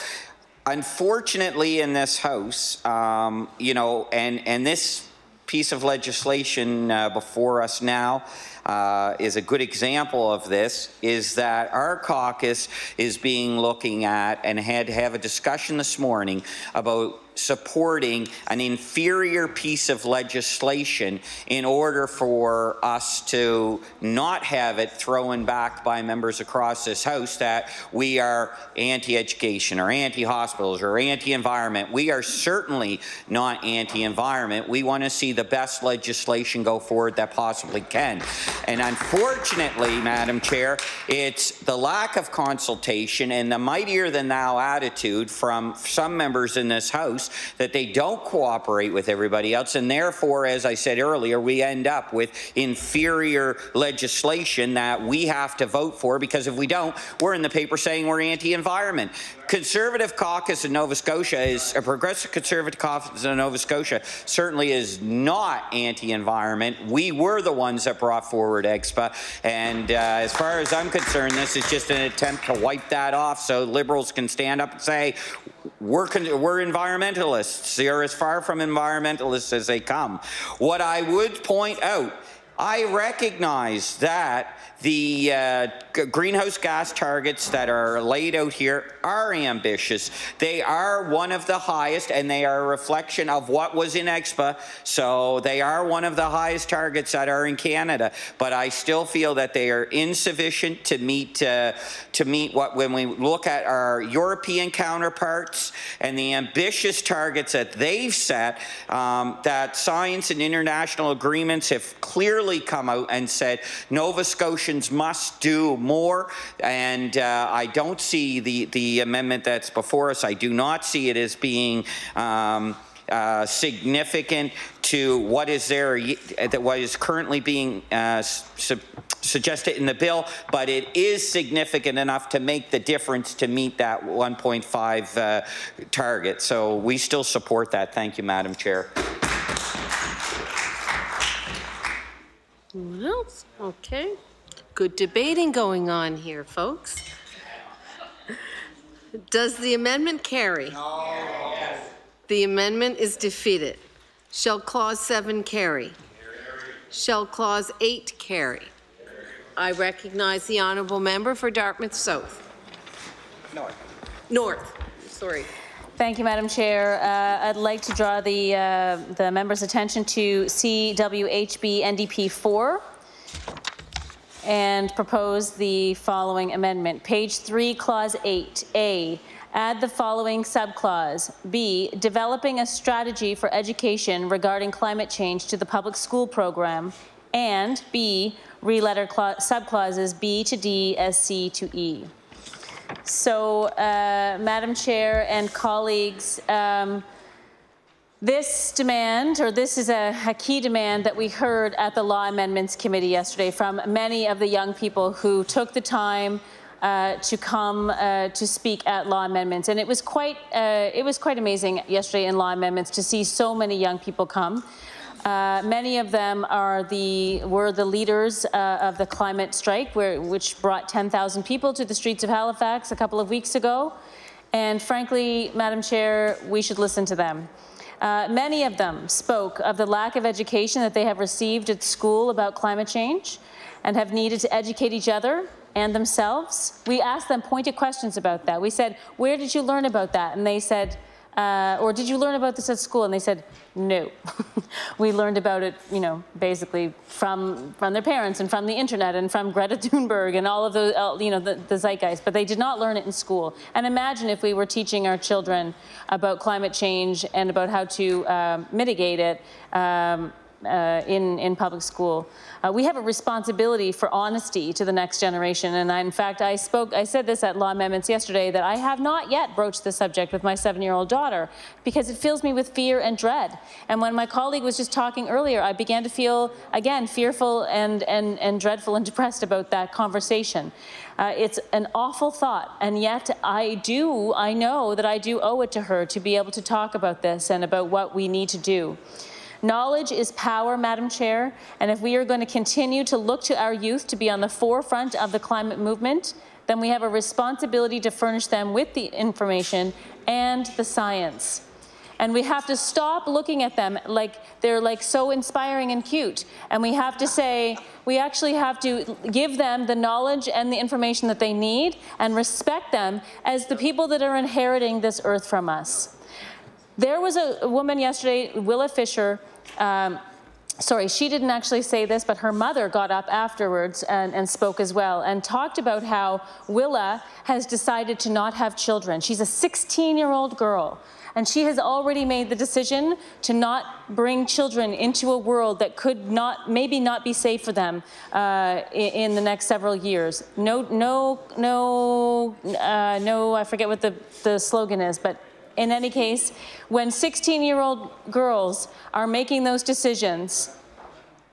unfortunately in this House, um, you know, and, and this piece of legislation uh, before us now uh, is a good example of this, is that our caucus is being looking at and had to have a discussion this morning about supporting an inferior piece of legislation in order for us to not have it thrown back by members across this House that we are anti-education or anti-hospitals or anti-environment. We are certainly not anti-environment. We want to see the best legislation go forward that possibly can. And unfortunately, Madam Chair, it's the lack of consultation and the mightier than thou attitude from some members in this House that they don't cooperate with everybody else. And therefore, as I said earlier, we end up with inferior legislation that we have to vote for because if we don't, we're in the paper saying we're anti-environment. Conservative caucus in Nova Scotia is a progressive conservative caucus in Nova Scotia certainly is not anti-environment. We were the ones that brought forward EGSPA, and uh, as far as I'm concerned, this is just an attempt to wipe that off so Liberals can stand up and say we're, we're environmentalists. They're as far from environmentalists as they come. What I would point out, I recognize that the uh, greenhouse gas targets that are laid out here are ambitious. They are one of the highest, and they are a reflection of what was in EGSPA. So they are one of the highest targets that are in Canada. But I still feel that they are insufficient to meet uh, to meet what when we look at our European counterparts and the ambitious targets that they've set. Um, that science and international agreements have clearly come out and said Nova Scotians must do more, and uh, I don't see the, the amendment that's before us, I do not see it as being um, uh, significant to what is there, that what is currently being uh, su suggested in the bill, but it is significant enough to make the difference to meet that 1.5 uh, target. So we still support that. Thank you, Madam Chair. What else? Okay. Good debating going on here, folks. Does the amendment carry? No. Yes. The amendment is defeated. Shall clause 7 carry? carry? Shall clause 8 carry? I recognize the honourable member for Dartmouth South. North. North. Sorry. Thank you, Madam Chair. Uh, I'd like to draw the uh, the member's attention to CWHB NDP 4 and propose the following amendment. Page 3, Clause 8, A. Add the following subclause. B. Developing a strategy for education regarding climate change to the public school program. And B. Reletter subclauses B to D as C to E. So, uh, Madam Chair and colleagues, um, this demand, or this is a, a, key demand that we heard at the Law Amendments Committee yesterday from many of the young people who took the time uh, to come uh, to speak at Law Amendments, and it was quite uh, it was quite amazing yesterday in Law Amendments to see so many young people come. Uh, many of them are the were the leaders uh, of the climate strike, where, which brought 10,000 people to the streets of Halifax a couple of weeks ago. And frankly, Madam Chair, we should listen to them. Uh, many of them spoke of the lack of education that they have received at school about climate change and have needed to educate each other and themselves. We asked them pointed questions about that. We said, Where did you learn about that? And they said, uh, or did you learn about this at school? And they said, no. [laughs] we learned about it, you know, basically from from their parents and from the internet and from Greta [laughs] Thunberg and all of the, uh, you know, the, the zeitgeist. But they did not learn it in school. And imagine if we were teaching our children about climate change and about how to um, mitigate it. Um, uh, in, in public school. Uh, we have a responsibility for honesty to the next generation. And I, in fact, I spoke, I said this at law amendments yesterday that I have not yet broached the subject with my seven-year-old daughter because it fills me with fear and dread. And when my colleague was just talking earlier, I began to feel, again, fearful and, and, and dreadful and [laughs] depressed about that conversation. Uh, it's an awful thought, and yet I do, I know that I do owe it to her to be able to talk about this and about what we need to do. Knowledge is power, Madam Chair, and if we are going to continue to look to our youth to be on the forefront of the climate movement, then we have a responsibility to furnish them with the information and the science. And we have to stop looking at them like they're like so inspiring and cute. And we have to say, we actually have to give them the knowledge and the information that they need and respect them as the people that are inheriting this earth from us. There was a, woman yesterday, Willa Fisher, um, sorry, she didn't actually say this, but her mother got up afterwards and, and, spoke as well and talked about how Willa has decided to not have children. She's a 16 year old girl. And she has already made the decision to not bring children into a world that could not, maybe not be safe for them uh, in, in, the next several years. No, no, no, uh, no, I forget what the, the slogan is, but in any case, when 16-year-old girls are making those decisions,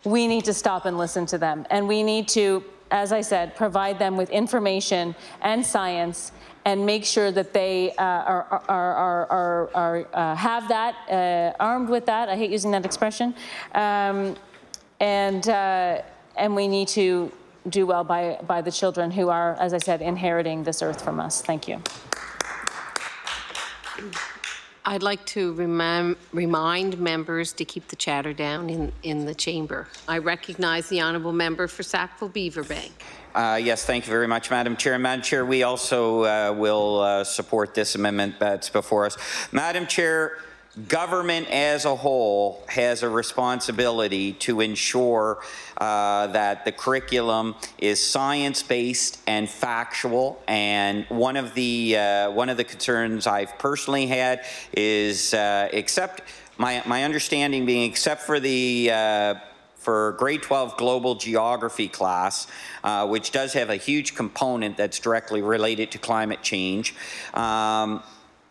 we need to stop and listen to them. And we need to, as I said, provide them with information and science and make sure that they uh, are, are, are, are uh, have that, uh, armed with that. I hate using that expression. Um, and, uh, and we need to do well by, by the children who are, as I said, inheriting this earth from us. Thank you. I'd like to remind, remind members to keep the chatter down in, in the chamber. I recognize the honourable member for Sackville Beaverbank. Uh, yes, thank you very much, Madam Chair. Madam Chair, we also uh, will uh, support this amendment that's before us. Madam Chair, government as a whole has a responsibility to ensure uh, that the curriculum is science-based and factual. And one of the uh, one of the concerns I've personally had is, uh, except my my understanding being, except for the uh, for grade 12 global geography class, uh, which does have a huge component that's directly related to climate change. Um,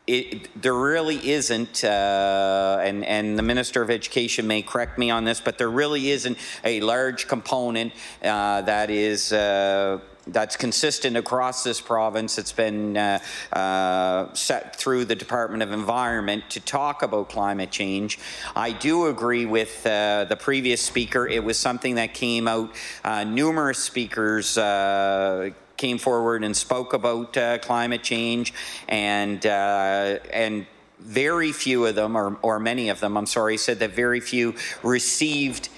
it, there really isn't, uh, and, and the Minister of Education may correct me on this, but there really isn't a large component uh, that is uh, that's consistent across this province. It's been uh, uh, set through the Department of Environment to talk about climate change. I do agree with uh, the previous speaker. It was something that came out. Uh, numerous speakers uh, came forward and spoke about uh, climate change and uh, and very few of them, or, or many of them, I'm sorry, said that very few received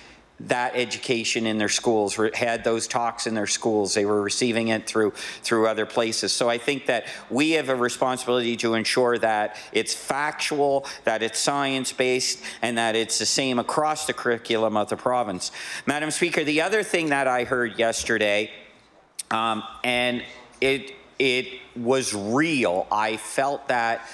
that education in their schools, had those talks in their schools. They were receiving it through through other places. So I think that we have a responsibility to ensure that it's factual, that it's science-based, and that it's the same across the curriculum of the province. Madam Speaker, the other thing that I heard yesterday um, and it, it was real. I felt that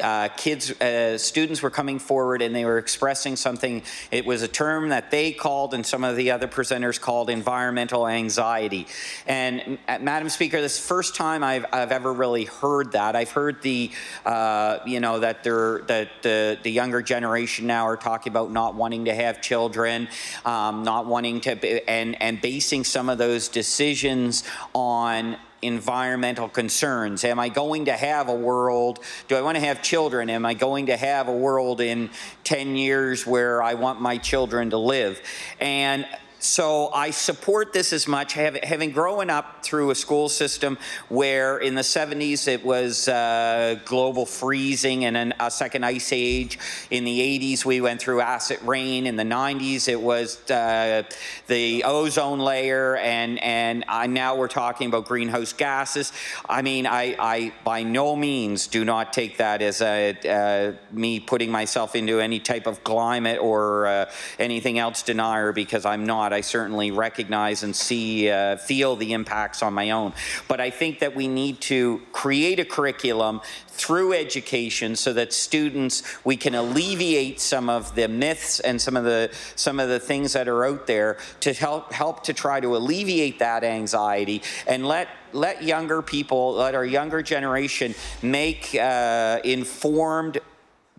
uh, kids, uh, students were coming forward and they were expressing something. It was a term that they called and some of the other presenters called environmental anxiety. And uh, Madam Speaker, this first time I've, I've ever really heard that. I've heard the, uh, you know, that they're, that the, the younger generation now are talking about not wanting to have children, um, not wanting to, and, and basing some of those decisions on environmental concerns. Am I going to have a world, do I want to have children? Am I going to have a world in 10 years where I want my children to live? And So I support this as much, having, grown up through a school system where in the 70s it was uh, global freezing and an, a second ice age. In the 80s we went through acid rain. In the 90s it was uh, the ozone layer, and and I, now we're talking about greenhouse gases. I mean, I, I by no means do not take that as a, uh, me putting myself into any type of climate or uh, anything else denier because I'm not. I certainly recognize and see, uh, feel the impacts on my own. But I think that we need to create a curriculum through education so that students we can alleviate some of the myths and some of the some of the things that are out there to help help to try to alleviate that anxiety and let let younger people let our younger generation make uh, informed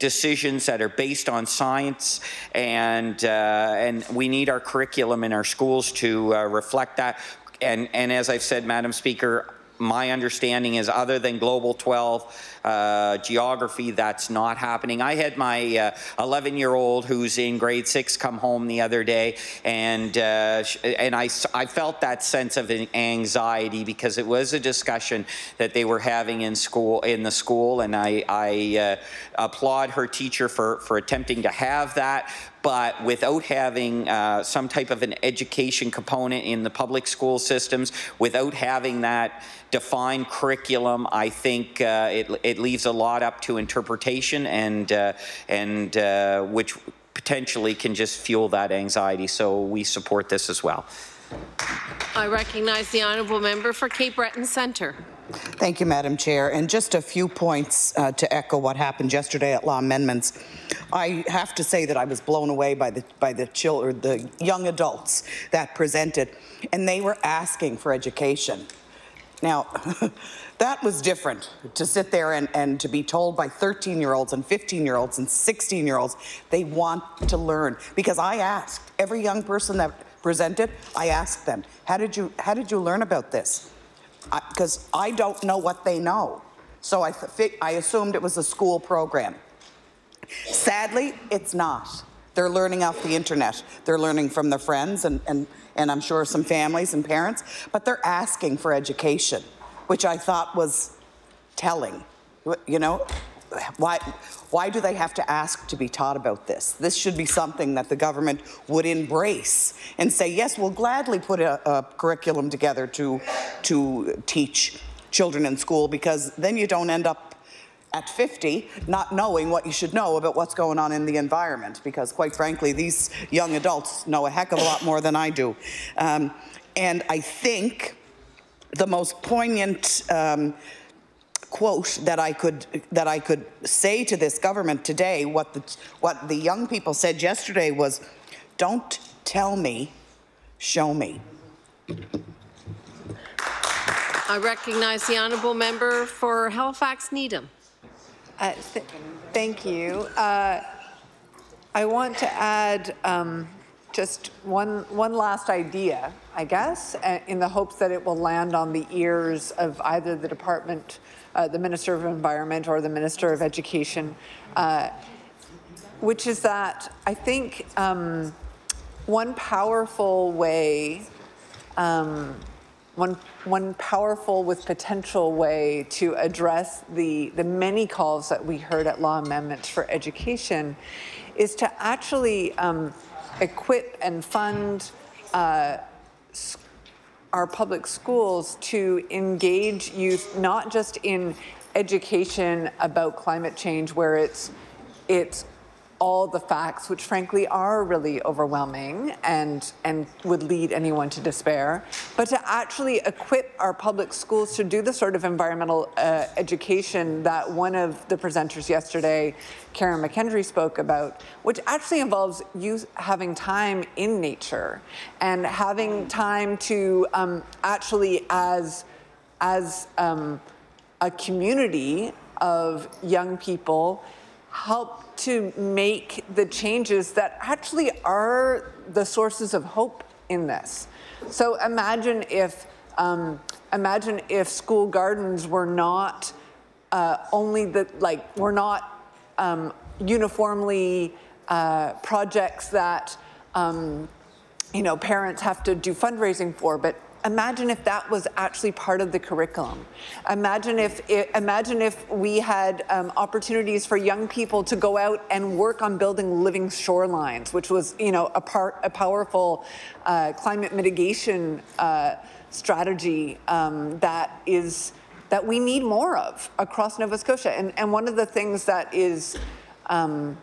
decisions that are based on science, and uh, and we need our curriculum in our schools to uh, reflect that. And and as I've said, Madam Speaker, my understanding is other than Global 12 uh, geography, that's not happening. I had my 11 uh, year old who's in grade six come home the other day, and uh, and I, I felt that sense of anxiety because it was a discussion that they were having in school in the school, and I, I uh, applaud her teacher for for attempting to have that but without having uh, some type of an education component in the public school systems, without having that defined curriculum, I think uh, it, it leaves a lot up to interpretation and, uh, and uh, which potentially can just fuel that anxiety. So we support this as well. I recognize the honourable member for Cape Breton Centre. Thank you, Madam Chair. And just a few points uh, to echo what happened yesterday at Law Amendments. I have to say that I was blown away by the by the children, the young adults that presented, and they were asking for education. Now, [laughs] that was different to sit there and, and to be told by 13 year olds and 15 year olds and 16 year olds they want to learn. Because I asked every young person that presented, I asked them, how did you, how did you learn about this? Because I, I, don't know what they know. So I, I assumed it was a school program. Sadly, it's not. They're learning off the internet. They're learning from their friends and, and, and I'm sure some families and parents, but they're asking for education, which I thought was telling. You know, why, why do they have to ask to be taught about this? This should be something that the government would embrace and say, yes, we'll gladly put a, a curriculum together to, to teach children in school because then you don't end up at 50 not knowing what you should know about what's going on in the environment because quite frankly these young adults know a heck of a lot more than I do. Um, and I think the most poignant um, quote that I could that I could say to this government today, what the what the young people said yesterday was, "Don't tell me, show me." I recognize the honourable member for Halifax Needham. Uh, th thank you. Uh, I want to add um, just one, one last idea, I guess, uh, in the hopes that it will land on the ears of either the department, uh, the Minister of Environment or the Minister of Education, uh, which is that I think um, one powerful way um, one, one powerful with potential way to address the, the many calls that we heard at law amendments for education is to actually um, equip and fund uh, our public schools to engage youth not just in education about climate change where it's it's all the facts, which frankly are really overwhelming and, and would lead anyone to despair, but to actually equip our public schools to do the sort of environmental uh, education that one of the presenters yesterday, Karen McKendry, spoke about, which actually involves you having time in nature and having time to um, actually, as, as um, a community of young people, help to make the changes that actually are the sources of hope in this. So imagine if, um, imagine if school gardens were not uh, only the, like, were not um, uniformly uh, projects that um, you know, parents have to do fundraising for, but imagine if that was actually part of the curriculum. Imagine if imagine if we had um, opportunities for young people to go out and work on building living shorelines, which was you know a part a powerful uh, climate mitigation uh, strategy um, that is that we need more of across Nova Scotia. And and one of the things that is um,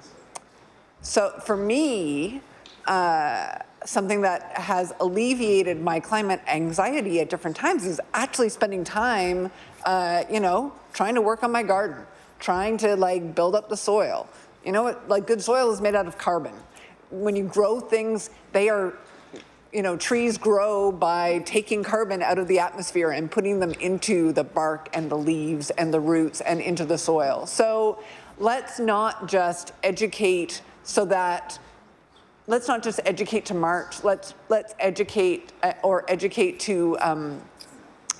so for me. Uh, something that has alleviated my climate anxiety at different times is actually spending time, uh, you know, trying to work on my garden, trying to like build up the soil. You know what? Like good soil is made out of carbon. When you grow things, they are, you know, trees grow by taking carbon out of the atmosphere and putting them into the bark and the leaves and the roots and into the soil. So let's not just educate so that let's not just educate to march. Let's let's educate uh, or educate to um,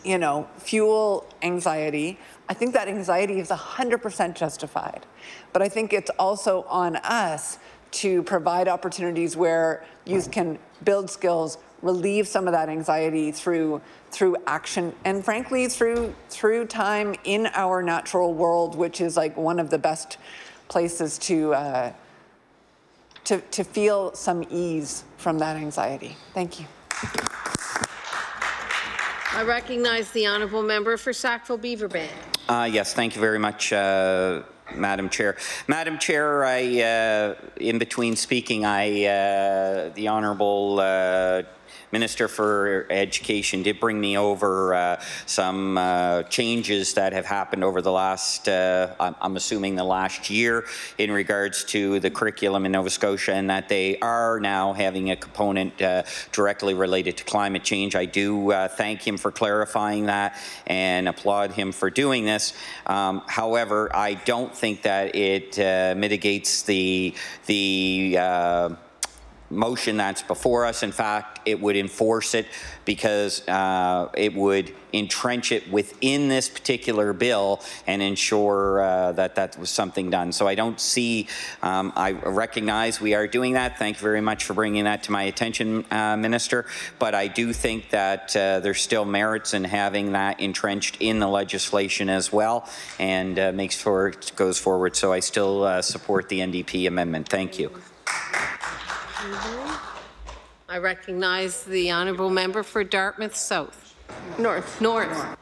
you know fuel anxiety. I think that anxiety is 100% justified, but I think it's also on us to provide opportunities where youth can build skills, relieve some of that anxiety through through action and frankly through through time in our natural world, which is like one of the best places to uh, to, to feel some ease from that anxiety. Thank you. I recognize the honourable member for Sackville Beaverbank. Uh, yes, thank you very much, uh, Madam Chair. Madam Chair, I, uh, in between speaking, I, uh, the honourable uh, Minister for Education did bring me over uh, some uh, changes that have happened over the last, uh, I'm, assuming the last year, in regards to the curriculum in Nova Scotia, and that they are now having a component uh, directly related to climate change. I do uh, thank him for clarifying that and applaud him for doing this. Um, however, I don't think that it uh, mitigates the the motion that's before us. In fact, it would enforce it because uh, it would entrench it within this particular bill and ensure uh, that that was something done. So I don't see, um, I recognize we are doing that. Thank you very much for bringing that to my attention, uh, Minister. But I do think that uh, there's still merits in having that entrenched in the legislation as well and uh, makes for goes forward. So I still uh, support the NDP amendment. Thank you. I recognize the honourable member for Dartmouth South. North. North.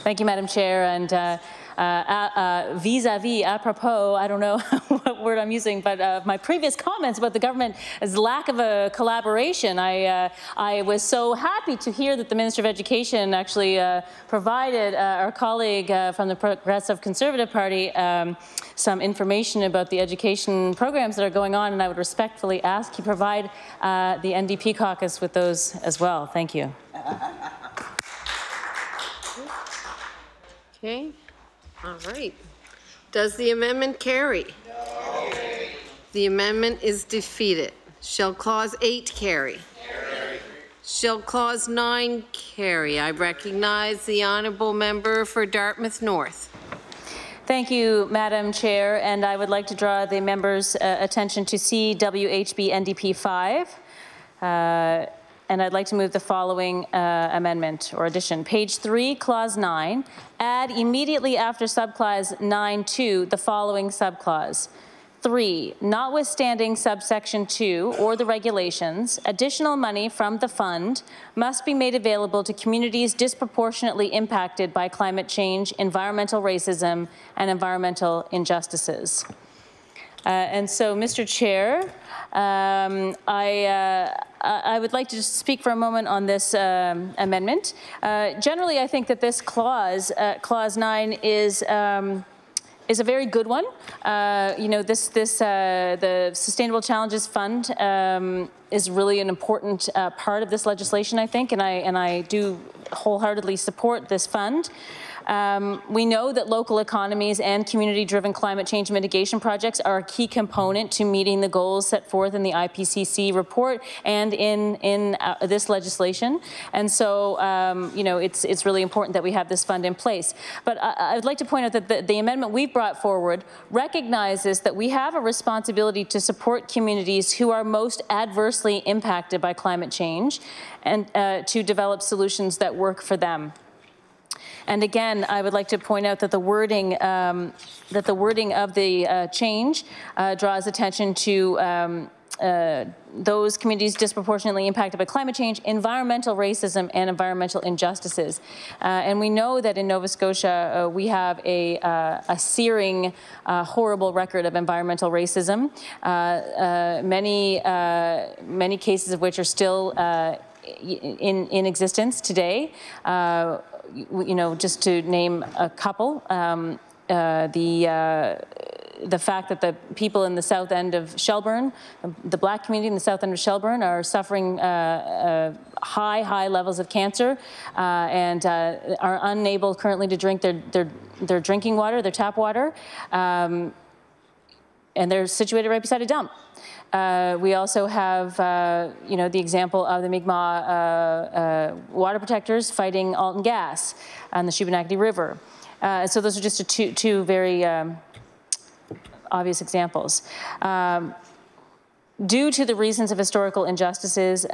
Thank you, Madam Chair. And uh, vis-a-vis, uh, -vis, apropos, I don't know [laughs] what word I'm using, but uh, my previous comments about the government's lack of a collaboration, I, uh, I was so happy to hear that the Minister of Education actually uh, provided our colleague from the Progressive Conservative Party um, some information about the education programs that are going on, and I would respectfully ask you provide the NDP caucus with those as well. Thank you. Okay. All right. Does the amendment carry? No. The amendment is defeated. Shall clause 8 carry? carry? Shall clause 9 carry? I recognize the honourable member for Dartmouth North. Thank you, Madam Chair, and I would like to draw the members' uh, attention to CWHB NDP 5. Uh, and I'd like to move the following uh, amendment or addition. Page 3, Clause 9, add immediately after subclause 9.2 the following subclause. 3. Notwithstanding subsection 2 or the regulations, additional money from the fund must be made available to communities disproportionately impacted by climate change, environmental racism, and environmental injustices. Uh, and so, Mr. Chair, um, I, uh, I would like to just speak for a moment on this um, amendment. Uh, generally, I think that this clause, clause 9, is um, is a very good one. Uh, you know, this this uh, the Sustainable Challenges Fund um, is really an important uh, part of this legislation, I think, and I and I do wholeheartedly support this fund. Um, we know that local economies and community-driven climate change mitigation projects are a key component to meeting the goals set forth in the IPCC report and in in uh, this legislation. And so, um, you know, it's it's really important that we have this fund in place. But I, I would like to point out that the, the amendment we've brought forward recognizes that we have a responsibility to support communities who are most adversely impacted by climate change and uh, to develop solutions that work for them. And again, I would like to point out that the wording um, that the wording of the uh, change uh, draws attention to um, uh, those communities disproportionately impacted by climate change, environmental racism, and environmental injustices. Uh, and we know that in Nova Scotia, uh, we have a, uh, a searing, uh, horrible record of environmental racism, uh, many, many cases of which are still in, in existence today. You know, just to name a couple, um, the the fact that the people in the south end of Shelburne, the black community in the south end of Shelburne, are suffering uh, uh, high, high levels of cancer uh, and uh, are unable currently to drink their, their, their drinking water, their tap water, um, and they're situated right beside a dump. Uh, we also have, uh, you know, the example of the Mi'kmaq uh, uh water protectors fighting Alton gas on the Shubenacadie River. Uh, so those are just two, two very um, obvious examples. Um, due to the reasons of historical injustices,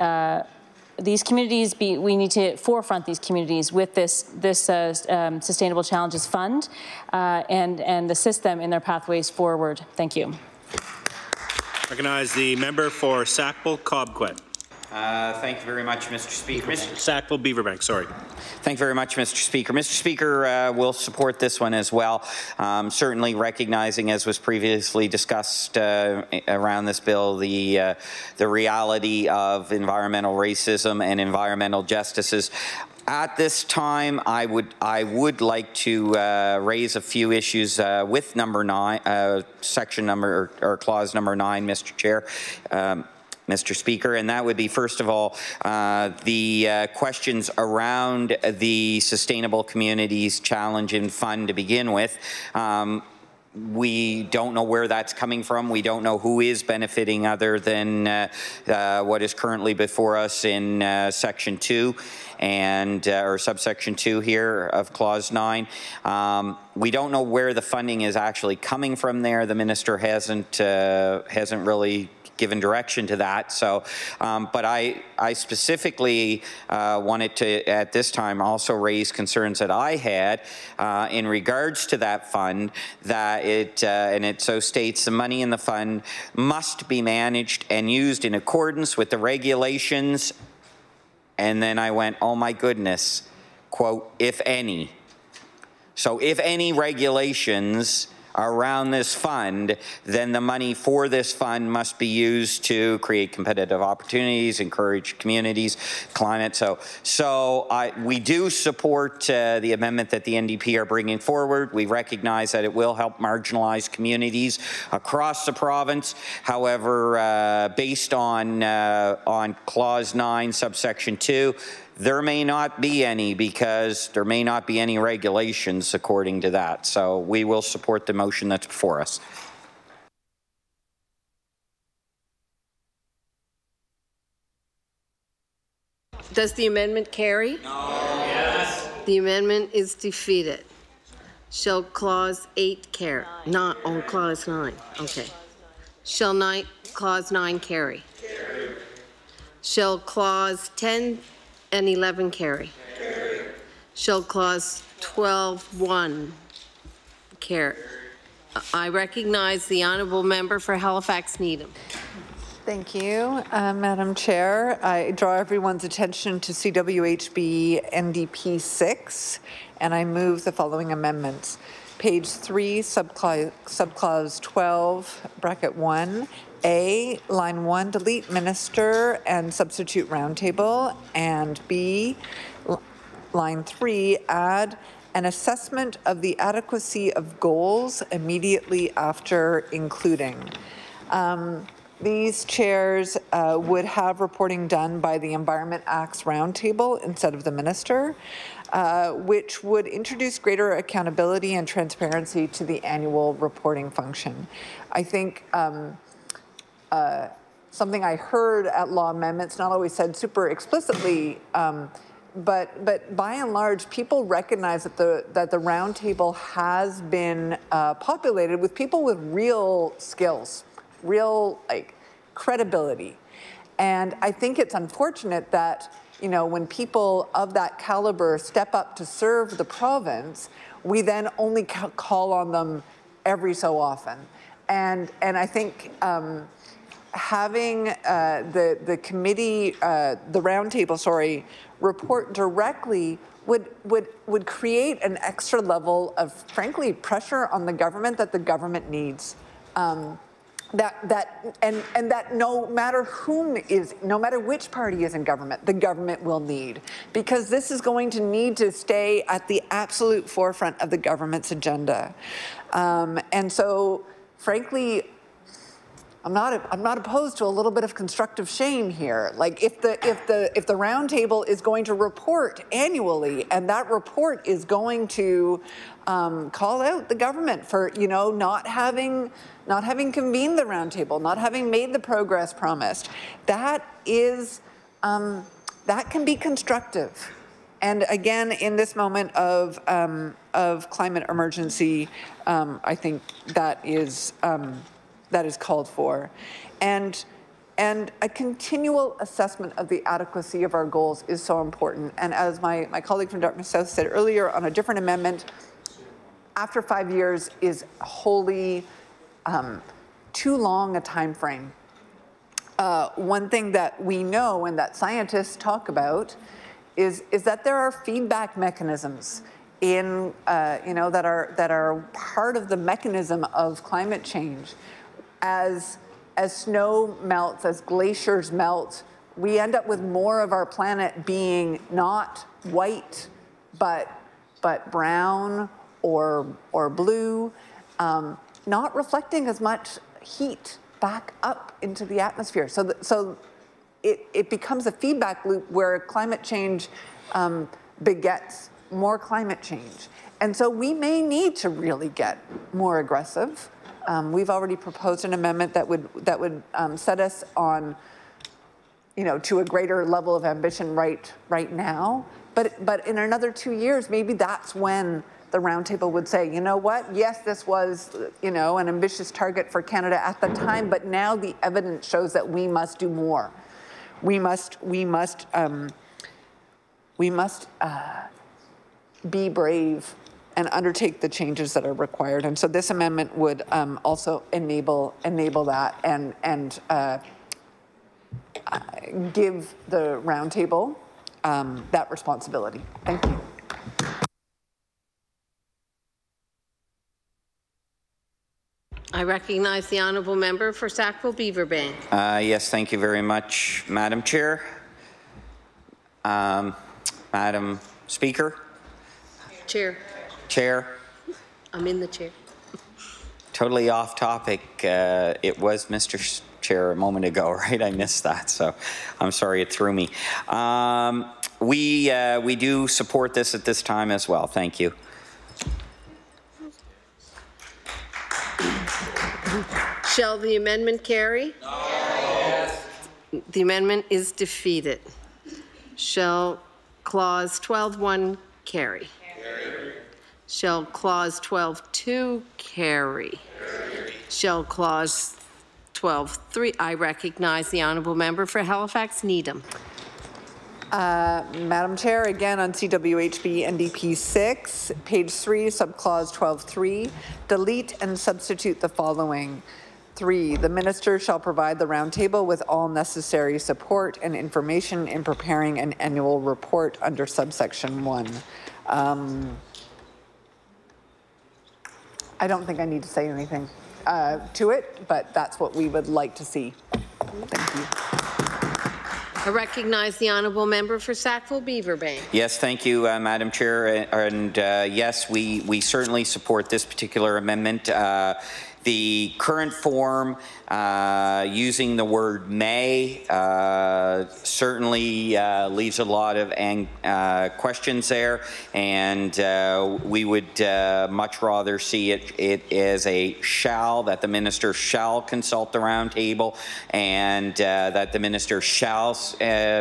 these communities be, we need to forefront these communities with this this uh, um, sustainable challenges fund uh, and and assist them in their pathways forward thank you recognize the member for sackville cobequid uh, thank you very much, Mr. Speaker. Mr. Sackville Beaverbank, sorry. Thank you very much, Mr. Speaker. Mr. Speaker, uh, we'll support this one as well. Um, certainly recognizing, as was previously discussed uh, around this bill, the uh, the reality of environmental racism and environmental justices. At this time, I would I would like to uh, raise a few issues uh, with number nine, uh, section number or, or, clause number nine, Mr. Chair. Um, Mr. Speaker, and that would be, first of all, uh, the uh, questions around the Sustainable Communities Challenge and Fund to begin with. Um, we don't know where that's coming from. We don't know who is benefiting other than uh, uh, what is currently before us in uh, Section 2 and uh, or subsection 2 here of Clause 9. Um, we don't know where the funding is actually coming from there. The minister hasn't uh, hasn't really given direction to that. So, um, but I, I specifically uh, wanted to, at this time, also raise concerns that I had uh, in regards to that fund, that it, uh, and it so states the money in the fund must be managed and used in accordance with the regulations. And then I went, oh my goodness, quote, if any. So if any regulations around this fund, then the money for this fund must be used to create competitive opportunities, encourage communities, climate. So, so I, we do support uh, the amendment that the NDP are bringing forward. We recognize that it will help marginalized communities across the province. However, uh, based on uh, on clause 9 subsection 2 there may not be any because there may not be any regulations according to that. So we will support the motion that's before us. Does the amendment carry? No. Yes. The amendment is defeated. Shall clause 8 carry? Not on oh, clause 9. Okay. Shall nine, clause 9 carry? carry? Shall clause 10 and 11 carry. carry. Shall clause 12.1 carry. I recognize the honourable member for Halifax Needham. Thank you, uh, Madam Chair. I draw everyone's attention to CWHB NDP 6, and I move the following amendments. Page 3, subclause, subclause 12, bracket 1, a, line one, delete minister and substitute roundtable, and B, line three, add an assessment of the adequacy of goals immediately after including. Um, these chairs uh, would have reporting done by the Environment Acts Roundtable instead of the minister, uh, which would introduce greater accountability and transparency to the annual reporting function. I think um, uh, something I heard at law amendments, not always said super explicitly, um, but but by and large, people recognize that the that the roundtable has been uh, populated with people with real skills, real like credibility, and I think it's unfortunate that you know when people of that caliber step up to serve the province, we then only ca- call on them every so often, and and I think. Um, having uh, the the committee, uh, the roundtable, sorry, report directly would would would create an extra level of, frankly, pressure on the government that the government needs. Um, that that and and that no matter whom is no matter which party is in government the government will need because this is going to need to stay at the absolute forefront of the government's agenda um, and so frankly I'm not I'm not opposed to a little bit of constructive shame here. Like if the if the if the roundtable is going to report annually, and that report is going to um, call out the government for you know not having not having convened the roundtable, not having made the progress promised, that is um, that can be constructive. And again, in this moment of um, of climate emergency, um, I think that is um, that is called for. And, and a continual assessment of the adequacy of our goals is so important. And as my, my colleague from Dartmouth South said earlier on a different amendment, after five years is wholly um, too long a time frame. Uh, one thing that we know and that scientists talk about is, is that there are feedback mechanisms in, uh, you know, that are, that are part of the mechanism of climate change as, as snow melts, as glaciers melt, we end up with more of our planet being not white, but, but brown or, or blue, um, not reflecting as much heat back up into the atmosphere. So, so it, it becomes a feedback loop where climate change um, begets more climate change. And so we may need to really get more aggressive. Um, we've already proposed an amendment that would that would um, set us on, you know, to a greater level of ambition right right now. But but in another two years, maybe that's when the roundtable would say, you know what? Yes, this was you know an ambitious target for Canada at the time, but now the evidence shows that we must do more. We must we must um, we must uh, be brave and undertake the changes that are required. And so this amendment would um, also enable enable that and and uh, uh, give the roundtable um, that responsibility. Thank you. I recognize the honourable member for Sackville Beaverbank. Uh, yes, thank you very much, Madam Chair. Um, Madam Speaker. Chair. Chair. I'm in the chair. Totally off topic. Uh, it was Mr. Chair a moment ago, [laughs] right? I missed that, so I'm sorry it threw me. Um, we uh, we do support this at this time as well. Thank you. Shall the amendment carry? Yes. The amendment is defeated. Shall clause 12.1 carry? carry? Shall clause 12.2 carry? carry? Shall clause 12.3? I recognize the honourable member for Halifax Needham. Uh, Madam Chair, again on CWHB NDP 6, page 3, subclause 12.3, delete and substitute the following. Three, the minister shall provide the roundtable with all necessary support and information in preparing an annual report under subsection one. Um, I don't think I need to say anything uh, to it, but that's what we would like to see. Thank you. I recognize the honourable member for Sackville Beaverbank. Yes, thank you, uh, Madam Chair. And uh, yes, we, we certainly support this particular amendment. Uh, The current form, uh, using the word may, uh, certainly uh, leaves a lot of uh, questions there, and uh, we would uh, much rather see it, it as a shall, that the minister shall consult the roundtable, and that the minister shall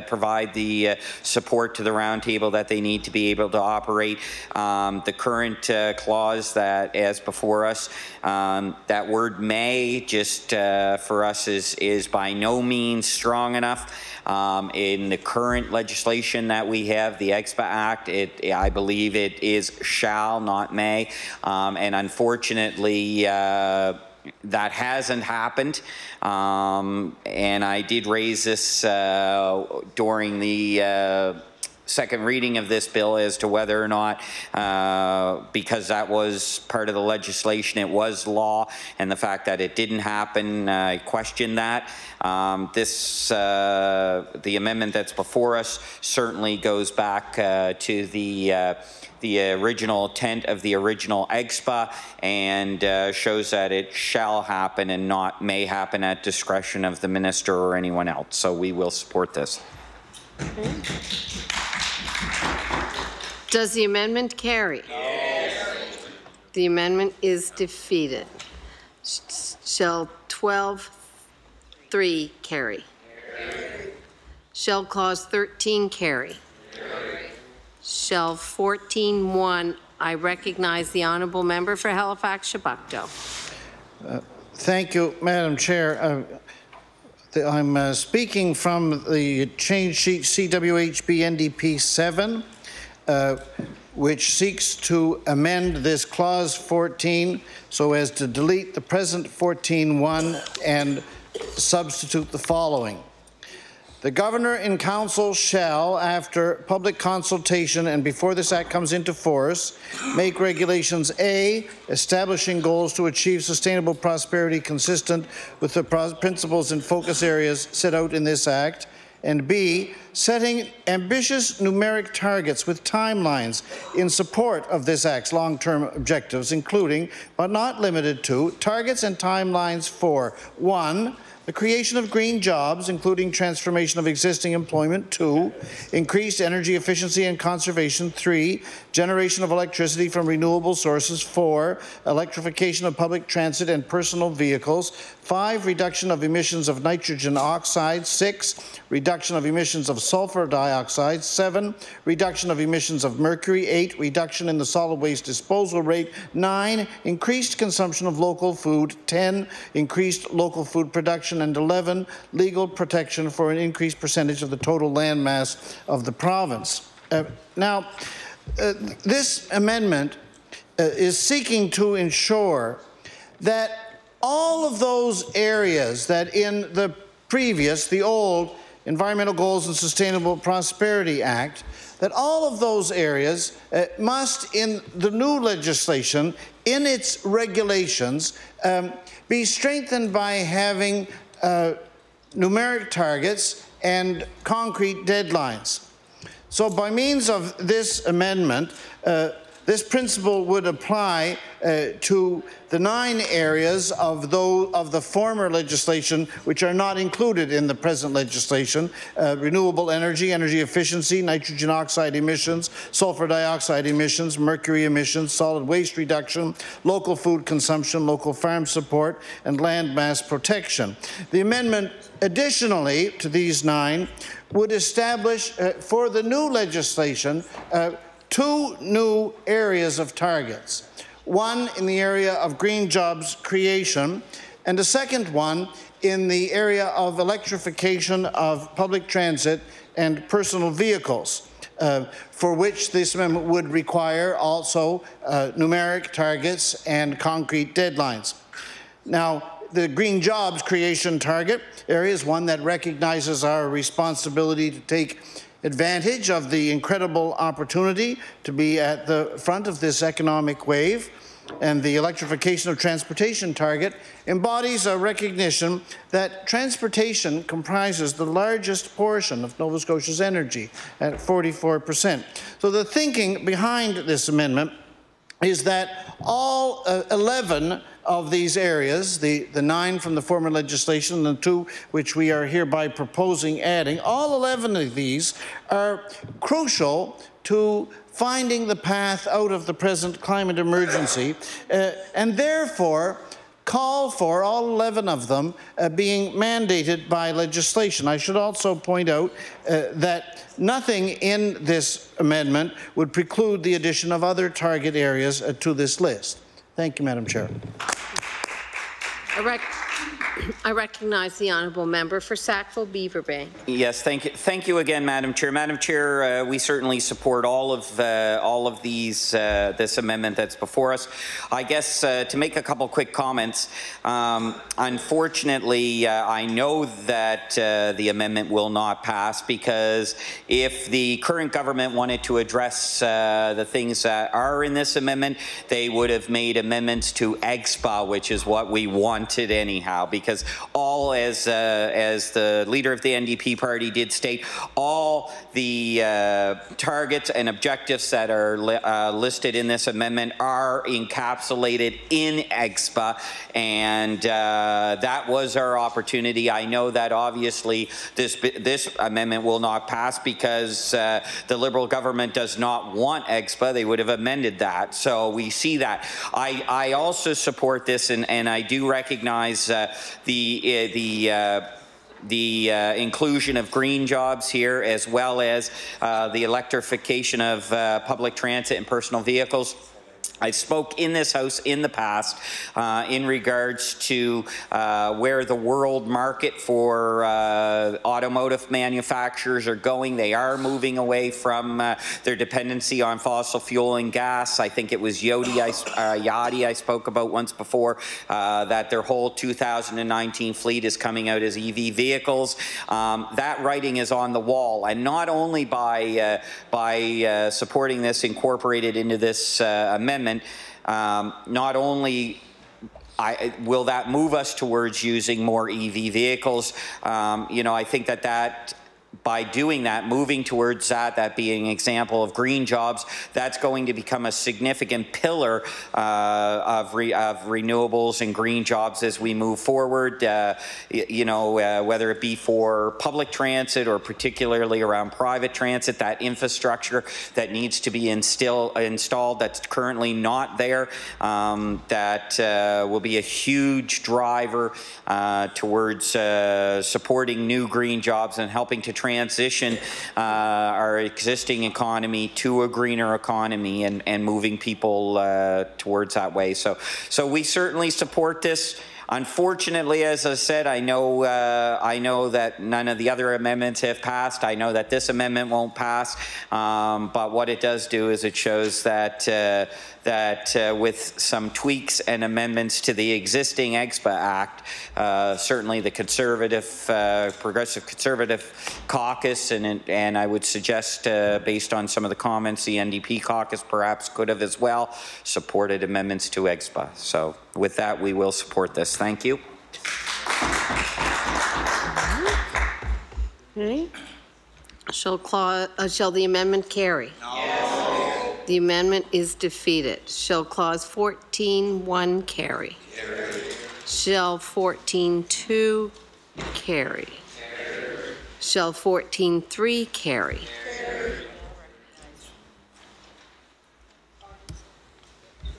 provide the support to the roundtable that they need to be able to operate. Um, the current clause that is before us, um, that word may just uh, for us is, is by no means strong enough. Um, in the current legislation that we have, the EGSPA Act, it, I believe it is shall, not may. Um, and unfortunately, uh, that hasn't happened. Um, and I did raise this uh, during the uh, second reading of this bill as to whether or not, uh, because that was part of the legislation, it was law, and the fact that it didn't happen, uh, I question that. Um, this, uh, the amendment that's before us certainly goes back uh, to the uh, the original intent of the original EGSPA and uh, shows that it shall happen and not may happen at discretion of the minister or anyone else. So we will support this. Does the amendment carry? The amendment is defeated. Sh- Shall 12-3 carry? Shall Clause 13 carry? Shall 14-1, I recognize the honourable member for Halifax, Chebucto. Thank you, Madam Chair. Uh, I'm uh, speaking from the change sheet CWHB NDP 7, uh, which seeks to amend this clause 14 so as to delete the present 14.1 and substitute the following. The governor in council shall, after public consultation and before this act comes into force, make regulations A, establishing goals to achieve sustainable prosperity consistent with the principles and focus areas set out in this act, and B, setting ambitious numeric targets with timelines in support of this act's long-term objectives, including, but not limited to, targets and timelines for, one, the creation of green jobs, including transformation of existing employment. Two, increased energy efficiency and conservation. Three, generation of electricity from renewable sources. Four, electrification of public transit and personal vehicles. Five, reduction of emissions of nitrogen oxide. Six, reduction of emissions of sulfur dioxide. Seven, reduction of emissions of mercury. Eight, reduction in the solid waste disposal rate. Nine, increased consumption of local food. Ten, increased local food production. And 11, legal protection for an increased percentage of the total land mass of the province. Uh, now, uh, this amendment uh, is seeking to ensure that all of those areas that in the previous, the old Environmental Goals and Sustainable Prosperity Act, that all of those areas uh, must, in the new legislation, in its regulations, um, be strengthened by having uh, numeric targets and concrete deadlines. So by means of this amendment, uh, this principle would apply uh, to the nine areas of, those, of the former legislation which are not included in the present legislation uh, renewable energy, energy efficiency, nitrogen oxide emissions, sulfur dioxide emissions, mercury emissions, solid waste reduction, local food consumption, local farm support, and land mass protection. The amendment additionally to these nine would establish uh, for the new legislation uh, two new areas of targets. One in the area of green jobs creation, and a second one in the area of electrification of public transit and personal vehicles. Uh, for which this amendment would require also uh, numeric targets and concrete deadlines. Now, the green jobs creation target area is one that recognizes our responsibility to take advantage of the incredible opportunity to be at the front of this economic wave. And the electrification of transportation target embodies a recognition that transportation comprises the largest portion of Nova Scotia's energy at 44%. So the thinking behind this amendment is that all uh, 11 of these areas, the, the nine from the former legislation and the two which we are hereby proposing adding, all 11 of these are crucial to finding the path out of the present climate emergency, uh, and therefore call for all 11 of them uh, being mandated by legislation. I should also point out uh, that nothing in this amendment would preclude the addition of other target areas uh, to this list. Thank you, Madam Chair. I, rec I recognize the honourable member for Sackville Beaverbank. Yes, thank you. Thank you again, Madam Chair. Madam Chair, uh, we certainly support all of uh, all of these uh, this amendment that's before us. I guess uh, to make a couple quick comments. Um, unfortunately, uh, I know that uh, the amendment will not pass because if the current government wanted to address the things that are in this amendment, they would have made amendments to EGSPA, which is what we wanted anyhow. Because all, as as the leader of the NDP party did state, all the uh, targets and objectives that are li uh, listed in this amendment are encapsulated in EGSPA, and uh, that was our opportunity. I know that obviously this this amendment will not pass because uh, the Liberal government does not want EGSPA. They would have amended that. So we see that. I, I also support this, and, and I do recognize uh, the uh, the the uh, inclusion of green jobs here, as well as uh, the electrification of uh, public transit and personal vehicles. I spoke in this House in the past uh, in regards to uh, where the world market for uh, automotive manufacturers are going. They are moving away from uh, their dependency on fossil fuel and gas. I think it was Yodi I, uh, I spoke about once before uh, that their whole 2019 fleet is coming out as EV vehicles. Um, that writing is on the wall, and not only by by supporting this incorporated into this amendment um, not only I, will that move us towards using more EV vehicles? Um, you know, I think that that by doing that, moving towards that, that being an example of green jobs, that's going to become a significant pillar uh, of, re of, renewables and green jobs as we move forward. Uh, you know, uh, whether it be for public transit or particularly around private transit, that infrastructure that needs to be instill, installed that's currently not there, um, that uh, will be a huge driver uh, towards uh, supporting new green jobs and helping to transition uh, our existing economy to a greener economy and, and moving people uh, towards that way. So, so we certainly support this. Unfortunately, as I said, I know uh, I know that none of the other amendments have passed. I know that this amendment won't pass. Um, but what it does do is it shows that uh, that uh, with some tweaks and amendments to the existing EGSPA Act, uh, certainly the conservative, uh, progressive conservative caucus, and, and I would suggest, uh, based on some of the comments, the NDP caucus perhaps could have as well supported amendments to EGSPA. So with that, we will support this. Thank you. Okay. Shall, clause, uh, shall the amendment carry? No. The amendment is defeated. Shall clause 14.1 carry? carry? Shall 14.2 carry? carry? Shall 14.3 carry? carry?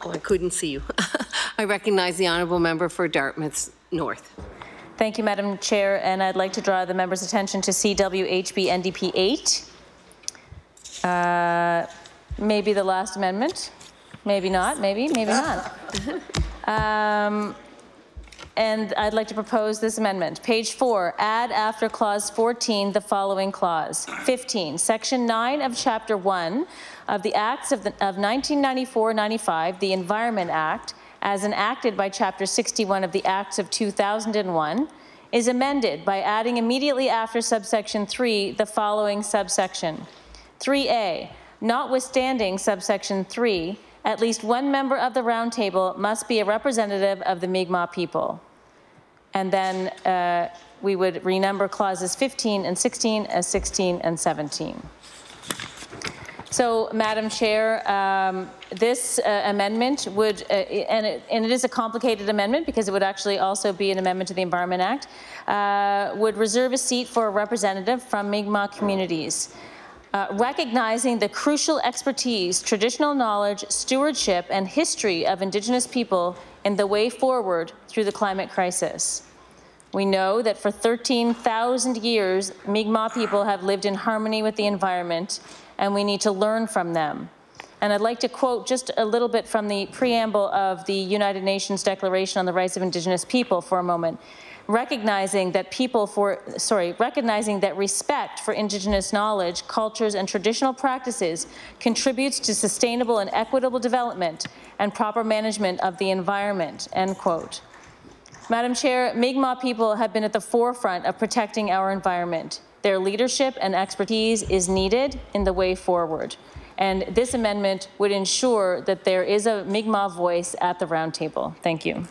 Oh, I couldn't see you. [laughs] I recognize the honourable member for Dartmouth North. Thank you, Madam Chair, and I'd like to draw the member's attention to CWHB NDP 8. Uh, Maybe the last amendment. Maybe not. Maybe. Maybe not. [laughs] um, and I'd like to propose this amendment. Page 4, add after clause 14 the following clause. 15, section 9 of chapter 1 of the Acts of, of 1994-95, the Environment Act, as enacted by chapter 61 of the Acts of 2001, is amended by adding immediately after subsection 3 the following subsection. 3A, Notwithstanding subsection 3, at least one member of the roundtable must be a representative of the Mi'kmaq people. And then uh, we would renumber clauses 15 and 16 as 16 and 17. So, Madam Chair, um, this uh, amendment would, uh, and, it, and it is a complicated amendment because it would actually also be an amendment to the Environment Act, uh, would reserve a seat for a representative from Mi'kmaq communities. Uh, recognizing the crucial expertise, traditional knowledge, stewardship, and history of Indigenous people in the way forward through the climate crisis. We know that for 13,000 years, Mi'kmaq people have lived in harmony with the environment, and we need to learn from them. And I'd like to quote just a little bit from the preamble of the United Nations Declaration on the Rights of Indigenous People for a moment recognizing that people for, sorry, recognizing that respect for Indigenous knowledge, cultures, and traditional practices contributes to sustainable and equitable development and proper management of the environment, end quote. Madam Chair, Mi'kmaq people have been at the forefront of protecting our environment. Their leadership and expertise is needed in the way forward. And this amendment would ensure that there is a Mi'kmaq voice at the roundtable. Thank you.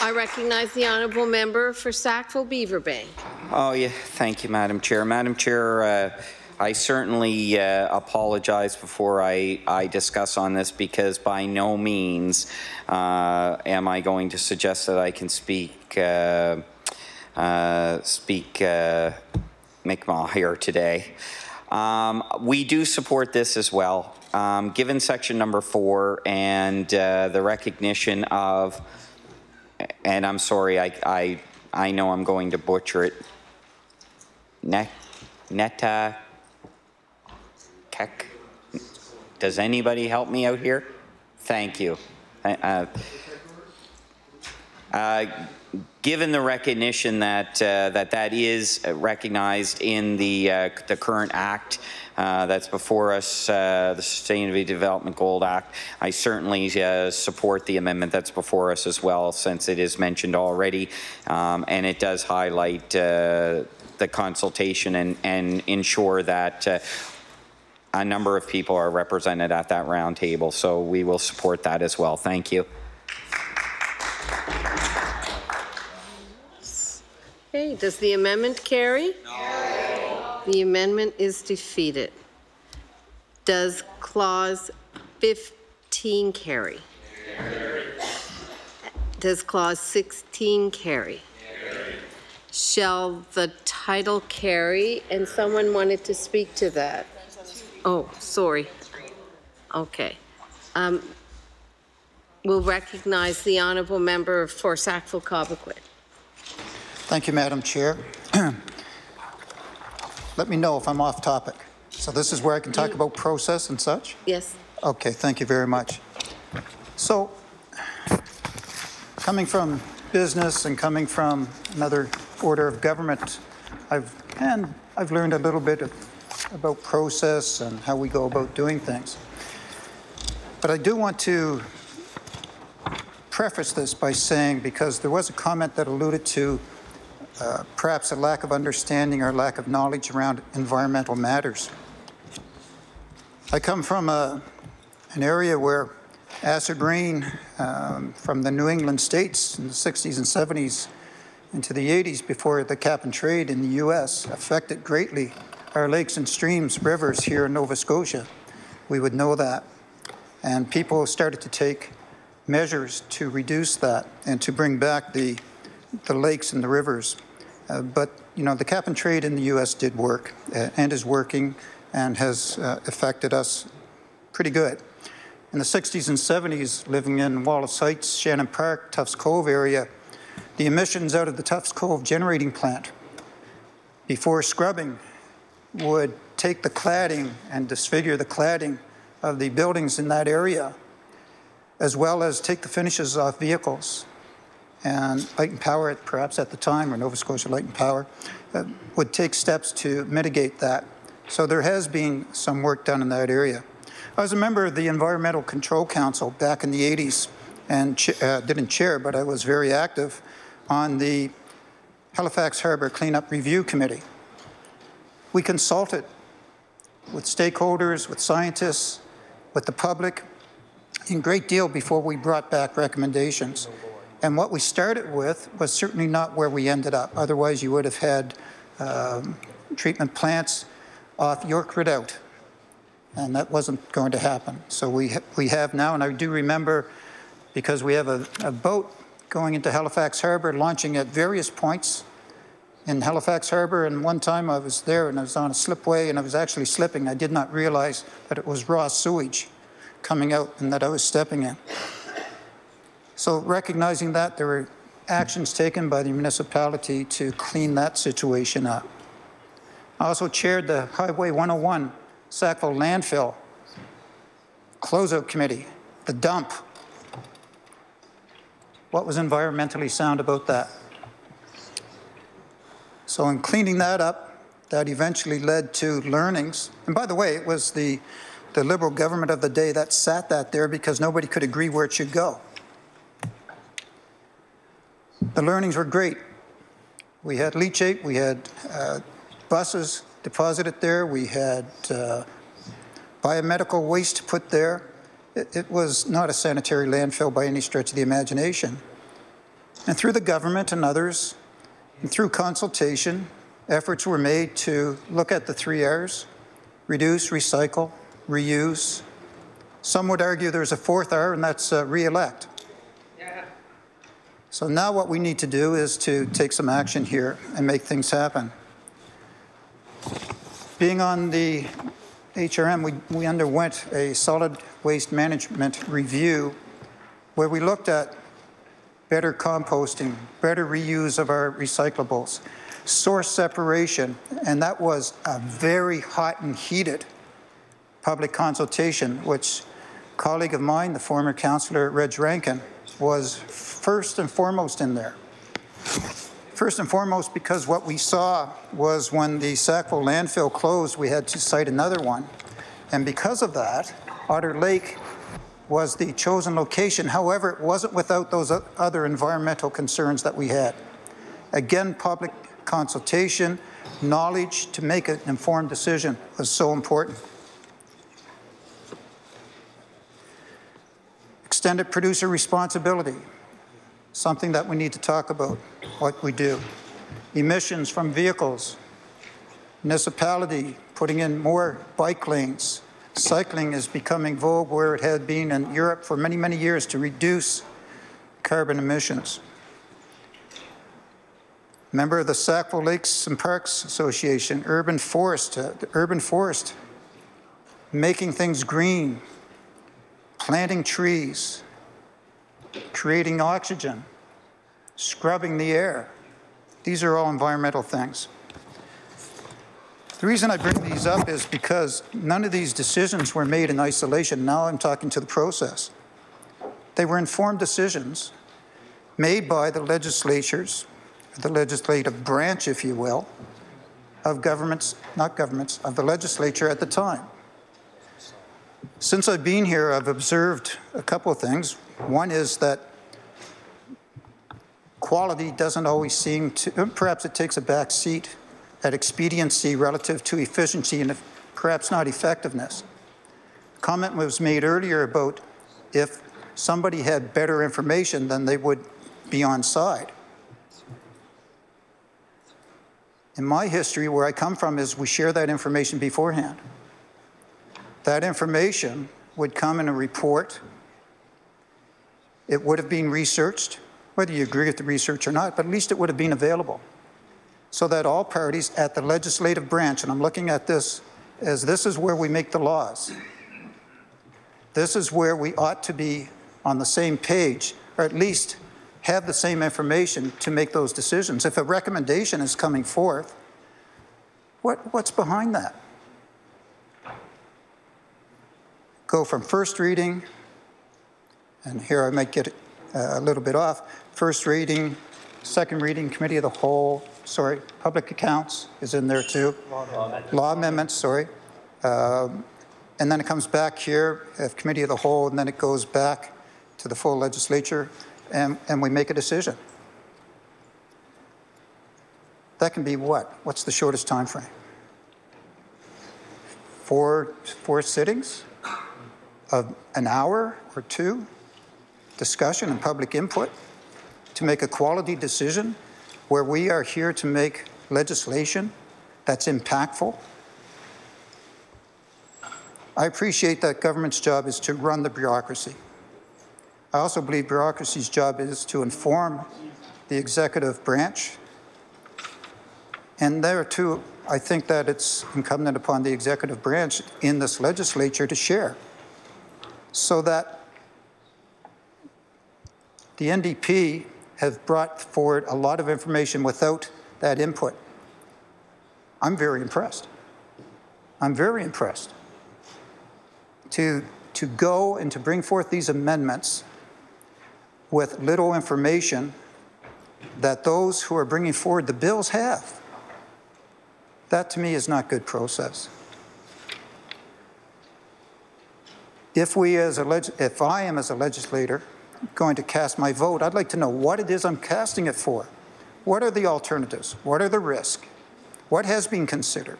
I recognize the honourable member for Sackville Beaverbank. Oh, yeah. Thank you, Madam Chair. Madam Chair, uh, I certainly uh, apologize before I, I discuss on this because by no means uh, am I going to suggest that I can speak uh, uh, speak uh, Mi'kmaq here today. Um, we do support this as well. Um, given section number four and uh, the recognition of, and I'm sorry, I, I, I know I'm going to butcher it, Net, Neta Kek. Does anybody help me out here? Thank you. Uh, uh, given the recognition that uh, that that is recognized in the uh, the current act uh, that's before us, uh, the Sustainability Development Gold Act, I certainly uh, support the amendment that's before us as well, since it is mentioned already, um, and it does highlight uh, the consultation and and ensure that. a number of people are represented at that roundtable, so we will support that as well. Thank you. Okay, does the amendment carry? No. The amendment is defeated. Does clause 15 carry? Carry. Does clause 16 carry? Shall the title carry? And someone wanted to speak to that. Oh, sorry. Okay. Um, we'll recognize the honourable member for Sackville-Cobequid. Thank you, Madam Chair. [clears throat] Let me know if I'm off topic. So this is where I can talk about process and such? Yes. Okay, thank you very much. So, coming from business and coming from another order of government, I've and I've learned a little bit of, about process and how we go about doing things. But I do want to preface this by saying, because there was a comment that alluded to uh, perhaps a lack of understanding or lack of knowledge around environmental matters. I come from a, an area where acid rain um, from the New England states in the 60s and 70s into the 80s before the cap and trade in the U.S. affected greatly our lakes and streams, rivers here in Nova Scotia. We would know that. And people started to take measures to reduce that and to bring back the the lakes and the rivers. Uh, but, you know, the cap and trade in the U.S. did work uh, and is working and has uh, affected us pretty good. In the 60s and 70s, living in Wallace Heights, Shannon Park, Tufts Cove area, the emissions out of the Tufts Cove generating plant before scrubbing would take the cladding and disfigure the cladding of the buildings in that area, as well as take the finishes off vehicles and Light and Power, perhaps at the time, or Nova Scotia Light and Power, uh, would take steps to mitigate that. So there has been some work done in that area. I was a member of the Environmental Control Council back in the 80s and uh, didn't chair, but I was very active on the Halifax Harbour Cleanup Review Committee. We consulted with stakeholders, with scientists, with the public, in great deal before we brought back recommendations. And what we started with was certainly not where we ended up. Otherwise, you would have had um, treatment plants off York Redoubt. And that wasn't going to happen. So we, ha- we have now, and I do remember, because we have a, a boat going into Halifax Harbor, launching at various points in Halifax Harbor, and one time I was there and I was on a slipway and I was actually slipping. I did not realize that it was raw sewage coming out and that I was stepping in. So recognizing that, there were actions taken by the municipality to clean that situation up. I also chaired the Highway 101 Sackville Landfill Closeout Committee, the dump. What was environmentally sound about that? So in cleaning that up, that eventually led to learnings. And by the way, it was the, the Liberal government of the day that sat that there because nobody could agree where it should go. The learnings were great. We had leachate, we had uh, buses deposited there, we had uh, biomedical waste put there. It, it was not a sanitary landfill by any stretch of the imagination. And through the government and others, and through consultation, efforts were made to look at the three R's reduce, recycle, reuse. Some would argue there's a fourth R, and that's uh, re elect. So now what we need to do is to take some action here and make things happen. Being on the HRM, we, we underwent a solid waste management review where we looked at better composting, better reuse of our recyclables, source separation, and that was a very hot and heated public consultation, which colleague of mine, the former councillor Reg Rankin, was first and foremost in there. First and foremost because what we saw was when the Sackville landfill closed, we had to site another one. And because of that, Otter Lake was the chosen location. However, it wasn't without those other environmental concerns that we had. Again, public consultation, knowledge to make an informed decision was so important. Extended producer responsibility, something that we need to talk about, what we do. Emissions from vehicles, municipality putting in more bike lanes, cycling is becoming vogue where it had been in Europe for many, many years to reduce carbon emissions. Member of the Sackville Lakes and Parks Association, urban forest, uh, urban forest, making things green, planting trees, creating oxygen, scrubbing the air. These are all environmental things. The reason I bring these up is because none of these decisions were made in isolation. Now I'm talking to the process. They were informed decisions made by the legislatures, the legislative branch, if you will, of governments, not governments, of the legislature at the time. Since I've been here, I've observed a couple of things. One is that quality doesn't always seem to, uh, perhaps it takes a back seat at expediency relative to efficiency and perhaps not effectiveness. Comment was made earlier about if somebody had better information, then they would be on side. In my history, where I come from, is we share that information beforehand. That information would come in a report. It would have been researched, whether you agree with the research or not, but at least it would have been available so that all parties at the legislative branch, and I'm looking at this as this is where we make the laws. This is where we ought to be on the same page, or at least have the same information to make those decisions. If a recommendation is coming forth, what, what's behind that? Go from first reading, and here I might get uh, a little bit off, first reading, second reading, committee of the whole, sorry, public accounts is in there too. Law amendments, Law amendments sorry. Um, and then it comes back here, committee of the whole, and then it goes back to the full legislature, and, and we make a decision. That can be what? What's the shortest time frame? Four, four sittings of an hour or two, discussion and public input to make a quality decision where we are here to make legislation that's impactful, I appreciate that government's job is to run the bureaucracy. I also believe bureaucracy's job is to inform the executive branch. And there too, I think that it's incumbent upon the executive branch in this legislature to share so that the NDP have brought forward a lot of information without that input. I'm very impressed. I'm very impressed. To, to go and to bring forth these amendments with little information that those who are bringing forward the bills have. That to me is not good process. If we as a if I am as a legislator going to cast my vote, I'd like to know what it is I'm casting it for. What are the alternatives? What are the risks? What has been considered?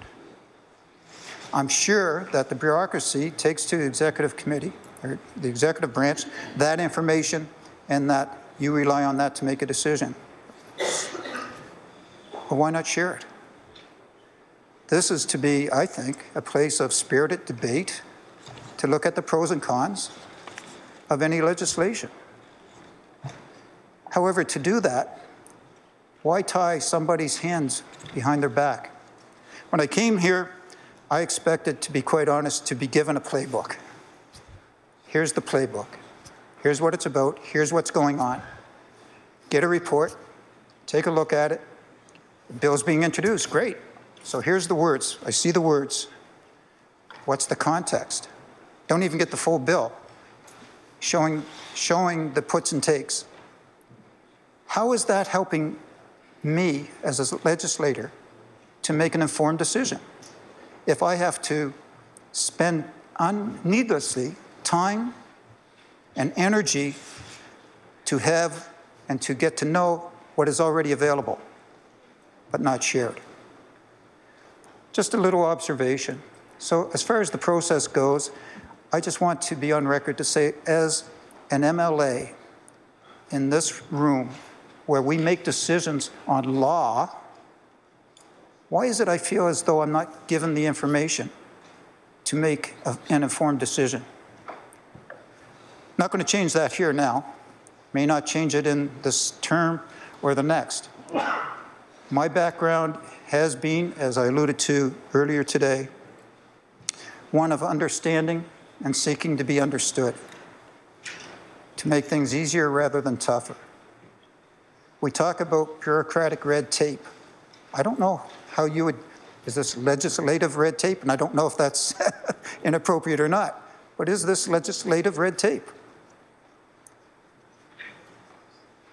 I'm sure that the bureaucracy takes to the executive committee or the executive branch that information and that you rely on that to make a decision. Well, why not share it? This is to be, I think, a place of spirited debate to look at the pros and cons of any legislation. However, to do that, why tie somebody's hands behind their back? When I came here, I expected, to be quite honest, to be given a playbook. Here's the playbook. Here's what it's about. Here's what's going on. Get a report, take a look at it. The bill's being introduced. Great. So here's the words. I see the words. What's the context? Don't even get the full bill. Showing, showing the puts and takes. How is that helping me as a legislator to make an informed decision? If I have to spend needlessly time and energy to have and to get to know what is already available, but not shared. Just a little observation. So as far as the process goes, I just want to be on record to say as an MLA in this room where we make decisions on law, why is it I feel as though I'm not given the information to make an informed decision? Not going to change that here now. May not change it in this term or the next. My background has been, as I alluded to earlier today, one of understanding and seeking to be understood, to make things easier rather than tougher. We talk about bureaucratic red tape. I don't know how you would, is this legislative red tape? And I don't know if that's [laughs] inappropriate or not. But is this legislative red tape?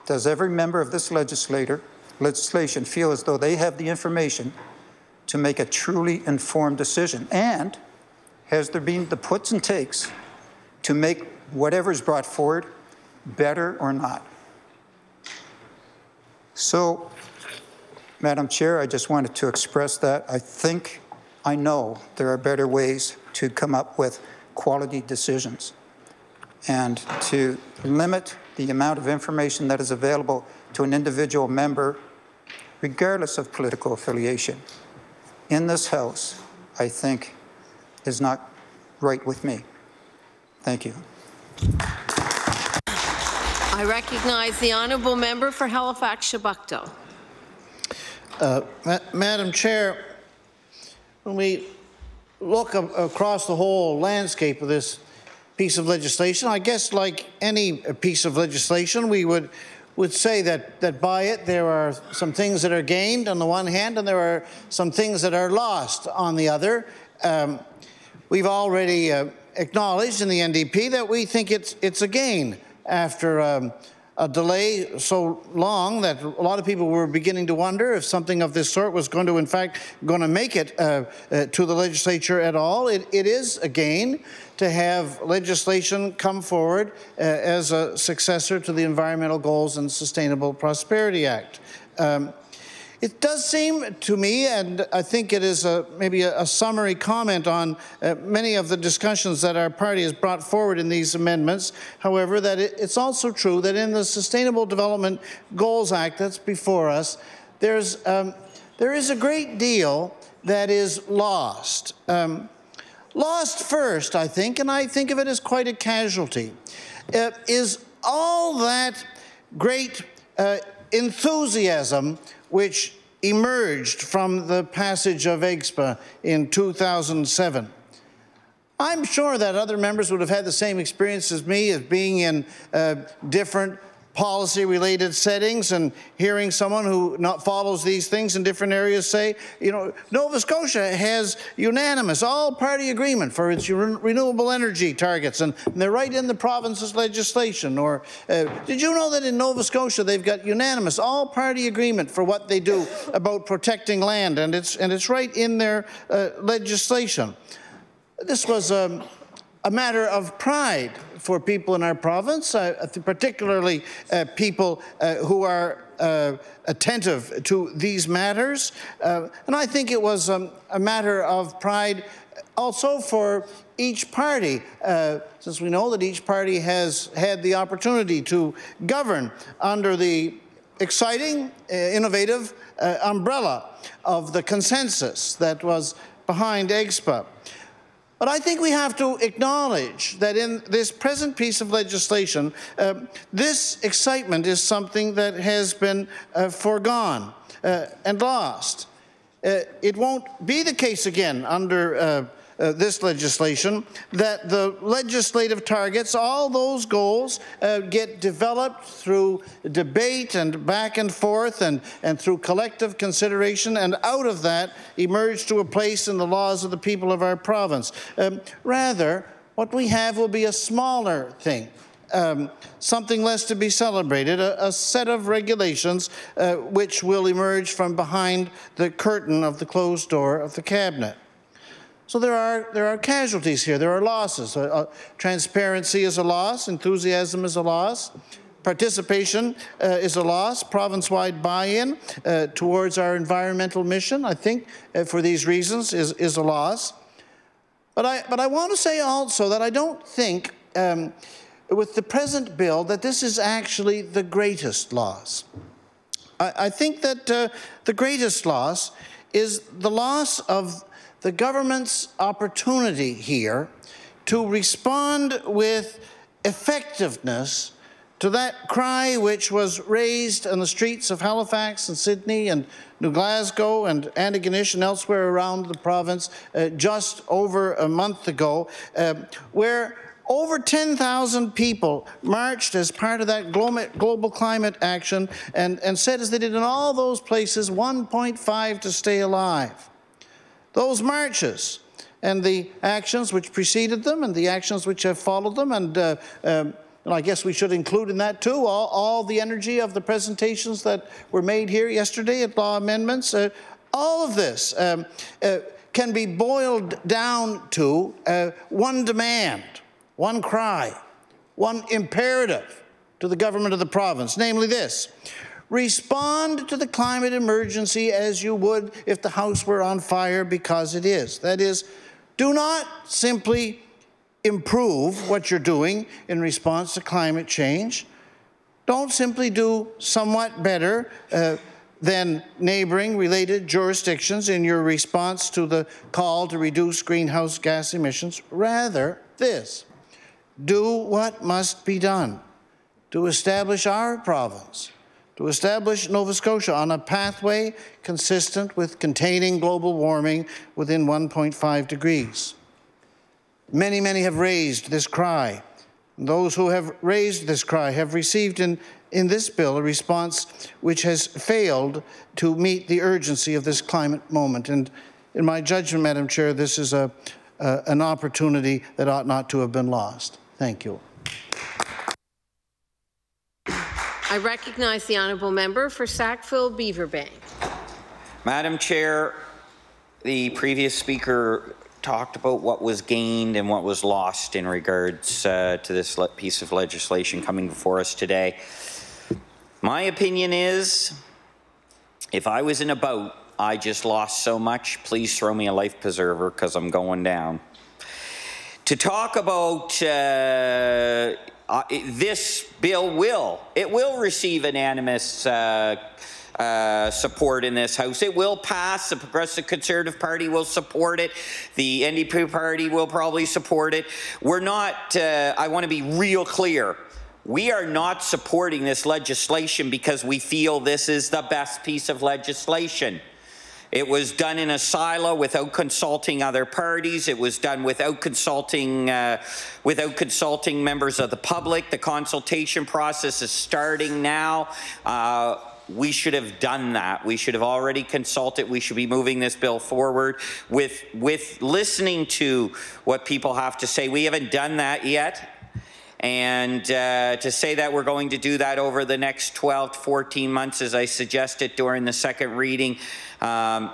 Does every member of this legislator, legislation feel as though they have the information to make a truly informed decision? And has there been the puts and takes to make whatever is brought forward better or not? So, Madam Chair, I just wanted to express that. I think, I know there are better ways to come up with quality decisions and to limit the amount of information that is available to an individual member, regardless of political affiliation, in this House, I think is not right with me. Thank you. I recognize the honourable member for Halifax-Chebucto. Uh, Ma Madam Chair, when we look across the whole landscape of this piece of legislation, I guess like any piece of legislation, we would would say that, that by it there are some things that are gained on the one hand and there are some things that are lost on the other. Um, we've already uh, acknowledged in the NDP that we think it's, it's a gain after um, a delay so long that a lot of people were beginning to wonder if something of this sort was going to, in fact, going to make it uh, uh, to the legislature at all. It, it is a gain to have legislation come forward uh, as a successor to the Environmental Goals and Sustainable Prosperity Act. Um, it does seem to me, and I think it is a, maybe a, a summary comment on uh, many of the discussions that our party has brought forward in these amendments, however, that it, it's also true that in the Sustainable Development Goals Act that's before us, there's, um, there is a great deal that is lost. Um, lost first, I think, and I think of it as quite a casualty, uh, is all that great uh, enthusiasm which emerged from the passage of EGSPA in 2007. I'm sure that other members would have had the same experience as me as being in uh, different policy related settings and hearing someone who not follows these things in different areas say, you know, Nova Scotia has unanimous all party agreement for its re renewable energy targets and, they're right in the province's legislation. Or uh, did you know that in Nova Scotia they've got unanimous all party agreement for what they do about protecting land and it's, and it's right in their uh, legislation. This was um, a matter of pride for people in our province, uh, particularly uh, people uh, who are uh, attentive to these matters. Uh, and I think it was um, a matter of pride also for each party, uh, since we know that each party has had the opportunity to govern under the exciting, innovative umbrella of the consensus that was behind EGSPA. But I think we have to acknowledge that in this present piece of legislation, uh, this excitement is something that has been uh, foregone uh, and lost. Uh, it won't be the case again under uh, this legislation that the legislative targets, all those goals, uh, get developed through debate and back and forth and, and through collective consideration, and out of that emerge to a place in the laws of the people of our province. Um, rather, what we have will be a smaller thing. Um, something less to be celebrated, a, a set of regulations uh, which will emerge from behind the curtain of the closed door of the cabinet. So there are, there are casualties here, there are losses. Uh, uh, transparency is a loss, enthusiasm is a loss, participation uh, is a loss, province-wide buy-in uh, towards our environmental mission, I think, uh, for these reasons, is, is a loss. But I, but I want to say also that I don't think, um, with the present bill, that this is actually the greatest loss. I, I think that uh, the greatest loss is the loss of the government's opportunity here to respond with effectiveness to that cry which was raised on the streets of Halifax and Sydney and New Glasgow and Antigonish and elsewhere around the province uh, just over a month ago, uh, where over 10,000 people marched as part of that global climate action and, and said, as they did in all those places, 1.5 to stay alive those marches and the actions which preceded them and the actions which have followed them. And, uh, um, and I guess we should include in that too all, all, the energy of the presentations that were made here yesterday at law amendments. Uh, all of this um, uh, can be boiled down to uh, one demand, one cry, one imperative to the government of the province, namely this Respond to the climate emergency as you would if the house were on fire because it is. That is, do not simply improve what you're doing in response to climate change. Don't simply do somewhat better uh, than neighboring related jurisdictions in your response to the call to reduce greenhouse gas emissions. Rather, this do what must be done to establish our province to establish Nova Scotia on a pathway consistent with containing global warming within 1.5 degrees. Many, many have raised this cry. Those who have raised this cry have received in, in this bill a response which has failed to meet the urgency of this climate moment. And in my judgment, Madam Chair, this is a, an opportunity that ought not to have been lost. Thank you. I recognize the honourable member for Sackville Beaverbank. Madam Chair, the previous speaker talked about what was gained and what was lost in regards uh, to this piece of legislation coming before us today. My opinion is, if I was in a boat, I just lost so much, please throw me a life preserver because I'm going down. to talk about uh, uh, this bill will, it will receive unanimous uh, uh, support in this House. It will pass. The Progressive Conservative Party will support it. The NDP Party will probably support it. We're not, uh, I want to be real clear. We are not supporting this legislation because we feel this is the best piece of legislation. It was done in a silo without consulting other parties. It was done without consulting uh, without consulting members of the public. The consultation process is starting now. Uh, we should have done that. We should have already consulted. We should be moving this bill forward with with listening to what people have to say. We haven't done that yet. And uh, to say that we're going to do that over the next 12 to 14 months, as I suggested during the second reading, um,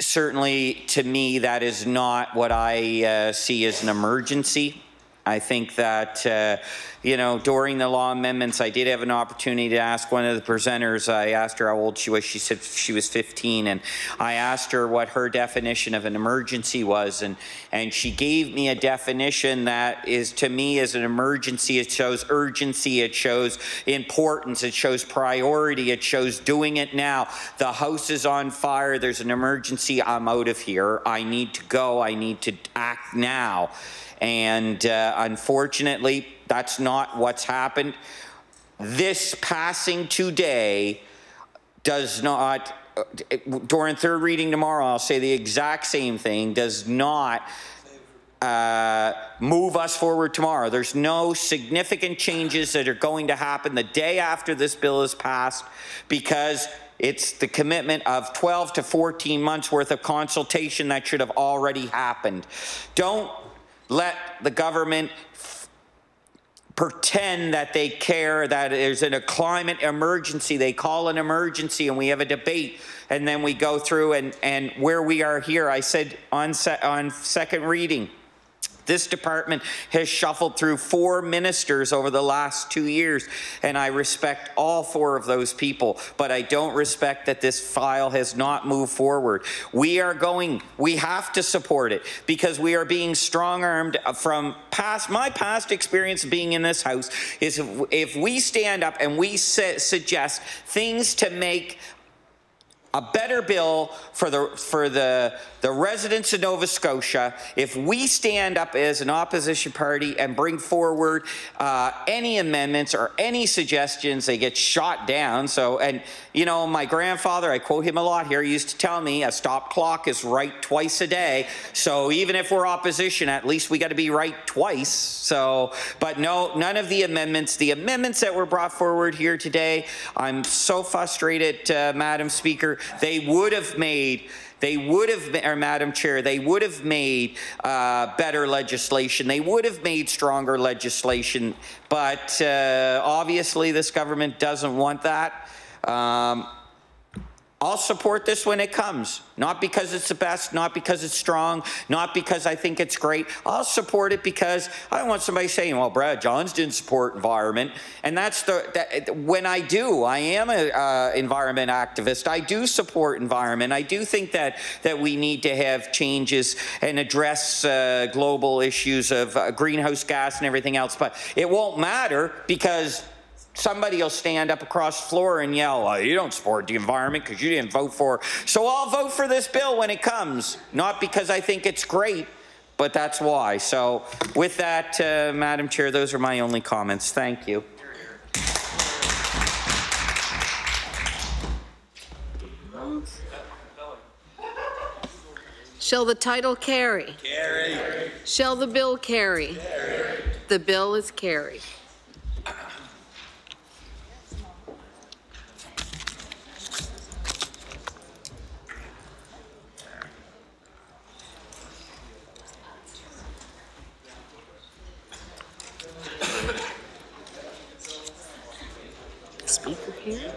certainly to me, that is not what I uh, see as an emergency. I think that, uh, you know, during the law amendments, I did have an opportunity to ask one of the presenters. I asked her how old she was. She said she was 15. And I asked her what her definition of an emergency was. And, and she gave me a definition that is, to me, is an emergency. It shows urgency. It shows importance. It shows priority. It shows doing it now. The house is on fire. There's an emergency. I'm out of here. I need to go. I need to act now. And uh, unfortunately, that's not what's happened. This passing today does not, uh, during third reading tomorrow, I'll say the exact same thing, does not uh, move us forward tomorrow. There's no significant changes that are going to happen the day after this bill is passed because it's the commitment of 12 to 14 months worth of consultation that should have already happened. Don't let the government pretend that they care that there's a climate emergency. They call an emergency and we have a debate and then we go through and and where we are here. I said on se on second reading this department has shuffled through four ministers over the last two years, and I respect all four of those people, but I don't respect that this file has not moved forward. We are going, we have to support it because we are being strong armed from past, my past experience being in this house is if, if we stand up and we suggest things to make a better bill for the for the the residents of Nova Scotia if we stand up as an opposition party and bring forward uh, any amendments or any suggestions they get shot down. So and you know my grandfather I quote him a lot here used to tell me a stop clock is right twice a day. So even if we're opposition at least we got to be right twice. So but no none of the amendments the amendments that were brought forward here today I'm so frustrated uh, Madam Speaker they would have made they would have, or Madam Chair, they would have made uh, better legislation. They would have made stronger legislation. But uh, obviously, this government doesn't want that. Um, I'll support this when it comes. Not because it's the best, not because it's strong, not because I think it's great. I'll support it because I don't want somebody saying, well, Brad Johns didn't support environment. And that's the, that, when I do, I am an uh, environment activist. I do support environment. I do think that, that we need to have changes and address uh, global issues of uh, greenhouse gas and everything else. But it won't matter because somebody will stand up across the floor and yell, well, you don't support the environment because you didn't vote for. It. So I'll vote for this bill when it comes, not because I think it's great, but that's why. So with that, uh, Madam Chair, those are my only comments. Thank you. Shall the title carry? Carry. Shall the bill carry? carry. The bill is carried. Speaker here?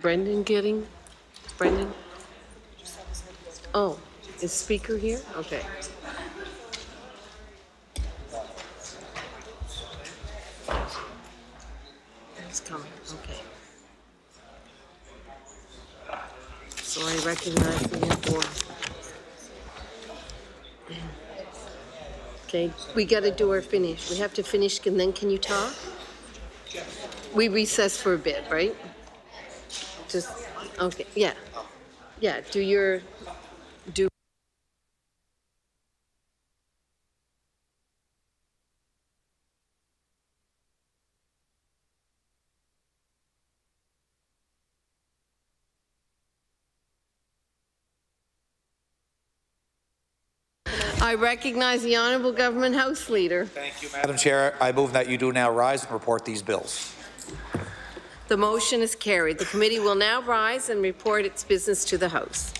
Brendan getting? Brendan? Oh, is speaker here? Okay. He's coming, okay. So I recognize him for Okay, we got to do our finish. We have to finish, and then can you talk? We recess for a bit, right? Just, okay, yeah. Yeah, do your, do. I recognize the Honourable Government House Leader. Thank you, Madam Chair. I move that you do now rise and report these bills. The motion is carried. The committee will now rise and report its business to the House.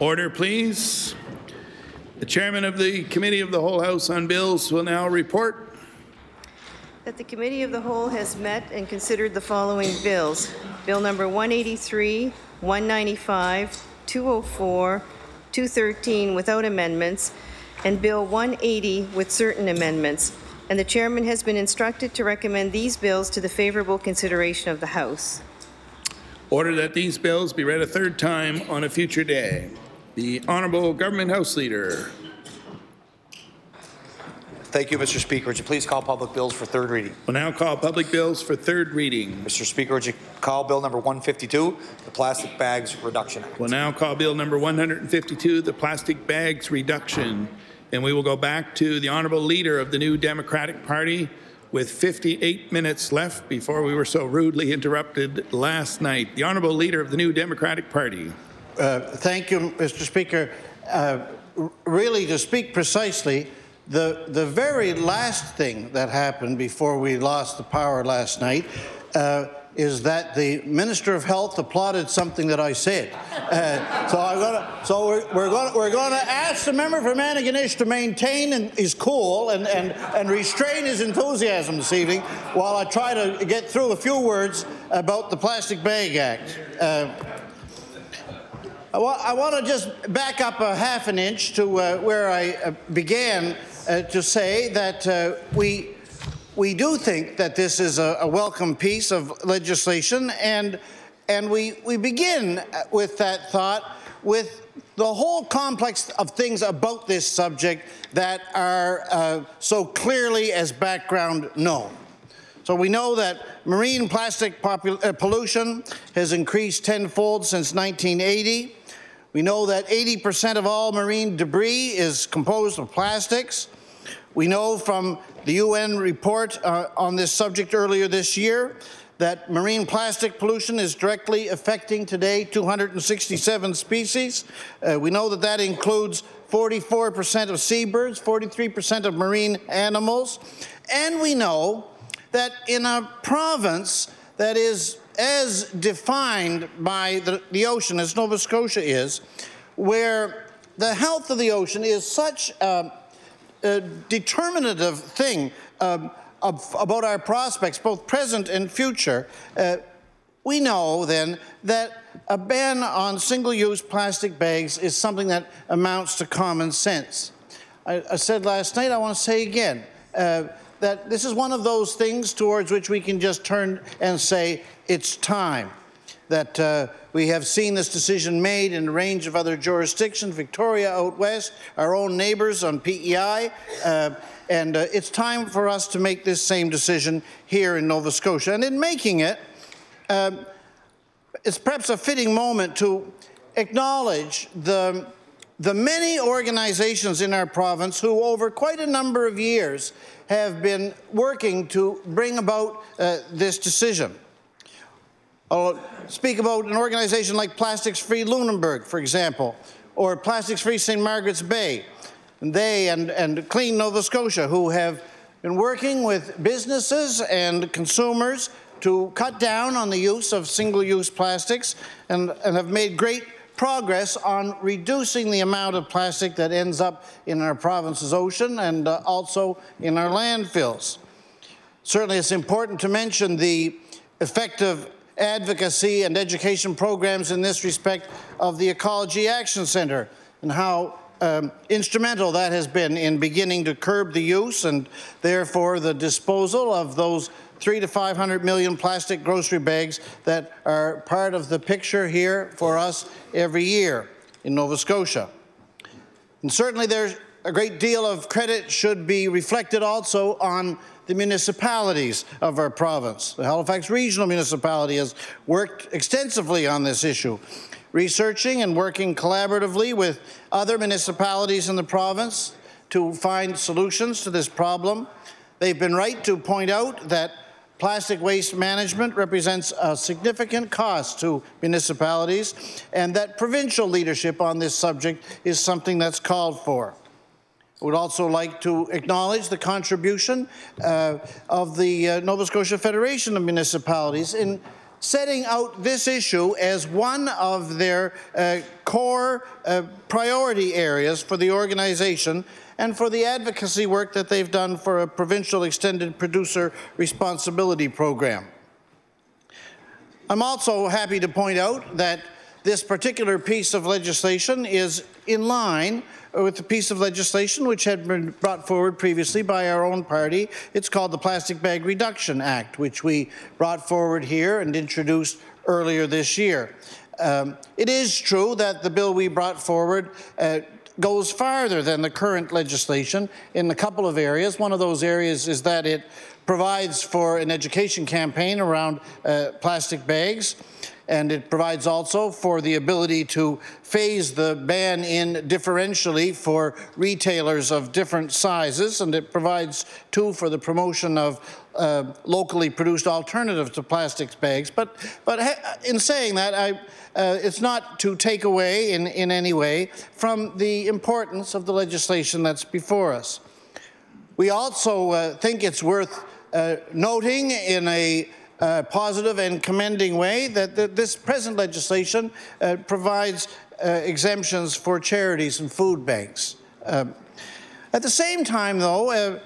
Order, please. The chairman of the Committee of the Whole House on Bills will now report. That the Committee of the Whole has met and considered the following bills. Bill number 183, 195, 204, 213 without amendments, and Bill 180 with certain amendments. And the chairman has been instructed to recommend these bills to the favorable consideration of the House. Order that these bills be read a third time on a future day. The Honourable Government House Leader. Thank you, Mr. Speaker. Would you please call public bills for third reading? We'll now call public bills for third reading. Mr. Speaker, would you call Bill number 152, the Plastic Bags Reduction Act? We'll now call Bill number 152, the Plastic Bags Reduction. And we will go back to the Honourable Leader of the New Democratic Party with 58 minutes left before we were so rudely interrupted last night. The Honourable Leader of the New Democratic Party. Uh, thank you, Mr. Speaker. Uh, really, to speak precisely, the, the very last thing that happened before we lost the power last night uh, is that the Minister of Health applauded something that I said. Uh, so I'm gonna, so we're, we're going we're to ask the member for Antigonish to maintain his cool and, and, and restrain his enthusiasm this evening while I try to get through a few words about the Plastic Bag Act. Uh, I, wa I want to just back up a half an inch to uh, where I uh, began uh, to say that uh, we we do think that this is a, a, welcome piece of legislation, and and we we begin with that thought with the whole complex of things about this subject that are uh, so clearly as background known. So we know that marine plastic uh, pollution has increased tenfold since 1980. We know that 80% of all marine debris is composed of plastics. We know from the UN report uh, on this subject earlier this year that marine plastic pollution is directly affecting today 267 species. Uh, we know that that includes 44% of seabirds, 43% of marine animals, and we know that in a province that is as defined by the, the ocean as Nova Scotia is, where the health of the ocean is such a, a determinative thing um, of, about our prospects, both present and future, uh, we know then that a ban on single-use plastic bags is something that amounts to common sense. I, I said last night, I want to say again, uh, that this is one of those things towards which we can just turn and say, it's time. that uh, we have seen this decision made in a range of other jurisdictions, Victoria out west, our own neighbours on PEI, uh, and uh, it's time for us to make this same decision here in Nova Scotia. And in making it, um, it's perhaps a fitting moment to acknowledge the, the many organizations in our province who, over quite a number of years, have been working to bring about uh, this decision. I'll speak about an organization like Plastics Free Lunenburg, for example, or Plastics Free St. Margaret's Bay. And they and, and Clean Nova Scotia, who have been working with businesses and consumers to cut down on the use of single-use plastics and, and have made great progress on reducing the amount of plastic that ends up in our province's ocean and uh, also in our landfills. Certainly it's important to mention the effective advocacy and education programs in this respect of the Ecology Action Centre and how um, instrumental that has been in beginning to curb the use and therefore the disposal of those three to 500 million plastic grocery bags that are part of the picture here for us every year in Nova Scotia. And certainly there's a great deal of credit should be reflected also on the municipalities of our province. The Halifax Regional Municipality has worked extensively on this issue, researching and working collaboratively with other municipalities in the province to find solutions to this problem. They've been right to point out that plastic waste management represents a significant cost to municipalities and that provincial leadership on this subject is something that's called for. I would also like to acknowledge the contribution uh, of the uh, Nova Scotia Federation of Municipalities in setting out this issue as one of their uh, core uh, priority areas for the organization and for the advocacy work that they've done for a provincial extended producer responsibility program. I'm also happy to point out that this particular piece of legislation is in line with the piece of legislation which had been brought forward previously by our own party. It's called the Plastic Bag Reduction Act, which we brought forward here and introduced earlier this year. Um, it is true that the bill we brought forward uh, goes farther than the current legislation in a couple of areas. One of those areas is that it provides for an education campaign around uh, plastic bags and it provides also for the ability to phase the ban in differentially for retailers of different sizes, and it provides, too, for the promotion of uh, locally produced alternatives to plastic bags. But, but in saying that, I, uh, it's not to take away in, in any way from the importance of the legislation that's before us. We also uh, think it's worth uh, noting in a uh, positive and commending way that, this present legislation uh, provides uh, exemptions for charities and food banks. Um, at the same time, though, uh,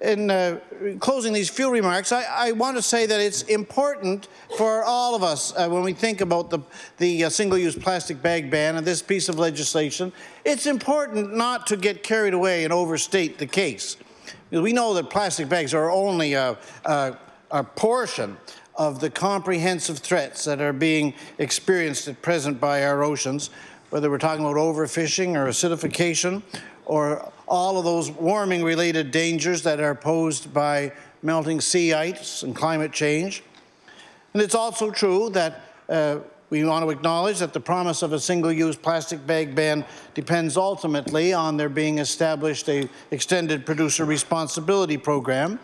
in uh, closing these few remarks, I, I, want to say that it's important for all of us uh, when we think about the, the single-use plastic bag ban and this piece of legislation, it's important not to get carried away and overstate the case. We know that plastic bags are only a, a, a portion of the comprehensive threats that are being experienced at present by our oceans, whether we're talking about overfishing or acidification or all of those warming related dangers that are posed by melting sea ice and climate change. And it's also true that uh, we want to acknowledge that the promise of a single-use plastic bag ban depends ultimately on there being established a extended producer responsibility program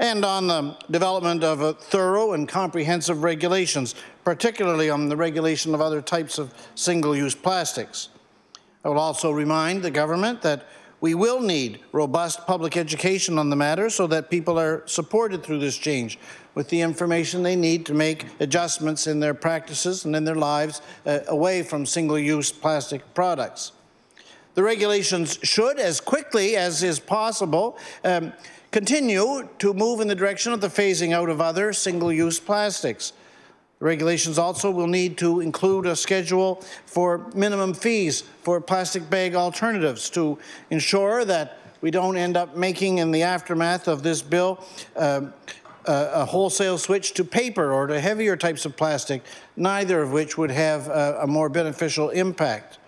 and on the development of thorough and comprehensive regulations, particularly on the regulation of other types of single-use plastics. I will also remind the government that we will need robust public education on the matter so that people are supported through this change with the information they need to make adjustments in their practices and in their lives uh, away from single-use plastic products. The regulations should, as quickly as is possible, um, continue to move in the direction of the phasing out of other single-use plastics. The regulations also will need to include a schedule for minimum fees for plastic bag alternatives to ensure that we don't end up making, in the aftermath of this bill, uh, uh, a wholesale switch to paper or to heavier types of plastic, neither of which would have a, a more beneficial impact.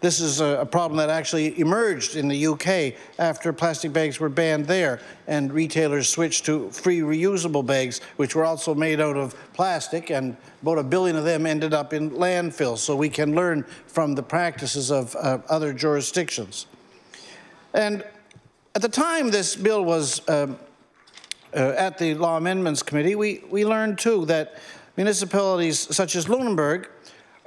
This is a, a, problem that actually emerged in the UK after plastic bags were banned there and retailers switched to free reusable bags, which were also made out of plastic, and about a billion of them ended up in landfills. So we can learn from the practices of uh, other jurisdictions. And at the time this bill was um, uh, at the Law Amendments Committee, we, we learned too that municipalities such as Lunenburg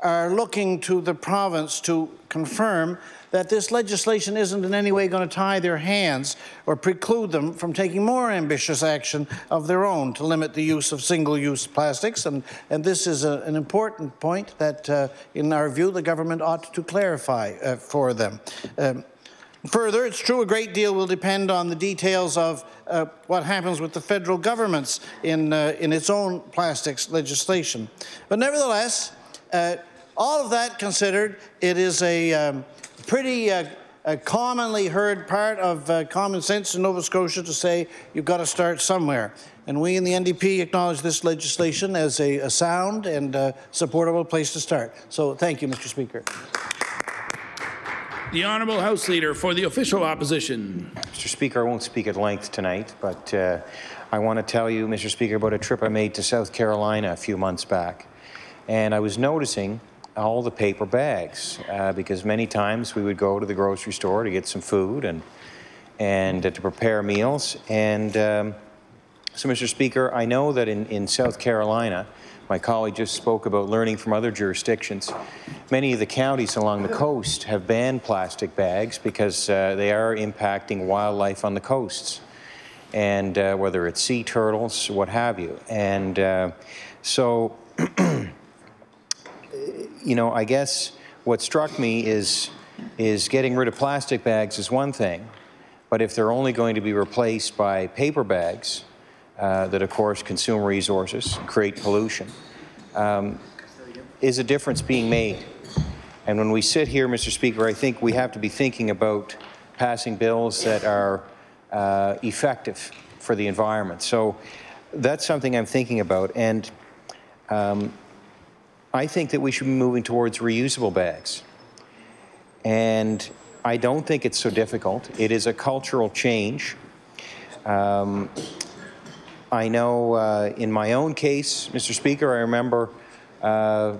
are looking to the province to confirm that this legislation isn't in any way going to tie their hands or preclude them from taking more ambitious action of their own to limit the use of single-use plastics. And, and this is a, an important point that, uh, in our view, the government ought to clarify uh, for them. Um, Further, it's true a great deal will depend on the details of uh, what happens with the federal governments in, uh, in its own plastics legislation. But nevertheless, uh, all of that considered, it is a um, pretty uh, a commonly heard part of uh, common sense in Nova Scotia to say you've got to start somewhere. And we in the NDP acknowledge this legislation as a, a sound and uh, supportable place to start. So thank you, Mr. Speaker. The Honourable House Leader for the official opposition. Mr. Speaker, I won't speak at length tonight, but uh, I want to tell you, Mr. Speaker, about a trip I made to South Carolina a few months back. And I was noticing all the paper bags uh, because many times we would go to the grocery store to get some food and and uh, to prepare meals. And um, so, Mr. Speaker, I know that in, in South Carolina, my colleague just spoke about learning from other jurisdictions. Many of the counties along the coast have banned plastic bags because uh, they are impacting wildlife on the coasts, and uh, whether it's sea turtles, what have you. And uh, so, [clears throat] you know, I guess what struck me is is getting rid of plastic bags is one thing, but if they're only going to be replaced by paper bags, uh, that of course consume resources, create pollution, um, is a difference being made. And when we sit here, Mr. Speaker, I think we have to be thinking about passing bills that are uh, effective for the environment. So that's something I'm thinking about. And um, I think that we should be moving towards reusable bags. And I don't think it's so difficult. It is a cultural change. Um, I know uh, in my own case, Mr. Speaker, I remember uh,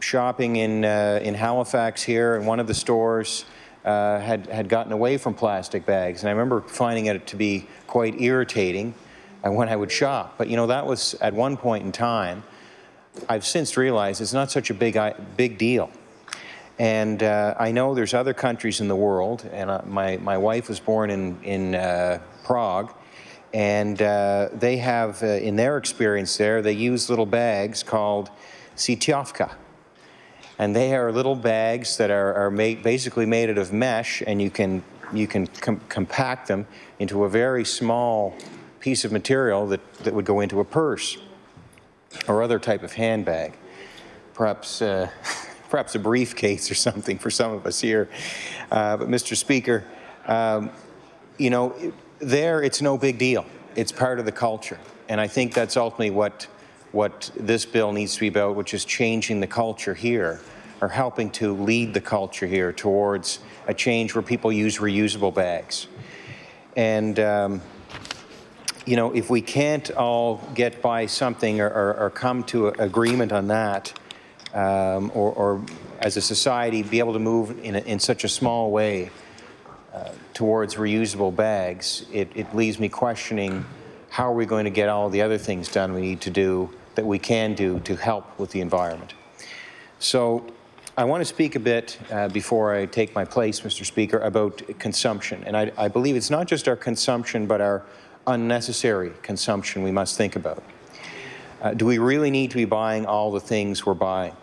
shopping in, uh, in Halifax here, and one of the stores uh, had, had gotten away from plastic bags. And I remember finding it to be quite irritating uh, when I would shop. But you know, that was at one point in time. I've since realized it's not such a big, big deal. And uh, I know there's other countries in the world, and my, my wife was born in, in Prague, and uh, they have, uh, in their experience there, they use little bags called síťovka. And they are little bags that are, are made, basically made out of mesh, and you can, you can com compact them into a very small piece of material that, that would go into a purse or other type of handbag. Perhaps, uh, [laughs] perhaps a briefcase or something for some of us here. Uh, but Mr. Speaker, um, you know, there it's no big deal. It's part of the culture. And I think that's ultimately what, what this bill needs to be about, which is changing the culture here or helping to lead the culture here towards a change where people use reusable bags. And, um, you know, if we can't all get by something or, or, or come to agreement on that, um, or, or, as a society be able to move in, a, in such a small way, uh, towards reusable bags, it, it leaves me questioning how are we going to get all the other things done we need to do that we can do to help with the environment. So I want to speak a bit uh, before I take my place, Mr. Speaker, about consumption. And I, I, believe it's not just our consumption, but our unnecessary consumption we must think about. Uh, do we really need to be buying all the things we're buying?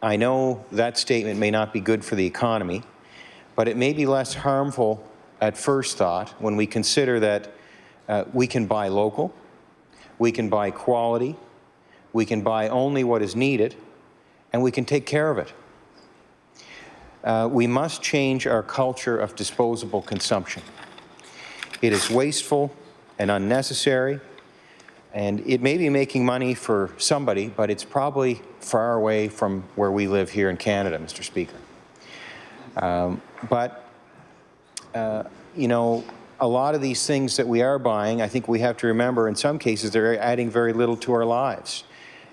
I know that statement may not be good for the economy, but it may be less harmful at first thought when we consider that uh, we can buy local, we can buy quality, we can buy only what is needed, and we can take care of it. Uh, we must change our culture of disposable consumption. It is wasteful, and unnecessary. And it may be making money for somebody, but it's probably far away from where we live here in Canada, Mr. Speaker. Um, but, uh, you know, a lot of these things that we are buying, I think we have to remember in some cases they're adding very little to our lives.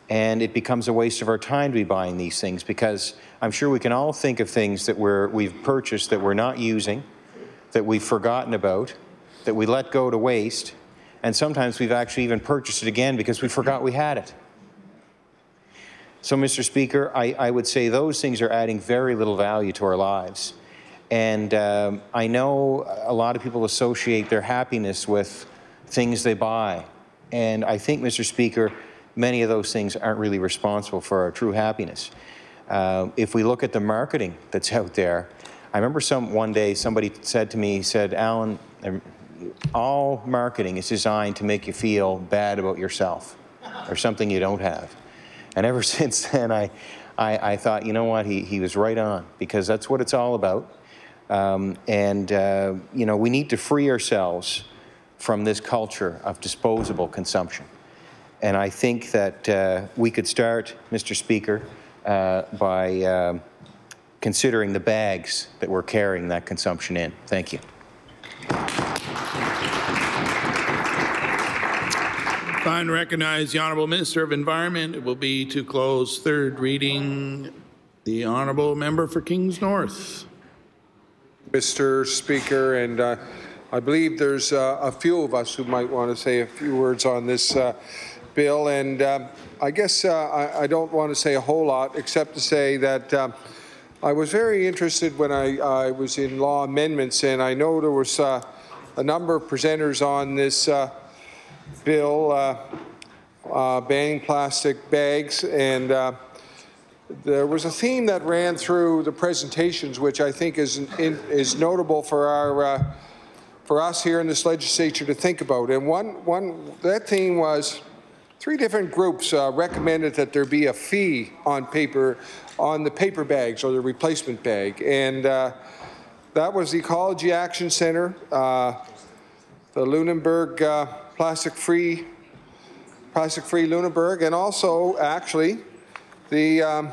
And it becomes a waste of our time to be buying these things because I'm sure we can all think of things that we're, we've purchased that we're not using, that we've forgotten about, that we let go to waste, and sometimes we've actually even purchased it again because we forgot we had it. So, Mr. Speaker, I, I would say those things are adding very little value to our lives. And um, I know a lot of people associate their happiness with things they buy. And I think, Mr. Speaker, many of those things aren't really responsible for our true happiness. Uh, if we look at the marketing that's out there, I remember some one day somebody said to me, said, Alan, all marketing is designed to make you feel bad about yourself or something you don't have. And ever [laughs] since then, I, I, I thought, you know what, he, he was right on because that's what it's all about. Um, and, uh, you know, we need to free ourselves from this culture of disposable consumption. And I think that uh, we could start, Mr. Speaker, uh, by uh, considering the bags that we're carrying that consumption in. Thank you. Fine, recognize the Honourable Minister of Environment. It will be to close third reading. The Honourable Member for Kings North. Mr. Speaker, and uh, I believe there's uh, a few of us who might want to say a few words on this uh, bill. And um, I guess uh, I, I, don't want to say a whole lot except to say that um, I was very interested when I, I, was in law amendments, and I know there was uh, a number of presenters on this uh, bill uh, uh, banning plastic bags and uh, there was a theme that ran through the presentations which I think is, in, is notable for our uh, for us here in this legislature to think about. And one, one that theme was three different groups uh, recommended that there be a fee on paper on the paper bags or the replacement bag. And uh, that was the Ecology Action Center, the Lunenburg plastic-free, plastic-free Lunenburg, and also actually the, um,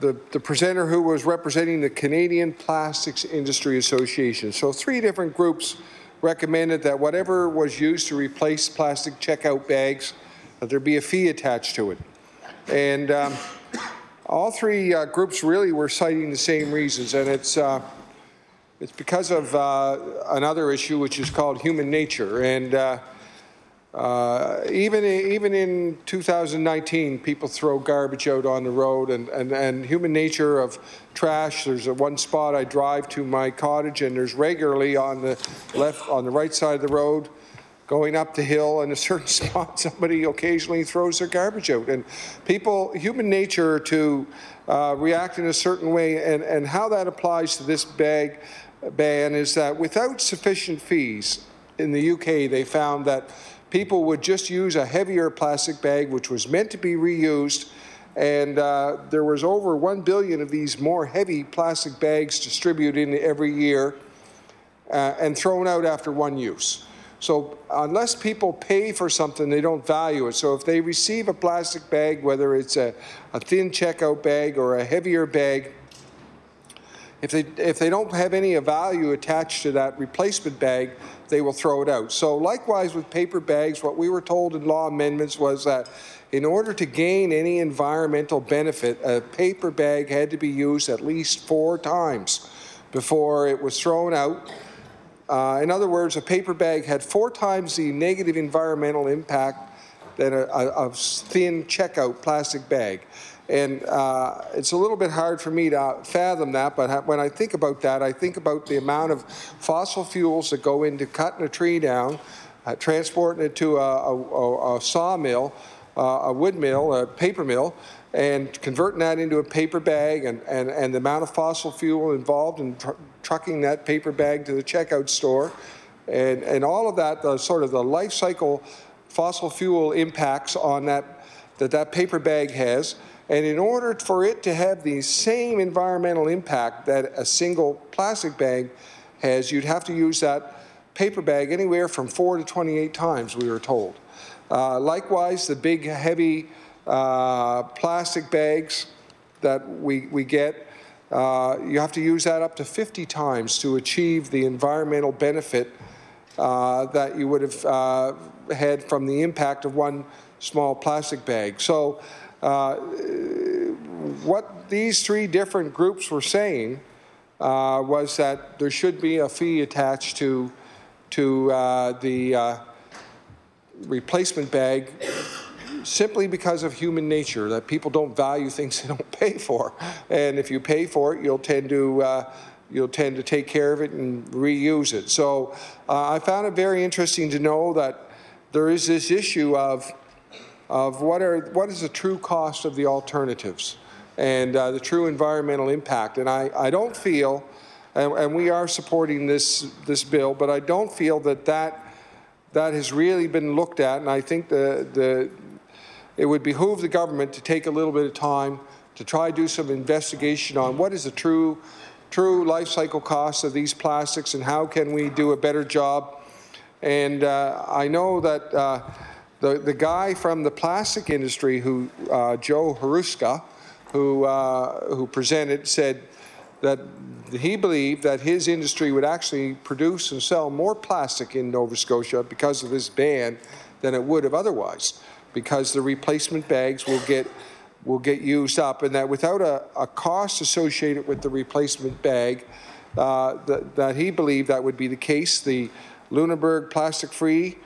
the, the presenter who was representing the Canadian Plastics Industry Association. So three different groups recommended that whatever was used to replace plastic checkout bags, that there be a fee attached to it. And um, all three uh, groups really were citing the same reasons, and it's uh, it's because of uh, another issue which is called human nature. And uh, uh, even, even in 2019, people throw garbage out on the road and, and, and human nature of trash. There's a one spot I drive to my cottage and there's regularly on the left, on the right side of the road, going up the hill in a certain [laughs] spot, somebody occasionally throws their garbage out. And people, human nature to uh, react in a certain way and, and how that applies to this bag ban is that without sufficient fees, in the UK they found that people would just use a heavier plastic bag which was meant to be reused and uh, there was over 1 billion of these more heavy plastic bags distributed every year uh, and thrown out after one use. So unless people pay for something, they don't value it. So if they receive a plastic bag, whether it's a, a thin checkout bag or a heavier bag, if they, if they don't have any value attached to that replacement bag, they will throw it out. So likewise with paper bags, what we were told in law amendments was that in order to gain any environmental benefit, a paper bag had to be used at least four times before it was thrown out. Uh, in other words, a paper bag had four times the negative environmental impact than a, a, a thin checkout plastic bag. And uh, it's a little bit hard for me to fathom that, but when I think about that, I think about the amount of fossil fuels that go into cutting a tree down, uh, transporting it to a, a, a sawmill, uh, a wood mill, a paper mill, and converting that into a paper bag and, and, and the amount of fossil fuel involved in tr trucking that paper bag to the checkout store and, and all of that, the sort of the life cycle fossil fuel impacts on that that that paper bag has. And in order for it to have the same environmental impact that a single plastic bag has, you'd have to use that paper bag anywhere from four to 28 times, we were told. Uh, likewise, the big, heavy uh, plastic bags that we, we get, uh, you have to use that up to 50 times to achieve the environmental benefit uh, that you would have uh, had from the impact of one small plastic bag. So uh, what these three different groups were saying uh, was that there should be a fee attached to to uh, the uh, replacement bag simply because of human nature that people don't value things [laughs] they don't pay for. And if you pay for it you'll tend to uh, you'll tend to take care of it and reuse it. So uh, I found it very interesting to know that there is this issue of of what are what is the true cost of the alternatives and uh, the true environmental impact. And I, I don't feel and, and we are supporting this this bill but I don't feel that that that has really been looked at. And I think the the it would behoove the government to take a little bit of time to try to do some investigation on what is the true true life cycle costs of these plastics and how can we do a better job. And uh, I know that uh, the, the guy from the plastic industry, who uh, Joe Hruska, who, uh, who presented, said that he believed that his industry would actually produce and sell more plastic in Nova Scotia because of this ban than it would have otherwise, because the replacement bags will get will get used up, and that without a, a cost associated with the replacement bag, uh, that, that he believed that would be the case. The Lunenburg Plastic Free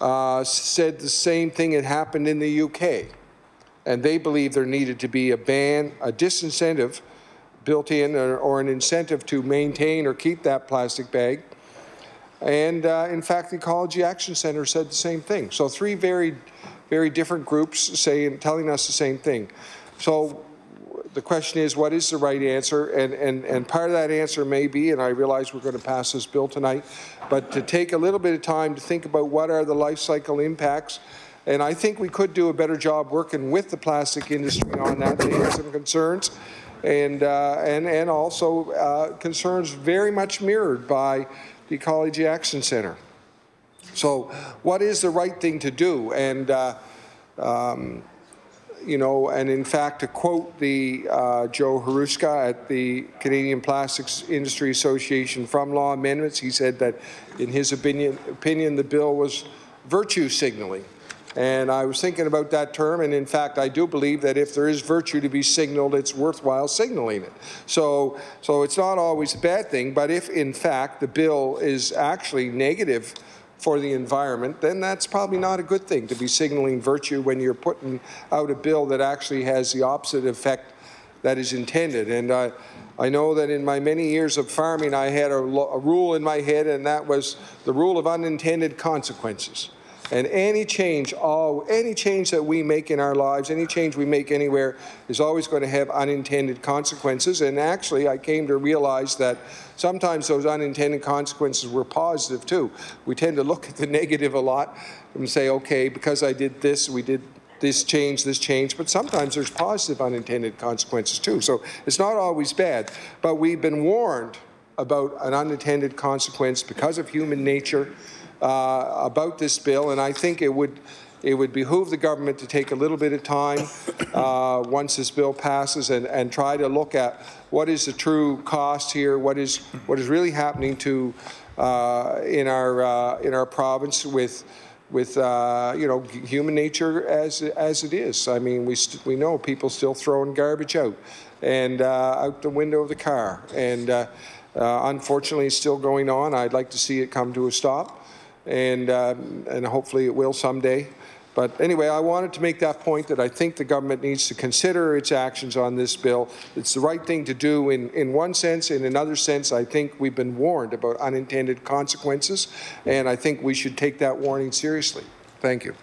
uh, said the same thing had happened in the UK. And they believe there needed to be a ban, a disincentive built in or, or an incentive to maintain or keep that plastic bag. And uh, in fact, the Ecology Action Center said the same thing. So three very, very different groups saying, telling us the same thing. So the question is, what is the right answer? And, and, and part of that answer may be, and I realize we're going to pass this bill tonight, but to take a little bit of time to think about what are the life cycle impacts. And I think we could do a better job working with the plastic industry on that. They have some concerns. And, uh, and, and also uh, concerns very much mirrored by the Ecology Action Center. So what is the right thing to do? And uh, um, you know, and in fact, to quote the uh, Joe Hruska at the Canadian Plastics Industry Association from Law Amendments, he said that, in his opinion, opinion, the bill was virtue signaling. And I was thinking about that term, and in fact, I do believe that if there is virtue to be signaled, it's worthwhile signaling it. So, so it's not always a bad thing, but if in fact the bill is actually negative for the environment, then that's probably not a good thing to be signaling virtue when you're putting out a bill that actually has the opposite effect that is intended. And uh, I know that in my many years of farming, I had a, a rule in my head, and that was the rule of unintended consequences. And any change, all, any change that we make in our lives, any change we make anywhere, is always going to have unintended consequences. And actually, I came to realize that sometimes those unintended consequences were positive too. We tend to look at the [laughs] negative a lot and say, okay, because I did this, we did this change, this change, but sometimes there's positive unintended consequences too. So it's not always bad, but we've been warned about an unintended consequence because of human nature uh, about this bill, and I think it would it would behoove the government to take a little bit of time uh, once this bill passes and, and try to look at what is the true cost here, what is what is really happening to uh, in our uh, in our province with with uh, you know human nature as as it is. I mean, we we know people still throwing garbage out and uh, out the window of the car, and uh, uh, unfortunately, it's still going on. I'd like to see it come to a stop, and um, and hopefully it will someday. But anyway, I wanted to make that point that I think the government needs to consider its actions on this bill. It's the right thing to do in, in one sense. In another sense, I think we've been warned about unintended consequences, and I think we should take that warning seriously. Thank you.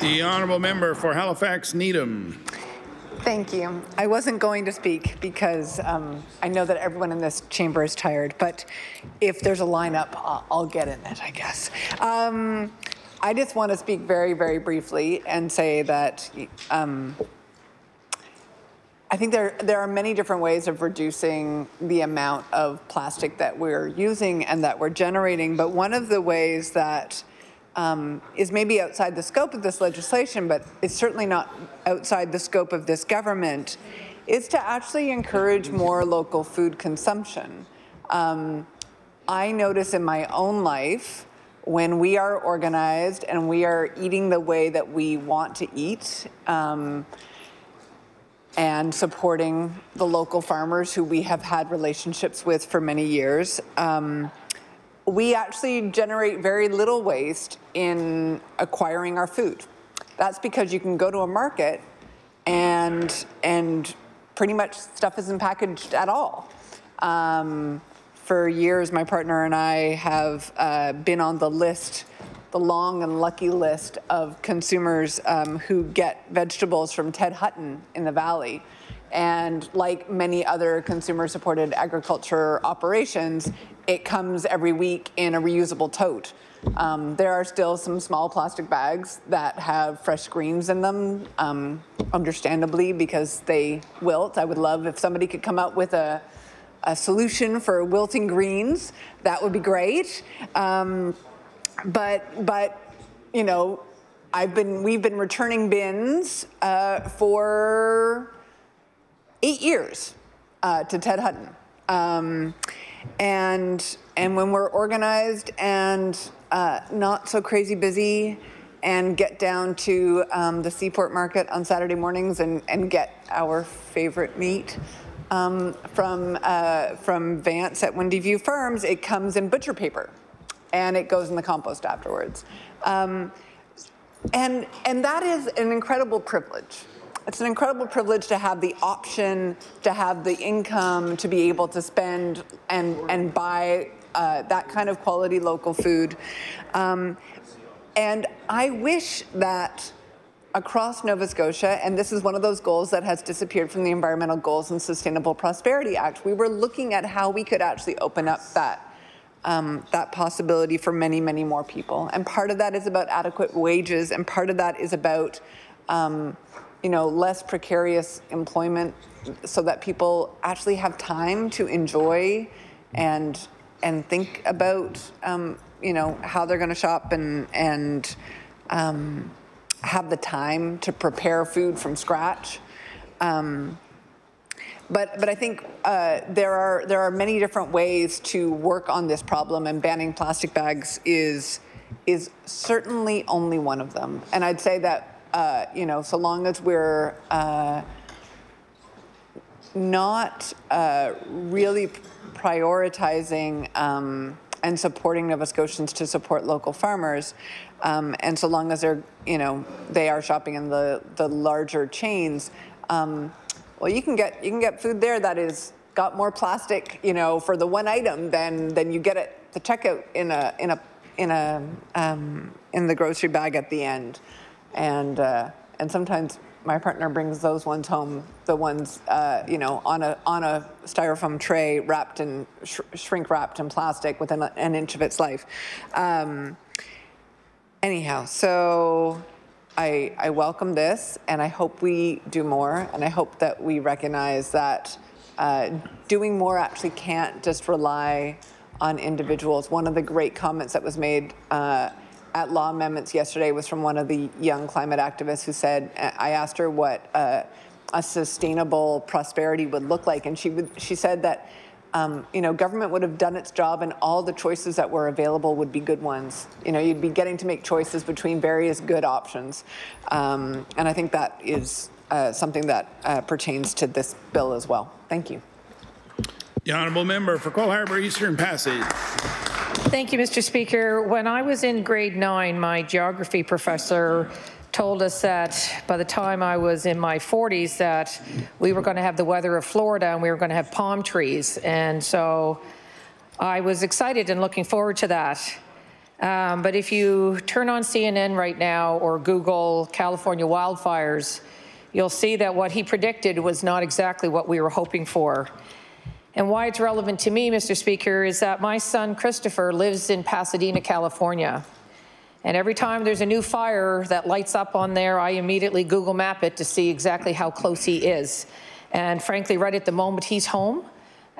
The honourable member for Halifax Needham. Thank you. I wasn't going to speak because um, I know that everyone in this chamber is tired, but if there's a lineup, I'll, I'll get in it, I guess. Um, I just want to speak very, very briefly and say that um, I think there, there are many different ways of reducing the amount of plastic that we're using and that we're generating. But one of the ways that um, is maybe outside the scope of this legislation, but it's certainly not outside the scope of this government, is to actually encourage more local food consumption. Um, I notice in my own life when we are organized and we are eating the way that we want to eat. Um, and supporting the local farmers who we have had relationships with for many years. Um, we actually generate very little waste in acquiring our food. That's because you can go to a market and and pretty much stuff isn't packaged at all. Um, for years, my partner and I have uh, been on the list the long and lucky list of consumers um, who get vegetables from Ted Hutten in the Valley. And like many other consumer supported agriculture operations, it comes every week in a reusable tote. Um, there are still some small plastic bags that have fresh greens in them, um, understandably, because they wilt. I would love if somebody could come out with a, a solution for wilting greens. That would be great. Um, but but you know, I've been we've been returning bins uh, for eight years uh, to Ted Hutten, um, and and when we're organized and uh, not so crazy busy. And get down to um, the Seaport Market on Saturday mornings and, and get our favorite meat um, from uh, from Vance at Windy View Farms. It comes in butcher paper and it goes in the compost afterwards. Um, and, and that is an incredible privilege. It's an incredible privilege to have the option, to have the income, to be able to spend and, and buy uh, that kind of quality local food. Um, and I wish that across Nova Scotia, and this is one of those goals that has disappeared from the Environmental Goals and Sustainable Prosperity Act, we were looking at how we could actually open up that um, that possibility for many, many more people. And part of that is about adequate wages, and part of that is about, um, you know, less precarious employment, so that people actually have time to enjoy and and think about, um, you know, how they're going to shop and and um, have the time to prepare food from scratch. Um, but, but I think uh, there, are, there are many different ways to work on this problem, and banning plastic bags is, is certainly only one of them. And I'd say that, uh, you know, so long as we're uh, not uh, really prioritizing um, and supporting Nova Scotians to support local farmers, um, and so long as they're, you know, they are shopping in the, the larger chains, um, well, you can get you can get food there that is got more plastic, you know, for the one item than than you get at the checkout in a in a in a um, in the grocery bag at the end, and uh, and sometimes my partner brings those ones home, the ones uh, you know on a on a styrofoam tray wrapped in sh shrink wrapped in plastic within an inch of its life. Um, anyhow, so I, I welcome this, and I hope we do more, and I hope that we recognize that uh, doing more actually can't just rely on individuals. One of the great comments that was made uh, at law amendments yesterday was from one of the young climate activists who said, I asked her what uh, a sustainable prosperity would look like, and she would, she said that um, you know, government would have done its job and all the choices that were available would be good ones. You know, you'd be getting to make choices between various good options. Um, and I think that is uh, something that uh, pertains to this bill as well. Thank you. The Honourable Member for Cole Harbour Eastern Passage. Thank you, Mr. Speaker. When I was in grade nine, my geography professor told us that by the time I was in my 40s that we were going to have the weather of Florida and we were going to have palm trees. And so I was excited and looking forward to that. Um, but if you turn on CNN right now or Google California wildfires, you'll see that what he predicted was not exactly what we were hoping for. And why it's relevant to me, Mr. Speaker, is that my son Christopher lives in Pasadena, California. And every time there's a new fire that lights up on there, I immediately Google map it to see exactly how close he is. And frankly, right at the moment, he's home.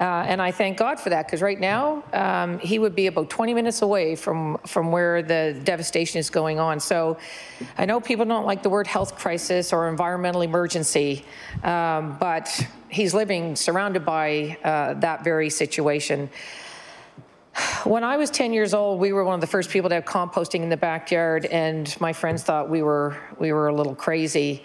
Uh, and I thank God for that because right now um, he would be about 20 minutes away from, from where the devastation is going on. So I know people don't like the word health crisis or environmental emergency, um, but he's living surrounded by uh, that very situation. When I was 10 years old, we were one of the first people to have composting in the backyard, and my friends thought we were, we were a little crazy.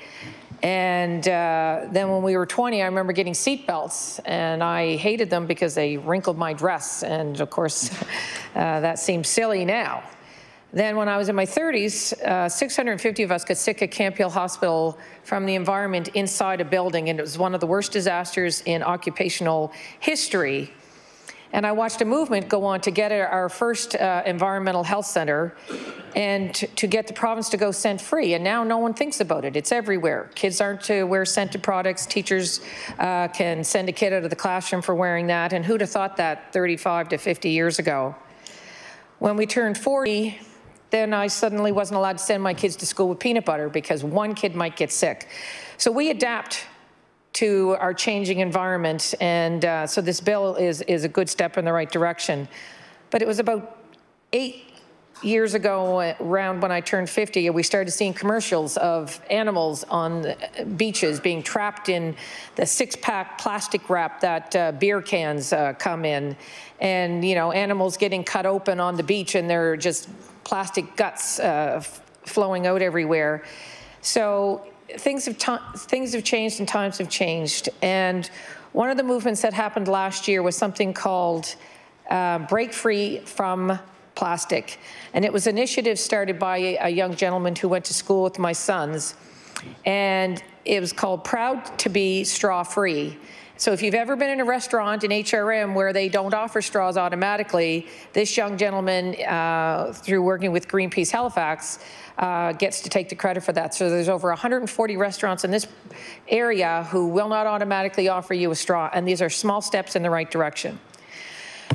And uh, then when we were 20, I remember getting seat belts, and I hated them because they wrinkled my dress. And of course, [laughs] uh, that seems silly now. Then when I was in my 30s, uh, 650 of us got sick at Camp Hill Hospital from the environment inside a building, and it was one of the worst disasters in occupational history. And I watched a movement go on to get our first uh, environmental health center and to get the province to go scent free. And now no one thinks about it. It's everywhere. Kids aren't to wear scented products. Teachers uh, can send a kid out of the classroom for wearing that. And who'd have thought that 35 to 50 years ago? When we turned 40, then I suddenly wasn't allowed to send my kids to school with peanut butter because one kid might get sick. So we adapt to our changing environment. And uh, so this bill is, is a good step in the right direction. But it was about eight years ago, around when I turned 50, we started seeing commercials of animals on beaches being trapped in the six-pack plastic wrap that uh, beer cans uh, come in. And, you know, animals getting cut open on the beach and they're just plastic guts uh, flowing out everywhere. So things have things have changed and times have changed. And one of the movements that happened last year was something called uh, Break Free from Plastic. And it was an initiative started by a, a young gentleman who went to school with my sons. And it was called Proud to be Straw Free. So if you've ever been in a restaurant in HRM where they don't offer straws automatically, this young gentleman, uh, through working with Greenpeace Halifax, uh, gets to take the credit for that. So there's over 140 restaurants in this area who will not automatically offer you a straw, and these are small steps in the right direction.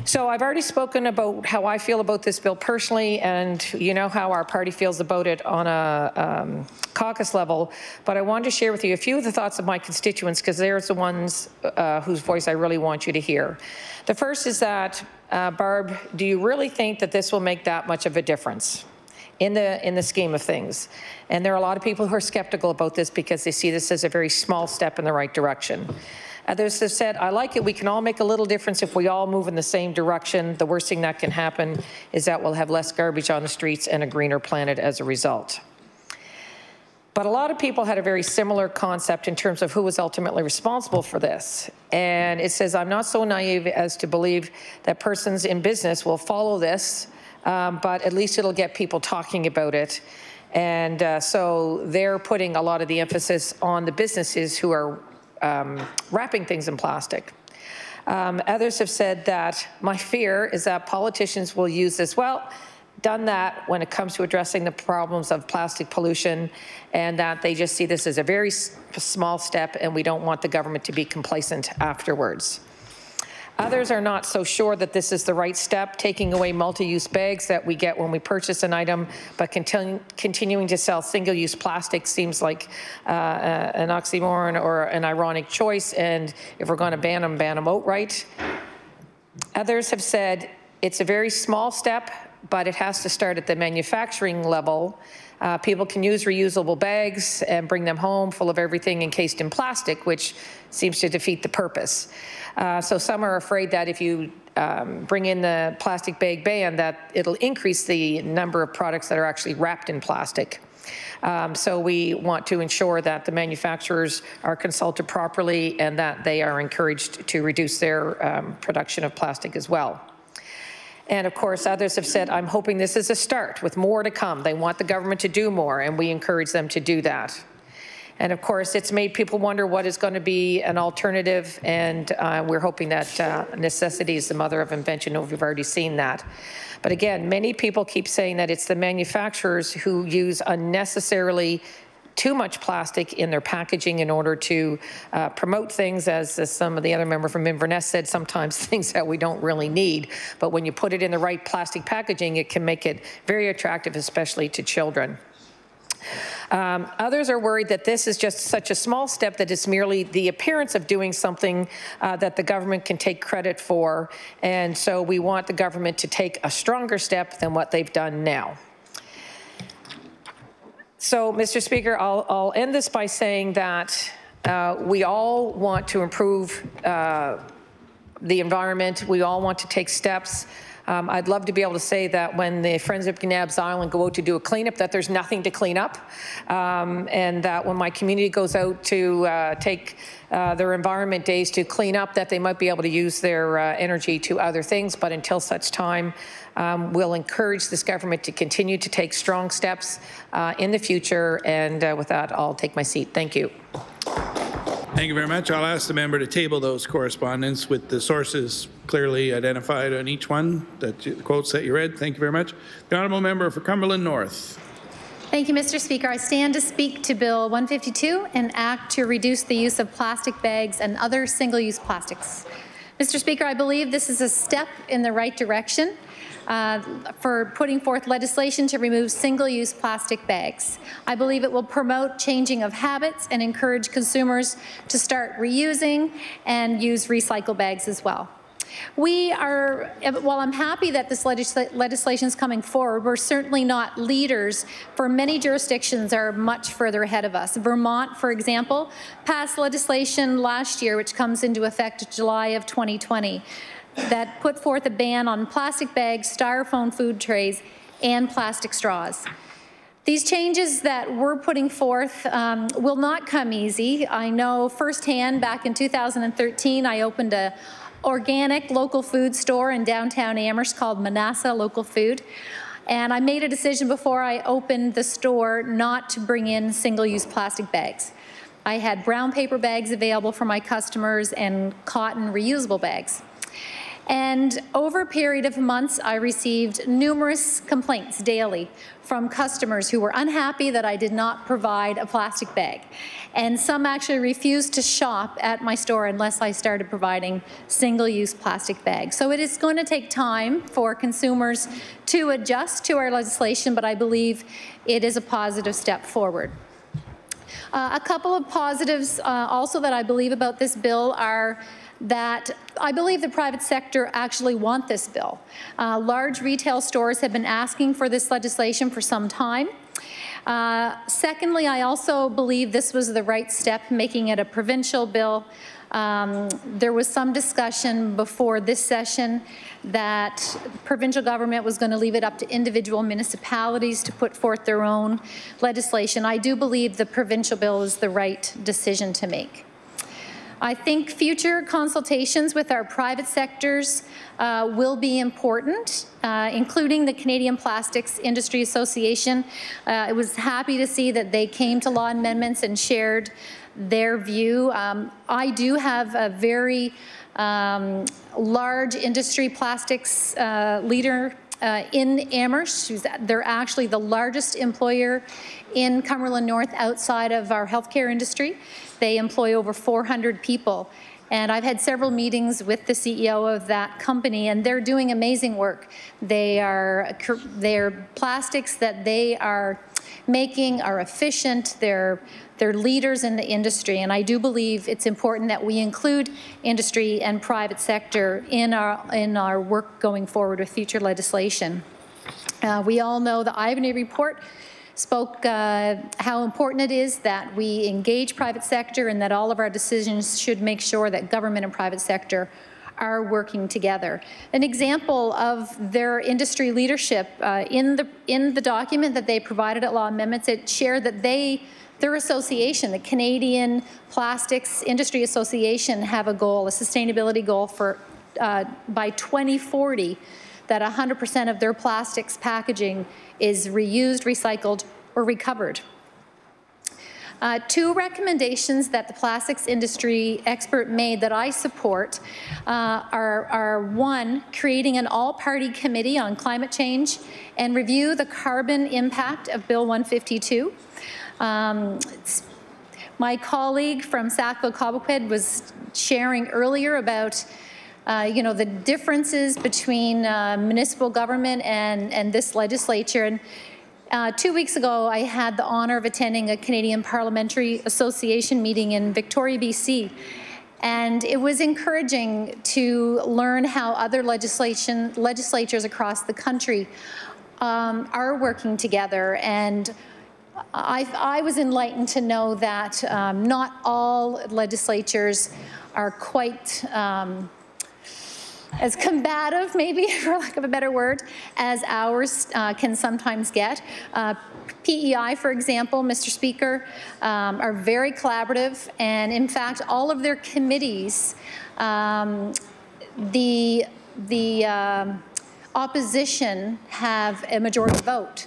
So I've already spoken about how I feel about this bill personally, and you know how our party feels about it on a um, caucus level. But I wanted to share with you a few of the thoughts of my constituents because they're the ones uh, whose voice I really want you to hear. The first is that, uh, Barb, do you really think that this will make that much of a difference? In the in the scheme of things. And there are a lot of people who are skeptical about this because they see this as a very small step in the right direction. Others have said, I like it, we can all make a little difference if we all move in the same direction. The worst thing that can happen is that we'll have less garbage on the streets and a greener planet as a result. But a lot of people had a very similar concept in terms of who was ultimately responsible for this. And it says, I'm not so naive as to believe that persons in business will follow this um, but at least it'll get people talking about it. And uh, so they're putting a lot of the emphasis on the businesses who are um, wrapping things in plastic. Um, others have said that my fear is that politicians will use this. Well, done that when it comes to addressing the problems of plastic pollution and that they just see this as a very small step and we don't want the government to be complacent afterwards. Others are not so sure that this is the right step, taking away multi-use bags that we get when we purchase an item, but continu continuing to sell single-use plastic seems like uh, uh, an oxymoron or an ironic choice, and if we're going to ban them, ban them outright. Others have said it's a very small step, but it has to start at the manufacturing level. Uh, people can use reusable bags and bring them home full of everything encased in plastic, which seems to defeat the purpose. Uh, so some are afraid that if you um, bring in the plastic bag ban, that it'll increase the number of products that are actually wrapped in plastic. Um, so we want to ensure that the manufacturers are consulted properly and that they are encouraged to reduce their um, production of plastic as well. And of course, others have said, I'm hoping this is a start with more to come. They want the government to do more, and we encourage them to do that. And of course, it's made people wonder what is going to be an alternative, and uh, we're hoping that uh, necessity is the mother of invention. We've already seen that. But again, many people keep saying that it's the manufacturers who use unnecessarily too much plastic in their packaging in order to uh, promote things, as, as, some of the other member from Inverness said, sometimes [laughs] things that we don't really need. But when you put it in the right plastic packaging, it can make it very attractive, especially to children. Um, others are worried that this is just such a small step that it's merely the appearance of doing something uh, that the government can take credit for. And so we want the government to take a stronger step than what they've done now. So, Mr. Speaker, I'll, I'll end this by saying that uh, we all want to improve uh, the environment. We all want to take steps. Um, I'd love to be able to say that when the Friends of McNabs Island go out to do a cleanup, that there's nothing to clean up, um, and that when my community goes out to uh, take uh, their environment days to clean up, that they might be able to use their uh, energy to other things. But until such time, um, we'll encourage this government to continue to take strong steps uh, in the future. And uh, with that, I'll take my seat. Thank you. Thank you very much. I'll ask the member to table those correspondence with the sources clearly identified on each one, that the quotes that you read. Thank you very much. The honourable member for Cumberland North. Thank you, Mr. Speaker. I stand to speak to Bill 152, an act to reduce the use of plastic bags and other single-use plastics. Mr. Speaker, I believe this is a step in the right direction uh, for putting forth legislation to remove single-use plastic bags. I believe it will promote changing of habits and encourage consumers to start reusing and use recycle bags as well. We are, while I'm happy that this legisl legislation is coming forward, we're certainly not leaders for many jurisdictions are much further ahead of us. Vermont, for example, passed legislation last year which comes into effect July of 2020 that put forth a ban on plastic bags, styrofoam food trays, and plastic straws. These changes that we're putting forth um, will not come easy. I know firsthand back in 2013, I opened a organic local food store in downtown Amherst called Manassa Local Food. And I made a decision before I opened the store not to bring in single-use plastic bags. I had brown paper bags available for my customers and cotton reusable bags. And over a period of months, I received numerous complaints daily from customers who were unhappy that I did not provide a plastic bag. And some actually refused to shop at my store unless I started providing single-use plastic bags. So it is going to take time for consumers to adjust to our legislation, but I believe it is a positive step forward. Uh, a couple of positives uh, also that I believe about this bill are that I believe the private sector actually want this bill. Uh, large retail stores have been asking for this legislation for some time. Uh, secondly, I also believe this was the right step, making it a provincial bill. Um, there was some discussion before this session that provincial government was going to leave it up to individual municipalities to put forth their own legislation. I do believe the provincial bill is the right decision to make. I think future consultations with our private sectors uh, will be important, uh, including the Canadian Plastics Industry Association. Uh, I was happy to see that they came to law amendments and shared their view. Um, I do have a very um, large industry plastics uh, leader uh, in Amherst. They're actually the largest employer in Cumberland North outside of our healthcare industry. They employ over 400 people. And I've had several meetings with the CEO of that company, and they're doing amazing work. They are they're plastics that they are making are efficient. They're they're leaders in the industry, and I do believe it's important that we include industry and private sector in our in our work going forward with future legislation. Uh, we all know the Ivany report spoke uh, how important it is that we engage private sector and that all of our decisions should make sure that government and private sector are working together. An example of their industry leadership uh, in the in the document that they provided at Law Amendments, it shared that they their association, the Canadian Plastics Industry Association, have a goal, a sustainability goal for uh, by 2040 that 100% of their plastics packaging is reused, recycled, or recovered. Uh, two recommendations that the plastics industry expert made that I support uh, are, are, one, creating an all-party committee on climate change and review the carbon impact of Bill 152. Um, my colleague from Sackville-Cobequid was sharing earlier about uh, you know, the differences between uh, municipal government and, and this legislature. And Uh, two weeks ago, I had the honor of attending a Canadian Parliamentary Association meeting in Victoria, BC. And it was encouraging to learn how other legislation, legislatures across the country um, are working together. And I, I, was enlightened to know that um, not all legislatures are quite um, as combative, maybe, [laughs] for lack of a better word, as ours uh, can sometimes get. Uh, PEI, for example, Mr. Speaker, um, are very collaborative, and in fact, all of their committees, um, the, the um, opposition have a majority vote.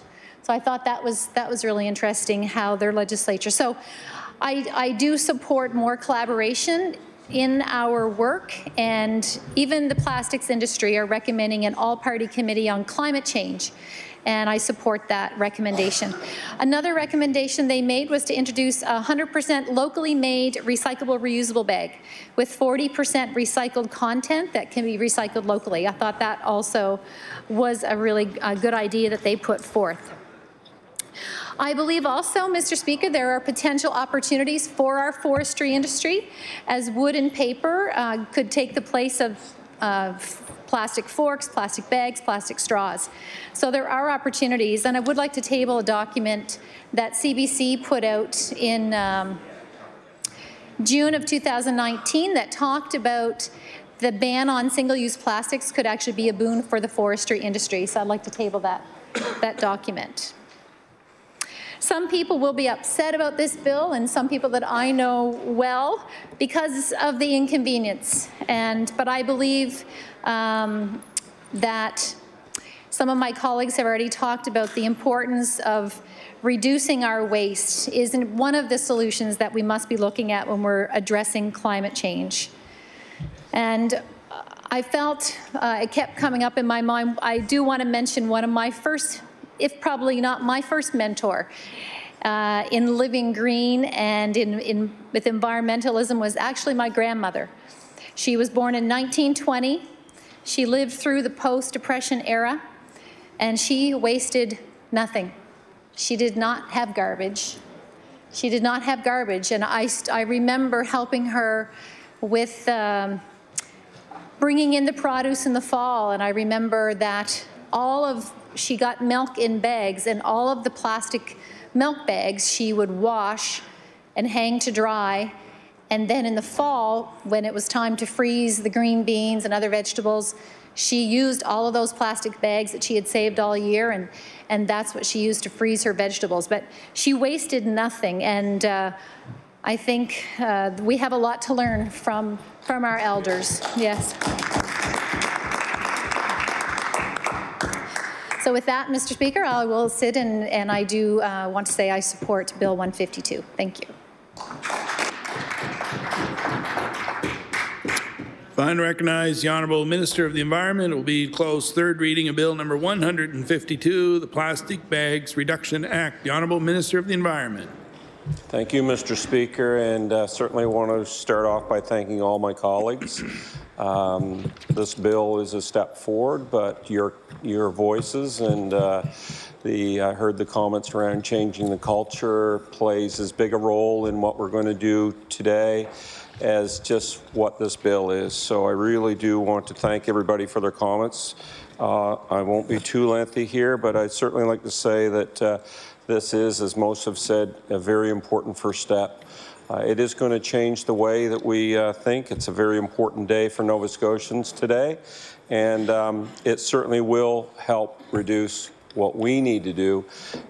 So I thought that was, that was really interesting how their legislature. So I, I do support more collaboration in our work, and even the plastics industry are recommending an all-party committee on climate change and I support that recommendation. Another recommendation they made was to introduce a 100% locally made recyclable reusable bag with 40% recycled content that can be recycled locally. I thought that also was a really good idea that they put forth. I believe also, Mr. Speaker, there are potential opportunities for our forestry industry as wood and paper uh, could take the place of uh, plastic forks, plastic bags, plastic straws. So there are opportunities, and I would like to table a document that CBC put out in um, June of 2019 that talked about the ban on single-use plastics could actually be a boon for the forestry industry. So I'd like to table that, that document. Some people will be upset about this bill and some people that I know well because of the inconvenience. And, but I believe um, that some of my colleagues have already talked about the importance of reducing our waste is one of the solutions that we must be looking at when we're addressing climate change. And I felt uh, it kept coming up in my mind. I do want to mention one of my first if probably not my first mentor uh, in living green and in, in, with environmentalism was actually my grandmother. She was born in 1920. She lived through the post-depression era and she wasted nothing. She did not have garbage. She did not have garbage and I, I remember helping her with um, bringing in the produce in the fall and I remember that all of she got milk in bags and all of the plastic milk bags she would wash and hang to dry. And then in the fall, when it was time to freeze the green beans and other vegetables, she used all of those plastic bags that she had saved all year, and, and that's what she used to freeze her vegetables. But she wasted nothing, and uh, I think uh, we have a lot to learn from, from our elders. Yes. So with that, Mr. Speaker, I will sit and, and I do uh, want to say I support Bill 152. Thank you. Fine recognize the Honourable Minister of the Environment. It will be closed third reading of Bill number 152, the Plastic Bags Reduction Act. The Honourable Minister of the Environment. Thank you, Mr. Speaker, and uh, certainly want to start off by thanking all my colleagues. Um, this bill is a step forward, but your your voices and uh, the I heard the comments around changing the culture plays as big a role in what we're going to do today as just what this bill is. So I really do want to thank everybody for their comments. Uh, I won't be too lengthy here, but I'd certainly like to say that uh, this is, as most have said, a very important first step. Uh, it is going to change the way that we uh, think. It's a very important day for Nova Scotians today, and um, it certainly will help reduce what we need to do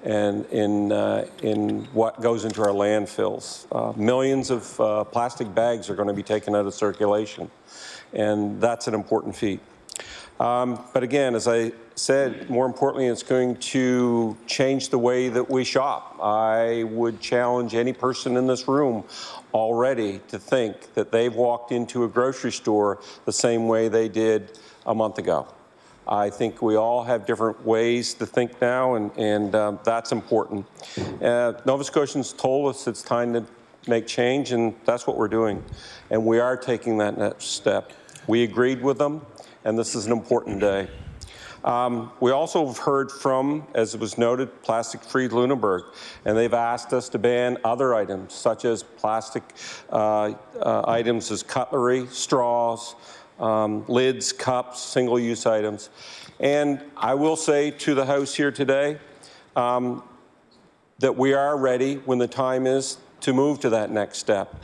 and in, uh, in what goes into our landfills. Uh, millions of uh, plastic bags are going to be taken out of circulation, and that's an important feat. Um, but again, as I said, more importantly, it's going to change the way that we shop. I would challenge any person in this room already to think that they've walked into a grocery store the same way they did a month ago. I think we all have different ways to think now, and, and um, that's important. Uh, Nova Scotians told us it's time to make change, and that's what we're doing. And we are taking that next step. We agreed with them and this is an important day. Um, we also have heard from, as it was noted, Plastic Free Lunenburg, and they've asked us to ban other items such as plastic uh, uh, items as cutlery, straws, um, lids, cups, single-use items. And I will say to the House here today um, that we are ready when the time is to move to that next step.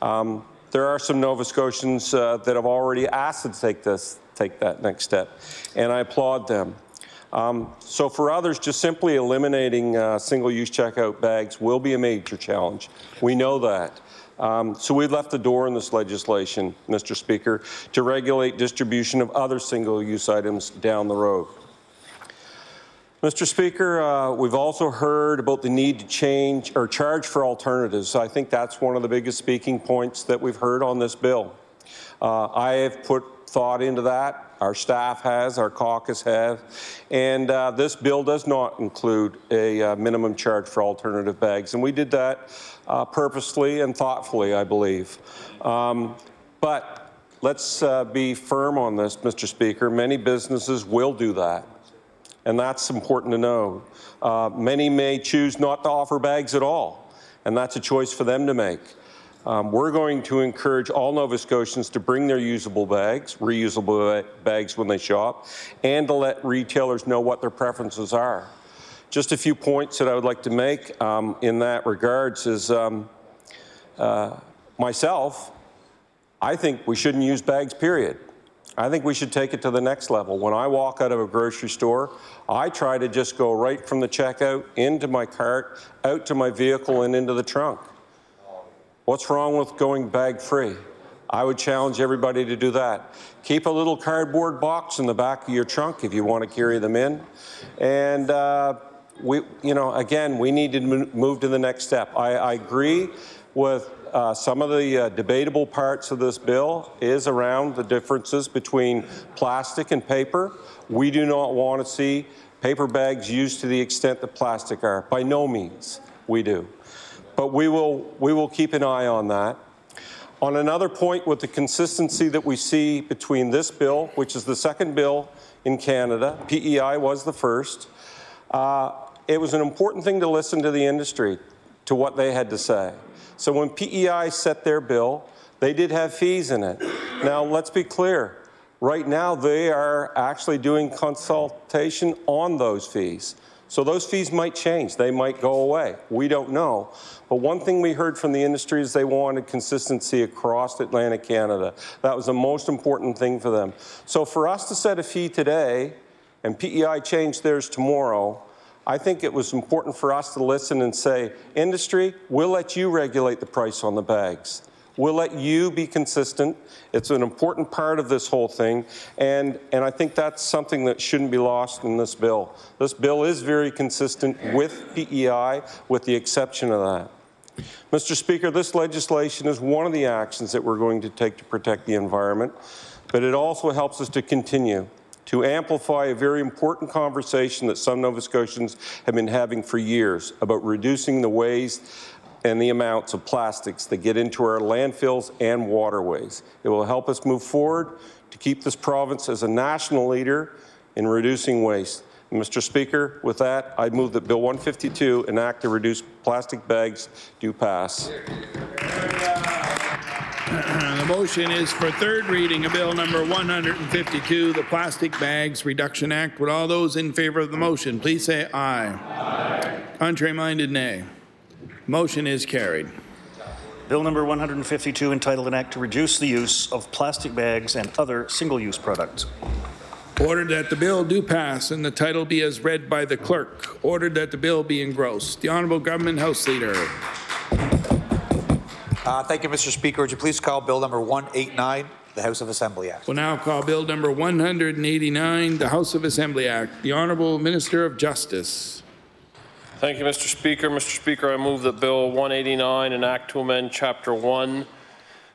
Um, there are some Nova Scotians uh, that have already asked to take this, take that next step, and I applaud them. Um, so for others, just simply eliminating uh, single-use checkout bags will be a major challenge. We know that. Um, so we left the door in this legislation, Mr. Speaker, to regulate distribution of other single-use items down the road. Mr. Speaker, uh, we've also heard about the need to change or charge for alternatives. I think that's one of the biggest speaking points that we've heard on this bill. Uh, I have put thought into that. Our staff has, our caucus has, and uh, this bill does not include a uh, minimum charge for alternative bags, and we did that uh, purposefully and thoughtfully, I believe. Um, but let's uh, be firm on this, Mr. Speaker. Many businesses will do that and that's important to know. Uh, many may choose not to offer bags at all, and that's a choice for them to make. Um, we're going to encourage all Nova Scotians to bring their usable bags, reusable bags when they shop, and to let retailers know what their preferences are. Just a few points that I would like to make um, in that regards is um, uh, myself, I think we shouldn't use bags, period. I think we should take it to the next level. When I walk out of a grocery store, I try to just go right from the checkout into my cart, out to my vehicle, and into the trunk. What's wrong with going bag free? I would challenge everybody to do that. Keep a little cardboard box in the back of your trunk if you want to carry them in. And uh, we, you know, again, we need to move to the next step. I, I agree with uh, some of the uh, debatable parts of this bill is around the differences between plastic and paper. We do not want to see paper bags used to the extent that plastic are. By no means, we do. But we will, we will keep an eye on that. On another point, with the consistency that we see between this bill, which is the second bill in Canada, PEI was the first, uh, it was an important thing to listen to the industry, to what they had to say. So when PEI set their bill, they did have fees in it. Now, let's be clear. Right now, they are actually doing consultation on those fees. So those fees might change. They might go away. We don't know. But one thing we heard from the industry is they wanted consistency across Atlantic Canada. That was the most important thing for them. So for us to set a fee today and PEI change theirs tomorrow, I think it was important for us to listen and say, industry, we'll let you regulate the price on the bags. We'll let you be consistent. It's an important part of this whole thing, and, and I think that's something that shouldn't be lost in this bill. This bill is very consistent with PEI, with the exception of that. Mr. Speaker, this legislation is one of the actions that we're going to take to protect the environment, but it also helps us to continue to amplify a very important conversation that some Nova Scotians have been having for years about reducing the waste and the amounts of plastics that get into our landfills and waterways. It will help us move forward to keep this province as a national leader in reducing waste. Mr. Speaker, with that, I move that Bill 152, an act to reduce plastic bags, do pass. [clears throat] The motion is for third reading of Bill number 152, the Plastic Bags Reduction Act. Would all those in favor of the motion please say aye. Aye. Contrary minded, nay. Motion is carried. Bill number 152 entitled an act to reduce the use of plastic bags and other single-use products. Ordered that the bill do pass and the title be as read by the clerk. Ordered that the bill be engrossed. The Honourable Government House Leader. Uh, thank you, Mr. Speaker. Would you please call Bill number 189, the House of Assembly Act? We'll now call Bill number 189, the House of Assembly Act. The Honourable Minister of Justice. Thank you, Mr. Speaker. Mr. Speaker, I move that Bill 189, an act to amend Chapter 1,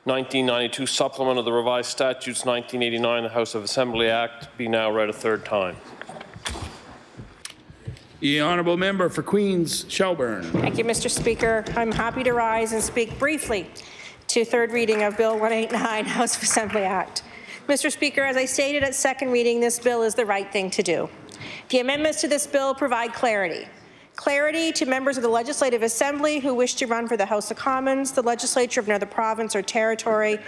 1992 supplement of the revised statutes 1989, the House of Assembly Act, be now read a third time. The Honourable Member for Queens Shelburne. Thank you, Mr. Speaker. I'm happy to rise and speak briefly to third reading of Bill 189, House of Assembly Act. Mr. Speaker, as I stated at second reading, this bill is the right thing to do. The amendments to this bill provide clarity. Clarity to members of the Legislative Assembly who wish to run for the House of Commons, the legislature of another province or territory,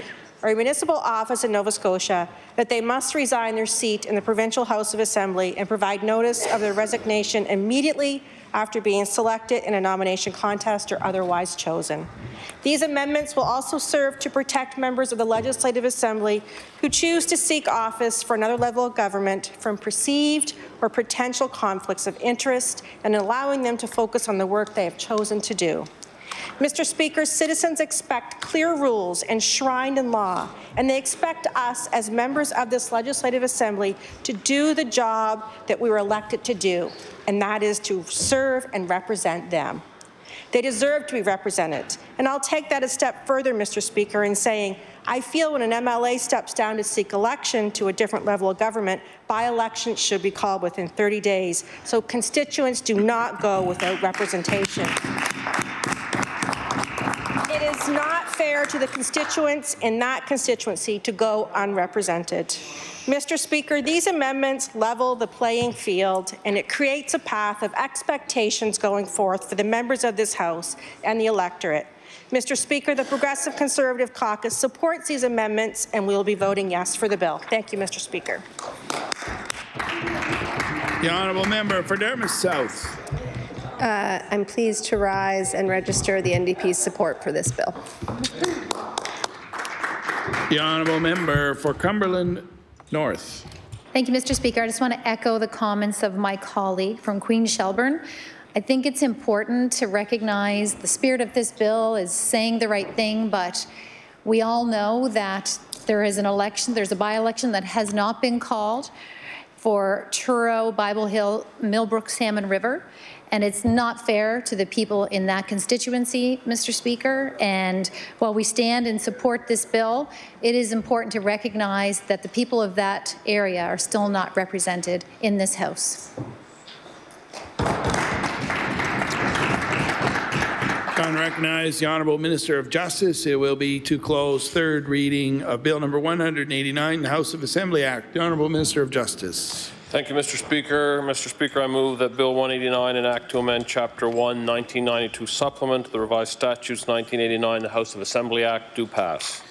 or a municipal office in Nova Scotia that they must resign their seat in the Provincial House of Assembly and provide notice of their resignation immediately after being selected in a nomination contest or otherwise chosen. These amendments will also serve to protect members of the Legislative Assembly who choose to seek office for another level of government from perceived or potential conflicts of interest and allowing them to focus on the work they have chosen to do. Mr. Speaker, citizens expect clear rules enshrined in law, and they expect us as members of this Legislative Assembly to do the job that we were elected to do, and that is to serve and represent them. They deserve to be represented. And I'll take that a step further, Mr. Speaker, in saying I feel when an MLA steps down to seek election to a different level of government, by-elections should be called within 30 days, so constituents do not go without representation. It is not fair to the constituents in that constituency to go unrepresented. Mr. Speaker, these amendments level the playing field and it creates a path of expectations going forth for the members of this House and the electorate. Mr. Speaker, the Progressive Conservative Caucus supports these amendments and we will be voting yes for the bill. Thank you, Mr. Speaker. The honourable member for Dartmouth South. Uh, I'm pleased to rise and register the NDP's support for this bill. The honourable member for Cumberland North. Thank you, Mr. Speaker. I just want to echo the comments of my colleague from Queen Shelburne. I think it's important to recognize the spirit of this bill is saying the right thing, but we all know that there is an election, there's a by-election that has not been called for Truro, Bible Hill, Millbrook, Salmon River. And it's not fair to the people in that constituency, Mr. Speaker. And while we stand and support this bill, it is important to recognize that the people of that area are still not represented in this House. I recognize the Honourable Minister of Justice. It will be to close third reading of Bill number 189, the House of Assembly Act. The Honourable Minister of Justice. Thank you, Mr. Speaker. Mr. Speaker, I move that Bill 189 an act to amend Chapter 1, 1992 supplement, the revised statutes 1989, the House of Assembly Act, do pass.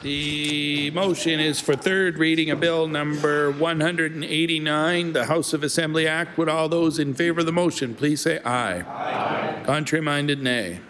The motion is for third reading of Bill number 189, the House of Assembly Act. Would all those in favour of the motion please say aye. Aye. Contrary-minded, nay.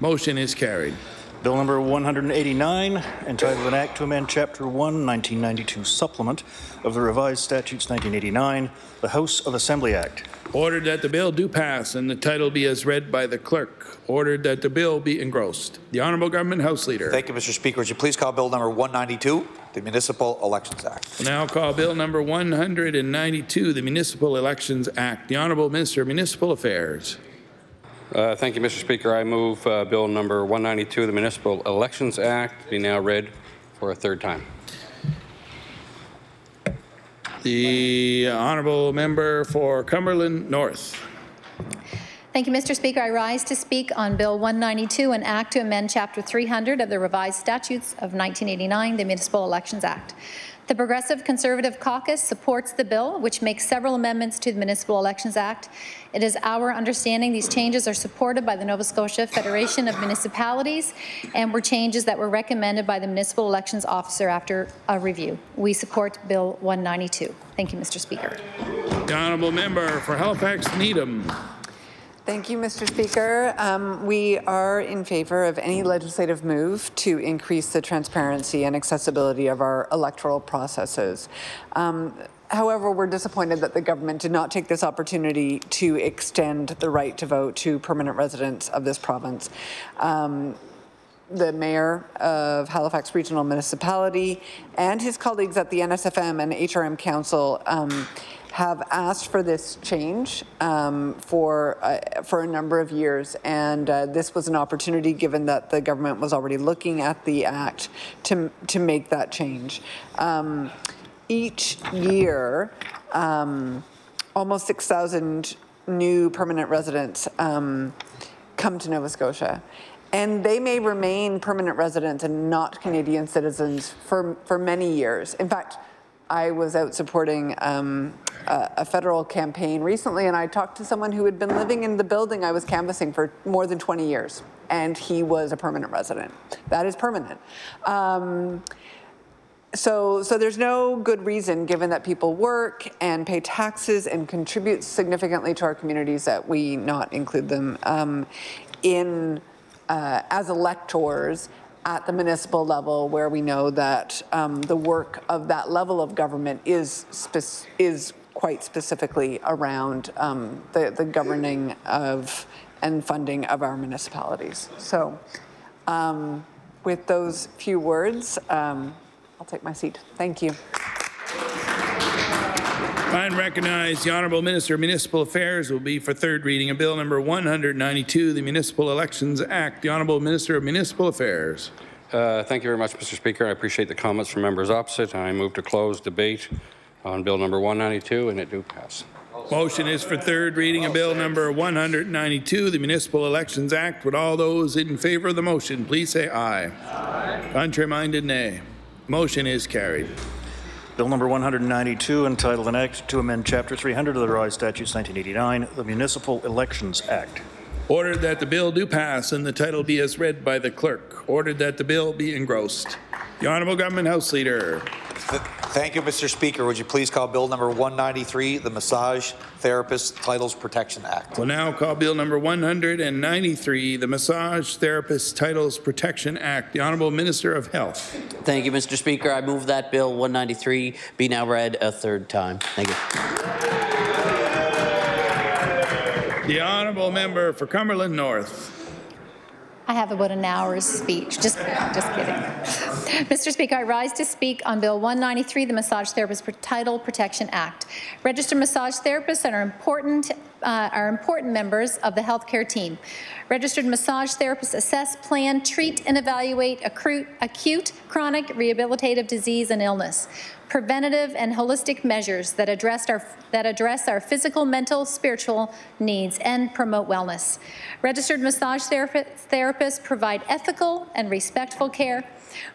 Motion is carried. Bill number 189, entitled An Act to Amend Chapter 1, 1992 Supplement of the Revised Statutes 1989, the House of Assembly Act. Ordered that the bill do pass and the title be as read by the clerk. Ordered that the bill be engrossed. The Honourable Government House Leader. Thank you, Mr. Speaker. Would you please call Bill number 192, the Municipal Elections Act? We'll now call Bill number 192, the Municipal Elections Act. The Honourable Minister of Municipal Affairs. Uh, thank you, Mr. Speaker. I move uh, Bill number 192, the Municipal Elections Act, be now read for a third time. The Honourable Member for Cumberland North. Thank you, Mr. Speaker. I rise to speak on Bill 192, an act to amend Chapter 300 of the Revised Statutes of 1989, the Municipal Elections Act. The Progressive Conservative Caucus supports the bill, which makes several amendments to the Municipal Elections Act. It is our understanding these changes are supported by the Nova Scotia Federation of Municipalities and were changes that were recommended by the Municipal Elections Officer after a review. We support Bill 192. Thank you, Mr. Speaker. The Honourable Member for Halifax Needham. Thank you, Mr. Speaker. Um, we are in favor of any legislative move to increase the transparency and accessibility of our electoral processes. Um, However, we're disappointed that the government did not take this opportunity to extend the right to vote to permanent residents of this province. Um, the mayor of Halifax Regional Municipality and his colleagues at the NSFM and HRM Council um, have asked for this change um, for uh, for a number of years, and uh, this was an opportunity, given that the government was already looking at the act, to to make that change. Um, each year, um, almost 6,000 new permanent residents um, come to Nova Scotia. and they may remain permanent residents and not Canadian citizens for, for many years. In fact, I was out supporting um, a, a federal campaign recently, and I talked to someone who had been living in the building I was canvassing for more than 20 years, and he was a permanent resident. That is permanent. Um, so, so there's no good reason, given that people work and pay taxes and contribute significantly to our communities, that we not include them um, in uh, as electors at the municipal level, where we know that um, the work of that level of government is is quite specifically around um, the, the governing of and funding of our municipalities. So, um, with those few words. Um, I'll take my seat. Thank you. I recognize the Honourable Minister of Municipal Affairs will be for third reading of Bill Number 192, the Municipal Elections Act. The Honourable Minister of Municipal Affairs. Uh, thank you very much, Mr. Speaker. I appreciate the comments from members opposite. I move to close debate on Bill Number 192, and it do pass. Motion is for third reading of Bill Number 192, the Municipal Elections Act. Would all those in favour of the motion please say aye. Aye. Contrary-minded, nay. Motion is carried. Bill number 192, entitled an act to amend Chapter 300 of the Revised Statutes 1989, the Municipal Elections Act. Ordered that the bill do pass and the title be as read by the clerk. Ordered that the bill be engrossed. The Honourable Government House Leader. Thank you, Mr. Speaker. Would you please call Bill number 193, the Massage Therapist Titles Protection Act? We'll now call Bill number 193, the Massage Therapist Titles Protection Act. The Honourable Minister of Health. Thank you, Mr. Speaker. I move that Bill 193 be now read a third time. Thank you. The Honourable Member for Cumberland North. I have about an hour's speech. Just, just kidding. Mr. Speaker, I rise to speak on Bill 193, the Massage Therapist Title Protection Act. Registered massage therapists are important, uh, are important members of the healthcare team. Registered massage therapists assess, plan, treat, and evaluate acute, acute chronic, rehabilitative disease and illness preventative and holistic measures that address our that address our physical, mental, spiritual needs and promote wellness. Registered massage therapists provide ethical and respectful care.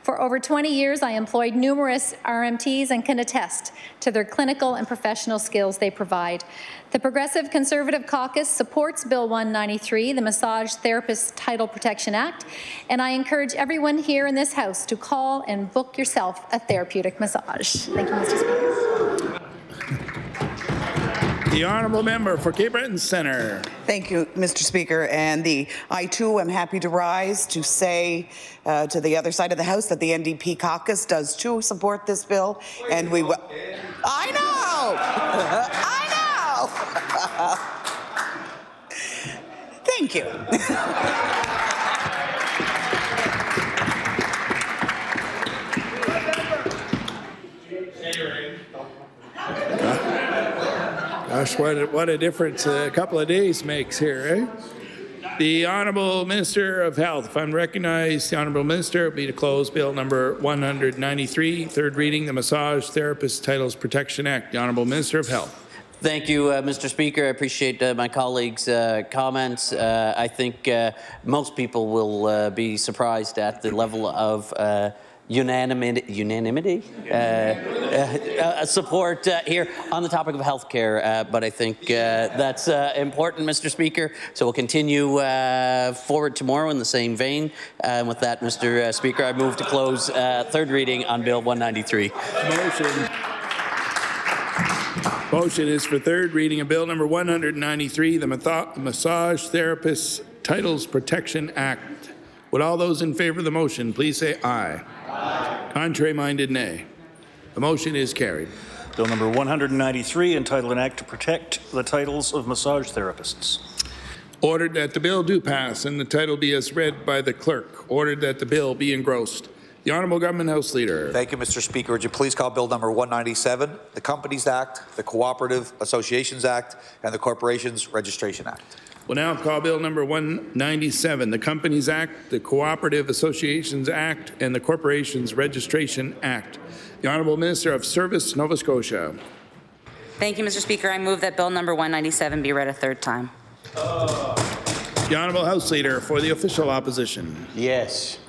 For over 20 years, I employed numerous RMTs and can attest to their clinical and professional skills they provide. The Progressive Conservative Caucus supports Bill 193, the Massage Therapist Title Protection Act, and I encourage everyone here in this House to call and book yourself a therapeutic massage. Thank you, Mr. Speaker. The Honourable Member for Cape Breton Centre. Thank you, Mr. Speaker. And the I too am happy to rise to say uh, to the other side of the House that the NDP caucus does too support this bill, and we will. I know. [laughs] I know. [laughs] Thank you. [laughs] Gosh, what a, what a difference a couple of days makes here, eh? The Honourable Minister of Health, if I'm recognized, the Honourable Minister will be to close Bill number 193, third reading, the Massage Therapist Titles Protection Act. The Honourable Minister of Health. Thank you, uh, Mr. Speaker. I appreciate uh, my colleagues' uh, comments. Uh, I think uh, most people will uh, be surprised at the level of unanimity, unanimity uh, uh, support uh, here on the topic of healthcare. Uh, but I think uh, that's uh, important, Mr. Speaker. So we'll continue forward tomorrow in the same vein. And with that, Mr. Speaker, I move to close third reading on Bill 193. Motion. Motion is for third reading of Bill number 193, the Massage Therapists Titles Protection Act. Would all those in favor of the motion please say aye. Contrary minded, nay. The motion is carried. Bill number 193, entitled an act to protect the titles of massage therapists. Ordered that the bill do pass and the title be as read by the clerk. Ordered that the bill be engrossed. The Honourable Government House Leader. Thank you, Mr. Speaker. Would you please call Bill number 197, the Companies Act, the Cooperative Associations Act, and the Corporations Registration Act? We'll now call Bill number 197, the Companies Act, the Cooperative Associations Act, and the Corporations Registration Act. The Honourable Minister of Service, Nova Scotia. Thank you, Mr. Speaker. I move that Bill number 197 be read a third time. The Honourable House Leader for the official opposition. Yes.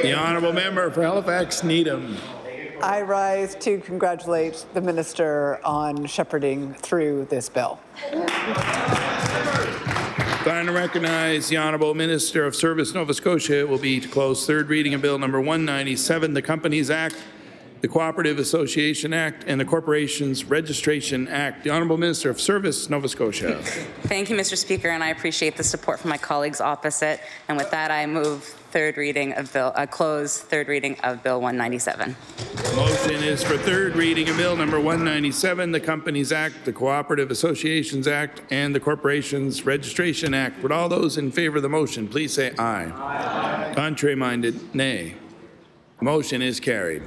The Honourable Member for Halifax Needham. I rise to congratulate the minister on shepherding through this bill. Going to recognize the Honourable Minister of Service Nova Scotia It will be to close third reading of Bill number 197, the Companies Act, the Cooperative Association Act, and the Corporations Registration Act. The Honourable Minister of Service Nova Scotia. Thank you, Mr. Speaker, and I appreciate the support from my colleagues opposite. And with that, I move third reading of bill, uh, close third reading of Bill 197. Motion is for third reading of Bill number 197, the Companies Act, the Cooperative Associations Act, and the Corporations Registration Act. Would all those in favor of the motion please say aye. aye. Contrary minded, nay. Motion is carried.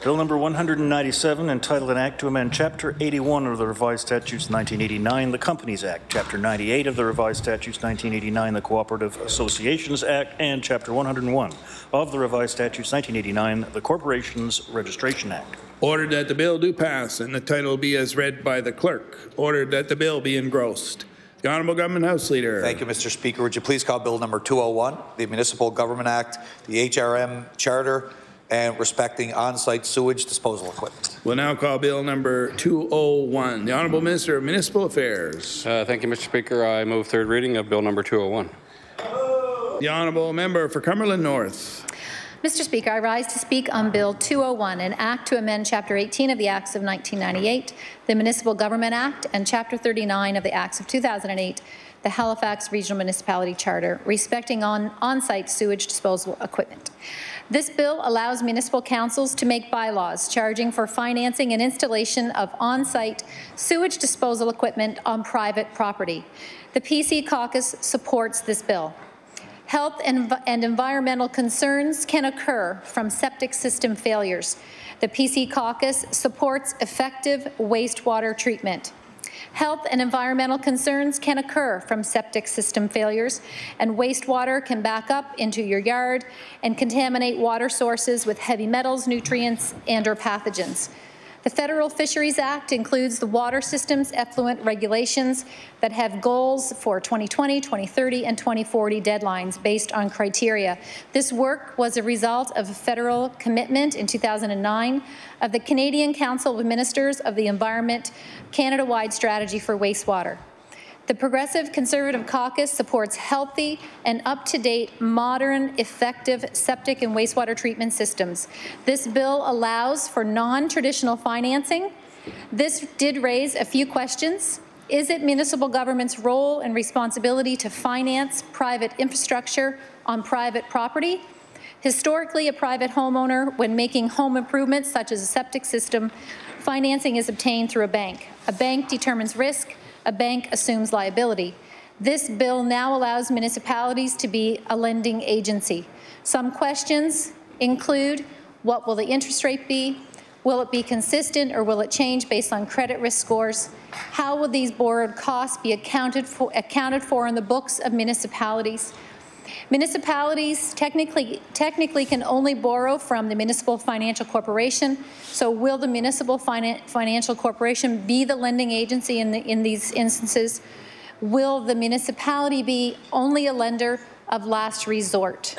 Bill number 197, entitled An Act to Amend Chapter 81 of the Revised Statutes 1989, the Companies Act, Chapter 98 of the Revised Statutes 1989, the Cooperative Associations Act, and Chapter 101 of the Revised Statutes 1989, the Corporations Registration Act. Ordered that the bill do pass and the title be as read by the clerk. Ordered that the bill be engrossed. The Honourable Government House Leader. Thank you, Mr. Speaker. Would you please call Bill number 201, the Municipal Government Act, the HRM Charter, and respecting on-site sewage disposal equipment. We'll now call bill number 201. The Honourable Minister of Municipal Affairs. Uh, thank you, Mr. Speaker. I move third reading of bill number 201. The Honourable Member for Cumberland North. Mr. Speaker, I rise to speak on Bill 201, an act to amend Chapter 18 of the Acts of 1998, the Municipal Government Act, and Chapter 39 of the Acts of 2008, the Halifax Regional Municipality Charter, respecting on on-site sewage disposal equipment. This bill allows municipal councils to make bylaws charging for financing and installation of on-site sewage disposal equipment on private property. The PC caucus supports this bill. Health and, and environmental concerns can occur from septic system failures. The PC caucus supports effective wastewater treatment. Health and environmental concerns can occur from septic system failures, and wastewater can back up into your yard and contaminate water sources with heavy metals, nutrients, and or pathogens. The Federal Fisheries Act includes the water systems effluent regulations that have goals for 2020, 2030, and 2040 deadlines based on criteria. This work was a result of a federal commitment in 2009 of the Canadian Council of Ministers of the Environment Canada-wide strategy for wastewater. The Progressive Conservative Caucus supports healthy and up-to-date, modern, effective septic and wastewater treatment systems. This bill allows for non-traditional financing. This did raise a few questions. Is it municipal government's role and responsibility to finance private infrastructure on private property? Historically, a private homeowner, when making home improvements such as a septic system, financing is obtained through a bank. A bank determines risk, a bank assumes liability. This bill now allows municipalities to be a lending agency. Some questions include what will the interest rate be? Will it be consistent or will it change based on credit risk scores? How will these borrowed costs be accounted for, accounted for in the books of municipalities? Municipalities technically, technically can only borrow from the Municipal Financial Corporation. So will the Municipal Finan Financial Corporation be the lending agency in, the, in these instances? Will the municipality be only a lender of last resort?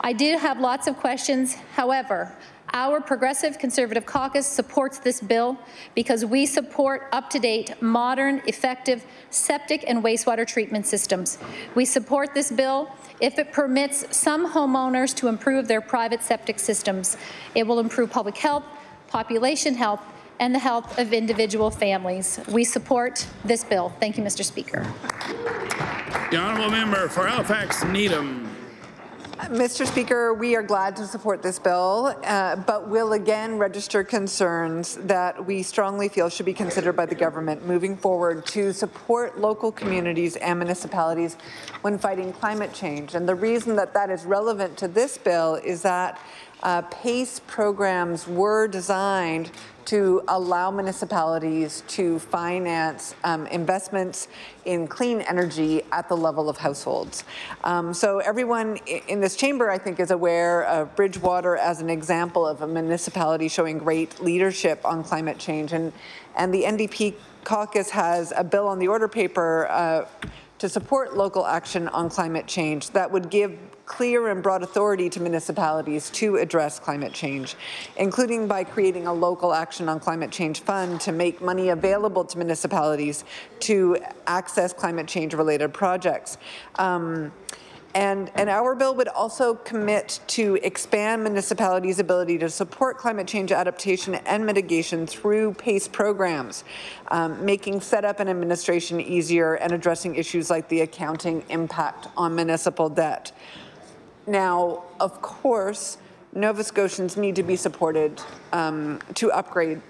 I do have lots of questions. However, our Progressive Conservative Caucus supports this bill because we support up-to-date, modern, effective septic and wastewater treatment systems. We support this bill if it permits some homeowners to improve their private septic systems. It will improve public health, population health, and the health of individual families. We support this bill. Thank you, Mr. Speaker. The Honourable Member for Halifax Needham. Mr. Speaker, we are glad to support this bill, uh, but will again register concerns that we strongly feel should be considered by the government moving forward to support local communities and municipalities when fighting climate change. And the reason that that is relevant to this bill is that uh, PACE programs were designed to allow municipalities to finance um, investments in clean energy at the level of households. Um, so everyone in this chamber, I think, is aware of Bridgewater as an example of a municipality showing great leadership on climate change. And, and the NDP caucus has a bill on the order paper uh, to support local action on climate change that would give clear and broad authority to municipalities to address climate change, including by creating a local action on climate change fund to make money available to municipalities to access climate change related projects. Um, and, and, our bill would also commit to expand municipalities' ability to support climate change adaptation and mitigation through PACE programs, um, making setup and administration easier and addressing issues like the accounting impact on municipal debt. Now, of course, Nova Scotians need to be supported um, to upgrade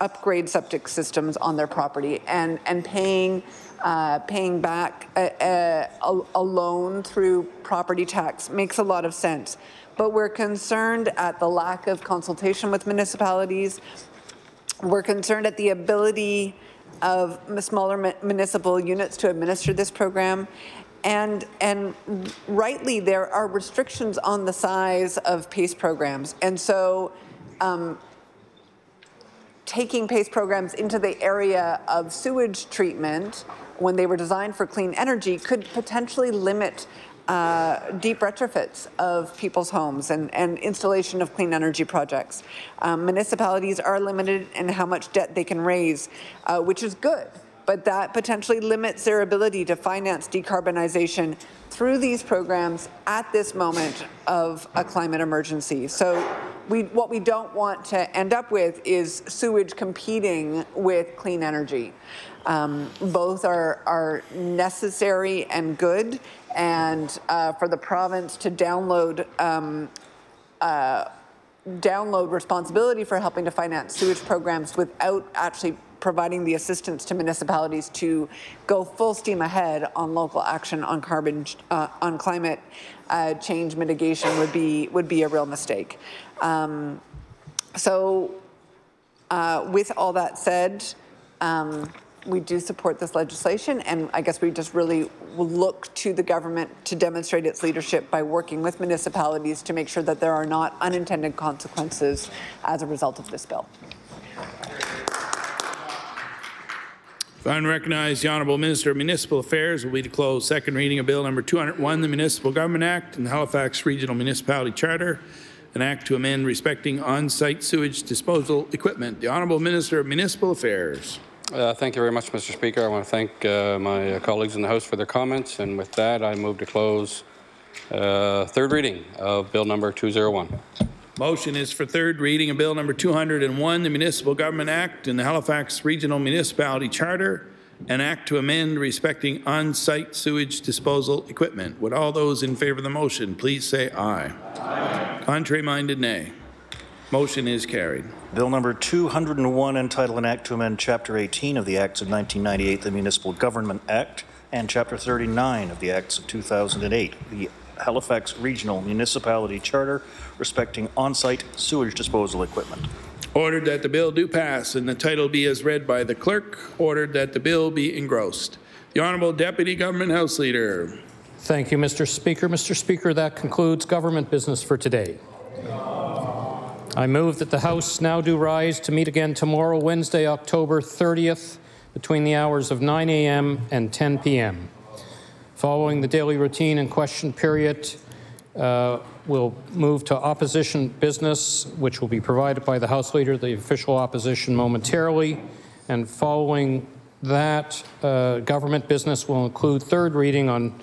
upgrade septic systems on their property, and and paying uh, paying back a, a, a loan through property tax makes a lot of sense. But we're concerned at the lack of consultation with municipalities. We're concerned at the ability of smaller municipal units to administer this program and, and rightly, there are restrictions on the size of PACE programs. And so um, taking PACE programs into the area of sewage treatment when they were designed for clean energy could potentially limit uh, deep retrofits of people's homes and, and, installation of clean energy projects. Um, municipalities are limited in how much debt they can raise, uh, which is good but that potentially limits their ability to finance decarbonization through these programs at this moment of a climate emergency. So we, what we don't want to end up with is sewage competing with clean energy. Um, both are, are necessary and good, and uh, for the province to download um, uh, download responsibility for helping to finance sewage programs without actually providing the assistance to municipalities to go full steam ahead on local action on carbon uh, on climate uh, change mitigation would be would be a real mistake. Um, so, uh, with all that said. Um, we do support this legislation, and I guess we just really look to the government to demonstrate its leadership by working with municipalities to make sure that there are not unintended consequences as a result of this bill. Unrecognized, the Honourable Minister of Municipal Affairs will be to close second reading of Bill Number 201, the Municipal Government Act and the Halifax Regional Municipality Charter, an act to amend respecting on-site sewage disposal equipment. The Honourable Minister of Municipal Affairs. Uh, thank you very much, Mr. Speaker. I want to thank uh, my colleagues in the House for their comments, and with that, I move to close uh, third reading of Bill Number 201. Motion is for third reading of Bill number 201, the Municipal Government Act and the Halifax Regional Municipality Charter, an act to amend respecting on-site sewage disposal equipment. Would all those in favor of the motion please say aye. aye. Contrary minded, nay. Motion is carried. Bill number 201 entitled an act to amend Chapter 18 of the Acts of 1998, the Municipal Government Act, and Chapter 39 of the Acts of 2008, the Halifax Regional Municipality Charter respecting on-site sewage disposal equipment. Ordered that the bill do pass and the title be as read by the clerk. Ordered that the bill be engrossed. The Honourable Deputy Government House Leader. Thank you, Mr. Speaker. Mr. Speaker, that concludes government business for today. I move that the House now do rise to meet again tomorrow, Wednesday, October 30th, between the hours of 9 a.m. and 10 p.m. Following the daily routine and question period, uh, we'll move to opposition business, which will be provided by the House Leader, the official opposition momentarily. And following that, uh, government business will include third reading on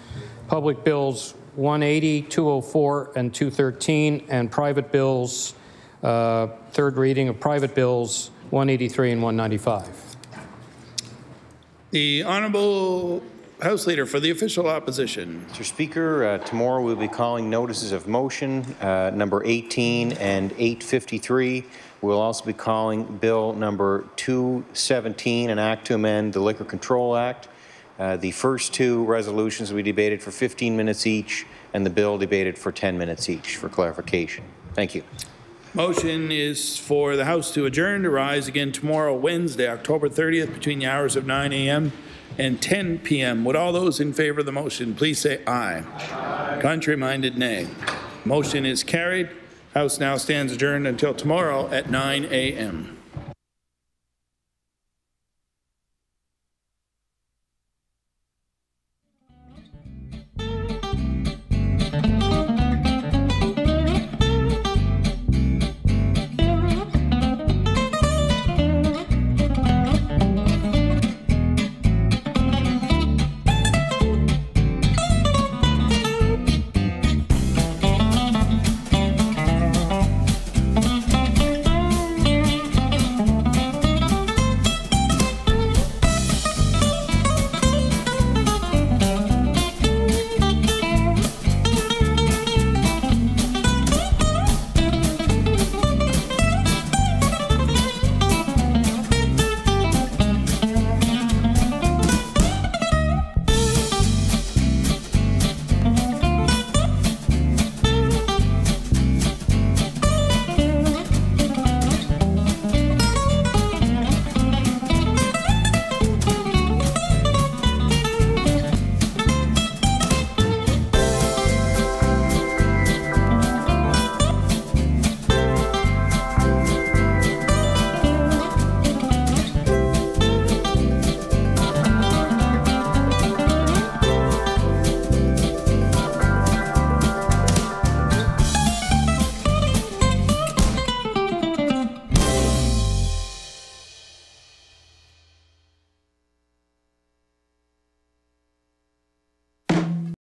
public bills 180, 204, and 213, and private bills, uh, third reading of private bills 183 and 195. The Honourable House Leader for the official opposition. Mr. Speaker, uh, tomorrow we'll be calling notices of motion uh, number 18 and 853. We'll also be calling bill number 217, an act to amend the Liquor Control Act. Uh, the first two resolutions will be debated for 15 minutes each, and the bill debated for 10 minutes each for clarification. Thank you. Motion is for the House to adjourn to rise again tomorrow, Wednesday, October 30th, between the hours of 9 a.m. and 10 p.m. Would all those in favor of the motion please say aye? aye. Contrary-minded, nay. Motion is carried. House now stands adjourned until tomorrow at 9 a.m.